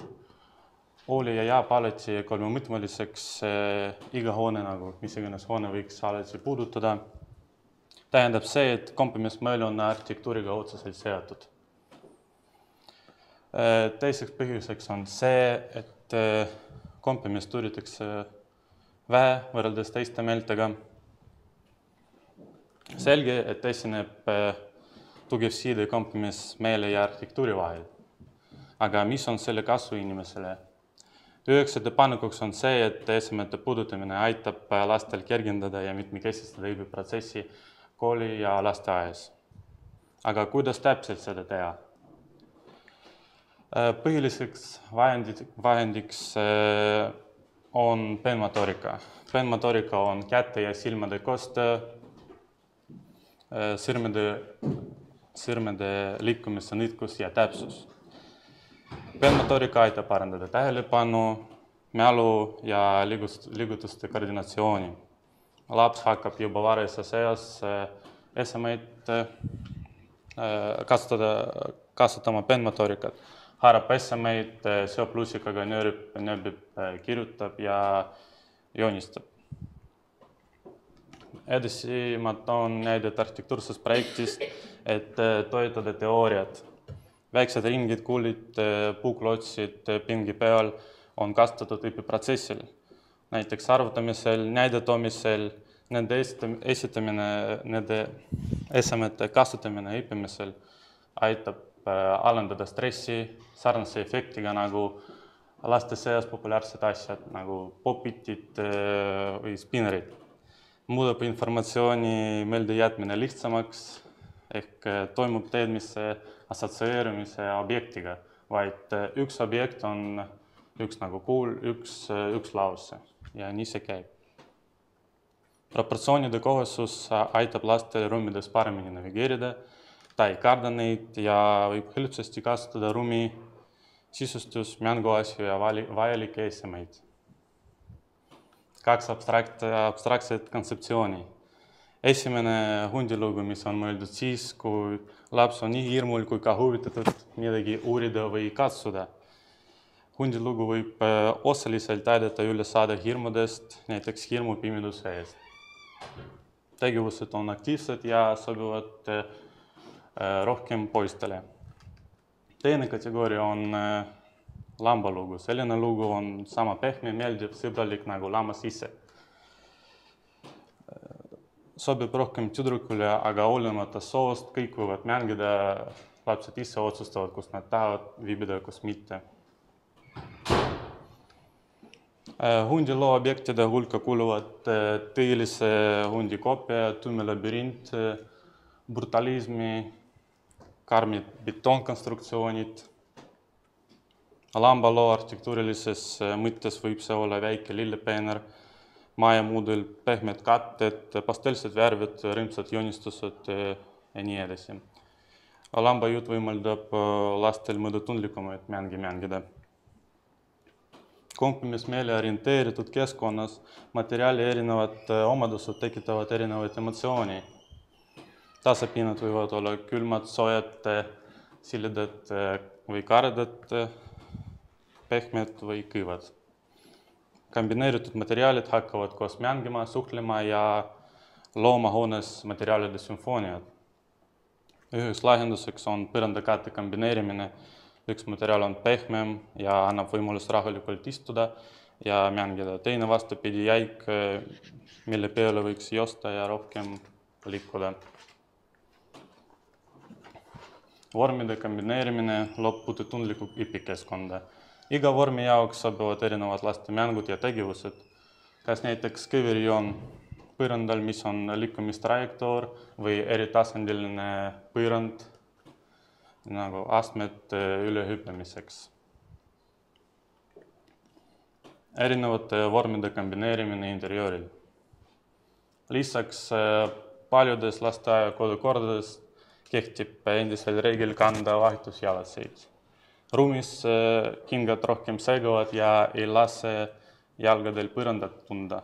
oli ja jääb alati kolmemõõtmeliseks eh, iga hoone nagu, mis iganes hoone võiks alati puudutada, tähendab see, et kompromissmõõl on arhitektuuriga otseselt seotud teiseks põhjuseks on see, et kompromiss tuuritakse vähe võrreldes teiste meeltega. Selge, et esineb tugev side kompromiss meele ja arhitektuuri vahel. aga mis on selle kasu inimesele? üheks ettepanekuks on see, et esemete puudutamine aitab lastel kergendada ja mitmekesistada õpiprotsessi kooli ja lasteaias. aga kuidas täpselt seda teha? põhiliseks vahendid, vahendiks on peenmotoorika. peenmotoorika on käte ja silmade koostöö, sõrmede, sõrmede liikumise nõtkus ja täpsus. peenmotoorika aitab parandada tähelepanu, mälu ja liigust, liigutuste koordinatsiooni. laps hakkab juba varases eas esemeid kasutada, kasutama peenmotoorikat haarab esemeid, seob lusikaga, nöörib, nööbib, kirjutab ja joonistab. Edasi ma toon näidet arhitektuursest projektist, et toetada teooriat. väiksed ringid, kuulid, puuklotsid pingi peal on kasutatud õpiprotsessil. näiteks arvutamisel, näide toomisel, nende esitamine, nende esemete kasutamine õppimisel aitab alandada stressi sarnase efektiga nagu laste seas populaarsed asjad nagu popitid või spinnerid. Muudab informatsiooni meeldejätmine lihtsamaks ehk toimub teadmise assotsieerumise objektiga, vaid üks objekt on üks nagu kuul, üks, üks lause ja nii see käib. proportsioonide kohesus aitab lastel ruumides paremini navigeerida ta ei karda neid ja võib hõlpsasti kasutada ruumi sisustus, mänguasju ja vali, vajalikke esemeid. Kaks abstrakt, abstraktset kontseptsiooni. esimene hundilugu, mis on mõeldud siis, kui laps on nii hirmul kui ka huvitatud midagi uurida või katsuda. hundilugu võib osaliselt aidata üle saada hirmudest, näiteks hirmu pimeduse eest. tegevused on aktiivsed ja sobivad rohkem poistele. teine kategooria on lambalugu, selline lugu on sama pehme, meeldiv, sõbralik nagu lammas ise. sobib rohkem tüdrukule, aga olenemata soost kõik võivad mängida, lapsed ise otsustavad, kus nad tahavad viibida, kus mitte. hundiloo objektide hulka kuuluvad tõelise hundi koopia, tume labürint, brutalismi karmid betoonkonstruktsioonid. Lambaloo arhitektuurilises mõttes võib see olla väike lillepeener, majamuudel pehmed katted, pastellsed värvid, rõõmsad joonistused ja nii edasi. lambajutt võimaldab lastel mõõdutundlikumaid mänge mängida. kompromissmeele orienteeritud keskkonnas materjali erinevad omadused tekitavad erinevaid emotsioone tasapinnad võivad olla külmad, soojad, sillidad või karedad, pehmed või kõvad. kombineeritud materjalid hakkavad koos mängima, suhtlema ja looma hoones materjalide sümfooniat. üheks lahenduseks on põrandakate kombineerimine. üks materjal on pehmem ja annab võimalust rahulikult istuda ja mängida, teine vastupidi jäik, mille peale võiks joosta ja rohkem liikuda vormide kombineerimine loob puututundlikku õpikeskkonda. Iga vormi jaoks sobivad erinevad laste mängud ja tegevused. kas näiteks kõverijoon põrandal, mis on liikumistrajektoor või eritasandiline põrand nagu astmed ülehüppamiseks. erinevate vormide kombineerimine interjööril. lisaks paljudes lasteaia kodukordades kehtib endiselt reegel kanda vahetusjalatseid. Ruumis kingad rohkem segavad ja ei lase jalgadel põrandat tunda.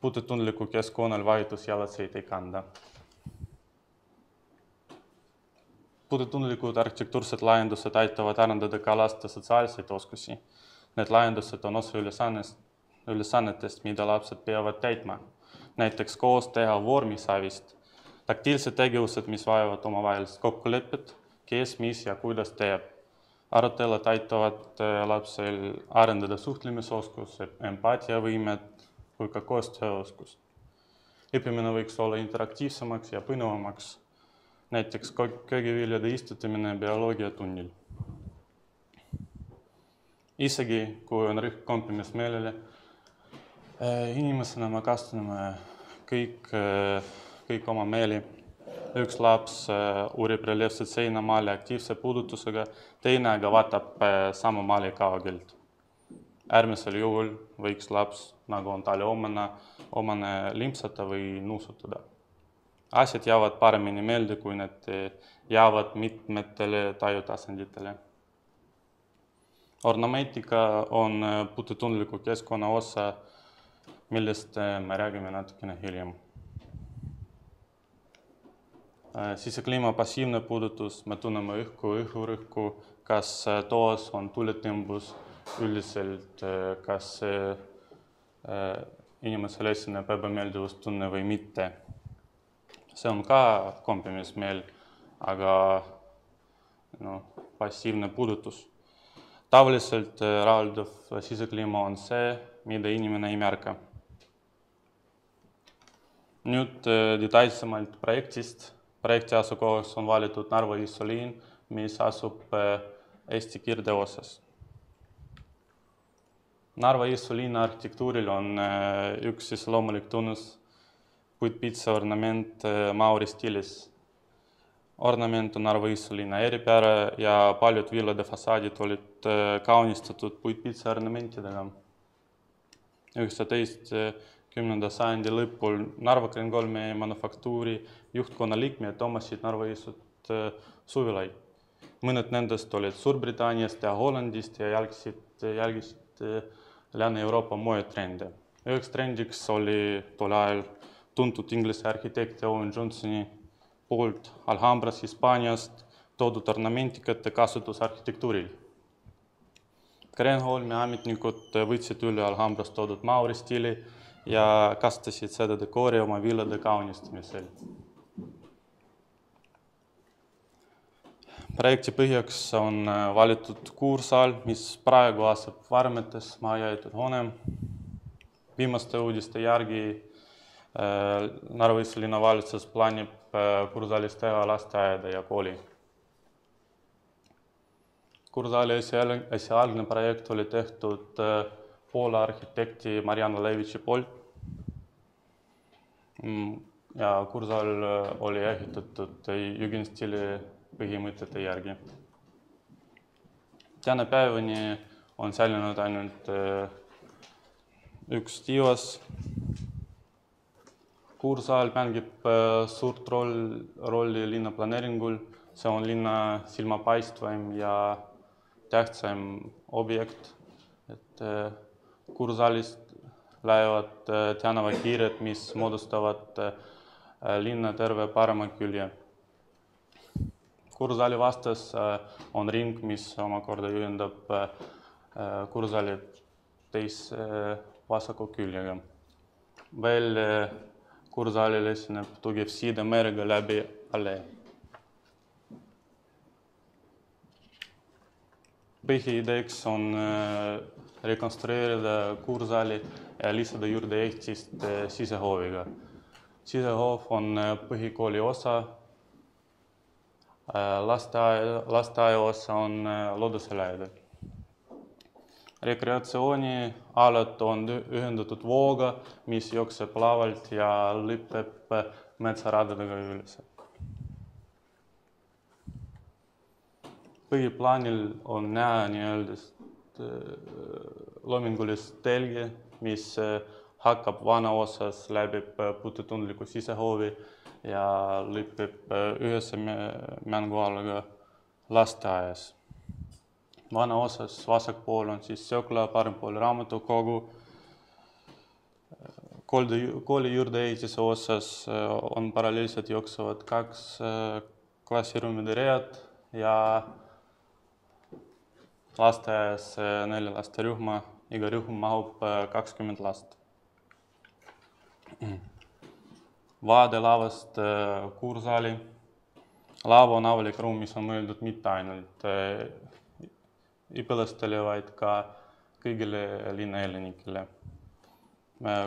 puutetundliku keskkonnal vahetusjalatseid ei kanda. puutetundlikud arhitektuursed lahendused aitavad arendada ka laste sotsiaalseid oskusi. Need lahendused on osa ülesannest, ülesannetest, mida lapsed peavad täitma. näiteks koos teha vormisavist, taktiilsed tegevused, mis vajavad omavahelist kokkulepet, kes, mis ja kuidas teeb. Arutelud aitavad lapsel arendada suhtlemisoskust, empaatiavõimet kui ka koostööoskust. õppimine võiks olla interaktiivsemaks ja põnevamaks näiteks köögiviljade istutamine bioloogiatunnil. isegi kui on rühm kompromissmeelele, inimesena me kasutame kõik, kõik oma meeli. Üks laps uurib reljeefset seinamaali aktiivse puudutusega, teine aga vaatab sama maali kaugelt. äärmisel juhul võiks laps, nagu on talle omane, omane limpsata või nuusutada asjad jäävad paremini meelde, kui need jäävad mitmetele tajutasanditele. ornamentika on puutetundliku keskkonna osa, millest me räägime natukene hiljem. Sisekliima passiivne puudutus, me tunneme õhku, õhurõhku, kas toas on tuletõmbus üldiselt, kas inimesele esineb ebameeldivustunne või mitte see on ka kompromissmeel, aga noh, passiivne puudutus. tavaliselt rahuldav sisekliima on see, mida inimene ei märka. nüüd detailsemalt projektist. Projekti asukohaks on valitud Narva-Jõesuu liin, mis asub Eesti kirdeosas. Narva-Jõesuu linna arhitektuuril on üks siis loomulik tunnus puitpitsa ornament Mauri stiilis. ornament on Narva-Jõesuu linna eripära ja paljud villade fassaadid olid kaunistatud puitpitsa ornamentidega. üheksateistkümnenda sajandi lõpul Narva Kreenholmi manufaktuuri juhtkonna liikmed omasid Narva-Jõesuut suvilaid. mõned nendest olid Suurbritanniast ja Hollandist ja jälgisid, jälgisid Lääne-Euroopa moetrende. üheks trendiks oli tol ajal tuntud inglise arhitekti Owen Johnsoni poolt Alhambras Hispaaniast toodud ornamentikate kasutus arhitektuuril. Kreenholmi ametnikud võtsid üle Alhambras toodud Mauri stiili ja kasutasid seda dekoori oma villade kaunistamisel. Projekti põhjaks on valitud kuursaal, mis praegu asub Varmetes maja jäetud hoone. viimaste uudiste järgi Narva-Jõesuu linnavalitsus plaanib kursaalis teha lasteaeda ja kooli. kursaali esialgne, esialgne projekt oli tehtud Poola arhitekti Mariana Levitši poolt. ja kursaal oli ehitatud jugendstiili põhimõtete järgi. tänapäevani on säilinud ainult üks tiivas kuursaal mängib suurt roll, rolli linna planeeringul, see on linna silmapaistvaim ja tähtsaim objekt, et kuursaalist lähevad tänavakiired, mis moodustavad linna terve parema külje. Kuursaali vastas on ring, mis omakorda ühendab kuursaali teise vasaku küljega. veel kursaalil esineb tugev side merega läbi allee. põhiideeks on rekonstrueerida kursaali ja lisada juurde ehtist sisehooviga. sisehoov on põhikooli osa. Lasteaia, lasteaia osa on looduse lähedal. rekreatsioonialad on ühendatud vooga, mis jookseb lavalt ja lõpeb metsaradadega üles. põhiplaanil on näha nii-öelda loomingulist telge, mis hakkab vanaosas, läbib puutetundliku sisehoovi ja lõpeb ühese mängualaga lasteaias vanaosas vasakpool on siis söökla, parempool raamatukogu. kooli, kooli juurdeehitise osas on paralleelselt jooksevad kaks klassiruumide read ja lasteaias nelja laste rühma, iga rühm mahub kakskümmend last. Vaade lavast kuursaali. laava on avalik ruum, mis on mõeldud mitte ainult õpilastele, vaid ka kõigile linnaelanikele.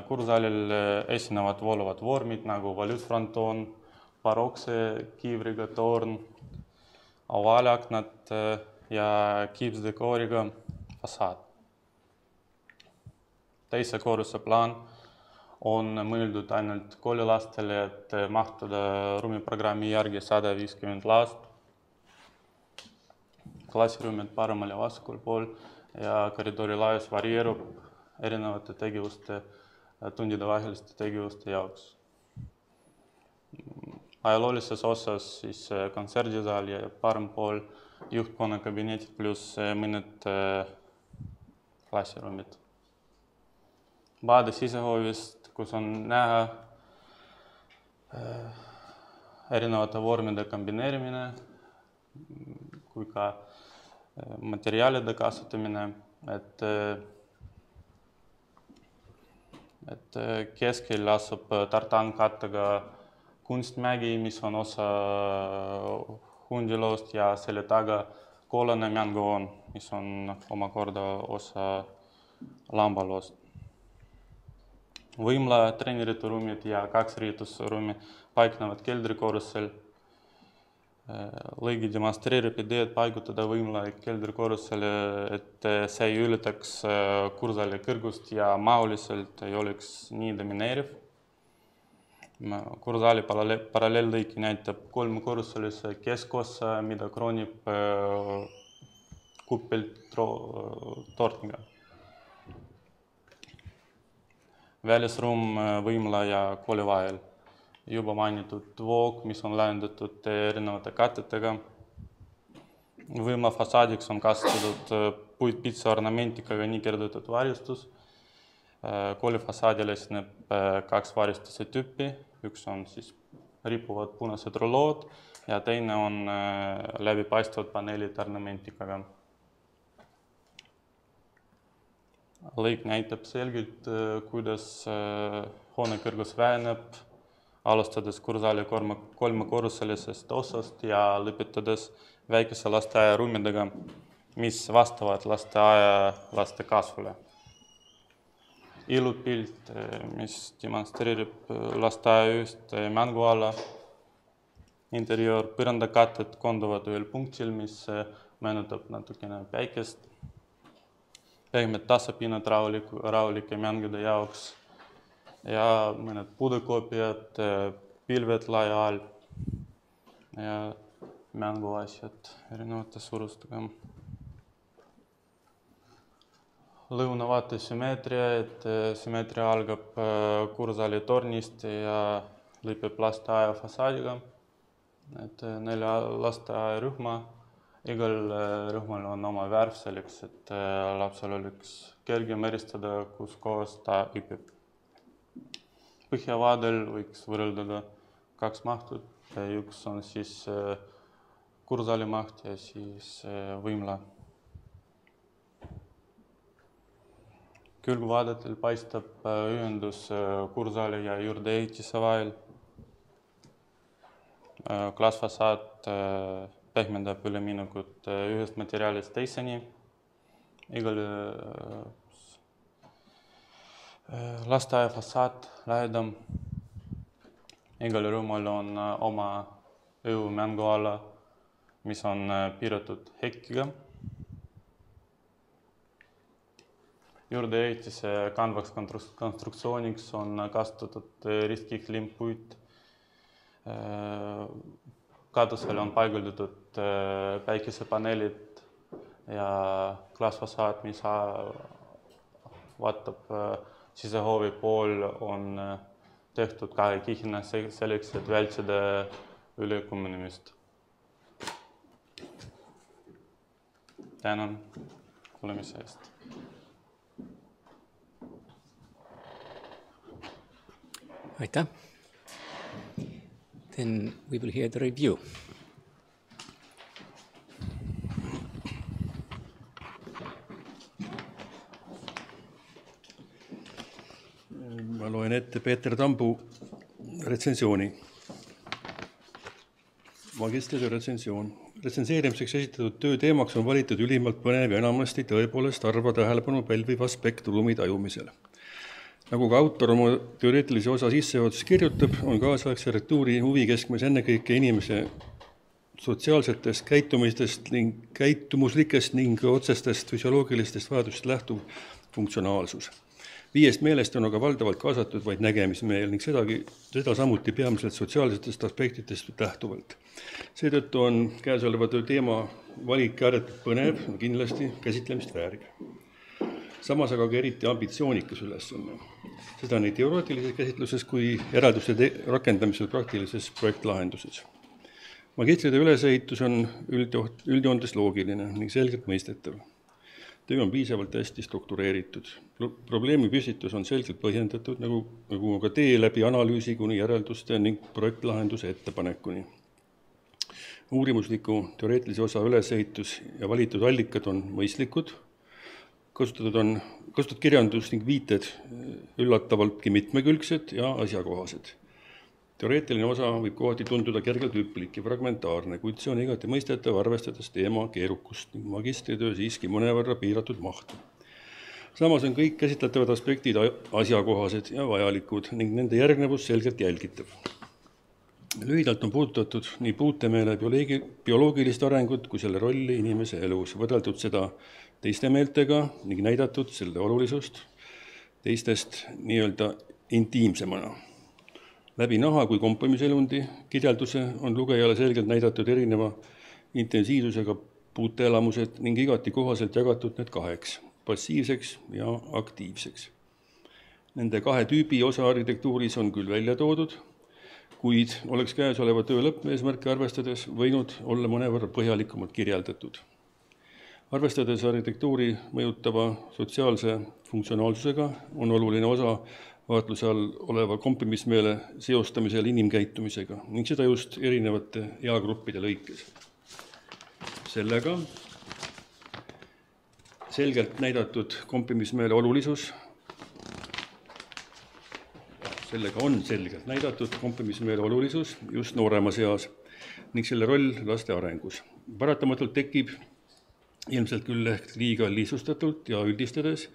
kursaalil esinevad vooluvad vormid nagu valüütfrontoon, barokse kiivriga torn, ovaalaknad ja kiipsdekooriga fassaad. teise korruse plaan on mõeldud ainult koolilastele, et mahtuda ruumiprogrammi järgi sada viiskümmend last klassiruumid paremal ja vasakul pool ja koridori laius varieerub erinevate tegevuste, tundidevaheliste tegevuste jaoks. ajaloolises osas siis kontserdisaal ja parem pool juhtkonna kabinetid pluss mõned klassiruumid. vaade sisehoovist, kus on näha erinevate vormide kombineerimine kui ka materjalide kasutamine, et, et keskel asub tartankattega kunstmägi, mis on osa hundiloost ja selle taga kollane mänguhoon, mis on omakorda osa lambaloost. Võimla treenerite ruumid ja kaks riietusruumi paiknevad keldrikorrusel lõigi demonstreerib ideed paigutada võimla keldrikorrusele, et see ei ületaks kursaali kõrgust ja mahuliselt ei oleks nii domineeriv. kursaali paralleellõik näitab kolmekorruselise keskossa, mida kroonib kuppeltorniga. Välisruum võimla ja kooli vahel juba mainitud voog, mis on laiendatud erinevate katetega. võima fassaadiks on kasutatud puitpitsa ornamentikaga nikerdatud varjustus. kooli fassaadil esineb kaks varjustuse tüüpi, üks on siis rippuvad punased rulood ja teine on läbipaistvad paneelid ornamentikaga. Lõik näitab selgelt, kuidas hoone kõrgus väheneb alustades kursaali kolme, kolmekorruselisest osast ja lõpetades väikese lasteaia ruumidega, mis vastavad lasteaia laste kasvule. ilupilt, mis demonstreerib lasteaia ühist mänguala, interjöör, põrandakatted koonduvad ühel punktil, mis meenutab natukene päikest, pehmed tasapinnad rahuliku, rahulike mängude jaoks ja mõned puudekoopiad, pilved laia all ja mänguasjad erinevate suurustega. lõunavaate sümmeetria, et sümmeetria algab kursaali tornist ja lõpeb lasteaia fassaadiga. et nelja lasteaiarühma, igal rühmal on oma värv selleks, et lapsel oleks kergem eristada, kus kohas ta õpib põhjavaadel võiks võrreldada kaks mahtu, üks on siis kursaali maht ja siis võimla. külgvaadetel paistab ühendus kursaali ja juurdeehitise vahel. klaasfassaad pehmendab üleminekut ühest materjalist teiseni. igal lasteaia fassaad lähedam. igal rühmal on oma õhumänguala, mis on piiratud hekiga. juurdeehitise kandvaks konstruktsiooniks on kasutatud risklik limppuit. katusele on paigaldatud päikesepaneelid ja klaasfassaad, mis vaatab sisehoovi pool, on tehtud kahekihine selleks, et vältida ülekuumenemist. tänan kuulamise eest. aitäh. Then we will hear the review. Ma loen ette Peeter Tambu retsensiooni. magistritöö retsensioon. retsenseerimiseks esitatud töö teemaks on valitud ülimalt põnev ja enamasti tõepoolest harva tähelepanu pälviv aspekt ruumi tajumisel. nagu ka autor oma teoreetilise osa sissejuhatuses kirjutab, on kaasaegse retouri huvikeskmes ennekõike inimese sotsiaalsetest käitumistest ning käitumuslikest ning otsestest füsioloogilistest vajadustest lähtuv funktsionaalsus viiest meelest on aga valdavalt kaasatud vaid nägemismeel ning sedagi, seda samuti peamiselt sotsiaalsetest aspektidest lähtuvalt. seetõttu on käesoleva töö teema valik ääretult põnev, kindlasti käsitlemist vääriv. samas aga ka eriti ambitsioonikas ülesanne, seda nii teoreetilises käsitluses kui järelduste rakendamisel praktilises projektlahenduses magistritöö ülesehitus on üldjoht, üldjoontes loogiline ning selgelt mõistetav töö on piisavalt hästi struktureeritud. probleemi püstitus on selgelt põhjendatud, nagu, nagu ka tee läbi analüüsi kuni järelduste ning projektlahenduse ettepanekuni. uurimusliku teoreetilise osa ülesehitus ja valitud allikad on mõistlikud, kasutatud on, kasutatud kirjandus ning viited üllatavaltki mitmekülgsed ja asjakohased teoreetiline osa võib kohati tunduda kergelt hüplik ja fragmentaarne, kuid see on igati mõistetav, arvestades teema keerukust ning magistritöö siiski mõnevõrra piiratud mahtu. samas on kõik käsitletavad aspektid asjakohased ja vajalikud ning nende järgnevus selgelt jälgitav. lühidalt on puudutatud nii puutemeele bioloogi, bioloogilist arengut kui selle rolli inimese elus, võrreldud seda teiste meeltega ning näidatud selle olulisust teistest nii-öelda intiimsemana läbi naha kui kompamiselundi kirjelduse on lugejale selgelt näidatud erineva intensiivsusega puuteelamused ning igati kohaselt jagatud need kaheks, passiivseks ja aktiivseks. Nende kahe tüübi osa arhitektuuris on küll välja toodud, kuid oleks käesoleva töö lõppeesmärke arvestades võinud olla mõnevõrra põhjalikumalt kirjeldatud. arvestades arhitektuuri mõjutava sotsiaalse funktsionaalsusega, on oluline osa vaatluse all oleva kompromismeele seostamisel inimkäitumisega ning seda just erinevate eagruppide lõikes. sellega selgelt näidatud kompromismeele olulisus, sellega on selgelt näidatud kompromismeele olulisus just nooremas eas ning selle roll laste arengus. paratamatult tekib ilmselt küll ehk liiga lihtsustatult ja üldistades,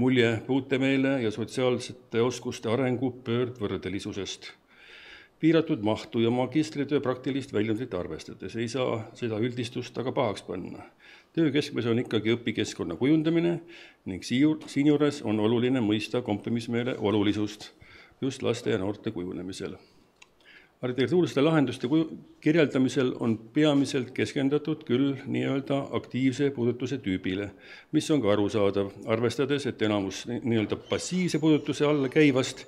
mulje puutemeele ja sotsiaalsete oskuste arengu pöördvõrdelisusest. piiratud mahtu ja magistritöö praktilist väljundit arvestades ei saa seda üldistust aga pahaks panna. töö keskmes on ikkagi õpikeskkonna kujundamine ning siia, siinjuures on oluline mõista kompromissmeele olulisust just laste ja noorte kujunemisel arhitektuuriliste lahenduste kirjeldamisel on peamiselt keskendatud küll nii-öelda aktiivse puudutuse tüübile, mis on ka arusaadav, arvestades, et enamus nii-öelda passiivse puudutuse alla käivast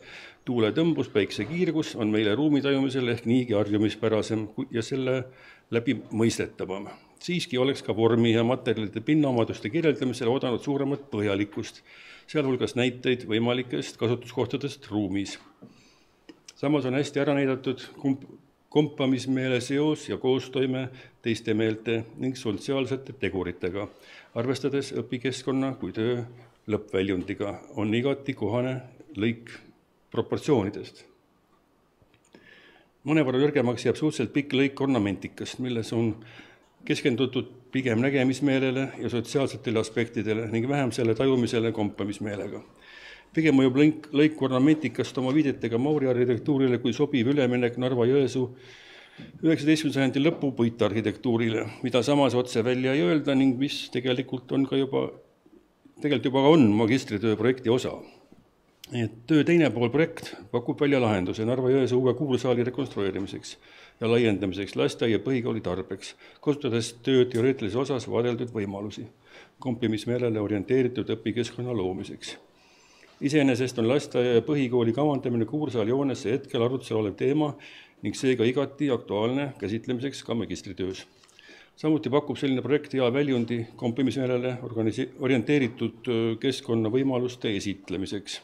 tuuletõmbus, päiksekiirgus on meile ruumi tajumisel ehk niigi harjumuspärasem ja selle läbi mõistetavam. siiski oleks ka vormi ja materjalide pinnaomaduste kirjeldamisel oodanud suuremat põhjalikkust, sealhulgas näiteid võimalikest kasutuskohtadest ruumis samas on hästi ära näidatud kump-, kompamismeele seos ja koostoime teiste meelte ning sotsiaalsete teguritega, arvestades õpikeskkonna kui töö lõppväljundiga, on igati kohane lõik proportsioonidest. mõnevõrra nõrgemaks jääb suhteliselt pikk lõik ornamentikast, milles on keskendutud pigem nägemismeelele ja sotsiaalsetele aspektidele ning vähem selle tajumisele kompamismeelega pigem mõjub lõik, lõik ornamentikast oma viidetega Mauri arhitektuurile kui sobiv üleminek Narva-Jõesuu üheksateistkümnenda sajandi lõpu puitarhitektuurile, mida samas otse välja ei öelda ning mis tegelikult on ka juba tegelikult juba on magistritöö projekti osa. et töö teine pool projekt pakub välja lahenduse Narva-Jõesuu uue kuursaali rekonstrueerimiseks ja laiendamiseks lasteaia põhikooli tarbeks, kasutades töö teoreetilises osas vaadeldud võimalusi kompimismeelele orienteeritud õpikeskkonna loomiseks. Iseenesest on lasteaia ja põhikooli kavandamine kuursaali hoonesse hetkel arutlusel olev teema ning seega igati aktuaalne käsitlemiseks ka magistritöös samuti pakub selline projekt hea väljundi kompimismeelele organisi-, orienteeritud keskkonnavõimaluste esitlemiseks.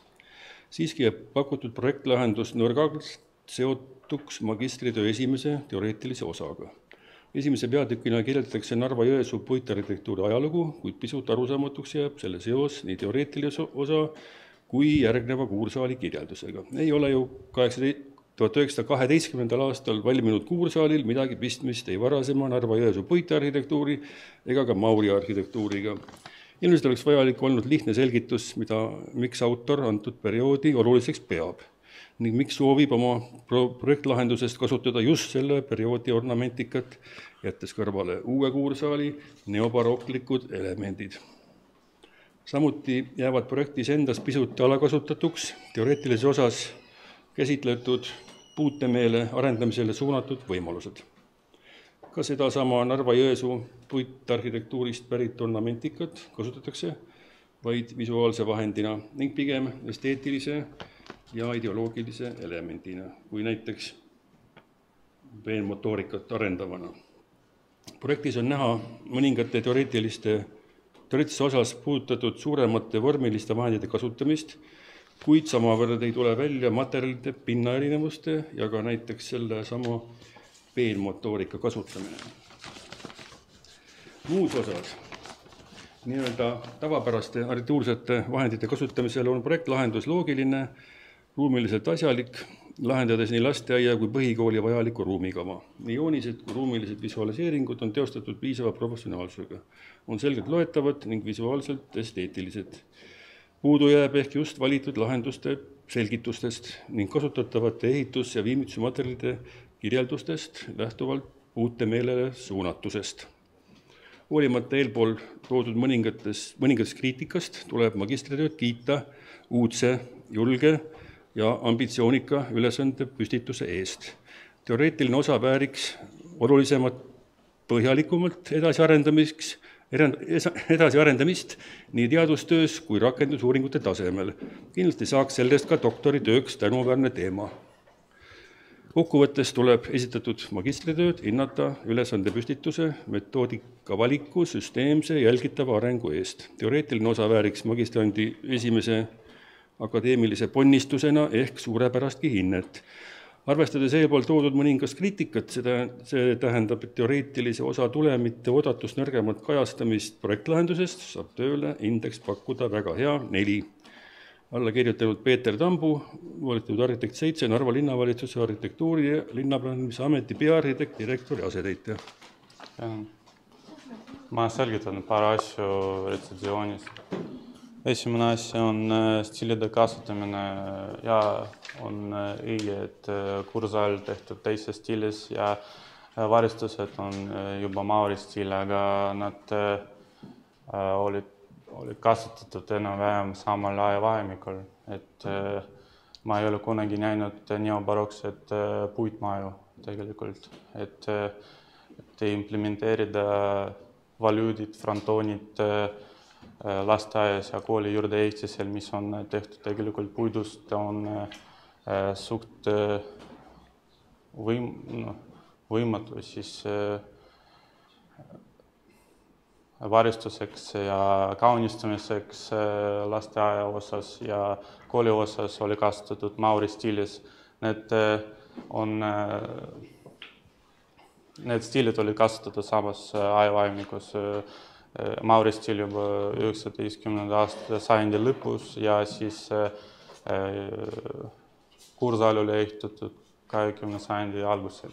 siiski jääb pakutud projektlahendus nõrgalt seotuks magistritöö esimese teoreetilise osaga. esimese peatükina kirjeldatakse Narva-Jõesuu puitarhitektuuri ajalugu, kuid pisut arusaamatuks jääb selle seos nii teoreetilise osa kui järgneva kuursaali kirjeldusega. ei ole ju kaheksateist, tuhat üheksasada kaheteistkümnendal aastal valminud kuursaalil midagi pistmist ei varasema Narva-Jõesuu puitarhitektuuri ega ka Mauri arhitektuuriga. ilmselt oleks vajalik olnud lihtne selgitus, mida, miks autor antud perioodi oluliseks peab ning miks soovib oma pro-, projektlahendusest kasutada just selle perioodi ornamentikat, jättes kõrvale uue kuursaali neobaroklikud elemendid. Samuti jäävad projektis endas pisut alakasutatuks teoreetilises osas käsitletud puutemeele arendamisele suunatud võimalused. ka sedasama Narva-Jõesuu puitarhitektuurist pärit ornamentikat kasutatakse vaid visuaalse vahendina ning pigem esteetilise ja ideoloogilise elemendina, kui näiteks peenmotoorikat arendavana. projektis on näha mõningate teoreetiliste, teoreetilises osas puudutatud suuremate vormiliste vahendite kasutamist kuid samavõrd ei tule välja materjalide pinnaerinevuste ja ka näiteks sellesama peenmotoorika kasutamine. muus osas nii-öelda tavapäraste arhitektuursete vahendite kasutamisel on projektlahendus loogiline, ruumiliselt asjalik, lahendades nii lasteaia kui põhikooli vajaliku ruumikava. nii joonised kui ruumilised visualiseeringud on teostatud piisava professionaalsusega, on selgelt loetavad ning visuaalselt esteetilised puudu jääb ehk just valitud lahenduste selgitustest ning kasutatavate ehitus- ja viivitusmaterjalide kirjeldustest lähtuvalt puutemeelele suunatusest. hoolimata eelpool toodud mõningates, mõningatest kriitikast tuleb magistritööd kiita uudse, julge ja ambitsioonika ülesande püstituse eest. teoreetiline osa vääriks olulisemat põhjalikumalt edasiarendamiseks edasiarendamist nii teadustöös kui rakendusuuringute tasemel. kindlasti saaks sellest ka doktoritööks tänuväärne teema. kokkuvõttes tuleb esitatud magistritööd hinnata ülesandepüstituse, metoodika valiku, süsteemse jälgitava arengu eest. teoreetiline osa vääriks magistrandi esimese akadeemilise ponnistusena ehk suurepärastki hinnet arvestades eelpool toodud mõningast kriitikat, seda, see tähendab, et teoreetilise osa tulemite oodatust nõrgemat kajastamist projektlahendusest saab tööle indeks pakkuda väga hea neli. alla kirjutanud Peeter Tambu, volitatud arhitekt seitse, Narva linnavalitsuse arhitektuuri ja linnaplaneerimise ameti peaarhitekt, direktori asetäitja. ma selgitan paar asju retsenssioonist esimene asi on äh, stiilide kasutamine. Ja on äh, õige, et äh, kursaal tehtud teises stiilis ja varistused on juba Mauri stiil, aga nad olid, olid kasutatud enam-vähem samal ajavahemikul, et ma ei ole kunagi näinud neobarokset puitmaju tegelikult, et, et implementeerida valüüdid, frontoonid Äh, lasteaias ja kooli juurdeehitisel, mis on tehtud tegelikult puidust, on äh, suht äh, võim-, noh, võimatu siis varistuseks ja kaunistamiseks lasteaia osas ja kooli osas oli kasutatud Mauri stiilis. Need on, need stiilid olid kasutatud samas ajavahemikus Äh, Mauri stiil juba üheksateistkümnenda aasta sajandi lõpus ja siis äh, kursaal oli ehitatud kahekümne sajandi algusel.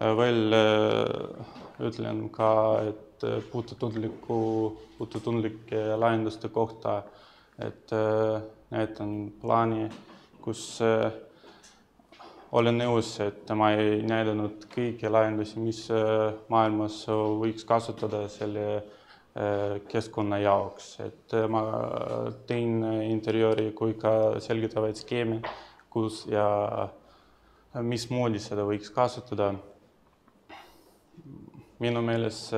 Äh, veel ütlen ka, et puutetundliku, puutetundlike lahenduste kohta, et näitan plaani, kus olen nõus, et ma ei näidanud kõiki lahendusi, mis äh, maailmas võiks kasutada selle keskkonna jaoks, et ma tõin interjööri kui ka selgitavaid skeeme, kus ja mismoodi seda võiks kasutada. minu meelest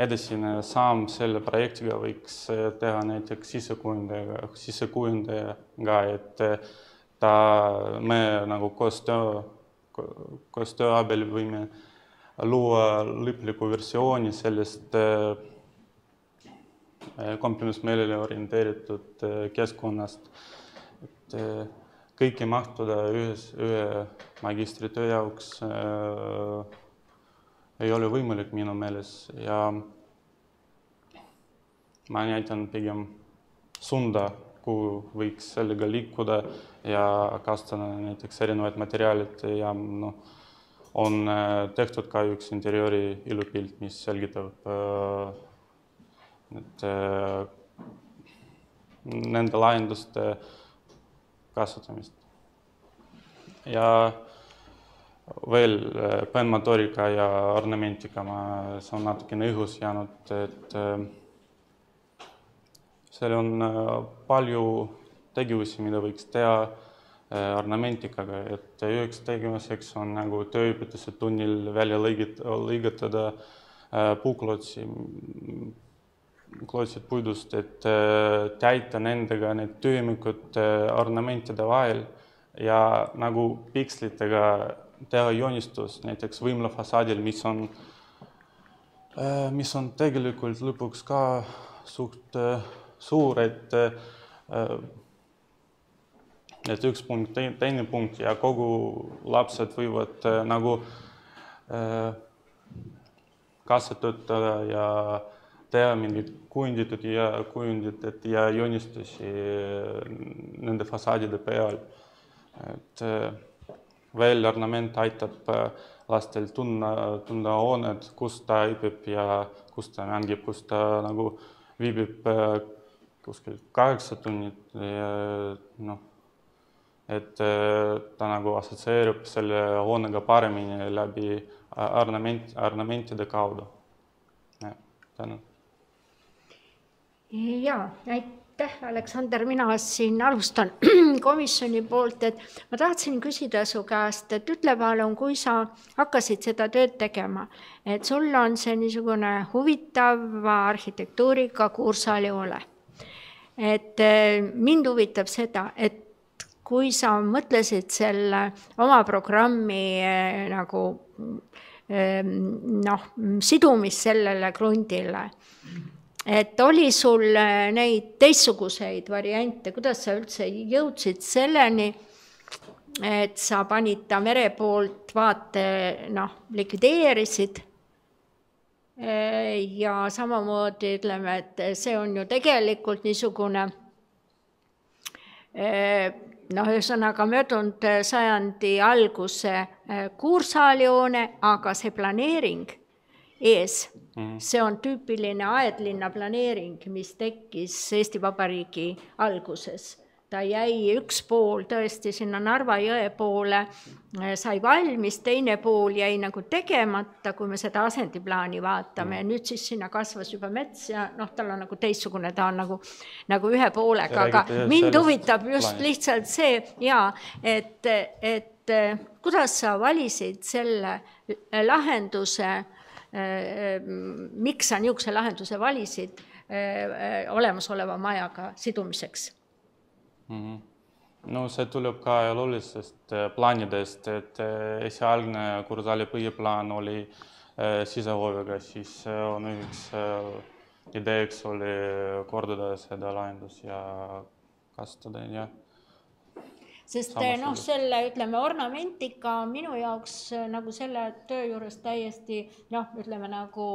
edasine samm selle projektiga võiks teha näiteks sisekujundajaga, sisekujundajaga, et ta, me nagu koostöö, koostöö abil võime luua lõpliku versiooni sellest kompromissmeelele orienteeritud keskkonnast, et kõike mahtuda ühes, ühe magistritöö jaoks äh, ei ole võimalik minu meelest ja ma näitan pigem suunda, kuhu võiks sellega liikuda ja kasutada näiteks erinevaid materjalid ja noh, on tehtud ka üks interjööri ilupilt, mis selgitab äh, et äh, nende lahenduste kasutamist. ja veel äh, peenmotoorika ja ornamentika, ma, see on natukene õhus jäänud, et äh, seal on palju tegevusi, mida võiks teha ornamentikaga, et üheks tegevuseks on nagu tööõpetuse tunnil välja lõigata, lõigatada puuklotsi, klootsid puidust, et äh, täita nendega need tühimikud äh, ornamentide vahel ja nagu pikslitega teha joonistus näiteks võimla fassaadil, mis on, äh, mis on tegelikult lõpuks ka suht suur, et et üks punkt, teine punkt ja kogu lapsed võivad nagu kasvatada ja teha mingeid kujunditud ja kujunditud ja joonistusi nende fassaadide peal. et veel ornament aitab lastel tunda, tunda hoonet, kus ta õpib ja kus ta mängib, kus ta nagu viibib kuskil kaheksa tunnit ja noh, et ta nagu assotsieerub selle hoonega paremini läbi ornament, ornamentide kaudu. tänan jaa, aitäh, Aleksander, mina siin alustan <clears throat> komisjoni poolt, et ma tahtsin küsida su käest, et ütle palun, kui sa hakkasid seda tööd tegema, et sul on see niisugune huvitav arhitektuuriga kurssaali ole. Et eh, mind huvitab seda, et kui sa mõtlesid selle oma programmi eh, nagu eh, noh, sidumist sellele krundile et oli sul äh, neid teistsuguseid variante, kuidas sa üldse jõudsid selleni, et sa panid ta mere poolt vaate noh, likvideerisid. Äh, ja samamoodi ütleme, et see on ju tegelikult niisugune äh, noh, ühesõnaga möödunud sajandi alguse kuursaalihoone, aga see planeering ees Mm. see on tüüpiline aedlinna planeering, mis tekkis Eesti Vabariigi alguses. ta jäi üks pool tõesti sinna Narva jõe poole, sai valmis, teine pool jäi nagu tegemata, kui me seda asendiplaani vaatame ja mm. nüüd siis sinna kasvas juba mets ja noh, tal on nagu teistsugune, ta on nagu, nagu ühe poolega, aga mind huvitab just plaanist. lihtsalt see jaa, et, et kuidas sa valisid selle lahenduse Äh, äh, miks sa niisuguse lahenduse valisid äh, olemasoleva majaga sidumiseks mm? -hmm no see tuleb ka ajaloolistest plaanidest, et esialgne kursaali põhiplaan oli sisehooviga, siis on üheks ideeks oli kordada seda lahendust ja kasutada, jah sest eh, noh, selle ütleme ornamentika minu jaoks eh, nagu selle töö juures täiesti noh, ütleme nagu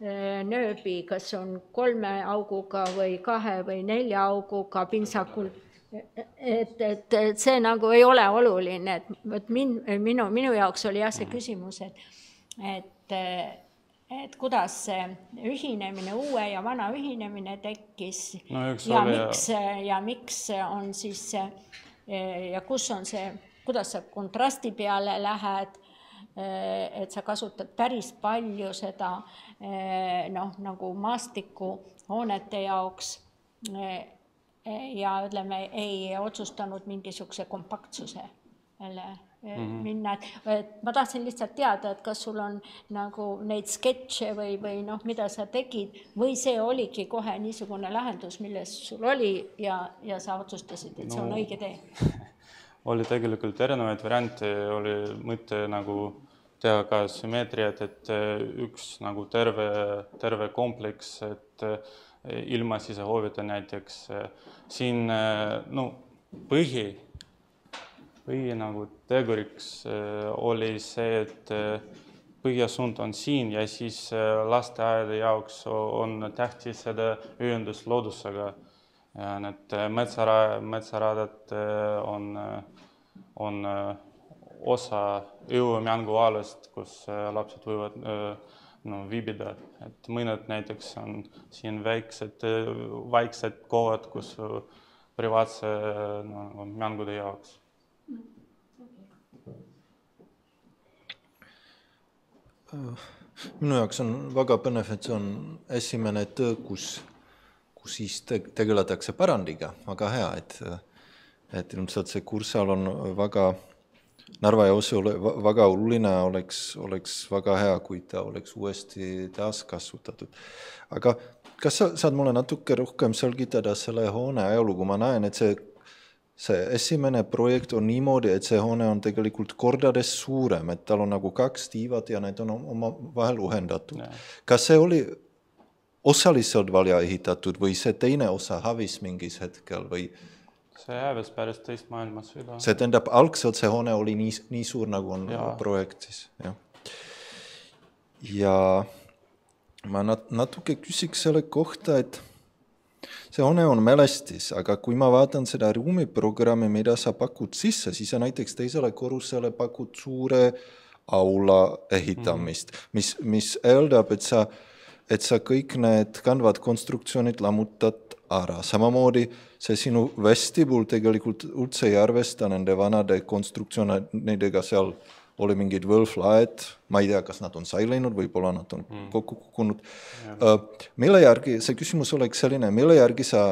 eh, nööbi, kas on kolme auguga või kahe või nelja auguga pintsakul et, et, et see nagu ei ole oluline, et vot min-, minu, minu jaoks oli jah see küsimus, et, et, et kuidas see ühinemine, uue ja vana ühinemine tekkis no, ja miks, ja miks on siis see ja kus on see, kuidas sa kontrasti peale lähed et sa kasutad päris palju seda noh, nagu maastikku hoonete jaoks ja ütleme, ei otsustanud mingisuguse kompaktsuse jälle mm -hmm. minna, et, et ma tahtsin lihtsalt teada, et kas sul on nagu neid sketše või, või noh, mida sa tegid või see oligi kohe niisugune lahendus, milles sul oli ja, ja sa otsustasid, et no, see on õige tee. <laughs> Oli tegelikult erinevaid variante, oli mõte nagu teha ka sümmeetriat, et üks nagu terve, terve kompleks, et ilma sisehoovita näiteks. siin no põhi põhi nagu teguriks oli see, et põhjasuund on siin ja siis lasteaeda jaoks on tähtis seda ühendus loodusega. need metsara, metsaradad on, on osa jõumängualast, kus lapsed võivad no, viibida, et mõned näiteks on siin väiksed, vaiksed kohad, kus privaatse no, mängude jaoks. Minu jaoks on väga põnev, et see on esimene töö, kus, kus siis te tegeletakse pärandiga, väga hea, et et ilmselt see kursaal on väga Narva jaoks väga oluline oleks, oleks väga hea, kui ta oleks uuesti taaskasutatud. aga kas sa saad mulle natuke rohkem selgitada selle hoone ajalugu, ma näen, et see see esimene projekt on niimoodi, et see hoone on tegelikult kordades suurem, et tal on nagu kaks tiivad ja need on omavahel ühendatud. kas see oli osaliselt välja ehitatud või see teine osa hävis mingis hetkel või? See hävis pärast teist maailmasõda. see tähendab, algselt see hoone oli nii, nii suur, nagu on ja. projektis, jah. ja ma nat-, natuke küsiks selle kohta, et see hoone on mälestis, aga kui ma vaatan seda ruumiprogrammi, mida sa pakud sisse, siis sa näiteks teisele korrusele pakud suure aula ehitamist mm, -hmm. mis, mis eeldab, et sa, et sa kõik need kandvad konstruktsioonid lammutad ära, samamoodi see sinu vestibul tegelikult üldse ei arvesta nende vanade konstruktsioonidega seal oli mingid võlflaed, ma ei tea, kas nad on säilinud, võib-olla nad on mm. kokku kukkunud. Äh, mille järgi, see küsimus oleks selline, mille järgi sa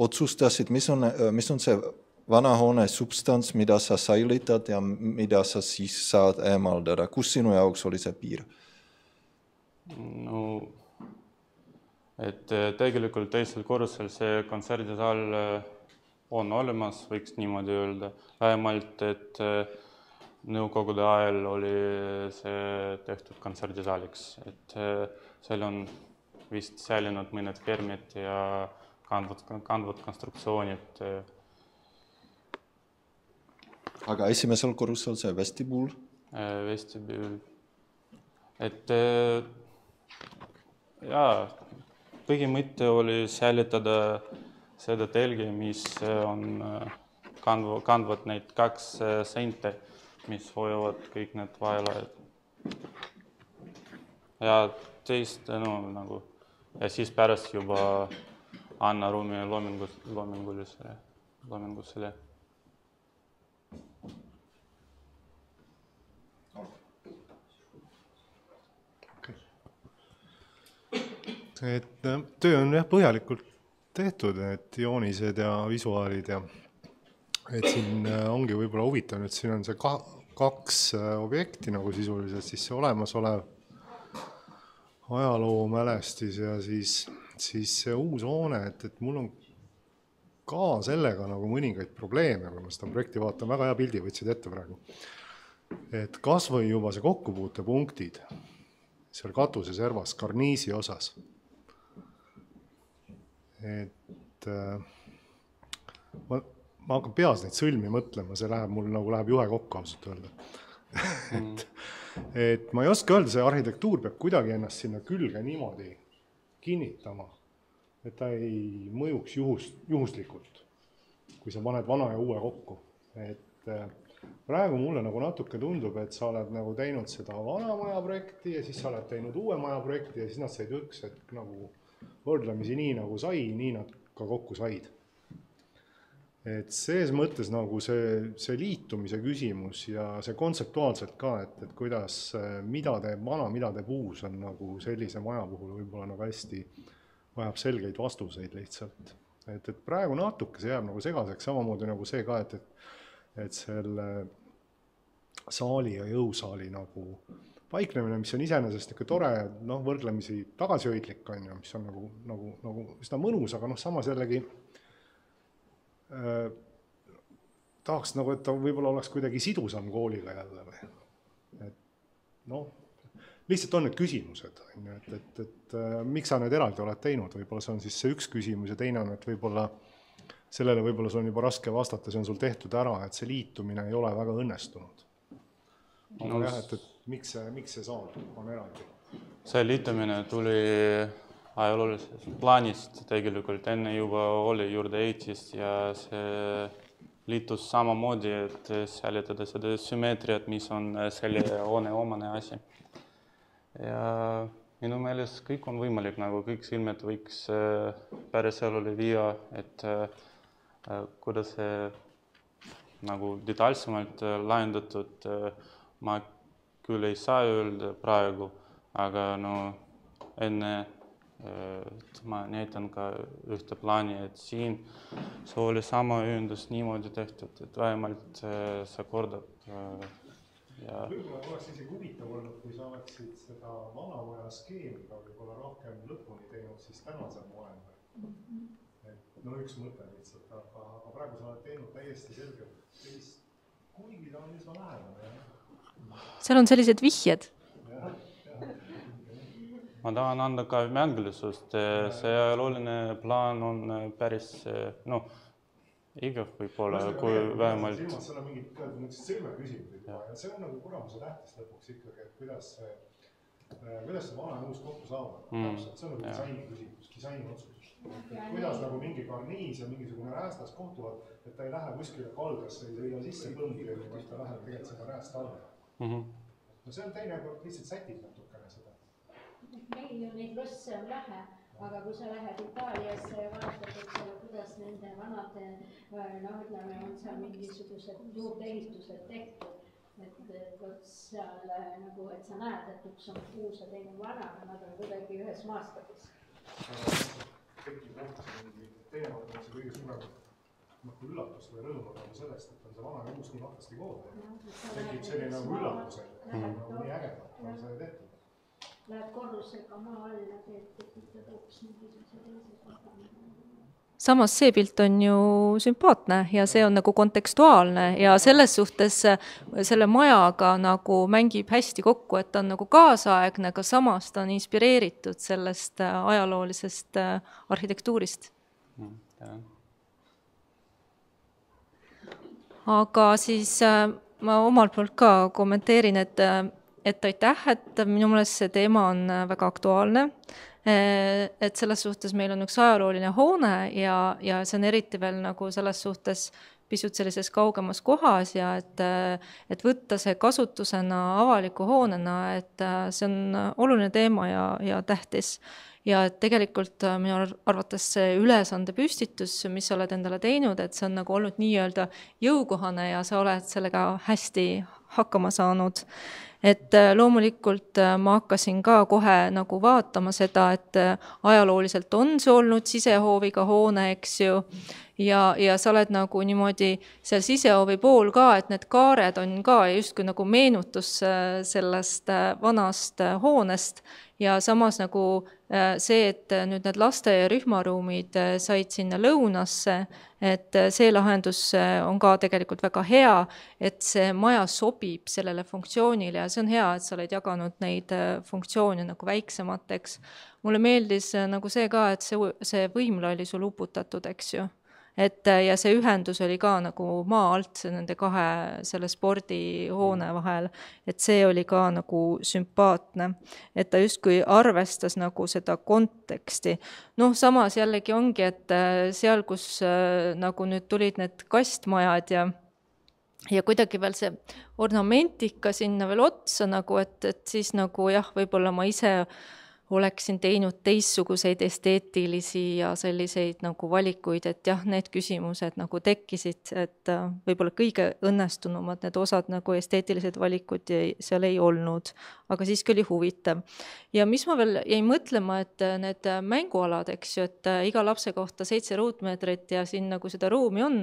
otsustasid, mis on, äh, mis on see vana hoone substants, mida sa säilitad ja mida sa siis saad eemaldada, kus sinu jaoks oli see piir? no et äh, tegelikult teisel korrusel see kontserdisaal on olemas, võiks niimoodi öelda, vähemalt et äh, nõukogude ajal oli see tehtud kontserdisaaliks, et eh, seal on vist säilinud mõned fermid ja kandvad, kandvad konstruktsioonid. Eh. aga esimesel korrusel see vestibüül? Eh, vestibüül, et jaa, põhimõte oli säilitada seda telge, mis on kandva, kandvad neid kaks seinte mis hoiavad kõik need vaelajad. ja teist, no nagu ja siis pärast juba anna ruumi loomingus, loomingulisele, loomingusele. Et äh, töö on jah põhjalikult tehtud, need joonised ja visuaalid ja et siin äh, ongi võib-olla huvitav, et siin on see ka, kaks äh, objekti nagu sisuliselt, siis see olemasolev ajaloomälestis ja siis, siis see uus hoone, et, et mul on ka sellega nagu mõningaid probleeme, kui ma seda projekti vaatan, väga hea pildi võtsid ette praegu. et kas või juba see kokkupuutepunktid seal katuseservas karniisi osas. Et äh, ma ma hakkan peas neid sõlmi mõtlema, see läheb mul nagu läheb juhe kokku ausalt öelda <laughs> mm.. et, et ma ei oska öelda, see arhitektuur peab kuidagi ennast sinna külge niimoodi kinnitama, et ta ei mõjuks juhus, juhuslikult, kui sa paned vana ja uue kokku. et äh, praegu mulle nagu natuke tundub, et sa oled nagu teinud seda vana maja projekti ja siis sa oled teinud uue maja projekti ja siis nad said üks hetk nagu võrdlemisi nii, nagu sai, nii nad ka kokku said et ses mõttes nagu see, see liitumise küsimus ja see kontseptuaalselt ka, et, et kuidas, mida teeb vana, mida teeb uus, on nagu sellise maja puhul võib-olla nagu hästi, vajab selgeid vastuseid lihtsalt. et, et praegu natuke see jääb nagu segaseks, samamoodi nagu see ka, et, et, et selle saali ja jõusaali nagu paiknemine, mis on iseenesest niisugune tore, noh, võrdlemisi tagasihoidlik, on ju, mis on nagu, nagu, nagu üsna mõnus, aga noh, samas jällegi Äh, tahaks nagu, et ta võib-olla oleks kuidagi sidusam kooliga jälle või, et noh, lihtsalt on need küsimused, on ju, et, et, et äh, miks sa need eraldi oled teinud, võib-olla see on siis see üks küsimus ja teine on, et võib-olla sellele võib-olla sul on juba raske vastata, see on sul tehtud ära, et see liitumine ei ole väga õnnestunud. aga no, jah, et, et miks see, miks see saal on eraldi? see liitumine tuli ajaloolisest plaanist tegelikult enne juba oli juurde ehitist ja see liitus samamoodi, et säilitada seda sümmeetriat, mis on selle hoone omane asi. ja minu meelest kõik on võimalik, nagu kõik silmed võiks äh, päriselule viia, et äh, kuidas see nagu detailsemalt äh, lahendatud, ma küll ei saa öelda praegu, aga no enne et ma näitan ka ühte plaani, et siin see oli sama ühendus niimoodi tehtud, et vähemalt see kordab ja võib-olla oleks isegi huvitav olnud, kui sa oleksid seda vanamaja skeemi ka võib-olla rohkem lõpuni teinud siis tänasel moel et no üks mõte lihtsalt, aga, aga praegu sa oled teinud täiesti selgelt teist, kuigi ta on üsna lähedane, jah. Seal on sellised vihjed ma tahan anda ka mängulisust, see ajalooline plaan on päris noh, igav võib-olla, kui vähemalt. seal on mingid niisugused sõlmeküsimused juba ja see on nagu kuramuse tähtis lõpuks ikkagi, et kuidas see, kuidas see vana ja uus kokku saavad mm. täpselt, see on nagu disaini küsimus, disaini otsus. kuidas nagu mingi karniis ja mingisugune räästas kohtuvad, et ta ei lähe kuskile kaldasse, ei sõida sisse põlvi, vaid ta läheb tegelikult sinna räästa alla mm. -hmm. no see on teinekord lihtsalt sätib natukene seda meil ju neid losse on vähe, aga kui sa lähed Itaaliasse ja vaatad, eks ole, kuidas nende vanade noh, ütleme, on seal mingisugused juurdeehitused tehtud, et, et vot seal nagu, et sa näed, et üks on uus ja teine vana, aga nad on kuidagi ühes maastikis. tekib jah, teinekord on see kõige suurem noh, üllatus või rõõm on nagu sellest, et on see vana ja uus nii vahvasti koos. tekib selline nagu üllatus, et nagu nii ägedalt on see tehtud. Lähed korrusega maa alla, teed, tekitad hoopis mingisuguse teise koha samas see pilt on ju sümpaatne ja see on nagu kontekstuaalne ja selles suhtes selle majaga nagu mängib hästi kokku, et ta on nagu kaasaegne, aga samas ta on inspireeritud sellest äh, ajaloolisest äh, arhitektuurist. Mm,. Aga siis äh, ma omalt poolt ka kommenteerin, et et aitäh, et minu meelest see teema on äh, väga aktuaalne. Äh, et selles suhtes meil on üks ajalooline hoone ja, ja see on eriti veel nagu selles suhtes pisut sellises kaugemas kohas ja et, äh, et võtta see kasutusena avaliku hoonena, et see on oluline teema ja, ja tähtis. ja et tegelikult minu arvates see ülesande püstitus, mis sa oled endale teinud, et see on nagu olnud nii-öelda jõukohane ja sa oled sellega hästi hakkama saanud et äh, loomulikult äh, ma hakkasin ka kohe nagu vaatama seda, et äh, ajalooliselt on see olnud sisehooviga hoone, eks ju, ja, ja sa oled nagu niimoodi seal sisehoovi pool ka, et need kaared on ka justkui nagu meenutus sellest vanast hoonest. Ja samas nagu see, et nüüd need laste ja rühmaruumid said sinna lõunasse, et see lahendus on ka tegelikult väga hea, et see maja sobib sellele funktsioonile ja see on hea, et sa oled jaganud neid funktsioone nagu väiksemateks. mulle meeldis nagu see ka, et see, see võimla oli sul uputatud, eks ju et äh, ja see ühendus oli ka nagu maa alt nende kahe selle spordihoone mm. vahel, et see oli ka nagu sümpaatne, et ta justkui arvestas nagu seda konteksti. noh, samas jällegi ongi, et äh, seal, kus äh, nagu nüüd tulid need kastmajad ja ja kuidagi veel see ornamentika sinna veel otsa nagu, et, et siis nagu jah, võib-olla ma ise oleksin teinud teistsuguseid esteetilisi ja selliseid nagu valikuid, et jah, need küsimused nagu tekkisid, et äh, võib-olla kõige õnnestunumad need osad nagu esteetilised valikud seal ei olnud, aga siiski oli huvitav. ja mis ma veel jäin mõtlema, et äh, need mängualad, eks ju, et äh, iga lapse kohta seitse ruutmeetrit ja siin nagu seda ruumi on,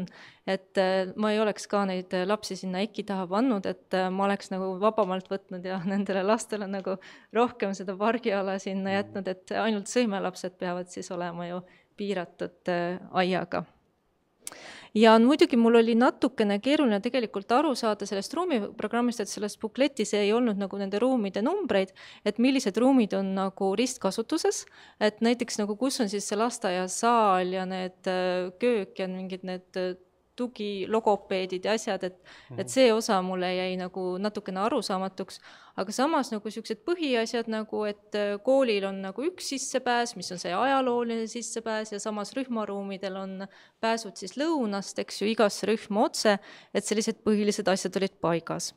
et ma ei oleks ka neid lapsi sinna EKI taha pannud, et ma oleks nagu vabamalt võtnud ja <laughs> nendele lastele nagu rohkem seda pargiala siin sinna jätnud, et ainult sõimelapsed peavad siis olema ju piiratud äh, aiaga ja muidugi mul oli natukene keeruline tegelikult aru saada sellest ruumiprogrammist, et selles bukletis ei olnud nagu nende ruumide numbreid, et millised ruumid on nagu ristkasutuses, et näiteks nagu kus on siis see lasteaiasaal ja need äh, köök ja mingid need äh, tugilogopeedid ja asjad, et et mhm. see osa mulle jäi nagu natukene arusaamatuks aga samas nagu niisugused põhiasjad nagu, et äh, koolil on nagu üks sissepääs, mis on see ajalooline sissepääs ja samas rühmaruumidel on pääsud siis lõunast, eks ju, igasse rühma otse, et sellised põhilised asjad olid paigas.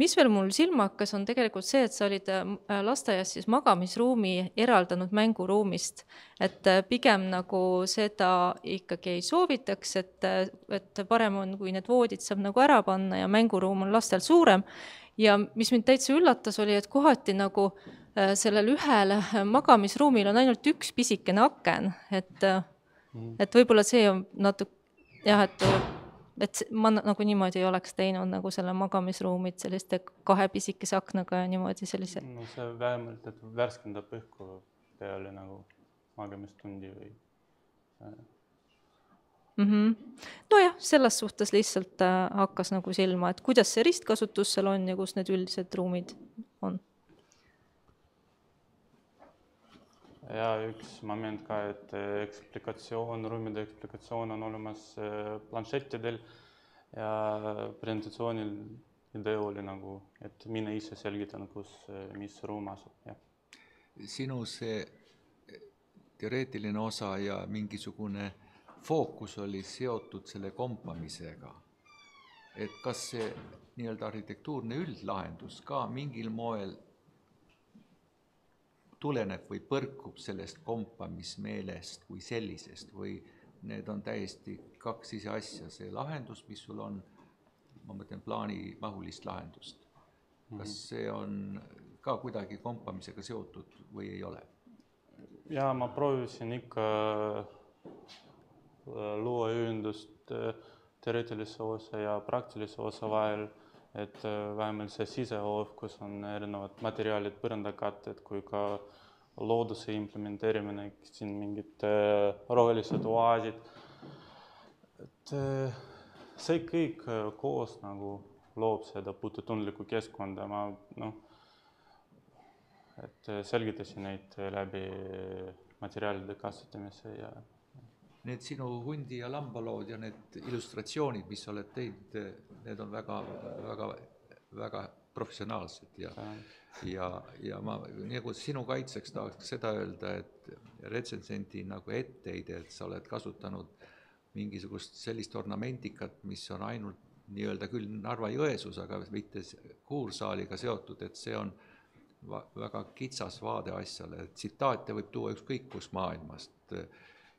mis veel mul silma hakkas, on tegelikult see, et sa olid äh, lasteaias siis magamisruumi eraldanud mänguruumist, et äh, pigem nagu seda ikkagi ei soovitaks, et, et parem on, kui need voodid saab nagu ära panna ja mänguruum on lastel suurem ja mis mind täitsa üllatas, oli, et kohati nagu äh, sellel ühel äh, magamisruumil on ainult üks pisikene aken, et äh, mm., et võib-olla see on natuke jah, et, et ma nagu niimoodi ei oleks teinud nagu selle magamisruumid selliste kahe pisikese aknaga ja niimoodi sellise. no see vähemalt, et värskendab õhku peale nagu magamistundi või mm. -hmm. nojah, selles suhtes lihtsalt äh, hakkas nagu silma, et kuidas see ristkasutus seal on ja kus need üldised ruumid on. ja üks moment ka, et äh, eksplikatsioon, ruumide eksplikatsioon on olemas äh, planšettidel ja presentatsioonil idee oli nagu, et mine ise selgitan, kus, mis ruum asub, jah. sinu see teoreetiline osa ja mingisugune äh, fookus oli seotud selle kompamisega. et kas see nii-öelda arhitektuurne üldlahendus ka mingil moel tuleneb või põrkub sellest kompamismeelest kui sellisest või need on täiesti kaks ise asja, see lahendus, mis sul on, ma mõtlen plaanimahulist lahendust, kas mhm. see on ka kuidagi kompamisega seotud või ei ole? jaa, ma proovisin ikka luua ühendust teoreetilise osa ja praktilise osa vahel, et äh, vähemalt see sisehoov, kus on erinevad materjalid, põrandakatted kui ka looduse implementeerimine, siin mingid rohelised oaasid. et see kõik koos nagu loob seda puututundlikku keskkonda, ma noh, et selgitasin neid läbi materjalide kasutamise ja need sinu hundi ja lambalood ja need illustratsioonid, mis sa oled teinud, need on väga, väga, väga professionaalsed ja ja, ja ma nagu sinu kaitseks tahaks seda öelda, et retsensendi nagu etteheide, et sa oled kasutanud mingisugust sellist ornamendikat, mis on ainult nii-öelda küll Narva-Jõesuus, aga mitte kuursaaliga seotud, et see on va-, väga kitsas vaade asjale, et tsitaate võib tuua ükskõik kust maailmast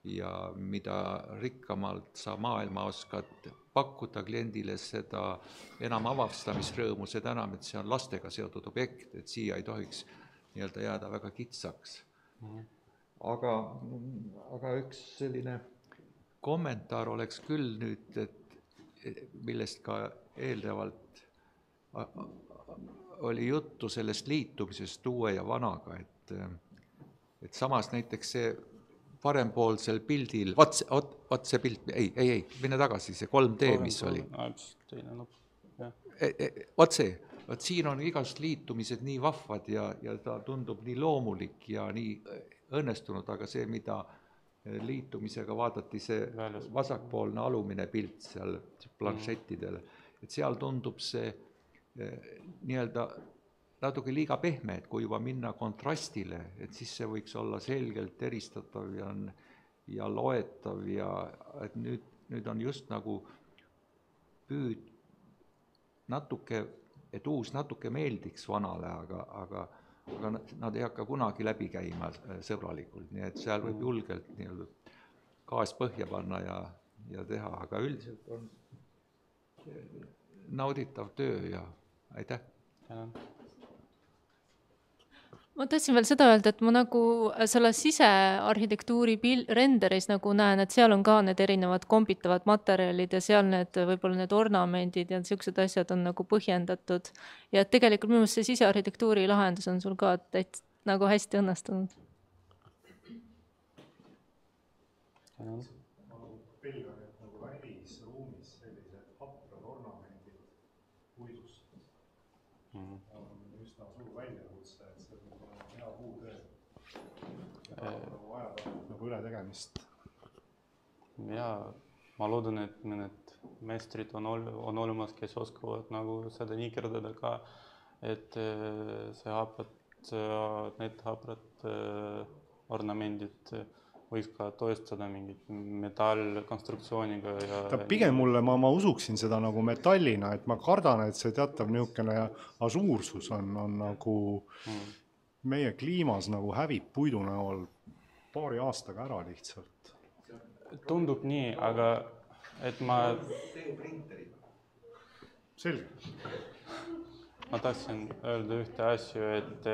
ja mida rikkamalt sa maailma oskad pakkuda kliendile, seda enam avastamisrõõmu, seda enam, et see on lastega seotud objekt, et siia ei tohiks nii-öelda jääda väga kitsaks. aga, aga üks selline kommentaar oleks küll nüüd, et millest ka eelnevalt oli juttu sellest liitumisest uue ja vanaga, et et samas näiteks see parempoolsel pildil, vot see, vot, vot see pilt, ei, ei, ei, mine tagasi, see 3D, mis oli. teine nupp, jah. E, e, vot see, vot siin on igasugused liitumised nii vahvad ja, ja ta tundub nii loomulik ja nii õnnestunud, aga see, mida liitumisega vaadati, see vasakpoolne alumine pilt seal planšettidel, et seal tundub see nii-öelda natuke liiga pehme, et kui juba minna kontrastile, et siis see võiks olla selgelt eristatav ja on ja loetav ja et nüüd, nüüd on just nagu püüd natuke, et uus natuke meeldiks vanale, aga, aga aga nad ei hakka kunagi läbi käima sõbralikult, nii et seal võib julgelt nii-öelda gaas põhja panna ja, ja teha, aga üldiselt on nauditav töö ja aitäh! Ma tahtsin veel seda öelda, et ma nagu selles sisearhitektuuri pil-, renderis nagu näen, et seal on ka need erinevad kombitavad materjalid ja seal need võib-olla need ornamendid ja niisugused asjad on nagu põhjendatud. ja et tegelikult minu meelest see sisearhitektuuri lahendus on sul ka täitsa nagu hästi õnnestunud. pelgan, et nagu välisruumis sellised haprad ornamendid puidust mm -hmm. on üsna suur väljakutse, et see peab olema hea puutöö. nagu vajab nagu ületegemist. jaa, ma loodan, et need meistrid on ol-, on olemas, kes oskavad nagu seda nikerdada ka, et see haprad, need haprad ornamendid võiks ka toestada mingit metallkonstruktsiooniga ja ta pigem mulle, ma, ma usuksin seda nagu metallina, et ma kardan, et see teatav niisugune asuursus on, on nagu mm. meie kliimas nagu hävib puidu näol paari aastaga ära lihtsalt. tundub nii, aga et ma selge. ma tahtsin öelda ühte asju, et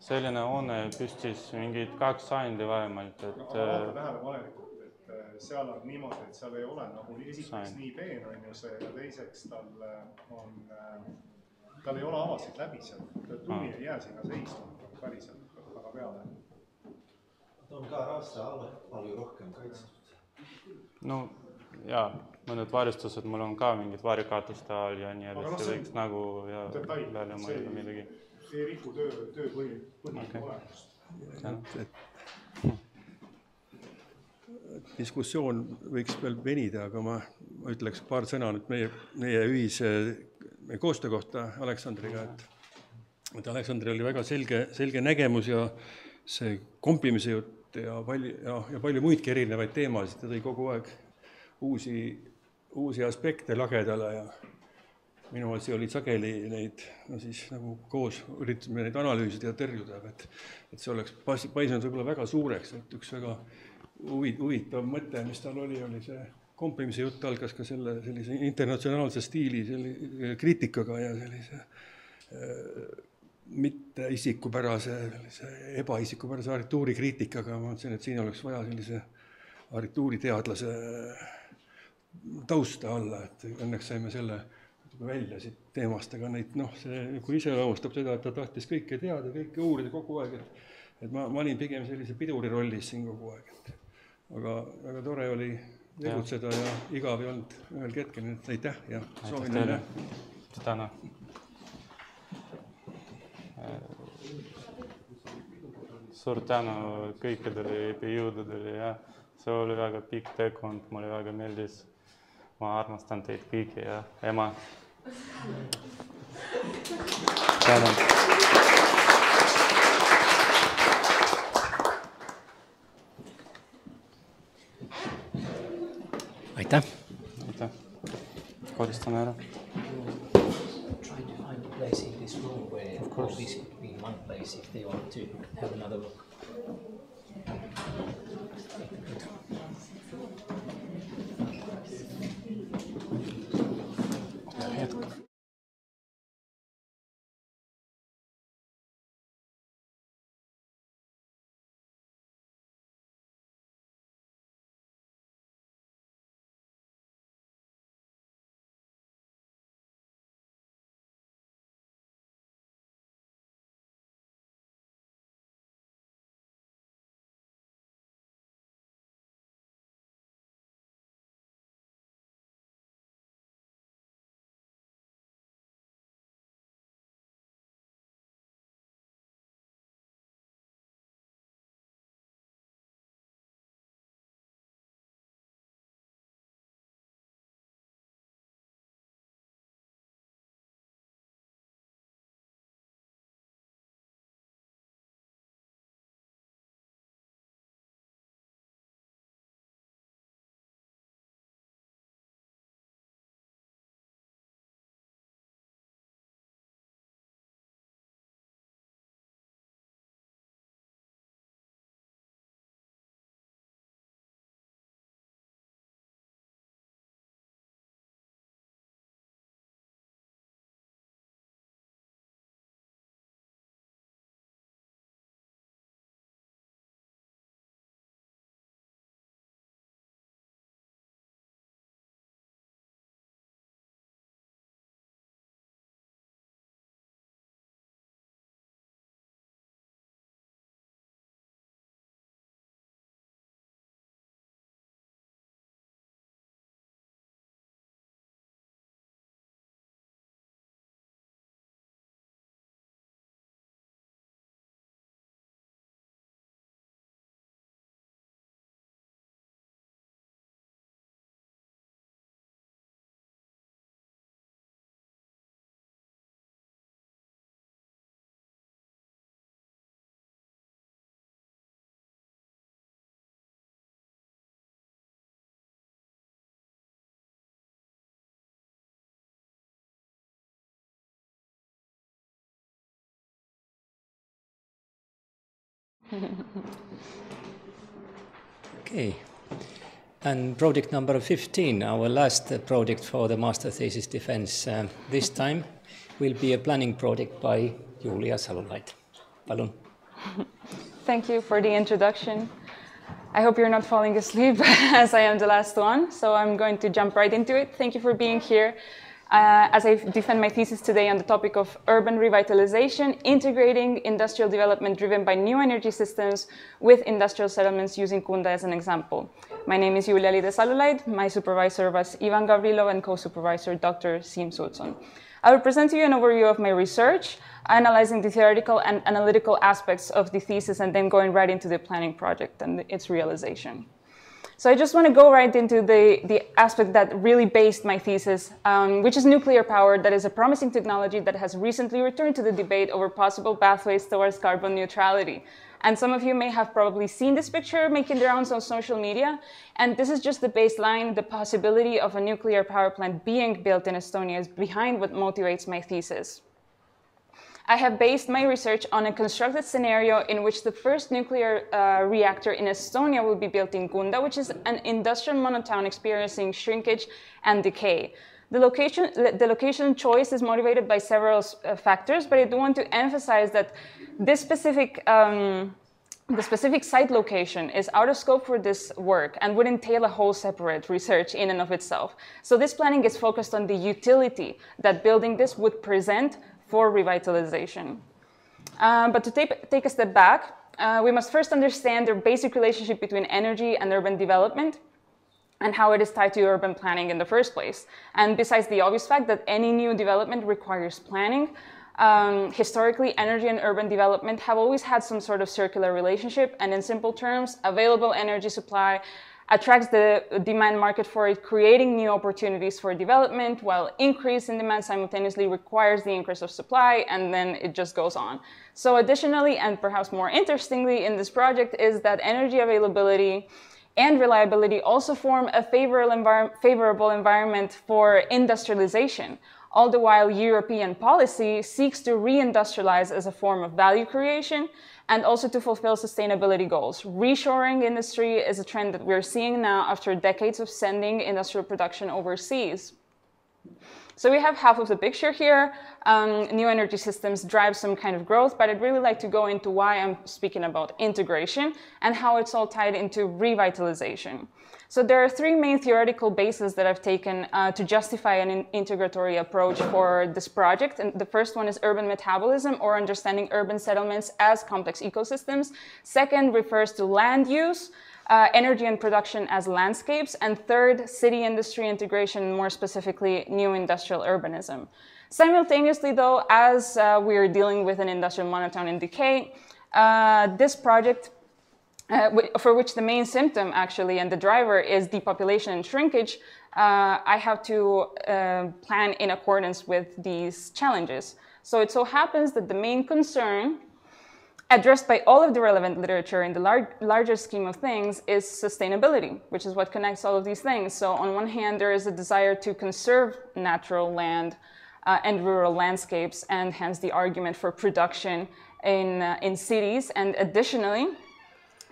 selline hoone püstis mingid kaks sajandi vähemalt, et. vaata tähelepanelikult, et äh, seal on niimoodi, et seal ei ole nagu esiteks nii peen on ju see ja teiseks tal on, tal ei ole avasid läbi seal, lumi ei jää sinna seisma päriselt väga peale. On ka raasta all palju rohkem kaitstud. no jaa, mõned varjustused mul on ka mingid varjukatuste all ja nii edasi, noh, võiks nagu ja peale mõelda midagi ei riku töö, töö põhi, põhiline okay. olemust. diskussioon võiks veel venida, aga ma, ma ütleks paar sõna nüüd meie, meie ühise meie koostöö kohta Aleksandriga, et et Aleksandril oli väga selge, selge nägemus ja see kompimise jutt ja palju, ja, ja palju muidki erinevaid teemasid, ta tõi kogu aeg uusi, uusi aspekte lagedale ja minu asi oli sageli neid, no siis nagu koos üritasime neid analüüsida ja tõrjuda, et et see oleks paisunud võib-olla väga suureks, et üks väga huvi, huvitav mõte, mis tal oli, oli see kompimise jutt algas ka selle sellise internatsionaalse stiili selle kriitikaga ja sellise äh, mitte isikupärase, ebaisikupärase arhitektuuri kriitikaga, ma mõtlesin, et siin oleks vaja sellise arhitektuuriteadlase tausta alla, et õnneks saime selle välja siit teemast, aga neid noh, see nagu iseloomustab seda, et ta tahtis kõike teada, kõike uurida kogu aeg, et et ma, ma olin pigem sellise piduri rollis siin kogu aeg, et aga väga tore oli tegutseda ja, ja igav ei olnud ühelgi hetkel, nii et aitäh ja soovin teile. tänan. Suur tänu kõikidele jõududele ja see oli väga pikk teekond, mulle väga meeldis. ma armastan teid kõiki ja ema tänan. aitäh. aitäh. koristan ära. Of course. all these could be in one place if they want to have another look. Okay. And project number 15, our last project for the master thesis defense, uh, this time will be a planning project by Julia Salulaid. Palun. <laughs> Thank you for the introduction. I hope you're not falling asleep <laughs> as I am the last one, so I'm going to jump right into it. Thank you for being here. Uh, as I defend my thesis today on the topic of urban revitalization, integrating industrial development driven by new energy systems with industrial settlements using Kunda as an example. My name is Julia Lide Salulaid. My supervisor was Ivan Gavrilov and co-supervisor Dr. Sim Sultson. I will present to you an overview of my research, analyzing the theoretical and analytical aspects of the thesis and then going right into the planning project and its realization. So I just want to go right into the, the aspect that really based my thesis, um, which is nuclear power that is a promising technology that has recently returned to the debate over possible pathways towards carbon neutrality. And some of you may have probably seen this picture making the rounds on social media. And this is just the baseline. The possibility of a nuclear power plant being built in Estonia is behind what motivates my thesis. I have based my research on a constructed scenario in which the first nuclear uh, reactor in Estonia will be built in Kunda, which is an industrial monotown experiencing shrinkage and decay. The location, the location choice is motivated by several uh, factors, but I do want to emphasize that this specific um, the specific site location is out of scope for this work and would entail a whole separate research in and of itself. So this planning is focused on the utility that building this would present for revitalization. Um, but to take, take, a step back, uh, we must first understand the basic relationship between energy and urban development and how it is tied to urban planning in the first place. And besides the obvious fact that any new development requires planning, um, historically, energy and urban development have always had some sort of circular relationship. And in simple terms, available energy supply attracts the demand market for it, creating new opportunities for development, while increase in demand simultaneously requires the increase of supply, and then it just goes on. So additionally, and perhaps more interestingly in this project, is that energy availability and reliability also form a favorable, envir favorable environment for industrialization, all the while European policy seeks to reindustrialize as a form of value creation and also to fulfill sustainability goals. Reshoring industry is a trend that we're seeing now after decades of sending industrial production overseas. So we have half of the picture here. Um, new energy systems drive some kind of growth, but I'd really like to go into why I'm speaking about integration and how it's all tied into revitalization. So there are three main theoretical bases that I've taken uh, to justify an in integratory approach for this project. And the first one is urban metabolism or understanding urban settlements as complex ecosystems. Second refers to land use. Uh, energy and production as landscapes, and third, city industry integration, more specifically, new industrial urbanism. Simultaneously, though, as uh, we are dealing with an industrial monotown in decay, uh, this project uh, for which the main symptom actually and the driver is depopulation and shrinkage, uh, I have to uh, plan in accordance with these challenges. So it so happens that the main concern addressed by all of the relevant literature in the lar larger scheme of things is sustainability, which is what connects all of these things. So on one hand, there is a desire to conserve natural land uh, and rural landscapes, and hence the argument for production in, uh, in cities. And additionally,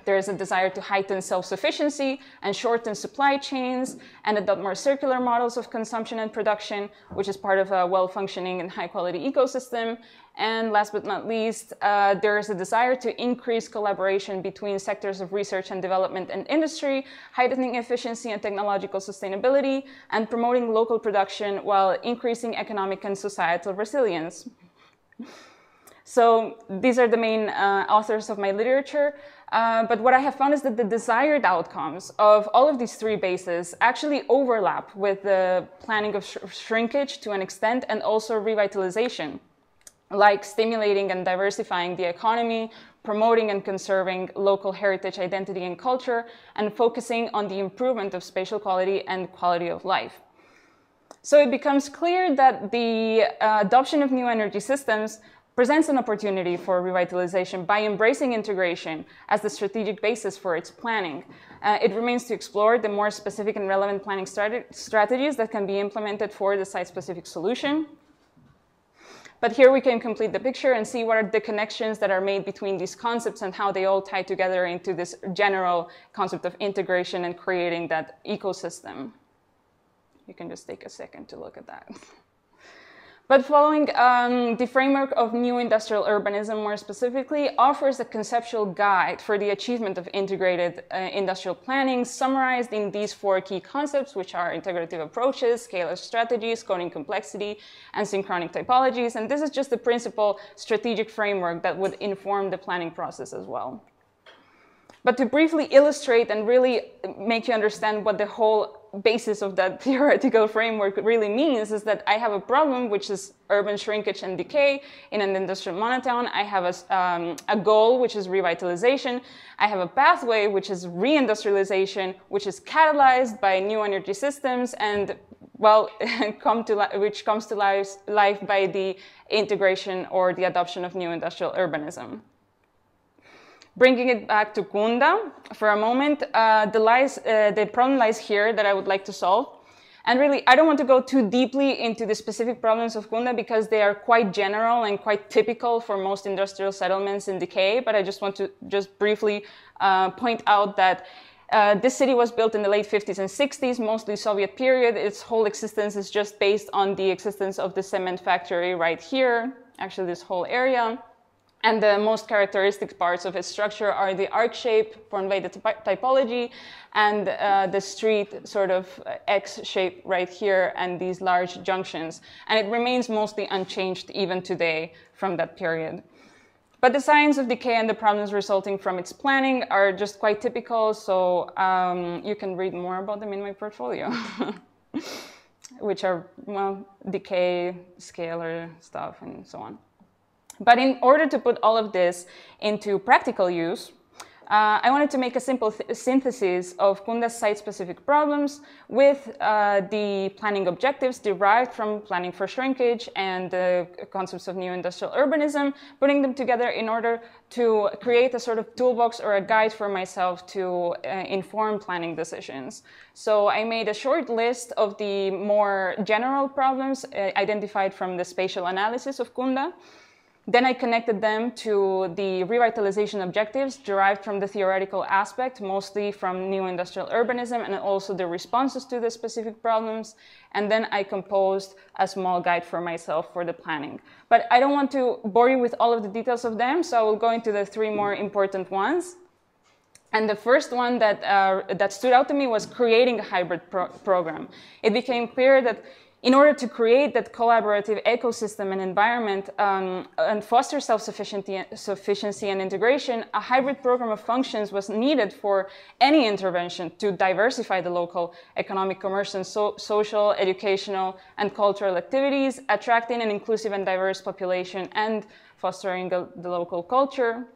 there is a desire to heighten self-sufficiency and shorten supply chains and adopt more circular models of consumption and production, which is part of a well-functioning and high-quality ecosystem. And last but not least, uh, there is a desire to increase collaboration between sectors of research and development and industry, heightening efficiency and technological sustainability, and promoting local production while increasing economic and societal resilience. So these are the main uh, authors of my literature. Uh, but what I have found is that the desired outcomes of all of these three bases actually overlap with the planning of sh shrinkage to an extent and also revitalization, like stimulating and diversifying the economy, promoting and conserving local heritage identity and culture, and focusing on the improvement of spatial quality and quality of life. So it becomes clear that the uh, adoption of new energy systems presents an opportunity for revitalization by embracing integration as the strategic basis for its planning. Uh, it remains to explore the more specific and relevant planning strate strategies that can be implemented for the site-specific solution. But here we can complete the picture and see what are the connections that are made between these concepts and how they all tie together into this general concept of integration and creating that ecosystem. You can just take a second to look at that. <laughs> But following um, the framework of new industrial urbanism more specifically offers a conceptual guide for the achievement of integrated uh, industrial planning summarized in these four key concepts, which are integrative approaches, scalar strategies, coding complexity, and synchronic typologies. And this is just the principal strategic framework that would inform the planning process as well. But to briefly illustrate and really make you understand what the whole basis of that <laughs> theoretical framework really means is that I have a problem, which is urban shrinkage and decay in an industrial monotown. I have a, um, a goal, which is revitalization. I have a pathway, which is reindustrialization, which is catalyzed by new energy systems and well, <laughs> come to which comes to life, life by the integration or the adoption of new industrial urbanism. Bringing it back to Kunda for a moment, uh, the, lies, uh, the problem lies here that I would like to solve. And really, I don't want to go too deeply into the specific problems of Kunda because they are quite general and quite typical for most industrial settlements in decay. But I just want to just briefly uh, point out that uh, this city was built in the late 50s and 60s, mostly Soviet period. Its whole existence is just based on the existence of the cement factory right here, actually this whole area. And the most characteristic parts of its structure are the arc shape formed by the typology and uh, the street sort of X shape right here and these large junctions. And it remains mostly unchanged even today from that period. But the signs of decay and the problems resulting from its planning are just quite typical, so um, you can read more about them in my portfolio, <laughs> which are, well, decay, scalar stuff, and so on. But in order to put all of this into practical use, uh, I wanted to make a simple synthesis of Kunda's site-specific problems with uh, the planning objectives derived from planning for shrinkage and the concepts of new industrial urbanism, putting them together in order to create a sort of toolbox or a guide for myself to uh, inform planning decisions. So I made a short list of the more general problems uh, identified from the spatial analysis of Kunda. Then I connected them to the revitalization objectives derived from the theoretical aspect, mostly from new industrial urbanism and also the responses to the specific problems. And then I composed a small guide for myself for the planning. But I don't want to bore you with all of the details of them, so I will go into the three more important ones. And the first one that, uh, that stood out to me was creating a hybrid pro program. It became clear that in order to create that collaborative ecosystem and environment um, and foster self-sufficiency and integration, a hybrid program of functions was needed for any intervention to diversify the local economic, commercial, and so social, educational, and cultural activities, attracting an inclusive and diverse population and fostering the, the local culture.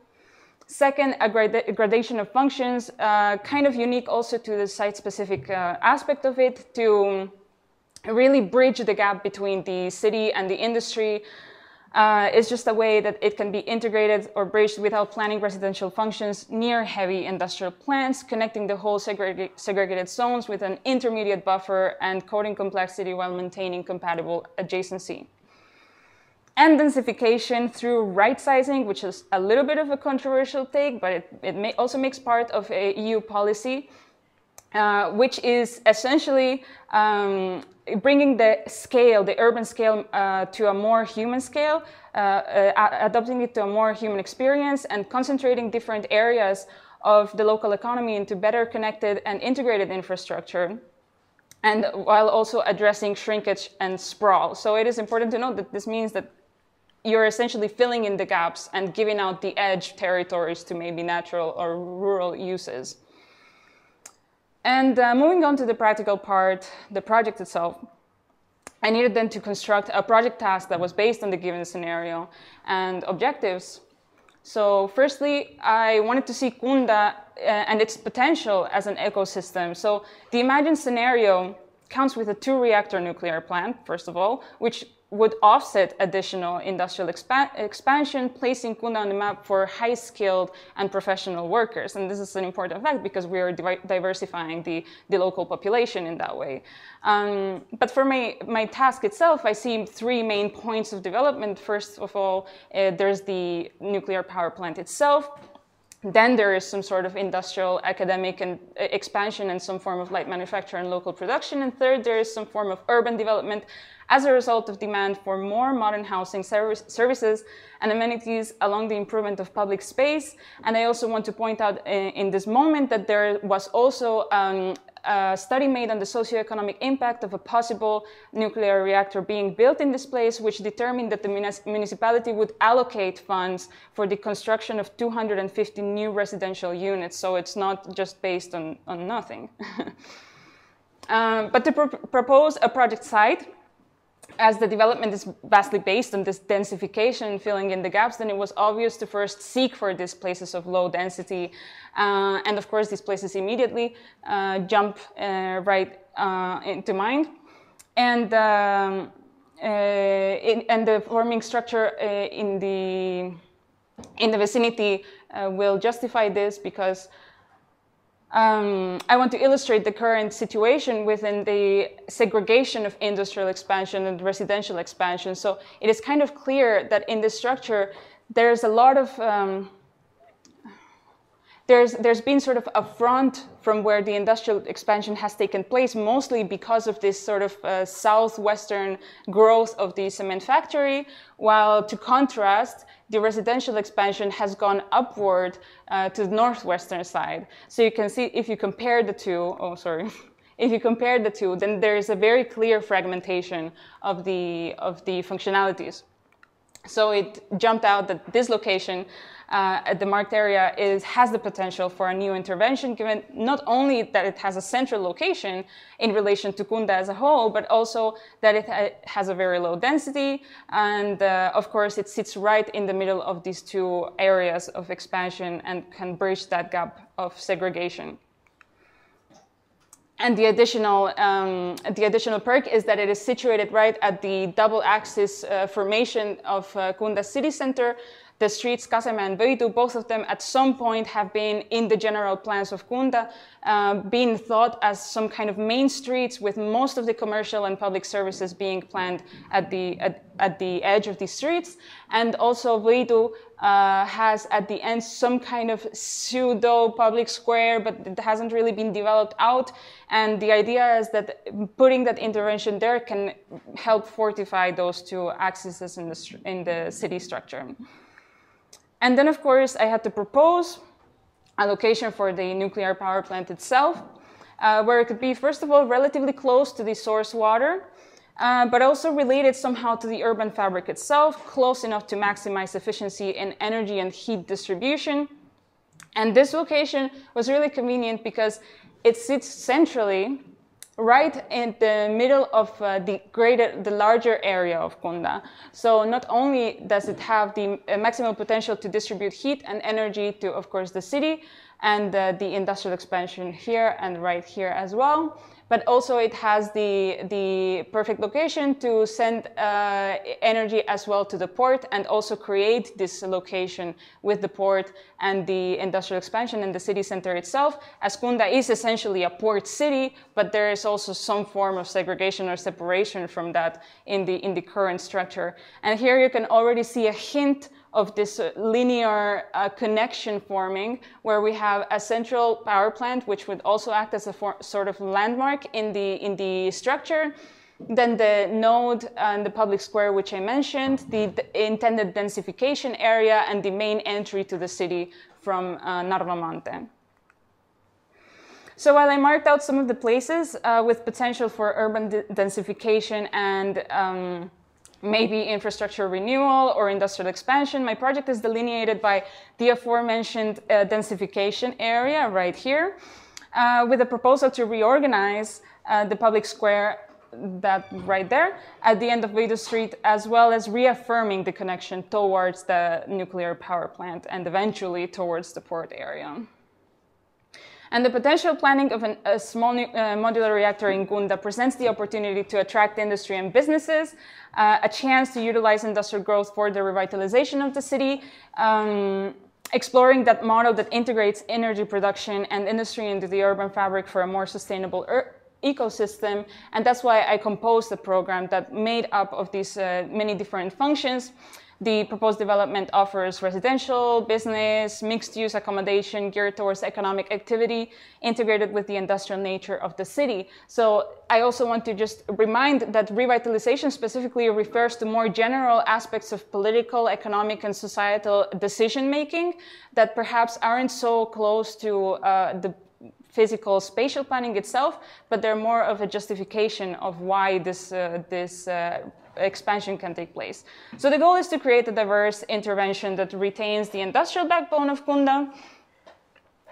Second, a, grad gradation of functions, uh, kind of unique also to the site-specific uh, aspect of it, to really bridge the gap between the city and the industry. Uh, it's just a way that it can be integrated or bridged without planning residential functions near heavy industrial plants, connecting the whole segreg segregated zones with an intermediate buffer and coding complexity while maintaining compatible adjacency. And densification through right sizing, which is a little bit of a controversial take, but it, it also makes part of a EU policy uh, which is essentially um, bringing the scale, the urban scale, uh, to a more human scale, uh, uh adopting it to a more human experience, and concentrating different areas of the local economy into better connected and integrated infrastructure and while also addressing shrinkage and sprawl. So it is important to note that this means that you're essentially filling in the gaps and giving out the edge territories to maybe natural or rural uses. And uh, moving on to the practical part, the project itself, I needed then to construct a project task that was based on the given scenario and objectives. So firstly, I wanted to see Kunda uh, and its potential as an ecosystem. So the imagined scenario counts with a two reactor nuclear plant, first of all, which would offset additional industrial expa expansion, placing Kunda on the map for high skilled and professional workers. And this is an important fact because we are di diversifying the, the local population in that way. Um, but for my, my task itself, I see three main points of development. First of all, uh, there's the nuclear power plant itself. Then there is some sort of industrial, academic, and uh, expansion and some form of light manufacture and local production. And third, there is some form of urban development as a result of demand for more modern housing service, services and amenities along the improvement of public space. And I also want to point out in, uh, in this moment that there was also um, a study made on the socioeconomic impact of a possible nuclear reactor being built in this place, which determined that the municipality would allocate funds for the construction of 250 new residential units. So it's not just based on, on nothing. <laughs> um, but to propose a project site as the development is vastly based on this densification filling in the gaps, then it was obvious to first seek for these places of low density. Uh, and of course, these places immediately uh, jump uh, right uh, into mind. And, um, uh, and the forming structure uh, in, the, in the vicinity will justify this because um, I want to illustrate the current situation within the segregation of industrial expansion and residential expansion. So it is kind of clear that in this structure, there's a lot of um, there's, there's been sort of a front from where the industrial expansion has taken place, mostly because of this sort of uh, southwestern growth of the cement factory, while to contrast, the residential expansion has gone upward uh, to the northwestern side. So you can see if you compare the two, oh, sorry. <laughs> if you compare the two, then there is a very clear fragmentation of the, of the functionalities. So it jumped out that this location at the marked area is, has the potential for a new intervention, given not only that it has a central location in relation to Kunda as a whole, but also that it ha has a very low density. And uh, of course, it sits right in the middle of these two areas of expansion and can bridge that gap of segregation. And the additional, um, the additional perk is that it is situated right at the double axis uh, formation of uh, Kunda city center, the streets Kaseme and Võidu, both of them at some point have been in the general plans of Kunda, uh, being thought as some kind of main streets with most of the commercial and public services being planned at the, at, at the edge of these streets. And also Võidu uh, has at the end some kind of pseudo public square, but it hasn't really been developed out. And the idea is that putting that intervention there can help fortify those two axes in the, in the city structure. And then, of course, I had to propose a location for the nuclear power plant itself, uh, where it could be, first of all, relatively close to the source water, uh, but also related somehow to the urban fabric itself, close enough to maximize efficiency in energy and heat distribution. And this location was really convenient because it sits centrally right in the middle of uh, the greater, the larger area of Kunda. So not only does it have the uh, maximum potential to distribute heat and energy to, of course, the city and uh, the industrial expansion here and right here as well, but also it has the, the perfect location to send uh, energy as well to the port and also create this location with the port and the industrial expansion and the city center itself, as Kunda is essentially a port city, but there is also some form of segregation or separation from that in the, in the current structure. And here you can already see a hint of this linear uh, connection forming where we have a central power plant which would also act as a sort of landmark in the, in the structure. Then the node and the public square, which I mentioned, the, the intended densification area, and the main entry to the city from uh, Narva So while I marked out some of the places uh, with potential for urban densification and um, maybe infrastructure renewal or industrial expansion. My project is delineated by the aforementioned uh, densification area right here, uh, with a proposal to reorganize uh, the public square that right there at the end of Võidu Street, as well as reaffirming the connection towards the nuclear power plant and eventually towards the port area. And the potential planning of an, a small uh, modular reactor in Gunda presents the opportunity to attract industry and businesses, uh, a chance to utilize industrial growth for the revitalization of the city, um, exploring that model that integrates energy production and industry into the urban fabric for a more sustainable er ecosystem. And that's why I composed a program that made up of these uh, many different functions. The proposed development offers residential, business, mixed-use accommodation geared towards economic activity, integrated with the industrial nature of the city. So I also want to just remind that revitalization specifically refers to more general aspects of political, economic, and societal decision-making that perhaps aren't so close to uh, the physical spatial planning itself, but they're more of a justification of why this, uh, this uh, expansion can take place. So the goal is to create a diverse intervention that retains the industrial backbone of Kunda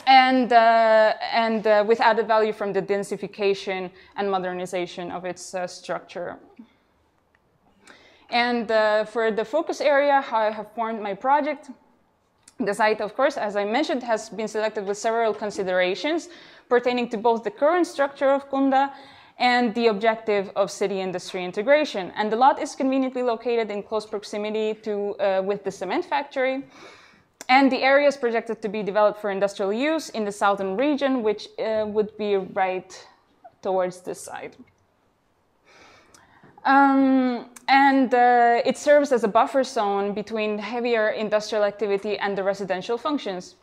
and, uh, and uh, with added value from the densification and modernization of its uh, structure. And uh, for the focus area, how I have formed my project, the site, of course, as I mentioned, has been selected with several considerations pertaining to both the current structure of Kunda and the objective of city industry integration. And the lot is conveniently located in close proximity to, uh, with the cement factory. And the area is projected to be developed for industrial use in the southern region, which uh, would be right towards this side. Um, and uh, it serves as a buffer zone between heavier industrial activity and the residential functions.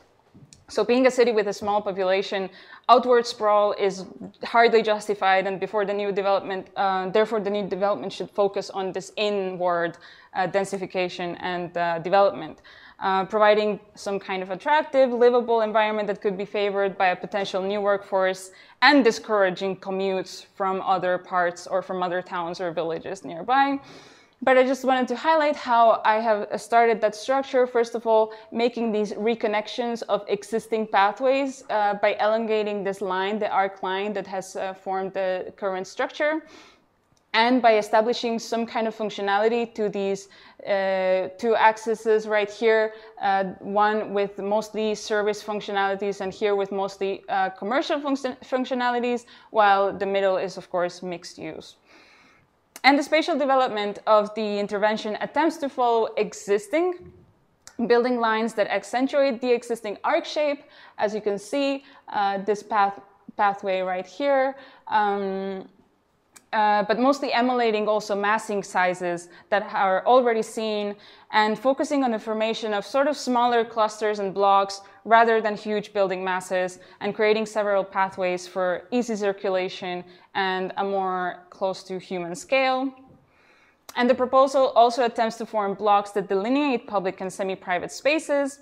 So being a city with a small population, outward sprawl is hardly justified and before the new development, uh, therefore the new development should focus on this inward uh, densification and uh, development, uh, providing some kind of attractive, livable environment that could be favored by a potential new workforce and discouraging commutes from other parts or from other towns or villages nearby. But I just wanted to highlight how I have started that structure. First of all, making these reconnections of existing pathways uh, by elongating this line, the arc line that has uh, formed the current structure. And by establishing some kind of functionality to these uh, two axes right here, uh, one with mostly service functionalities and here with mostly uh, commercial function functionalities, while the middle is, of course, mixed use. And the spatial development of the intervention attempts to follow existing building lines that accentuate the existing arc shape. As you can see, uh, this path, pathway right here, um, uh, but mostly emulating also massing sizes that are already seen and focusing on the formation of sort of smaller clusters and blocks rather than huge building masses and creating several pathways for easy circulation and a more close to human scale. And the proposal also attempts to form blocks that delineate public and semi-private spaces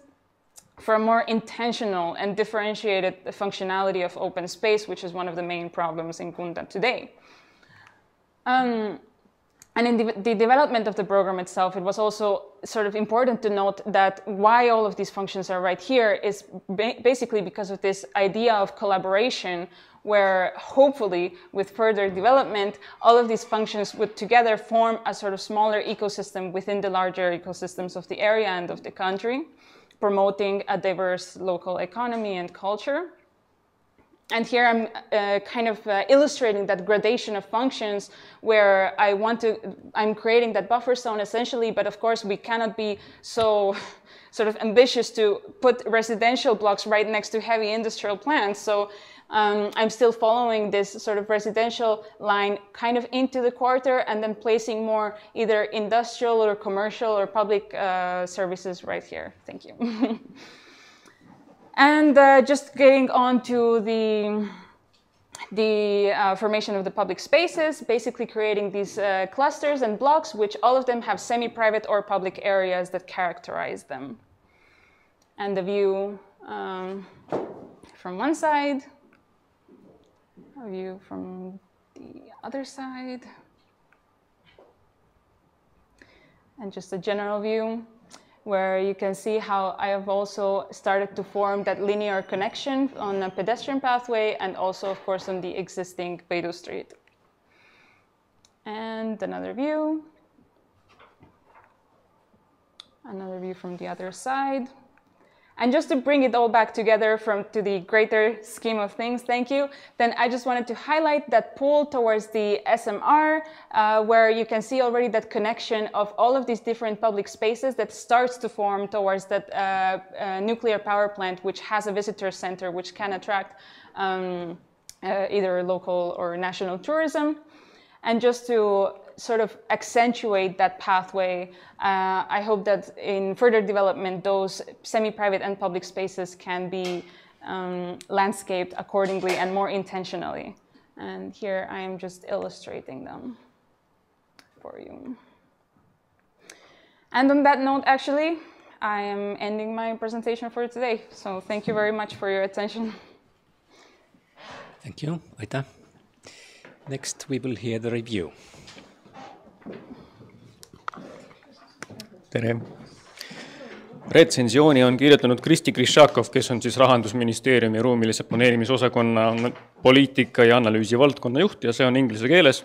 for a more intentional and differentiated functionality of open space, which is one of the main problems in Kunda today. Um, and in the, the, development of the program itself, it was also sort of important to note that why all of these functions are right here is ba basically because of this idea of collaboration, where hopefully with further development, all of these functions would together form a sort of smaller ecosystem within the larger ecosystems of the area and of the country, promoting a diverse local economy and culture and here I'm uh, kind of uh, illustrating that gradation of functions where I want to, I'm creating that buffer zone essentially, but of course we cannot be so <laughs> sort of ambitious to put residential blocks right next to heavy industrial plants. So um, I'm still following this sort of residential line kind of into the quarter and then placing more either industrial or commercial or public uh, services right here. Thank you. <laughs> And uh, just getting on to the, the uh, formation of the public spaces, basically creating these uh, clusters and blocks, which all of them have semi-private or public areas that characterize them. And the view um, from one side, a view from the other side, and just a general view where you can see how I have also started to form that linear connection on a pedestrian pathway and also, of course, on the existing Beidou Street. And another view. Another view from the other side. And just to bring it all back together from to the greater scheme of things, thank you. Then I just wanted to highlight that pull towards the SMR, uh, where you can see already that connection of all of these different public spaces that starts to form towards that uh, uh, nuclear power plant, which has a visitor center, which can attract um, uh, either local or national tourism. And just to sort of accentuate that pathway, uh, I hope that in further development, those semi-private and public spaces can be um, landscaped accordingly and more intentionally. And here I am just illustrating them for you. And on that note, actually, I am ending my presentation for today. So thank you very much for your attention. Thank you, aitäh. Next we will hear the review. Tere! retsensiooni on kirjutanud Kristi Krišakov, kes on siis Rahandusministeeriumi ruumilise planeerimisosakonna poliitika ja analüüsi valdkonna juht ja see on inglise keeles.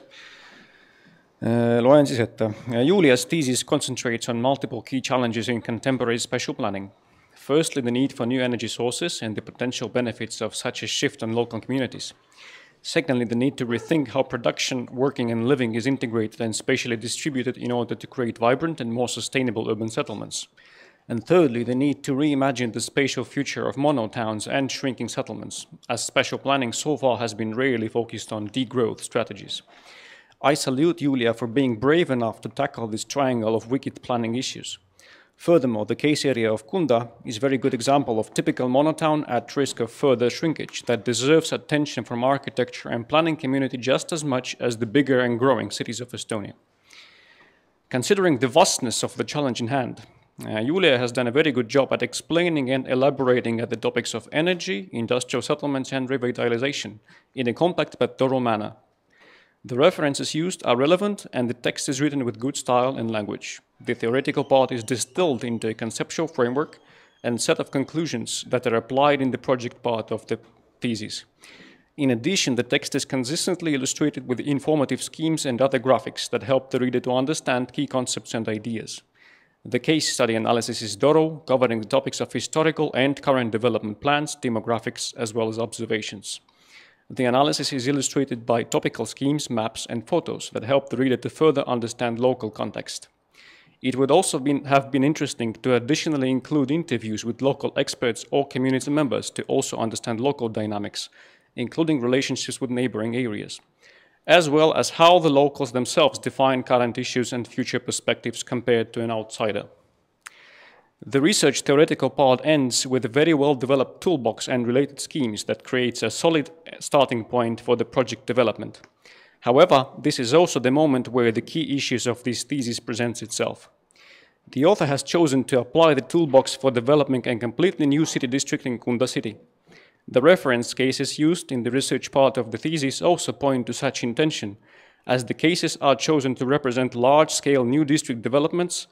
loen siis ette. Julia's thesis concentrates on multiple key challenges in contemporary spatial planning. Firstly, the need for new energy sources and the potential benefits of such a shift on local communities. Secondly, the need to rethink how production, working, and living is integrated and spatially distributed in order to create vibrant and more sustainable urban settlements. And thirdly, the need to reimagine the spatial future of monotowns and shrinking settlements, as spatial planning so far has been rarely focused on degrowth strategies. I salute Julia for being brave enough to tackle this triangle of wicked planning issues. Furthermore, the case area of Kunda is a very good example of typical monotown at risk of further shrinkage that deserves attention from architecture and planning community just as much as the bigger and growing cities of Estonia. Considering the vastness of the challenge in hand, uh, Julia has done a very good job at explaining and elaborating at the topics of energy, industrial settlements, and revitalization in a compact but thorough manner. The references used are relevant and the text is written with good style and language. The theoretical part is distilled into a conceptual framework and set of conclusions that are applied in the project part of the thesis. In addition, the text is consistently illustrated with informative schemes and other graphics that help the reader to understand key concepts and ideas. The case study analysis is thorough, covering the topics of historical and current development plans, demographics, as well as observations. The analysis is illustrated by topical schemes, maps, and photos that help the reader to further understand local context. It would also been, have been interesting to additionally include interviews with local experts or community members to also understand local dynamics, including relationships with neighboring areas, as well as how the locals themselves define current issues and future perspectives compared to an outsider. The research theoretical part ends with a very well developed toolbox and related schemes that creates a solid eh, starting point for the project development. However, this is also the moment where the key issues of this thesis presents itself. The author has chosen to apply the toolbox for developing a completely new city district in Kunda city. The reference cases used in the research part of the thesis also point to such intention, as the cases are chosen to represent large-scale new district developments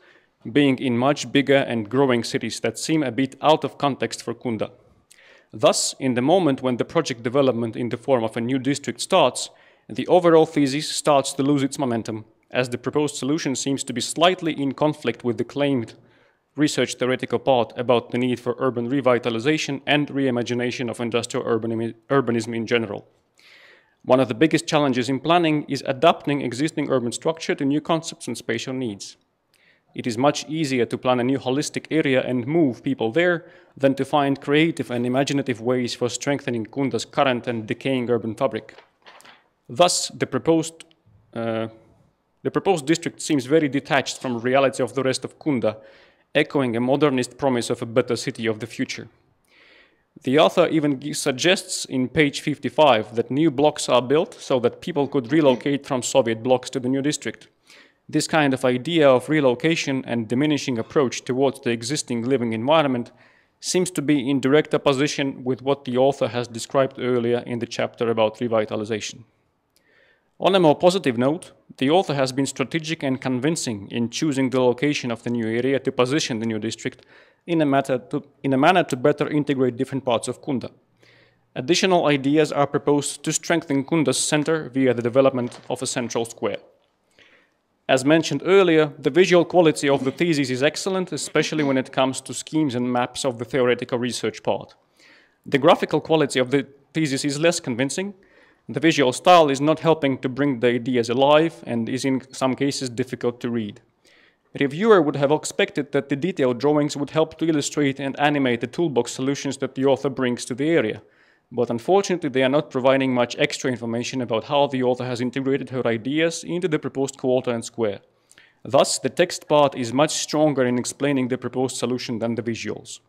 being in much bigger and growing cities that seem a bit out of context for Kunda. Thus, in the moment when the project development in the form of a new district starts, the overall thesis starts to lose its momentum, as the proposed solution seems to be slightly in conflict with the claimed research theoretical part about the need for urban revitalization and reimagination of industrial urbanism in general. One of the biggest challenges in planning is adapting existing urban structure to new concepts and spatial needs. It is much easier to plan a new holistic area and move people there than to find creative and imaginative ways for strengthening Kunda's current and decaying urban fabric. Thus, the proposed, uh, the proposed district seems very detached from reality of the rest of Kunda, echoing a modernist promise of a better city of the future. The author even suggests in page 55 that new blocks are built so that people could relocate from Soviet blocks to the new district. This kind of idea of relocation and diminishing approach towards the existing living environment seems to be in direct opposition with what the author has described earlier in the chapter about revitalization. On a more positive note, the author has been strategic and convincing in choosing the location of the new area to position the new district in a, to, in a manner to better integrate different parts of Kunda. Additional ideas are proposed to strengthen Kunda's center via the development of a central square. As mentioned earlier, the visual quality of the thesis is excellent, especially when it comes to schemes and maps of the theoretical research part. The graphical quality of the thesis is less convincing. The visual style is not helping to bring the ideas alive and is in some cases difficult to read. A reviewer would have expected that the detailed drawings would help to illustrate and animate the toolbox solutions that the author brings to the area. But unfortunately, they are not providing much extra information about how the author has integrated her ideas into the proposed quarter and square. Thus, the text part is much stronger in explaining the proposed solution than the visuals.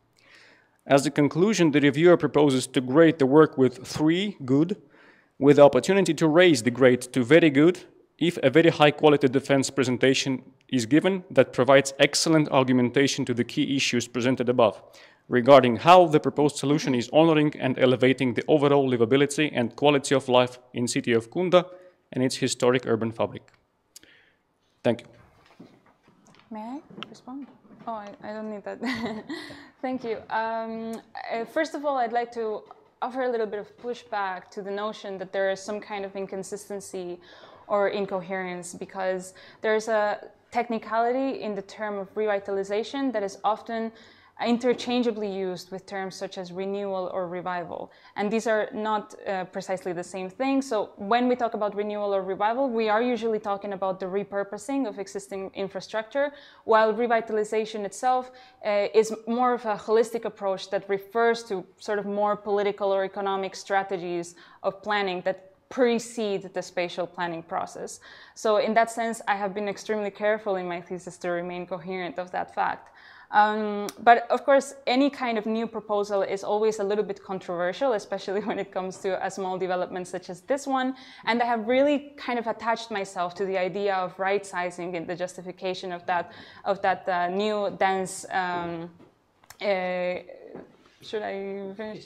As a conclusion, the reviewer proposes to grade the work with three, good, with the opportunity to raise the grade to very good if a very high quality defense presentation is given that provides excellent argumentation to the key issues presented above regarding how the proposed solution is honoring and elevating the overall livability and quality of life in city of Kunda and its historic urban fabric. Thank you. May I respond? Oh, I, I don't need that. <laughs> Thank you. Um, uh, first of all, I'd like to offer a little bit of pushback to the notion that there is some kind of inconsistency or incoherence because there's a technicality in the term of revitalization that is often interchangeably used with terms such as renewal or revival. And these are not uh, precisely the same thing. So when we talk about renewal or revival, we are usually talking about the repurposing of existing infrastructure, while revitalization itself uh, is more of a holistic approach that refers to sort of more political or economic strategies of planning that precede the spatial planning process. So in that sense, I have been extremely careful in my thesis to remain coherent of that fact. Um, but of course, any kind of new proposal is always a little bit controversial, especially <laughs> when it comes to a small development such as this one. And I have really kind of attached myself to the idea of right sizing in the justification of that, of that uh, new dense. Um, uh, should I finish?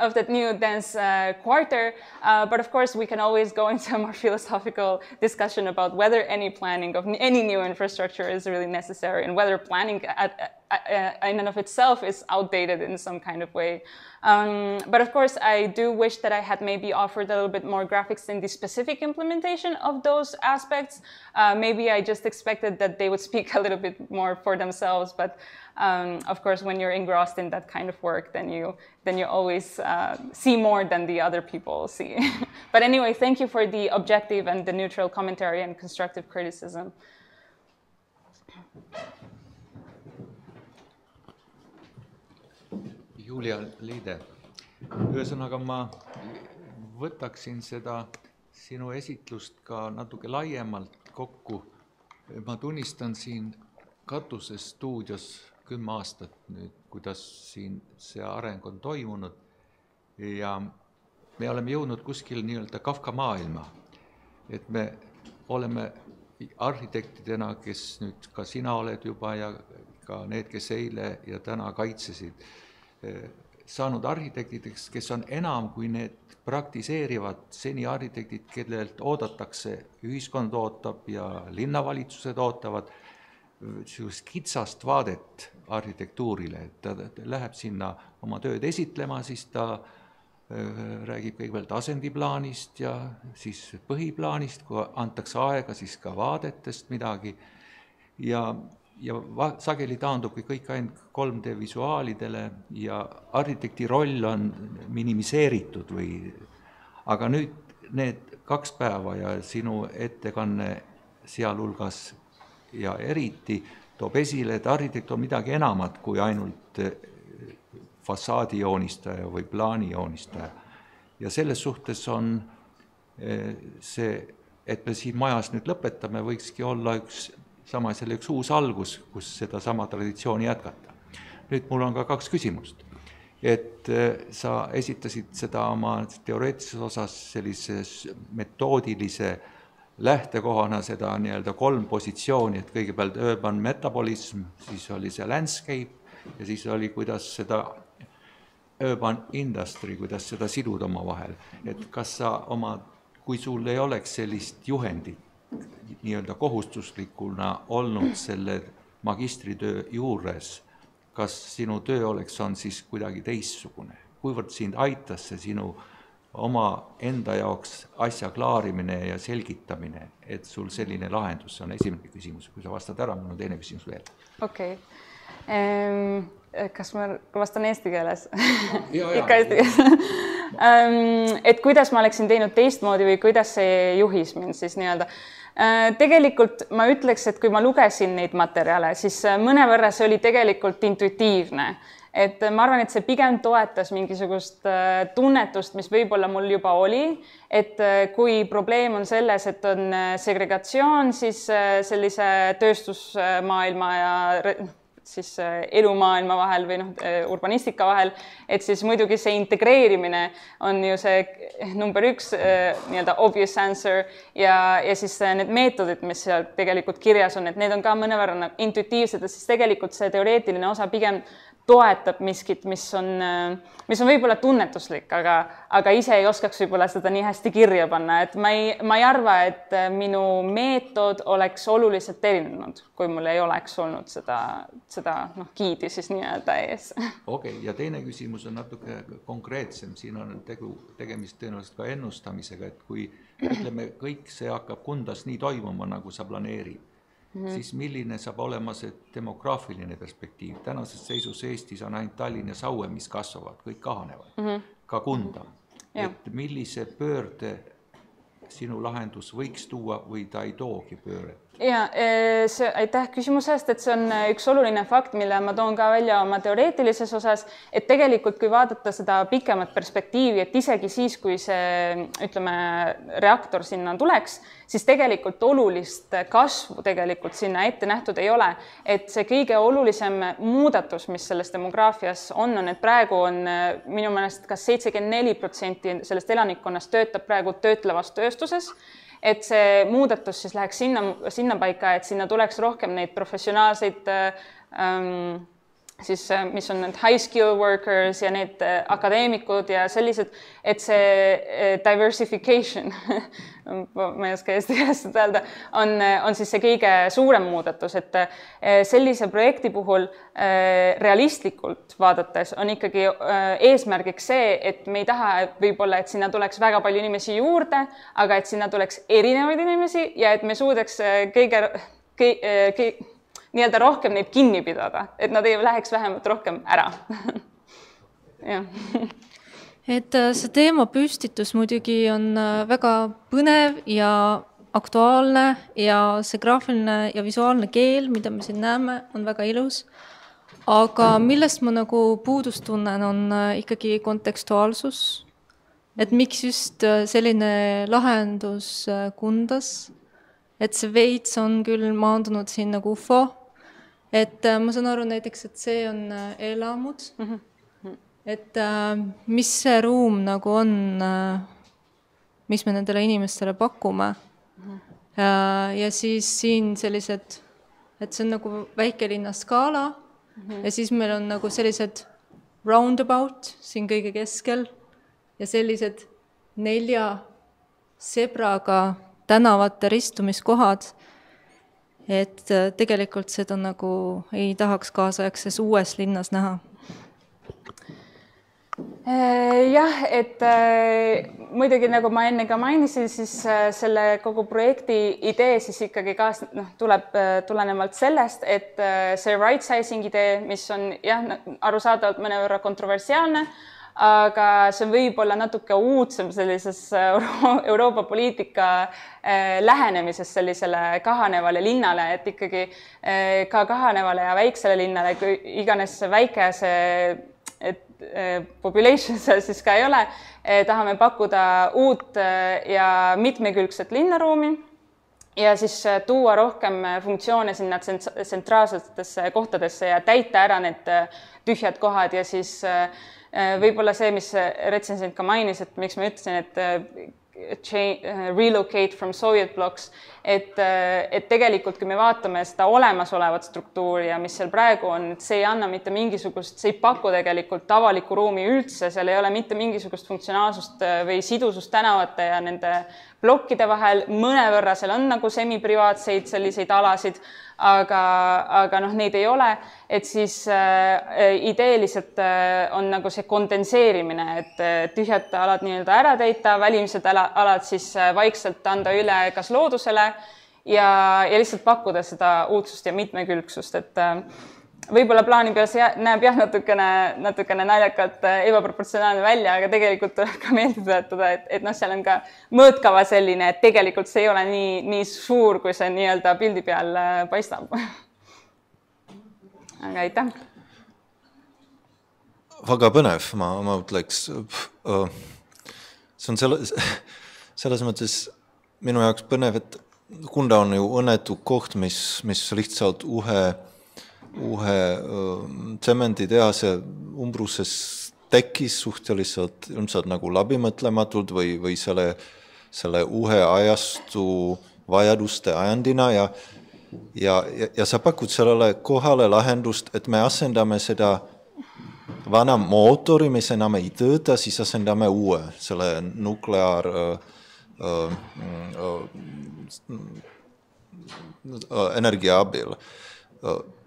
Of that new dense uh, quarter. Uh, but of course, we can always go <laughs> into a more philosophical discussion about whether any planning of any new infrastructure is really necessary and whether planning at, at, in and of itself is outdated in some kind of way. Um, but of course, I do wish that I had maybe offered a little bit more graphics in the specific implementation of those aspects. Uh, maybe I just expected that they would speak <laughs> a little bit more for themselves. But um, of course, when you're engrossed in that kind of work, then you then you always uh, see more than the other people see. <laughs> but anyway, thank you for the objective and the neutral commentary and constructive criticism. Julia Liide, ühesõnaga ma võtaksin seda sinu esitlust ka natuke laiemalt kokku. ma tunnistan siin katuses stuudios kümme aastat nüüd, kuidas siin see areng on toimunud. Ja me oleme jõudnud kuskil nii-öelda Kafka maailma, et me oleme arhitektidena, kes nüüd ka sina oled juba ja ka need, kes eile ja täna kaitsesid, saanud arhitektideks, kes on enam kui need praktiseerivad seni arhitektid, kellelt oodatakse, ühiskond ootab ja linnavalitsused ootavad niisugust kitsast vaadet arhitektuurile, et ta, läheb sinna oma tööd esitlema, siis ta äh, räägib kõigepealt asendiplaanist ja siis põhiplaanist, kui antakse aega, siis ka vaadetest midagi. ja, ja va-, sageli taandubki kõik ainult 3D visuaalidele ja arhitekti roll on minimiseeritud või aga nüüd need kaks päeva ja sinu ettekanne sealhulgas ja eriti toob esile, et arhitekt on midagi enamat kui ainult eh, fassaadi joonistaja või plaani joonistaja. ja selles suhtes on eh, see, et me siin majas nüüd lõpetame, võikski olla üks sama selle üks uus algus, kus sedasama traditsiooni jätkata. nüüd mul on ka kaks küsimust. et eh, sa esitasid seda oma teoreetilises osas sellises metoodilise lähtekohana seda nii-öelda kolm positsiooni, et kõigepealt urban metabolism, siis oli see landscape ja siis oli, kuidas seda urban industry, kuidas seda siduda omavahel. et kas sa oma, kui sul ei oleks sellist juhendit nii-öelda kohustuslikuna olnud selle magistritöö juures, kas sinu töö oleks olnud siis kuidagi teistsugune? kuivõrd sind aitas see sinu oma enda jaoks asja klaarimine ja selgitamine, et sul selline lahendus, see on esimene küsimus, kui sa vastad ära, mul on teine küsimus veel. okei okay. um,, kas ma vastan eesti keeles? <laughs> Ikka eesti keeles um,. et kuidas ma oleksin teinud teistmoodi või kuidas see juhis mind siis nii-öelda uh, tegelikult ma ütleks, et kui ma lugesin neid materjale, siis mõnevõrra see oli tegelikult intuitiivne et ma arvan, et see pigem toetas mingisugust äh, tunnetust, mis võib-olla mul juba oli, et kui probleem on selles, et on segregatsioon, siis sellise tööstusmaailma ja siis äh, elumaailma vahel või noh, äh, urbanistika vahel, et siis muidugi see integreerimine on ju see number üks äh, nii-öelda obvious answer. Ja, ja siis need meetodid, mis seal tegelikult kirjas on, et need on ka mõnevõrra nagu intuitiivsed ja siis tegelikult see teoreetiline osa pigem toetab miskit, mis on, mis on võib-olla tunnetuslik, aga, aga ise ei oskaks võib-olla seda nii hästi kirja panna, et ma ei, ma ei arva, et minu meetod oleks oluliselt erinenud, kui mul ei oleks olnud seda, seda noh, giidi siis nii-öelda ees. <laughs> okei okay,, ja teine küsimus on natuke konkreetsem, siin on tegu, tegemist tõenäoliselt ka ennustamisega, et kui ütleme, kõik see hakkab Kundas nii toimuma, nagu sa planeerid mm, -hmm. siis milline saab olema see demograafiline perspektiiv. tänases seisus Eestis on ainult Tallinn ja Saue, mis kasvavad, kõik kahanevad mm, -hmm. ka Kunda. et millise pöörde sinu lahendus võiks tuua või ta ei toogi pööret? Ja eh, see, aitäh küsimuse eest, et see on eh, üks oluline fakt, mille ma toon ka välja oma teoreetilises osas, et tegelikult, kui vaadata seda pikemat perspektiivi, et isegi siis, kui see ütleme, reaktor sinna tuleks, siis tegelikult olulist kasvu tegelikult sinna ette nähtud ei ole. et see kõige olulisem muudatus, mis selles demograafias on, on, et praegu on eh, minu meelest kas seitsekümmend neli protsenti sellest elanikkonnast töötab praegu töötlevas tööstuses et see muudatus siis läheks sinna, sinnapaika, et sinna tuleks rohkem neid professionaalseid ähm, siis mis on need high skill workers ja need äh, akadeemikud ja sellised, et see äh, diversification <laughs> ma ei oska eesti keeles seda öelda, on, on siis see kõige suurem muudatus, et äh, sellise projekti puhul realistlikult vaadates on ikkagi eesmärgiks see, et me ei taha võib-olla, et sinna tuleks väga palju inimesi juurde, aga et sinna tuleks erinevaid inimesi ja et me suudaks kõige, kõige nii-öelda rohkem neid kinni pidada, et nad ei läheks vähemalt rohkem ära <laughs> jah et äh, see teemapüstitus muidugi on äh, väga põnev ja aktuaalne ja see graafiline ja visuaalne keel, mida me siin näeme, on väga ilus. aga millest ma nagu puudust tunnen, on äh, ikkagi kontekstuaalsus. et miks just selline lahendus Kundas, et see veits on küll maandunud siin nagu ufo et äh, ma saan aru näiteks, et see on äh, elamud mm. -hmm. et äh, mis see ruum nagu on, mis me nendele inimestele pakume mm. -hmm. ja, ja siis siin sellised, et see on nagu väikelinna skaala mm -hmm. ja siis meil on nagu sellised roundabout siin kõige keskel ja sellised nelja sebraga tänavate ristumiskohad et äh, tegelikult seda nagu ei tahaks kaasaegses uues linnas näha. Äh, jah, et äh, muidugi nagu ma enne ka mainisin, siis selle kogu projekti idee siis ikkagi ka noh, tuleb tulenevalt sellest, et see right sizing idee, mis on jah, arusaadavalt mõnevõrra kontroversiaalne, aga see on võib-olla natuke uudsem sellises äh, Euro Euroopa poliitika äh, lähenemises sellisele kahanevale linnale, et ikkagi äh, ka kahanevale ja väiksele linnale, kui iganes väike see et population seal siis ka ei ole, tahame pakkuda uut ja mitmekülgset linnaruumi ja siis tuua rohkem funktsioone sinna tsentraalsetesse kohtadesse ja täita ära need tühjad kohad ja siis Äh, võib-olla see, mis retsensent ka mainis, et miks ma ütlesin, et äh, äh, relocate from Soviet blocks, et, et tegelikult, kui me vaatame seda olemasolevat struktuuri ja mis seal praegu on, et see ei anna mitte mingisugust, see ei paku tegelikult avalikku ruumi üldse, seal ei ole mitte mingisugust funktsionaalsust või sidusust tänavate ja nende plokkide vahel, mõnevõrra seal on nagu semiprivaatseid selliseid alasid, aga, aga noh, neid ei ole, et siis äh, ideeliselt äh, on nagu see kondenseerimine, et äh, tühjad alad nii-öelda ära täita, välimised ala, alad siis äh, vaikselt anda üle kas loodusele ja, ja lihtsalt pakkuda seda uudsust ja mitmekülgsust, et äh, võib-olla plaani peal see näeb jah, natukene, natukene naljakalt äh, ebaproportsionaalne välja, aga tegelikult tuleb ka meelde tuletada, et, et noh, seal on ka mõõtkava selline, et tegelikult see ei ole nii, nii suur, kui see nii-öelda pildi peal äh, paistab. <laughs> aga aitäh. väga põnev, ma, ma ütleks. see on selle, selles mõttes minu jaoks põnev, et Kunda on ju õnnetu koht, mis, mis lihtsalt ühe uue tsemenditehase umbruses tekkis suhteliselt ilmselt nagu läbimõtlematult või, või selle, selle uue ajastu vajaduste ajendina ja ja, ja, ja sa pakud sellele kohale lahendust, et me asendame seda vana mootori, mis enam ei tööta, siis asendame uue, selle nukleaar äh, energia abil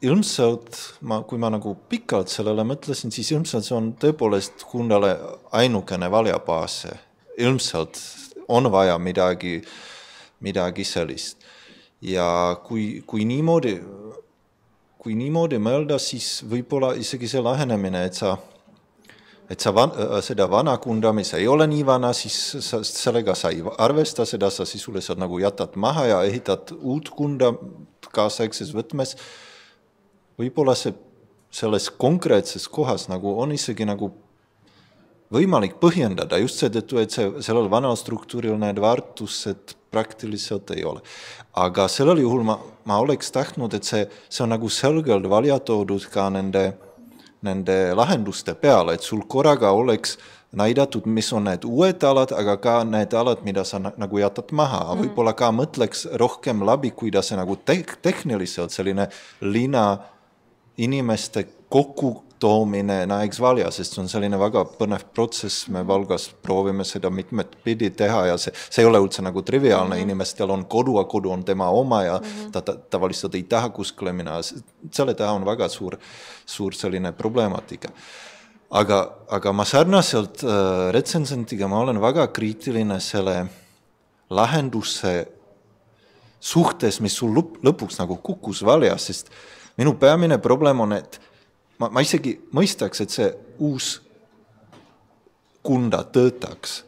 ilmselt ma, kui ma nagu pikalt sellele mõtlesin, siis ilmselt see on tõepoolest Kundale ainukene valjabaas. ilmselt on vaja midagi, midagi sellist. ja kui, kui niimoodi, kui niimoodi mõelda, siis võib-olla isegi see lähenemine, et sa, et sa van, seda vana kunda, mis ei ole nii vana, siis sa, sellega sa ei arvesta, seda sa sisuliselt nagu jätad maha ja ehitad uut kunda kaasaegses võtmes võib-olla see selles konkreetses kohas nagu on isegi nagu võimalik põhjendada just seetõttu, et see, sellel vanal struktuuril need väärtused praktiliselt ei ole. aga sellel juhul ma, ma oleks tahtnud, et see, see on nagu selgelt välja toodud ka nende, nende lahenduste peale, et sul korraga oleks näidatud, mis on need uued alad, aga ka need alad, mida sa nagu jätad maha mm., võib-olla ka mõtleks rohkem läbi, kuidas see nagu te tehniliselt selline linna inimeste kokkutoomine näeks välja, sest see on selline väga põnev protsess, me Valgas proovime seda mitmet pidi teha ja see, see ei ole üldse nagu triviaalne mm, -hmm. inimestel on kodu, aga kodu on tema oma ja mm -hmm. ta, ta tavaliselt ei taha kuskile minna, selle taha on väga suur, suur selline problemaatika. aga, aga ma sarnaselt äh, retsensendiga, ma olen väga kriitiline selle lahenduse suhtes, mis sul lõp, lõpuks nagu kukkus välja, sest minu peamine probleem on, et ma, ma isegi mõistaks, et see uus kunda töötaks,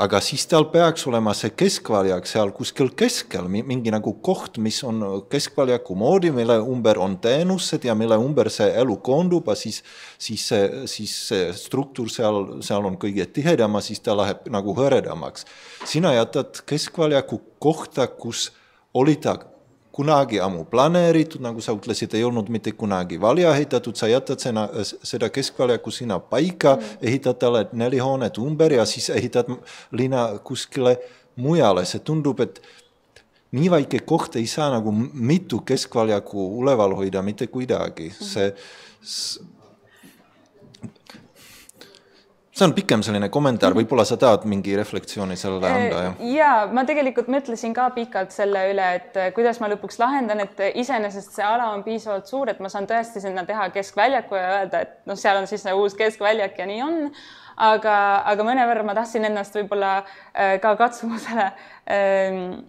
aga siis tal peaks olema see keskväljak seal kuskil keskel, mingi nagu koht, mis on keskväljaku moodi, mille ümber on teenused ja mille ümber see elu koondub, siis, siis see, siis see struktuur seal, seal on kõige tihedam siis ta läheb nagu hõredamaks. sina jätad keskväljaku kohta, kus oli ta kunagi ammu planeeritud, nagu sa ütlesid, ei olnud mitte kunagi välja ehitatud, sa jätad sena, seda keskväljaku sinna paika mm., ehitad talle neli hoonet ümber ja siis ehitad linna kuskile mujale, see tundub, et nii väike koht ei saa nagu mitu keskväljaku üleval hoida mitte kuidagi, see, see see on pikem selline kommentaar, mhm. võib-olla sa tahad mingi refleksiooni sellele äh, anda, jah? ja ma tegelikult mõtlesin ka pikalt selle üle, et äh, kuidas ma lõpuks lahendan, et äh, iseenesest see ala on piisavalt suur, et ma saan tõesti sinna teha keskväljaku ja öelda, et noh, seal on siis see uus keskväljak ja nii on. aga, aga mõnevõrra ma tahtsin ennast võib-olla ka katsumusele ähm,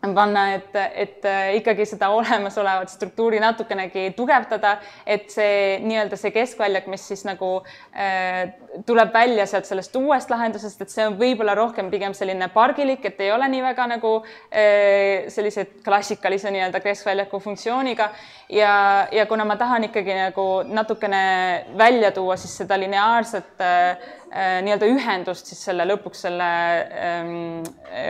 panna, et, et äh, ikkagi seda olemasolevat struktuuri natukenegi tugevdada, et see nii-öelda see keskväljak, mis siis nagu äh, tuleb välja sealt sellest uuest lahendusest, et see on võib-olla rohkem pigem selline pargilik, et ei ole nii väga nagu äh, sellise klassikalise nii-öelda keskväljaku funktsiooniga. Ja, ja kuna ma tahan ikkagi nagu natukene välja tuua siis seda lineaarset äh, nii-öelda ühendust siis selle lõpuks selle ähm,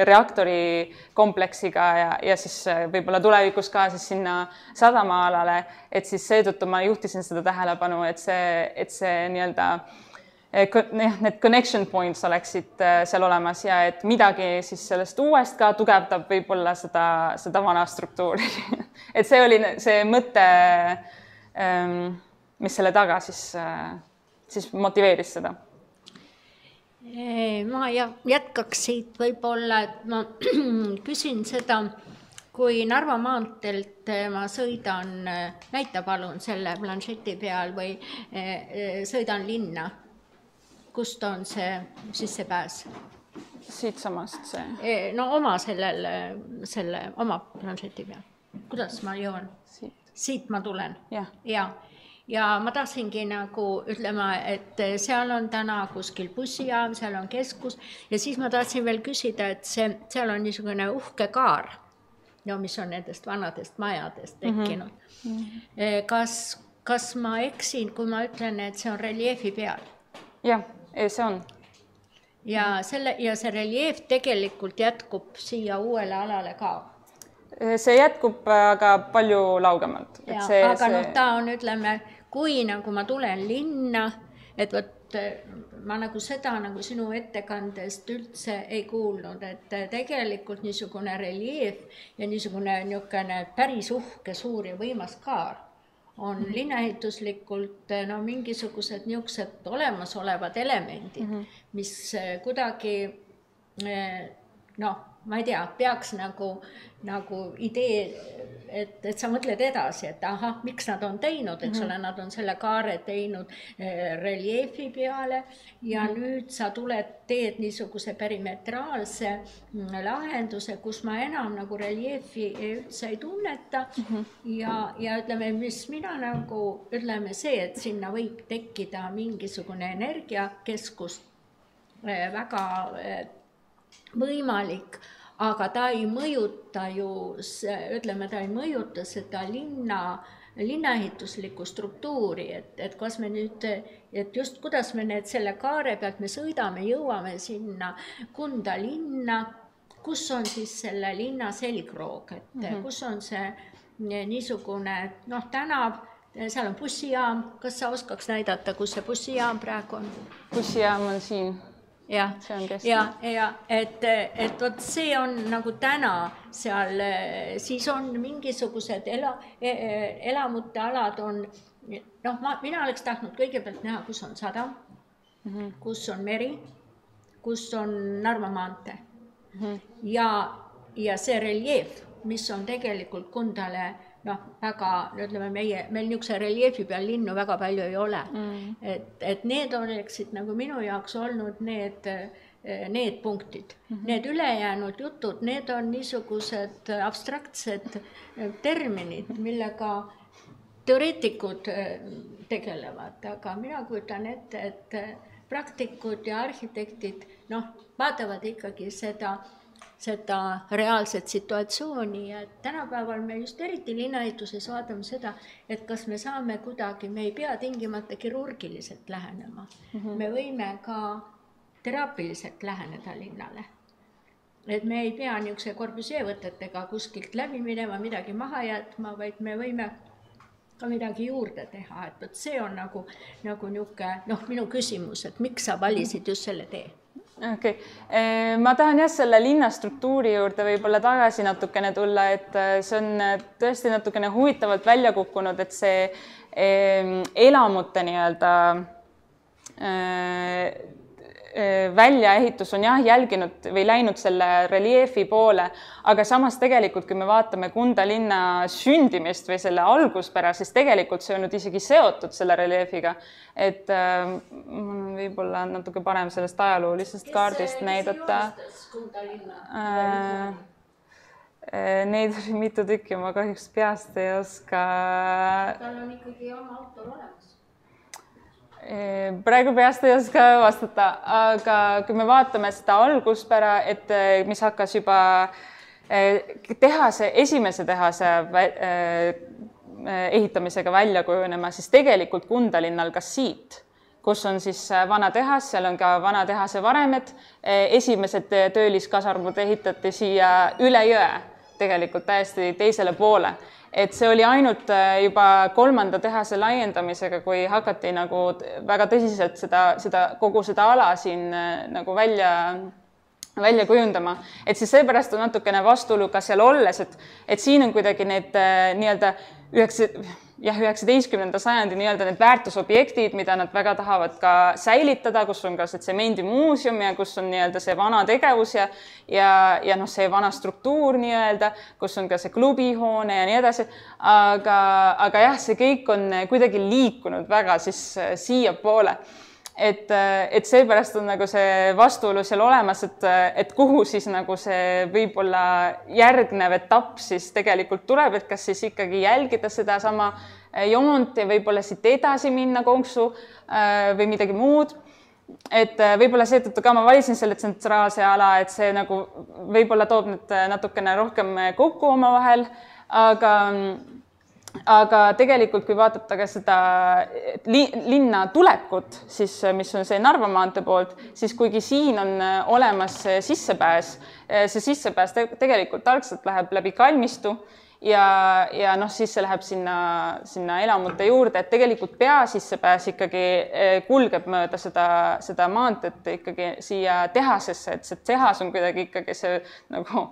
reaktori kompleksiga ja, ja siis äh, võib-olla tulevikus ka siis sinna sadamaalale, et siis seetõttu ma juhtisin seda tähelepanu, et see, et see nii-öelda äh, need connection points oleksid seal olemas ja et midagi siis sellest uuest ka tugevdab võib-olla seda, seda vana struktuuri. <laughs> Et see oli see mõte, ähm, mis selle taga siis, siis motiveeris seda ma jätkaks siit võib-olla, et ma <clears throat> küsin seda, kui Narva maanteelt äh, ma sõidan, näita palun selle planšeti peal või sõidan linna, kust on see sissepääs? siitsamast see? no oma sellel, selle oma planšeti peal, kuidas ma jõuan? siit ma tulen ja, ja ja ma tahtsingi nagu ütlema, et seal on täna kuskil bussijaam, seal on keskus ja siis ma tahtsin veel küsida, et see, seal on niisugune uhke kaar, no mis on nendest vanadest majadest Mhm. tekkinud mm. -hmm. kas, kas ma eksin, kui ma ütlen, et see on reljeefi peal? jah, see on. ja selle ja see reljeef tegelikult jätkub siia uuele alale ka see jätkub aga palju laugemalt. Aga see... noh, ta on, ütleme, kui nagu ma tulen linna, et vot ma nagu seda nagu sinu ettekandest üldse ei kuulnud, et tegelikult niisugune reljeef ja niisugune niisugune päris uhke, suur ja võimas kaar on -hmm. linnaehituslikult no mingisugused niisugused olemasolevad elemendid mm, -hmm. mis kuidagi noh, ma ei tea, peaks nagu, nagu idee, et, et sa mõtled edasi, et ahah, miks nad on teinud, eks mm -hmm. ole, nad on selle kaare teinud eh, reljeefi peale ja mm -hmm. nüüd sa tuled, teed niisuguse perimetraalse mm, lahenduse, kus ma enam nagu reljeefi üldse ei tunneta mm -hmm. ja, ja ütleme, mis mina nagu ütleme see, et sinna võib tekkida mingisugune energiakeskus eh, väga eh, võimalik, aga ta ei mõjuta ju, ütleme, ta ei mõjuta seda linna, linnaehituslikku struktuuri, et, et kas me nüüd, et just kuidas me need selle kaare pealt, me sõidame, jõuame sinna Kunda linna, kus on siis selle linna selgroog, et mm -hmm. kus on see niisugune noh, tänav, seal on bussijaam, kas sa oskaks näidata, kus see bussijaam praegu on? bussijaam on siin jah, ja, ja et, et vot see on nagu täna seal, siis on mingisugused ela, elamute alad on noh, ma, mina oleks tahtnud kõigepealt näha, kus on sadam mm, -hmm. kus on meri, kus on Narva maantee mm -hmm. ja, ja see reljeef, mis on tegelikult Kundale noh, väga, ütleme meie, meil niisuguse reljeefi peal linnu väga palju ei ole mm.. et, et need oleksid nagu minu jaoks olnud need, need punktid mm. -hmm. Need ülejäänud jutud, need on niisugused abstraktsed terminid, millega teoreetikud tegelevad, aga mina kujutan ette, et praktikud ja arhitektid noh, vaatavad ikkagi seda seda reaalset situatsiooni ja tänapäeval me just eriti linnaehituses vaatame seda, et kas me saame kuidagi, me ei pea tingimata kirurgiliselt lähenema mm. -hmm. me võime ka teraapiliselt läheneda linnale. et me ei pea niisuguse Corbusier võtetega kuskilt läbi minema, midagi maha jätma, vaid me võime ka midagi juurde teha, et vot see on nagu, nagu niisugune noh, minu küsimus, et miks sa valisid just selle tee okei okay., ma tahan jah, selle linna struktuuri juurde võib-olla tagasi natukene tulla, et see on tõesti natukene huvitavalt välja kukkunud, et see elamute nii-öelda väljaehitus on jah, jälginud või läinud selle reljeefi poole, aga samas tegelikult, kui me vaatame Kunda linna sündimist või selle alguspära, siis tegelikult see on nüüd isegi seotud selle reljeefiga. et äh, võib-olla natuke parem sellest ajaloolisest kaardist näidata. Äh, Neid oli mitu tükki, ma kahjuks peast ei oska. tal on ikkagi oma autor olemas praegu peast ei oska vastata, aga kui me vaatame seda alguspära, et mis hakkas juba tehase, esimese tehase ehitamisega välja kujunema, siis tegelikult Kunda linn algas siit, kus on siis vana tehas, seal on ka vana tehase varemed. esimesed tööliskasarmud ehitati siia üle jõe, tegelikult täiesti teisele poole et see oli ainult juba kolmanda tehase laiendamisega, kui hakati nagu väga tõsiselt seda, seda kogu seda ala siin nagu välja, välja kujundama, et siis seepärast on natukene vastuolu ka seal olles, et, et siin on kuidagi need nii-öelda üheksa, jah, üheksateistkümnenda sajandi nii-öelda need väärtusobjektid, mida nad väga tahavad ka säilitada, kus on ka see tsemendimuuseum ja kus on nii-öelda see vana tegevus ja ja, ja noh, see vana struktuur nii-öelda, kus on ka see klubihoone ja nii edasi. aga, aga jah, see kõik on kuidagi liikunud väga siis siiapoole et, et seepärast on nagu see vastuolu seal olemas, et, et kuhu siis nagu see võib-olla järgnev etapp siis tegelikult tuleb, et kas siis ikkagi jälgida sedasama joont ja võib-olla siit edasi minna konksu äh, või midagi muud. et äh, võib-olla seetõttu ka ma valisin selle tsentraalse ala, et see nagu võib-olla toob need natukene rohkem kokku omavahel, aga aga tegelikult, kui vaadata ka seda li linna tulekut, siis mis on see Narva maantee poolt, siis kuigi siin on äh, olemas sissepääs, äh, see sissepääs te tegelikult algselt läheb läbi kalmistu ja, ja noh, siis see läheb sinna, sinna elamute juurde, et tegelikult peasissepääs ikkagi äh, kulgeb mööda seda, seda maanteed ikkagi siia tehasesse, et see tehas on kuidagi ikkagi see nagu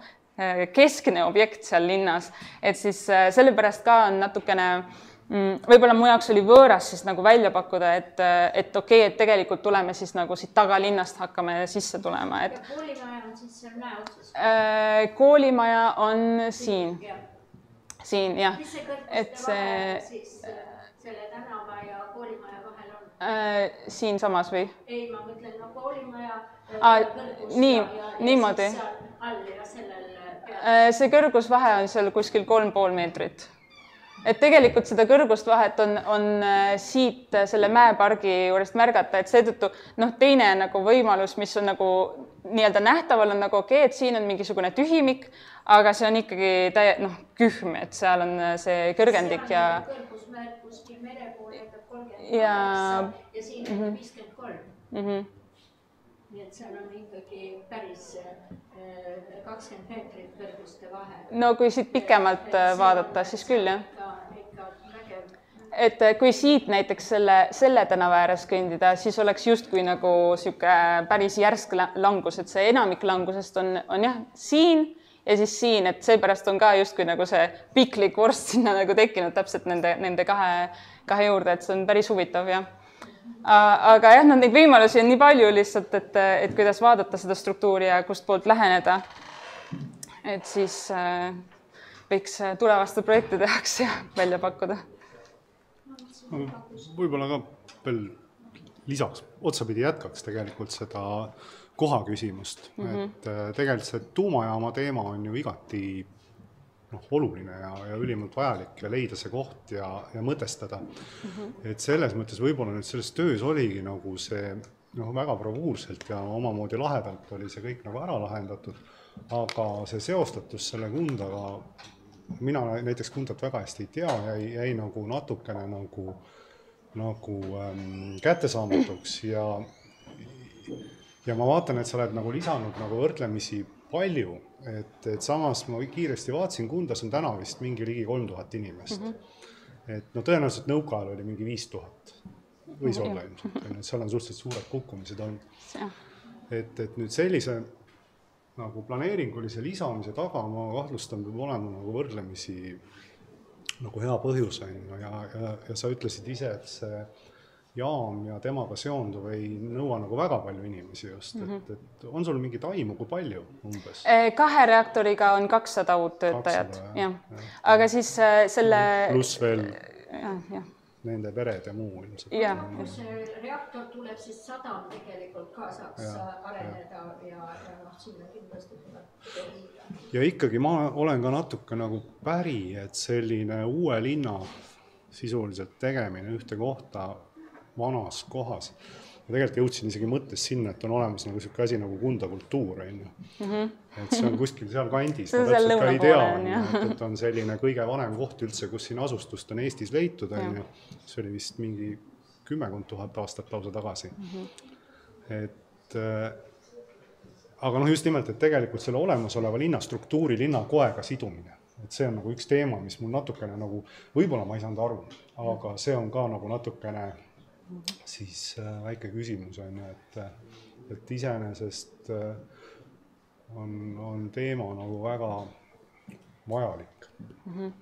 keskne objekt seal linnas, et siis äh, sellepärast ka on natukene mm, võib-olla mu jaoks oli võõras siis nagu välja pakkuda, et, äh, et okei okay,, et tegelikult tuleme siis nagu siit tagalinnast hakkame sisse tulema, et. koolimaja on siis seal mäe otsas? koolimaja on siin, siin jah. mis see selle tänava ja koolimaja vahel on? siinsamas või? ei, ma mõtlen no koolimaja. nii, niimoodi. all ja sellel Äh, see kõrgusvahe on seal kuskil kolm pool meetrit. et tegelikult seda kõrgust vahet on, on äh, siit äh, selle mäepargi juurest märgata, et seetõttu noh, teine nagu võimalus, mis on nagu nii-öelda nähtaval, on nagu okei okay,, et siin on mingisugune tühimik, aga see on ikkagi täie-, noh, kühm, et seal on see kõrgendik ja. kõrgusmärk kuskil mere pool jätab kolmkümmend ja, ja siin on mhm. viiskümmend kolm. Mhm. nii et seal on ikkagi päris kakskümmend meetrit kõrguste vahe. no kui siit pikemalt äh, vaadata, siis küll jah. et äh, kui siit näiteks selle, selle tänava ääres kõndida, siis oleks justkui nagu niisugune päris järsk langus, et see enamik langusest on, on jah, siin ja siis siin, et seepärast on ka justkui nagu see piklik vorst sinna nagu tekkinud täpselt nende, nende kahe, kahe juurde, et see on päris huvitav jah aga jah, no neid võimalusi on nii palju lihtsalt, et, et kuidas vaadata seda struktuuri ja kustpoolt läheneda. et siis äh, võiks tulevaste projektide jaoks <laughs> ja välja pakkuda. võib-olla ka veel lisaks, otsapidi jätkaks tegelikult seda koha küsimust mm, -hmm. et äh, tegelikult see tuumajaama teema on ju igati noh, oluline ja, ja ülimalt vajalik ja leida see koht ja, ja mõtestada mm. -hmm. et selles mõttes võib-olla nüüd selles töös oligi nagu see noh, väga bravuurselt ja omamoodi lahedalt oli see kõik nagu ära lahendatud, aga see seostatus selle Kundaga, mina näiteks Kundat väga hästi ei tea, jäi, jäi nagu natukene nagu, nagu ähm, kättesaamatuks ja ja ma vaatan, et sa oled nagu lisanud nagu võrdlemisi palju et, et samas ma kiiresti vaatasin, Kundas on täna vist mingi ligi kolm tuhat inimest mm. -hmm. et no tõenäoliselt nõukaajal oli mingi viis tuhat, võis mm -hmm. olla ilmselt, on ju, et seal on suhteliselt suured kukkumised olnud. et, et nüüd sellise nagu planeeringulise lisamise taga ma kahtlustan, peab olema nagu võrdlemisi nagu hea põhjus, on ju, ja, ja, ja sa ütlesid ise, et see jaam ja temaga seonduv ei nõua nagu väga palju inimesi just mm, -hmm. et, et on sul mingit aimu, kui palju umbes? Eh, kahe reaktoriga on kakssada uut töötajat, jah ja.. aga siis äh, selle pluss veel jah, jah nende pered ja muu ilmselt. jah. see reaktor tuleb siis sadam tegelikult ka saaks ja, areneda ja, ja, ja noh, sinna kindlasti tuleb ja ikkagi ma olen ka natuke nagu päri, et selline uue linna sisuliselt tegemine ühte kohta vanas kohas. ma tegelikult jõudsin isegi mõttes sinna, et on olemas nagu niisugune asi nagu Kunda kultuur, on ju. Mhm. et see on kuskil sealkandis, <laughs> ma täpselt ka ei tea, on ju, et, et on selline kõige vanem koht üldse, kus siin asustust on Eestis leitud, on ju. see oli vist mingi kümmekond tuhat aastat lausa tagasi mm. -hmm. et äh, aga noh, just nimelt, et tegelikult selle olemasoleva linnastruktuuri linnakoega sidumine, et see on nagu üks teema, mis mul natukene nagu, võib-olla ma ei saanud aru, aga see on ka nagu natukene siis äh, väike küsimus on ju, et, et iseenesest äh, on, on teema nagu väga vajalik mm. -hmm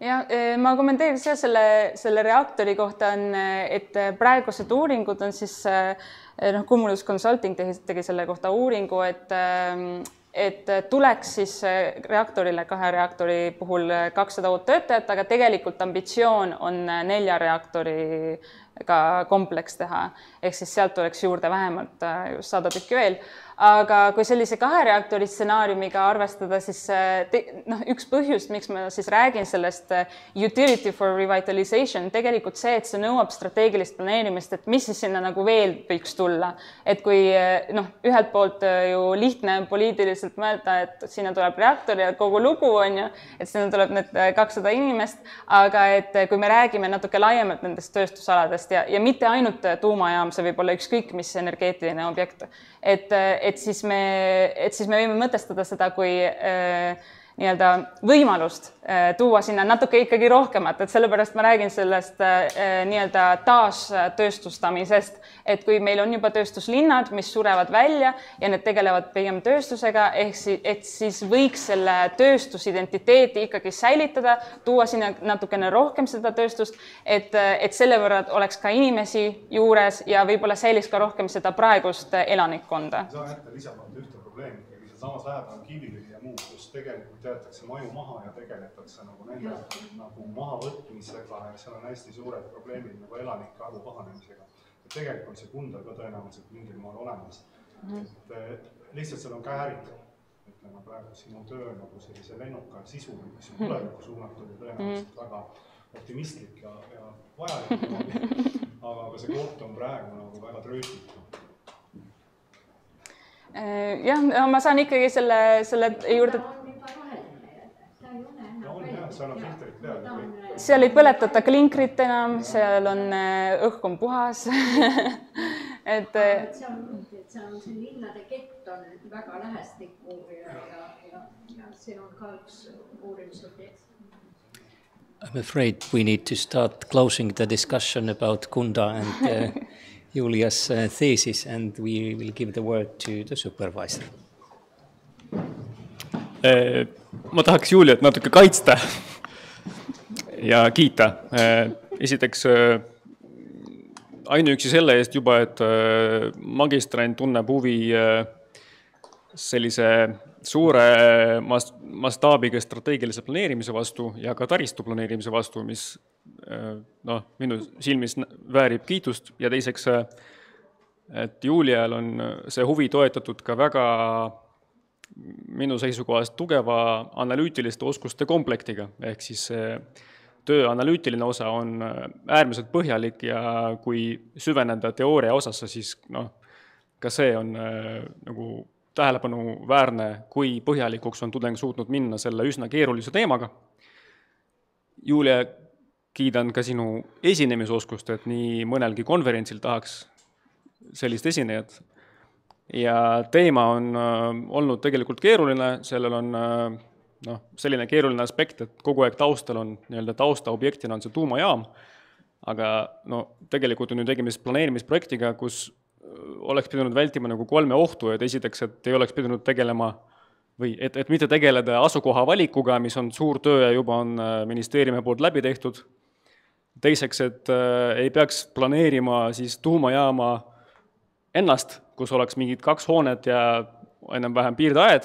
ja eh, ma kommenteeriks jah selle, selle reaktori kohta on, et praegused uuringud on siis noh, Cumulus Consulting tegi, tegi selle kohta uuringu, et et tuleks siis reaktorile kahe reaktori puhul kakssada uut töötajat, aga tegelikult ambitsioon on nelja reaktoriga kompleks teha, ehk siis sealt tuleks juurde vähemalt sada tükki veel aga kui sellise kahe reaktori stsenaariumiga arvestada, siis äh, noh, üks põhjus, miks ma siis räägin sellest äh, utility for revitalization, tegelikult see, et see nõuab strateegilist planeerimist, et mis siis sinna nagu veel võiks tulla. et kui äh, noh, ühelt poolt ju lihtne on poliitiliselt mõelda, et sinna tuleb reaktor ja kogu lugu on ju, et sinna tuleb need kakssada inimest, aga et kui me räägime natuke laiemalt nendest tööstusaladest ja, ja mitte ainult tuumajaam, see võib olla ükskõik mis energeetiline objekt, et, et siis me, et siis me võime mõtestada seda kui äh, nii-öelda võimalust äh, tuua sinna natuke ikkagi rohkemat, et sellepärast ma räägin sellest äh, nii-öelda taastööstustamisest, et kui meil on juba tööstuslinnad, mis surevad välja ja need tegelevad pigem tööstusega, ehk siis, et siis võiks selle tööstusidentiteeti ikkagi säilitada, tuua sinna natukene rohkem seda tööstust, et, et selle võrra oleks ka inimesi juures ja võib-olla säiliks ka rohkem seda praegust elanikkonda. saan ette lisamata ühte probleemi. Sealsamas lähedal on Kiviõli ja muud, kus tegelikult jäetakse maju maha ja tegeletakse nagu nende nagu mahavõtmisega ja seal on hästi suured probleemid nagu elanike arvu kahanemisega. et tegelikult see Kundal ka tõenäoliselt mingil moel olemas. -hmm. et lihtsalt seal on käärid, ütleme praegu sinu töö nagu sellise lennuka sisuga, mis on mhm. tulevikku suunatud ja tõenäoliselt -hmm. väga optimistlik ja, ja vajalik <laughs> aga, aga see koht on praegu nagu väga trööstitu Äh, jah, ma saan ikkagi selle, selle juurde. seal ei põletata klinkrit enam, seal on, äh, õhk on puhas <laughs> et. Äh, see on, et see on see linnade kett on väga lähestikku ja, ja, ja, ja see on ka üks uurimisobjekt. I'm afraid we need to start closing the discussion about Kunda and uh, <laughs> Julia's uh, thesis, and we will give the word to the supervisor. Äh, ma tahaks Juliat natuke kaitsta <laughs> ja kiita. Äh, esiteks äh, ainuüksi selle eest juba, et magistrant tunneb huvi sellise suure mas-, mastaabiga strateegilise planeerimise vastu ja ka taristu planeerimise vastu, mis noh, minu silmis väärib kiitust. Ja teiseks, et Julial on see huvi toetatud ka väga minu seisukohast tugeva analüütiliste oskuste komplektiga, ehk siis töö analüütiline osa on äärmiselt põhjalik ja kui süveneda teooria osasse, siis noh, ka see on nagu tähelepanuväärne, kui põhjalikuks on tudeng suutnud minna selle üsna keerulise teemaga. Julia, kiidan ka sinu esinemisoskust, et nii mõnelgi konverentsil tahaks sellist esinejat. ja teema on äh, olnud tegelikult keeruline, sellel on äh, noh, selline keeruline aspekt, et kogu aeg taustal on nii-öelda taustaobjektina on see tuumajaam, aga no tegelikult on ju tegemist planeerimisprojektiga, kus oleks pidanud vältima nagu kolme ohtu, et esiteks, et ei oleks pidanud tegelema või et, et mitte tegeleda asukoha valikuga, mis on suur töö ja juba on äh, ministeeriumi poolt läbi tehtud. teiseks, et äh, ei peaks planeerima siis tuumajaama ennast, kus oleks mingid kaks hoonet ja enam-vähem piirdeaed.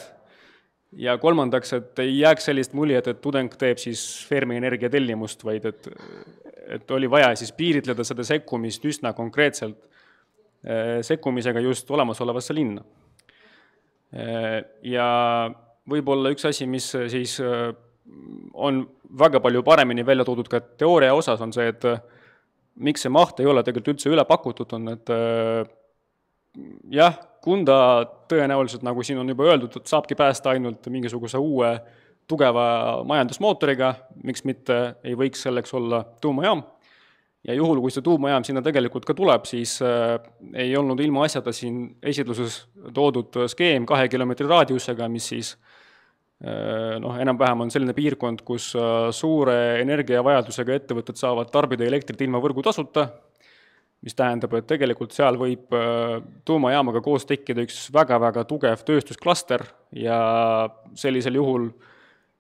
ja kolmandaks, et ei jääks sellist muljet, et tudeng teeb siis Fermi Energia tellimust, vaid et, et oli vaja siis piiritleda seda sekkumist üsna konkreetselt sekkumisega just olemasolevasse linna. Äh, ja võib-olla üks asi, mis siis äh, on väga palju paremini välja toodud ka teooria osas, on see, et miks see maht ei ole tegelikult üldse üle pakutud, on, et jah, Kunda tõenäoliselt, nagu siin on juba öeldud, saabki päästa ainult mingisuguse uue tugeva majandusmootoriga, miks mitte ei võiks selleks olla tuumajaam ja juhul, kui see tuumajaam sinna tegelikult ka tuleb, siis äh, ei olnud ilmaasjata siin esitluses toodud skeem kahe kilomeetri raadiusega, mis siis äh, noh, enam-vähem on selline piirkond, kus äh, suure energiavajadusega ettevõtted saavad tarbida elektrit ilma võrgutasuta, mis tähendab, et tegelikult seal võib äh, tuumajaamaga koos tekkida üks väga-väga tugev tööstusklaster ja sellisel juhul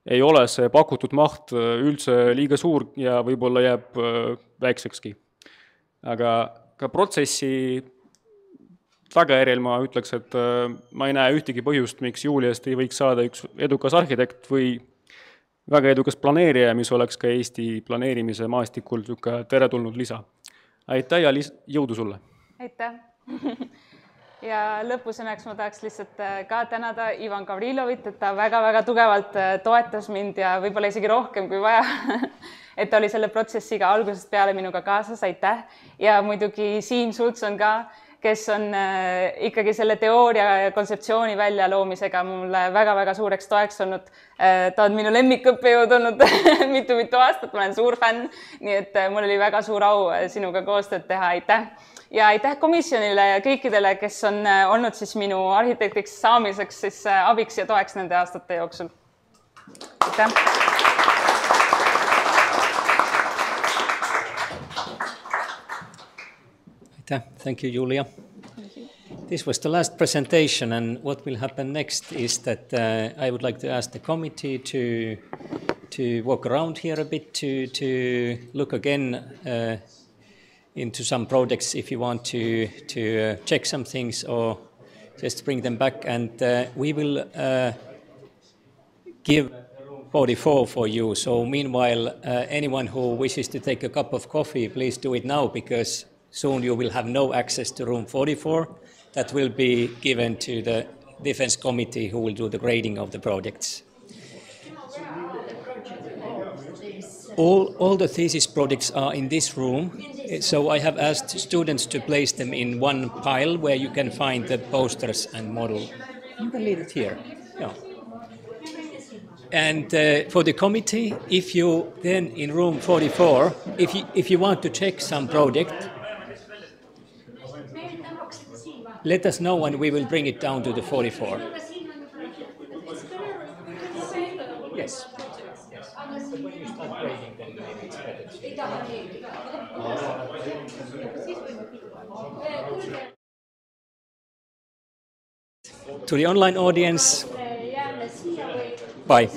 ei ole see pakutud maht üldse liiga suur ja võib-olla jääb väiksekski. aga ka protsessi tagajärjel ma ütleks, et ma ei näe ühtegi põhjust, miks Juliast ei võiks saada üks edukas arhitekt või väga edukas planeerija, mis oleks ka Eesti planeerimise maastikul niisugune teretulnud lisa. aitäh ja lis-, jõudu sulle! aitäh! <laughs> ja lõpusõnaks ma tahaks lihtsalt äh, ka tänada Ivan Gavrilovit, et ta väga-väga tugevalt äh, toetas mind ja võib-olla isegi rohkem kui vaja <laughs> et ta oli selle protsessiga algusest peale minuga kaasas, aitäh. ja muidugi Siim Sultson ka, kes on äh, ikkagi selle teooria ja kontseptsiooni väljaloomisega mulle väga-väga suureks toeks olnud. ta on minu lemmikõppejõud olnud <laughs> mitu-mitu aastat, ma olen suur fänn, nii et mul oli väga suur au sinuga koostööd teha, aitäh ja aitäh komisjonile ja kõikidele, kes on äh, olnud siis minu arhitektiks saamiseks siis äh, abiks ja toeks nende aastate jooksul. aitäh. aitäh, thank you, Julia. This was the last presentation, and what will happen next is that uh, I would like to ask the committee to to walk around here a bit to to look again uh, into some projects if you want to to uh, check some things or just bring them back. And uh, we will uh, give 44 for you. So meanwhile anyone who wishes to take a cup of coffee please do it now because soon you will have no access to room 44 that will be given to the defense committee who will do the grading of the projects. All, all the thesis projects are in this room so I have asked students to place them in one pile where you can find the posters and model. You can leave it here. Yeah. And uh, for the committee, if you then in room 44, if you, if you want to check some project, let us know and we will bring it down to the 44. Yes. To the online audience, bye.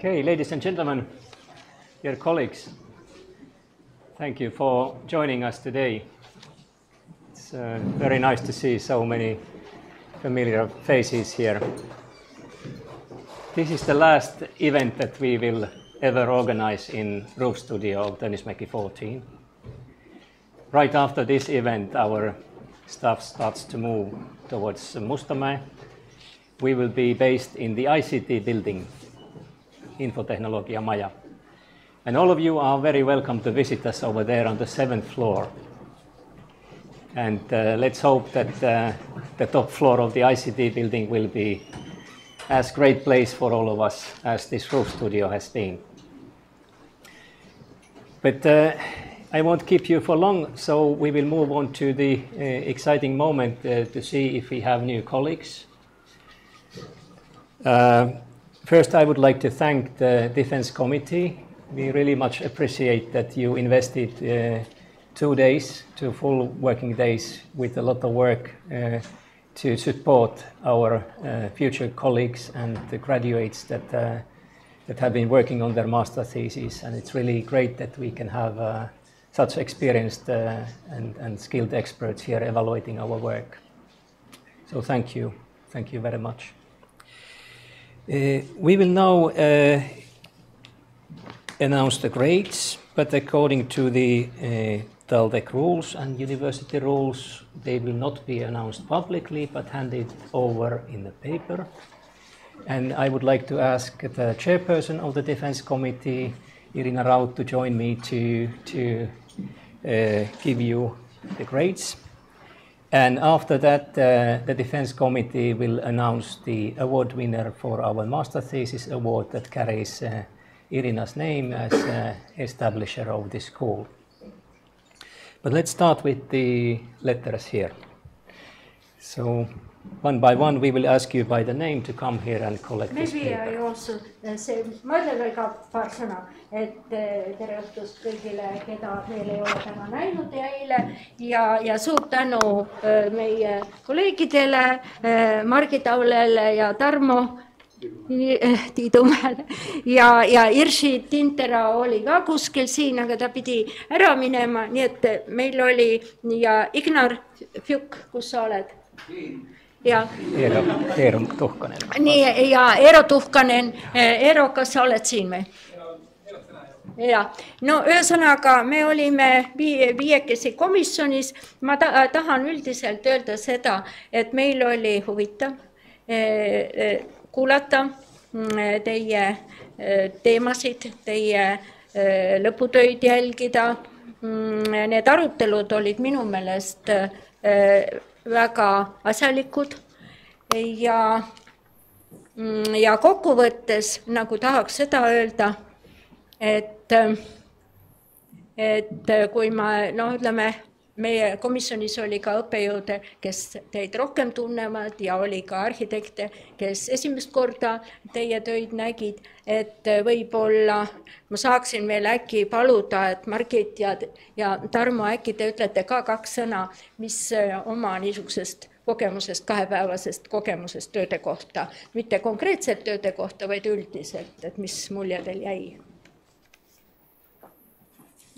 Okay, ladies and gentlemen, dear colleagues, thank you for joining us today. It's uh, very nice to see so many familiar faces here. This is the last event that we will ever organize in Roof Studio of Tennismäki 14. Right after this event, our staff starts to move towards Mustamäe. We will be based in the ICT building, Infotechnologia Maja. And all of you are very welcome to visit us over there on the seventh floor. And uh, let's hope that uh, the top floor of the ICT building will be as great place for all of us as this roof studio has been. But uh, I won't keep you for long, so we will move on to the uh, exciting moment uh, to see if we have new colleagues. Uh, first, I would like to thank the Defense Committee. We really much appreciate that you invested uh, two days, two full working days with a lot of work uh, to support our uh, future colleagues and the graduates that, that have been working on their master thesis. And it's really great that we can have such experienced and, and skilled experts here evaluating our work. So thank you. Thank you very much. Uh, we will now uh, announce the grades, but according to the uh, TELDEC rules and university rules, they will not be announced publicly, but handed over in the paper. And I would like to ask the chairperson of the Defense Committee, Irina Raut, to join me to, to give you the grades. And after that, uh, the Defense Committee will announce the award winner for our Master Thesis Award that carries uh, Irina's name as uh, establisher of the school. But let's start with the letters here. So one by one, we will ask you by the name to come here and collect this Maybe paper. I also uh, say, ma ütlen veel ka paar sõna, et äh, tere õhtust kõigile, keda veel ei ole täna näinud ja eile ja, ja suur tänu äh, meie kolleegidele Margit Aulele ja Tarmo Tiidumäele ja, ja Irši Tintera oli ka kuskil siin, aga ta pidi ära minema, nii et meil oli ja Ignar Fjuk, kus sa oled? Ja Eero, Eero Tuhkanen. nii ja Eero Tuhkanen, Eero, kas sa oled siin või? ja no ühesõnaga, me olime vii-, viiekesi komisjonis, ma ta, tahan üldiselt öelda seda, et meil oli huvitav eh, eh, kuulata mm, teie eh, teemasid, teie lõputöid jälgida. Need arutelud olid minu meelest väga asjalikud. Ja, mm, ja kokkuvõttes nagu tahaks seda öelda, et, et kui ma noh, ütleme meie komisjonis oli ka õppejõude, kes teid rohkem tunnevad ja oli ka arhitekte, kes esimest korda teie töid nägid, et võib-olla ma saaksin veel äkki paluda, et Margit ja, ja Tarmo, äkki te ütlete ka kaks sõna, mis oma niisugusest kogemusest, kahepäevasest kogemusest tööde kohta, mitte konkreetselt tööde kohta, vaid üldiselt, et mis mulje teil jäi?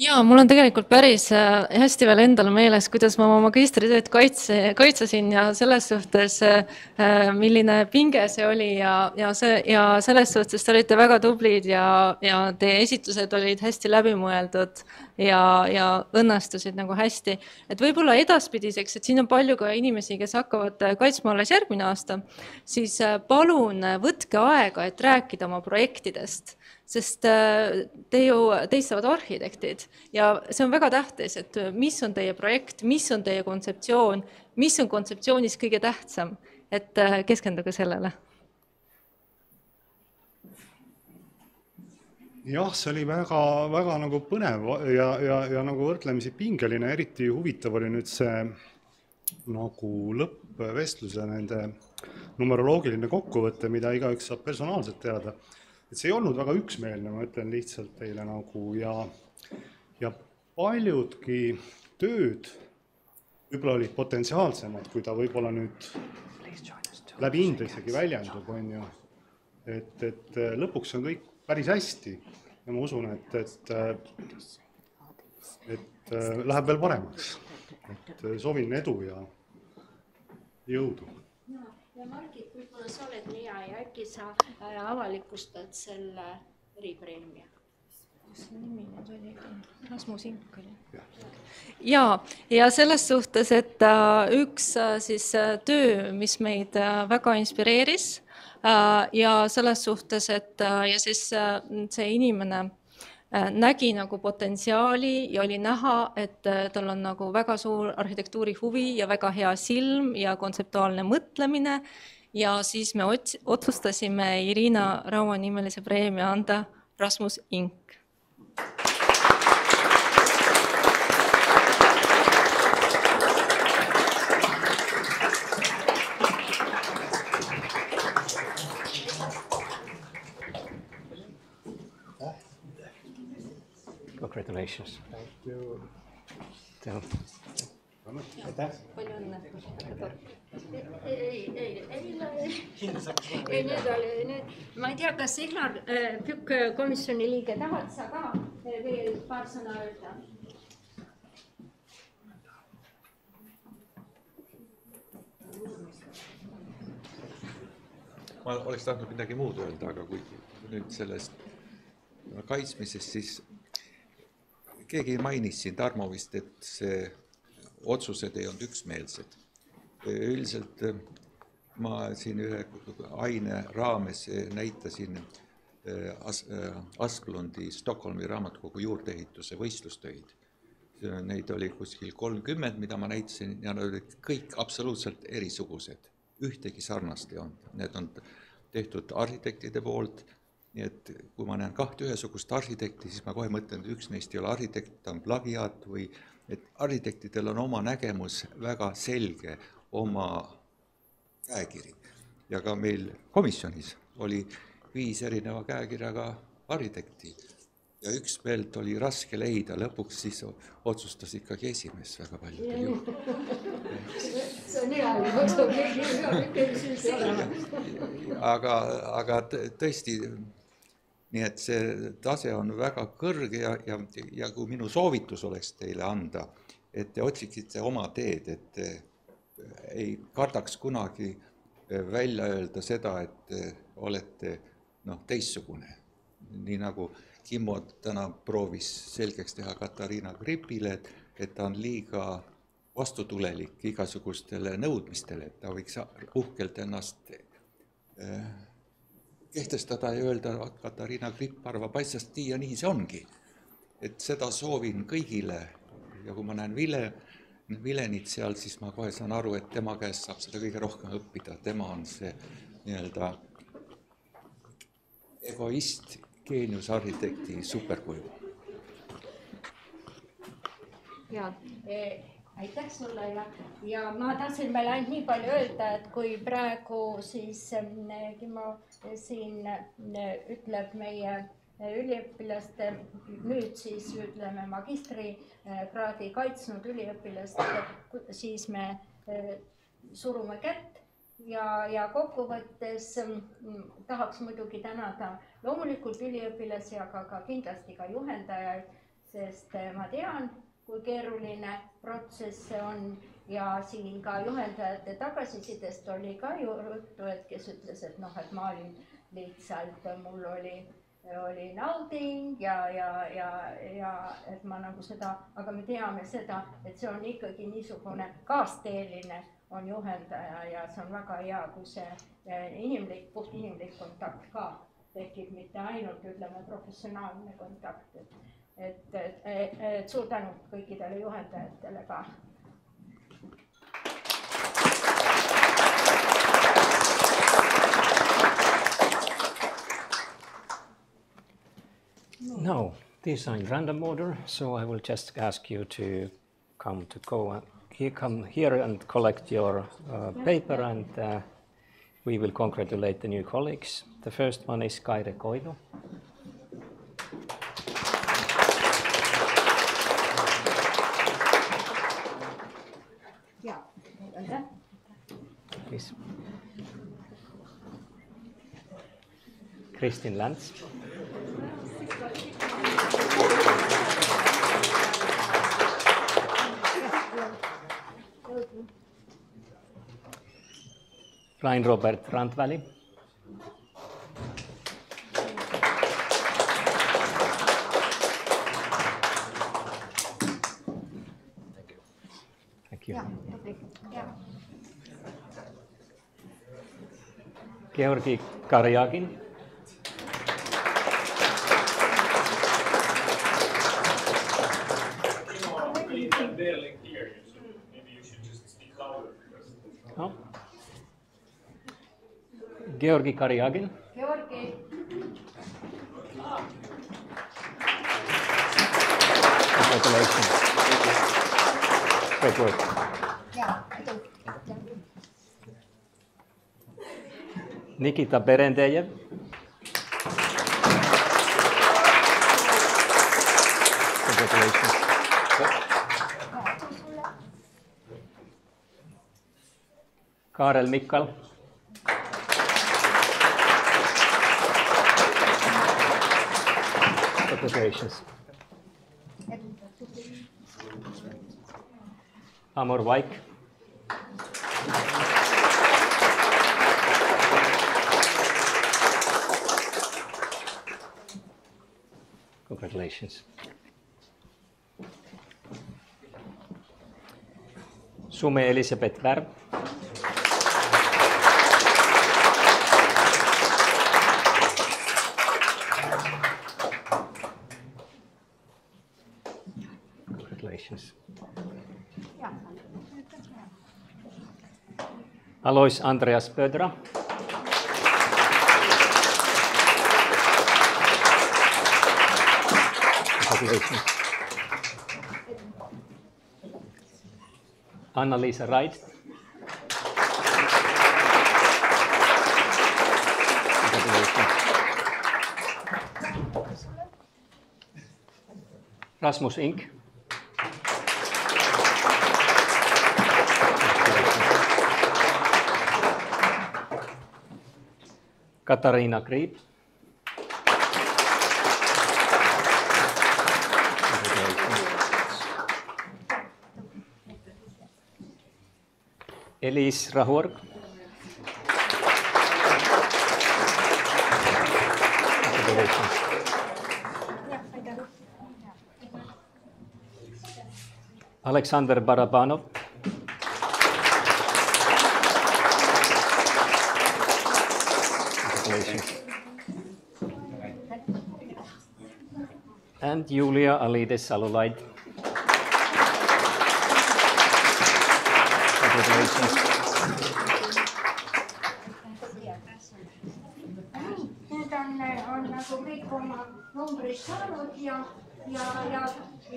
Ja mul on tegelikult päris äh, hästi veel endal meeles, kuidas ma oma magistritööd kaitse, kaitsesin ja selles suhtes, äh, milline pinge see oli ja, ja see ja selles suhtes te olite väga tublid ja, ja teie esitlused olid hästi läbimõeldud ja, ja õnnestusid nagu hästi. et võib-olla edaspidiseks, et siin on palju ka inimesi, kes hakkavad äh, kaitsma alles järgmine aasta, siis palun võtke aega, et rääkida oma projektidest sest te ju, teist saavad arhitektid ja see on väga tähtis, et mis on teie projekt, mis on teie kontseptsioon, mis on kontseptsioonis kõige tähtsam, et keskenduge sellele. jah, see oli väga, väga nagu põnev ja, ja, ja nagu võrdlemisi pingeline, eriti huvitav oli nüüd see nagu lõppvestluse nende numeroloogiline kokkuvõte, mida igaüks saab personaalselt teada et see ei olnud väga üksmeelne, ma ütlen lihtsalt teile nagu ja, ja paljudki tööd võib-olla olid potentsiaalsemad, kui ta võib-olla nüüd läbi hinde isegi väljendub, on ju. et, et äh, lõpuks on kõik päris hästi ja ma usun, et, et, et läheb veel paremaks. et soovin edu ja jõudu. Ja Margit, võib-olla sa oled nii hea ja äkki sa avalikustad selle eripreemia? mis see nimi nüüd oli? Rasmus Ink oli. ja, ja selles suhtes, et äh, üks äh, siis äh, töö, mis meid väga inspireeris ja selles suhtes, et ja siis see inimene nägi nagu potentsiaali ja oli näha, et tal on nagu väga suur arhitektuuri huvi ja väga hea silm ja kontseptuaalne mõtlemine. ja siis me ots-, otsustasime Irina Raua nimelise preemia anda Rasmus Ink Congratulations. Thank you. aitäh. palju õnne. ei, ei, ei, ei, ei, nüüd oli, nüüd, ma ei tea, kas Signar Pükk, komisjoni liige, tahad sa ka veel paar sõna öelda? ma oleks tahtnud midagi muud öelda, aga kui nüüd sellest kaitsmisest, siis keegi mainis siin, Tarmo vist, et see otsused ei olnud üksmeelsed. üldiselt ma siin ühe aine raames näitasin As-, Asklundi Stockholmi raamatukogu juurdeehituse võistlustöid. Neid oli kuskil kolmkümmend, mida ma näitasin ja nad olid kõik absoluutselt erisugused, ühtegi sarnast ei olnud, need on tehtud arhitektide poolt, nii et kui ma näen kahte ühesugust arhitekti, siis ma kohe mõtlen, et üks neist ei ole arhitekt, ta on plagiaat või et arhitektidel on oma nägemus väga selge, oma käekiri. ja ka meil komisjonis oli viis erineva käekirjaga arhitekti ja üksmeelt oli raske leida, lõpuks siis otsustas ikkagi esimees väga paljudel juhtudel. aga, aga tõesti, nii et see tase on väga kõrge ja, ja, ja kui minu soovitus oleks teile anda, et te otsiksite oma teed, et te ei kardaks kunagi välja öelda seda, et te olete noh, teistsugune. nii nagu Kimmo täna proovis selgeks teha Katariina Gripile, et, et ta on liiga vastutulelik igasugustele nõudmistele, et ta võiks uhkelt ennast äh, kehtestada ja öelda, vot Katariina Gripp arvab asjast nii ja nii see ongi. et seda soovin kõigile ja kui ma näen Vile, Vilenit seal, siis ma kohe saan aru, et tema käest saab seda kõige rohkem õppida, tema on see nii-öelda egoist, geeniusarhitekti superkuju. ja eh, aitäh sulle ja, ja ma tahtsin veel ainult nii palju öelda, et kui praegu siis Kimmo siin ütleb meie üliõpilaste, nüüd siis ütleme magistrikraadi kaitsnud üliõpilaste, siis me surume kätt ja, ja kokkuvõttes tahaks muidugi tänada loomulikult üliõpilasi, aga ka kindlasti ka juhendajaid, sest ma tean, kui keeruline protsess see on. Ja siin ka juhendajate tagasisidest oli ka juttu, et kes ütles, et noh, et ma olin lihtsalt, mul oli, oli nauding ja, ja, ja, ja et ma nagu seda, aga me teame seda, et see on ikkagi niisugune kaasteeline on juhendaja ja see on väga hea, kui see inimlik, puhtinimlik kontakt ka tekib, mitte ainult ütleme professionaalne kontakt, et et, et, et suur tänu kõikidele juhendajatele ka. No, these are in random order, so I will just ask you to come to go here, come here and collect your uh, paper, and uh, we will congratulate the new colleagues. The first one is Kaire Koivu. Christine Lantz. Ryan Robert Randvali, Thank you. Yeah, yeah. Georgi Karjagin. Georgi. Congratulations. Great work. Nikita Berendejev. Congratulations. Karel Mikkal. Congratulations. Amor Vaik. Congratulations. Sume Elisabeth Värv. Alois Andreas Pödra. Congratulations. Anna-Lisa Wright. Congratulations. Rasmus Ink. Katariina Kriip. Elis Rahurg. Alexander Barabanov. Congratulations. And Julia Alides Salulaid. Congratulations. Need on, on nagu kõik oma numbrid saanud ja, ja, ja,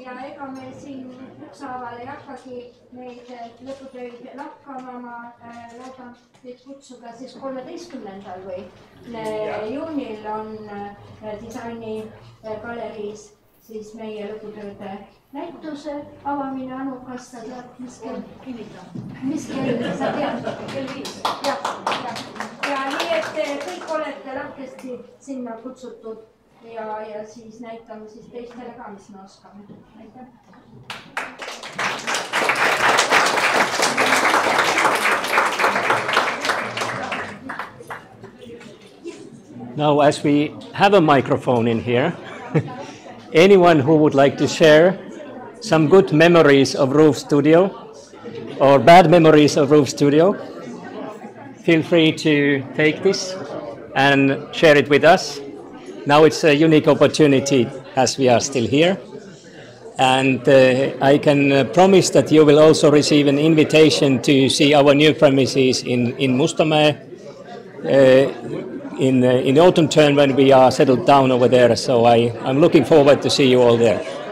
ja ega me siin ükshaaval ei hakkagi neid lõputöid lahkama, ma äh, loodan teid kutsuda siis kolmeteistkümnendal või äh, juunil on äh, disainigaleriis siis meie lõputööde näituse avamine, Anu, kas sa tead, mis kell? mis kell, sa tead? kell viis. jah, jah. ja nii, et te kõik olete lahkesti sinna kutsutud ja, ja siis näitame siis teistele ka, mis me oskame. aitäh. Now, as we have a microphone in here, anyone who would like to share some good memories of Roof Studio or bad memories of Roof Studio, feel free to take this and share it with us. Now it's a unique opportunity as we are still here. And uh, I can uh, promise that you will also receive an invitation to see our new premises in, in Mustamäe uh, in, uh, in the autumn term when we are settled down over there. So I, I'm looking forward to see you all there.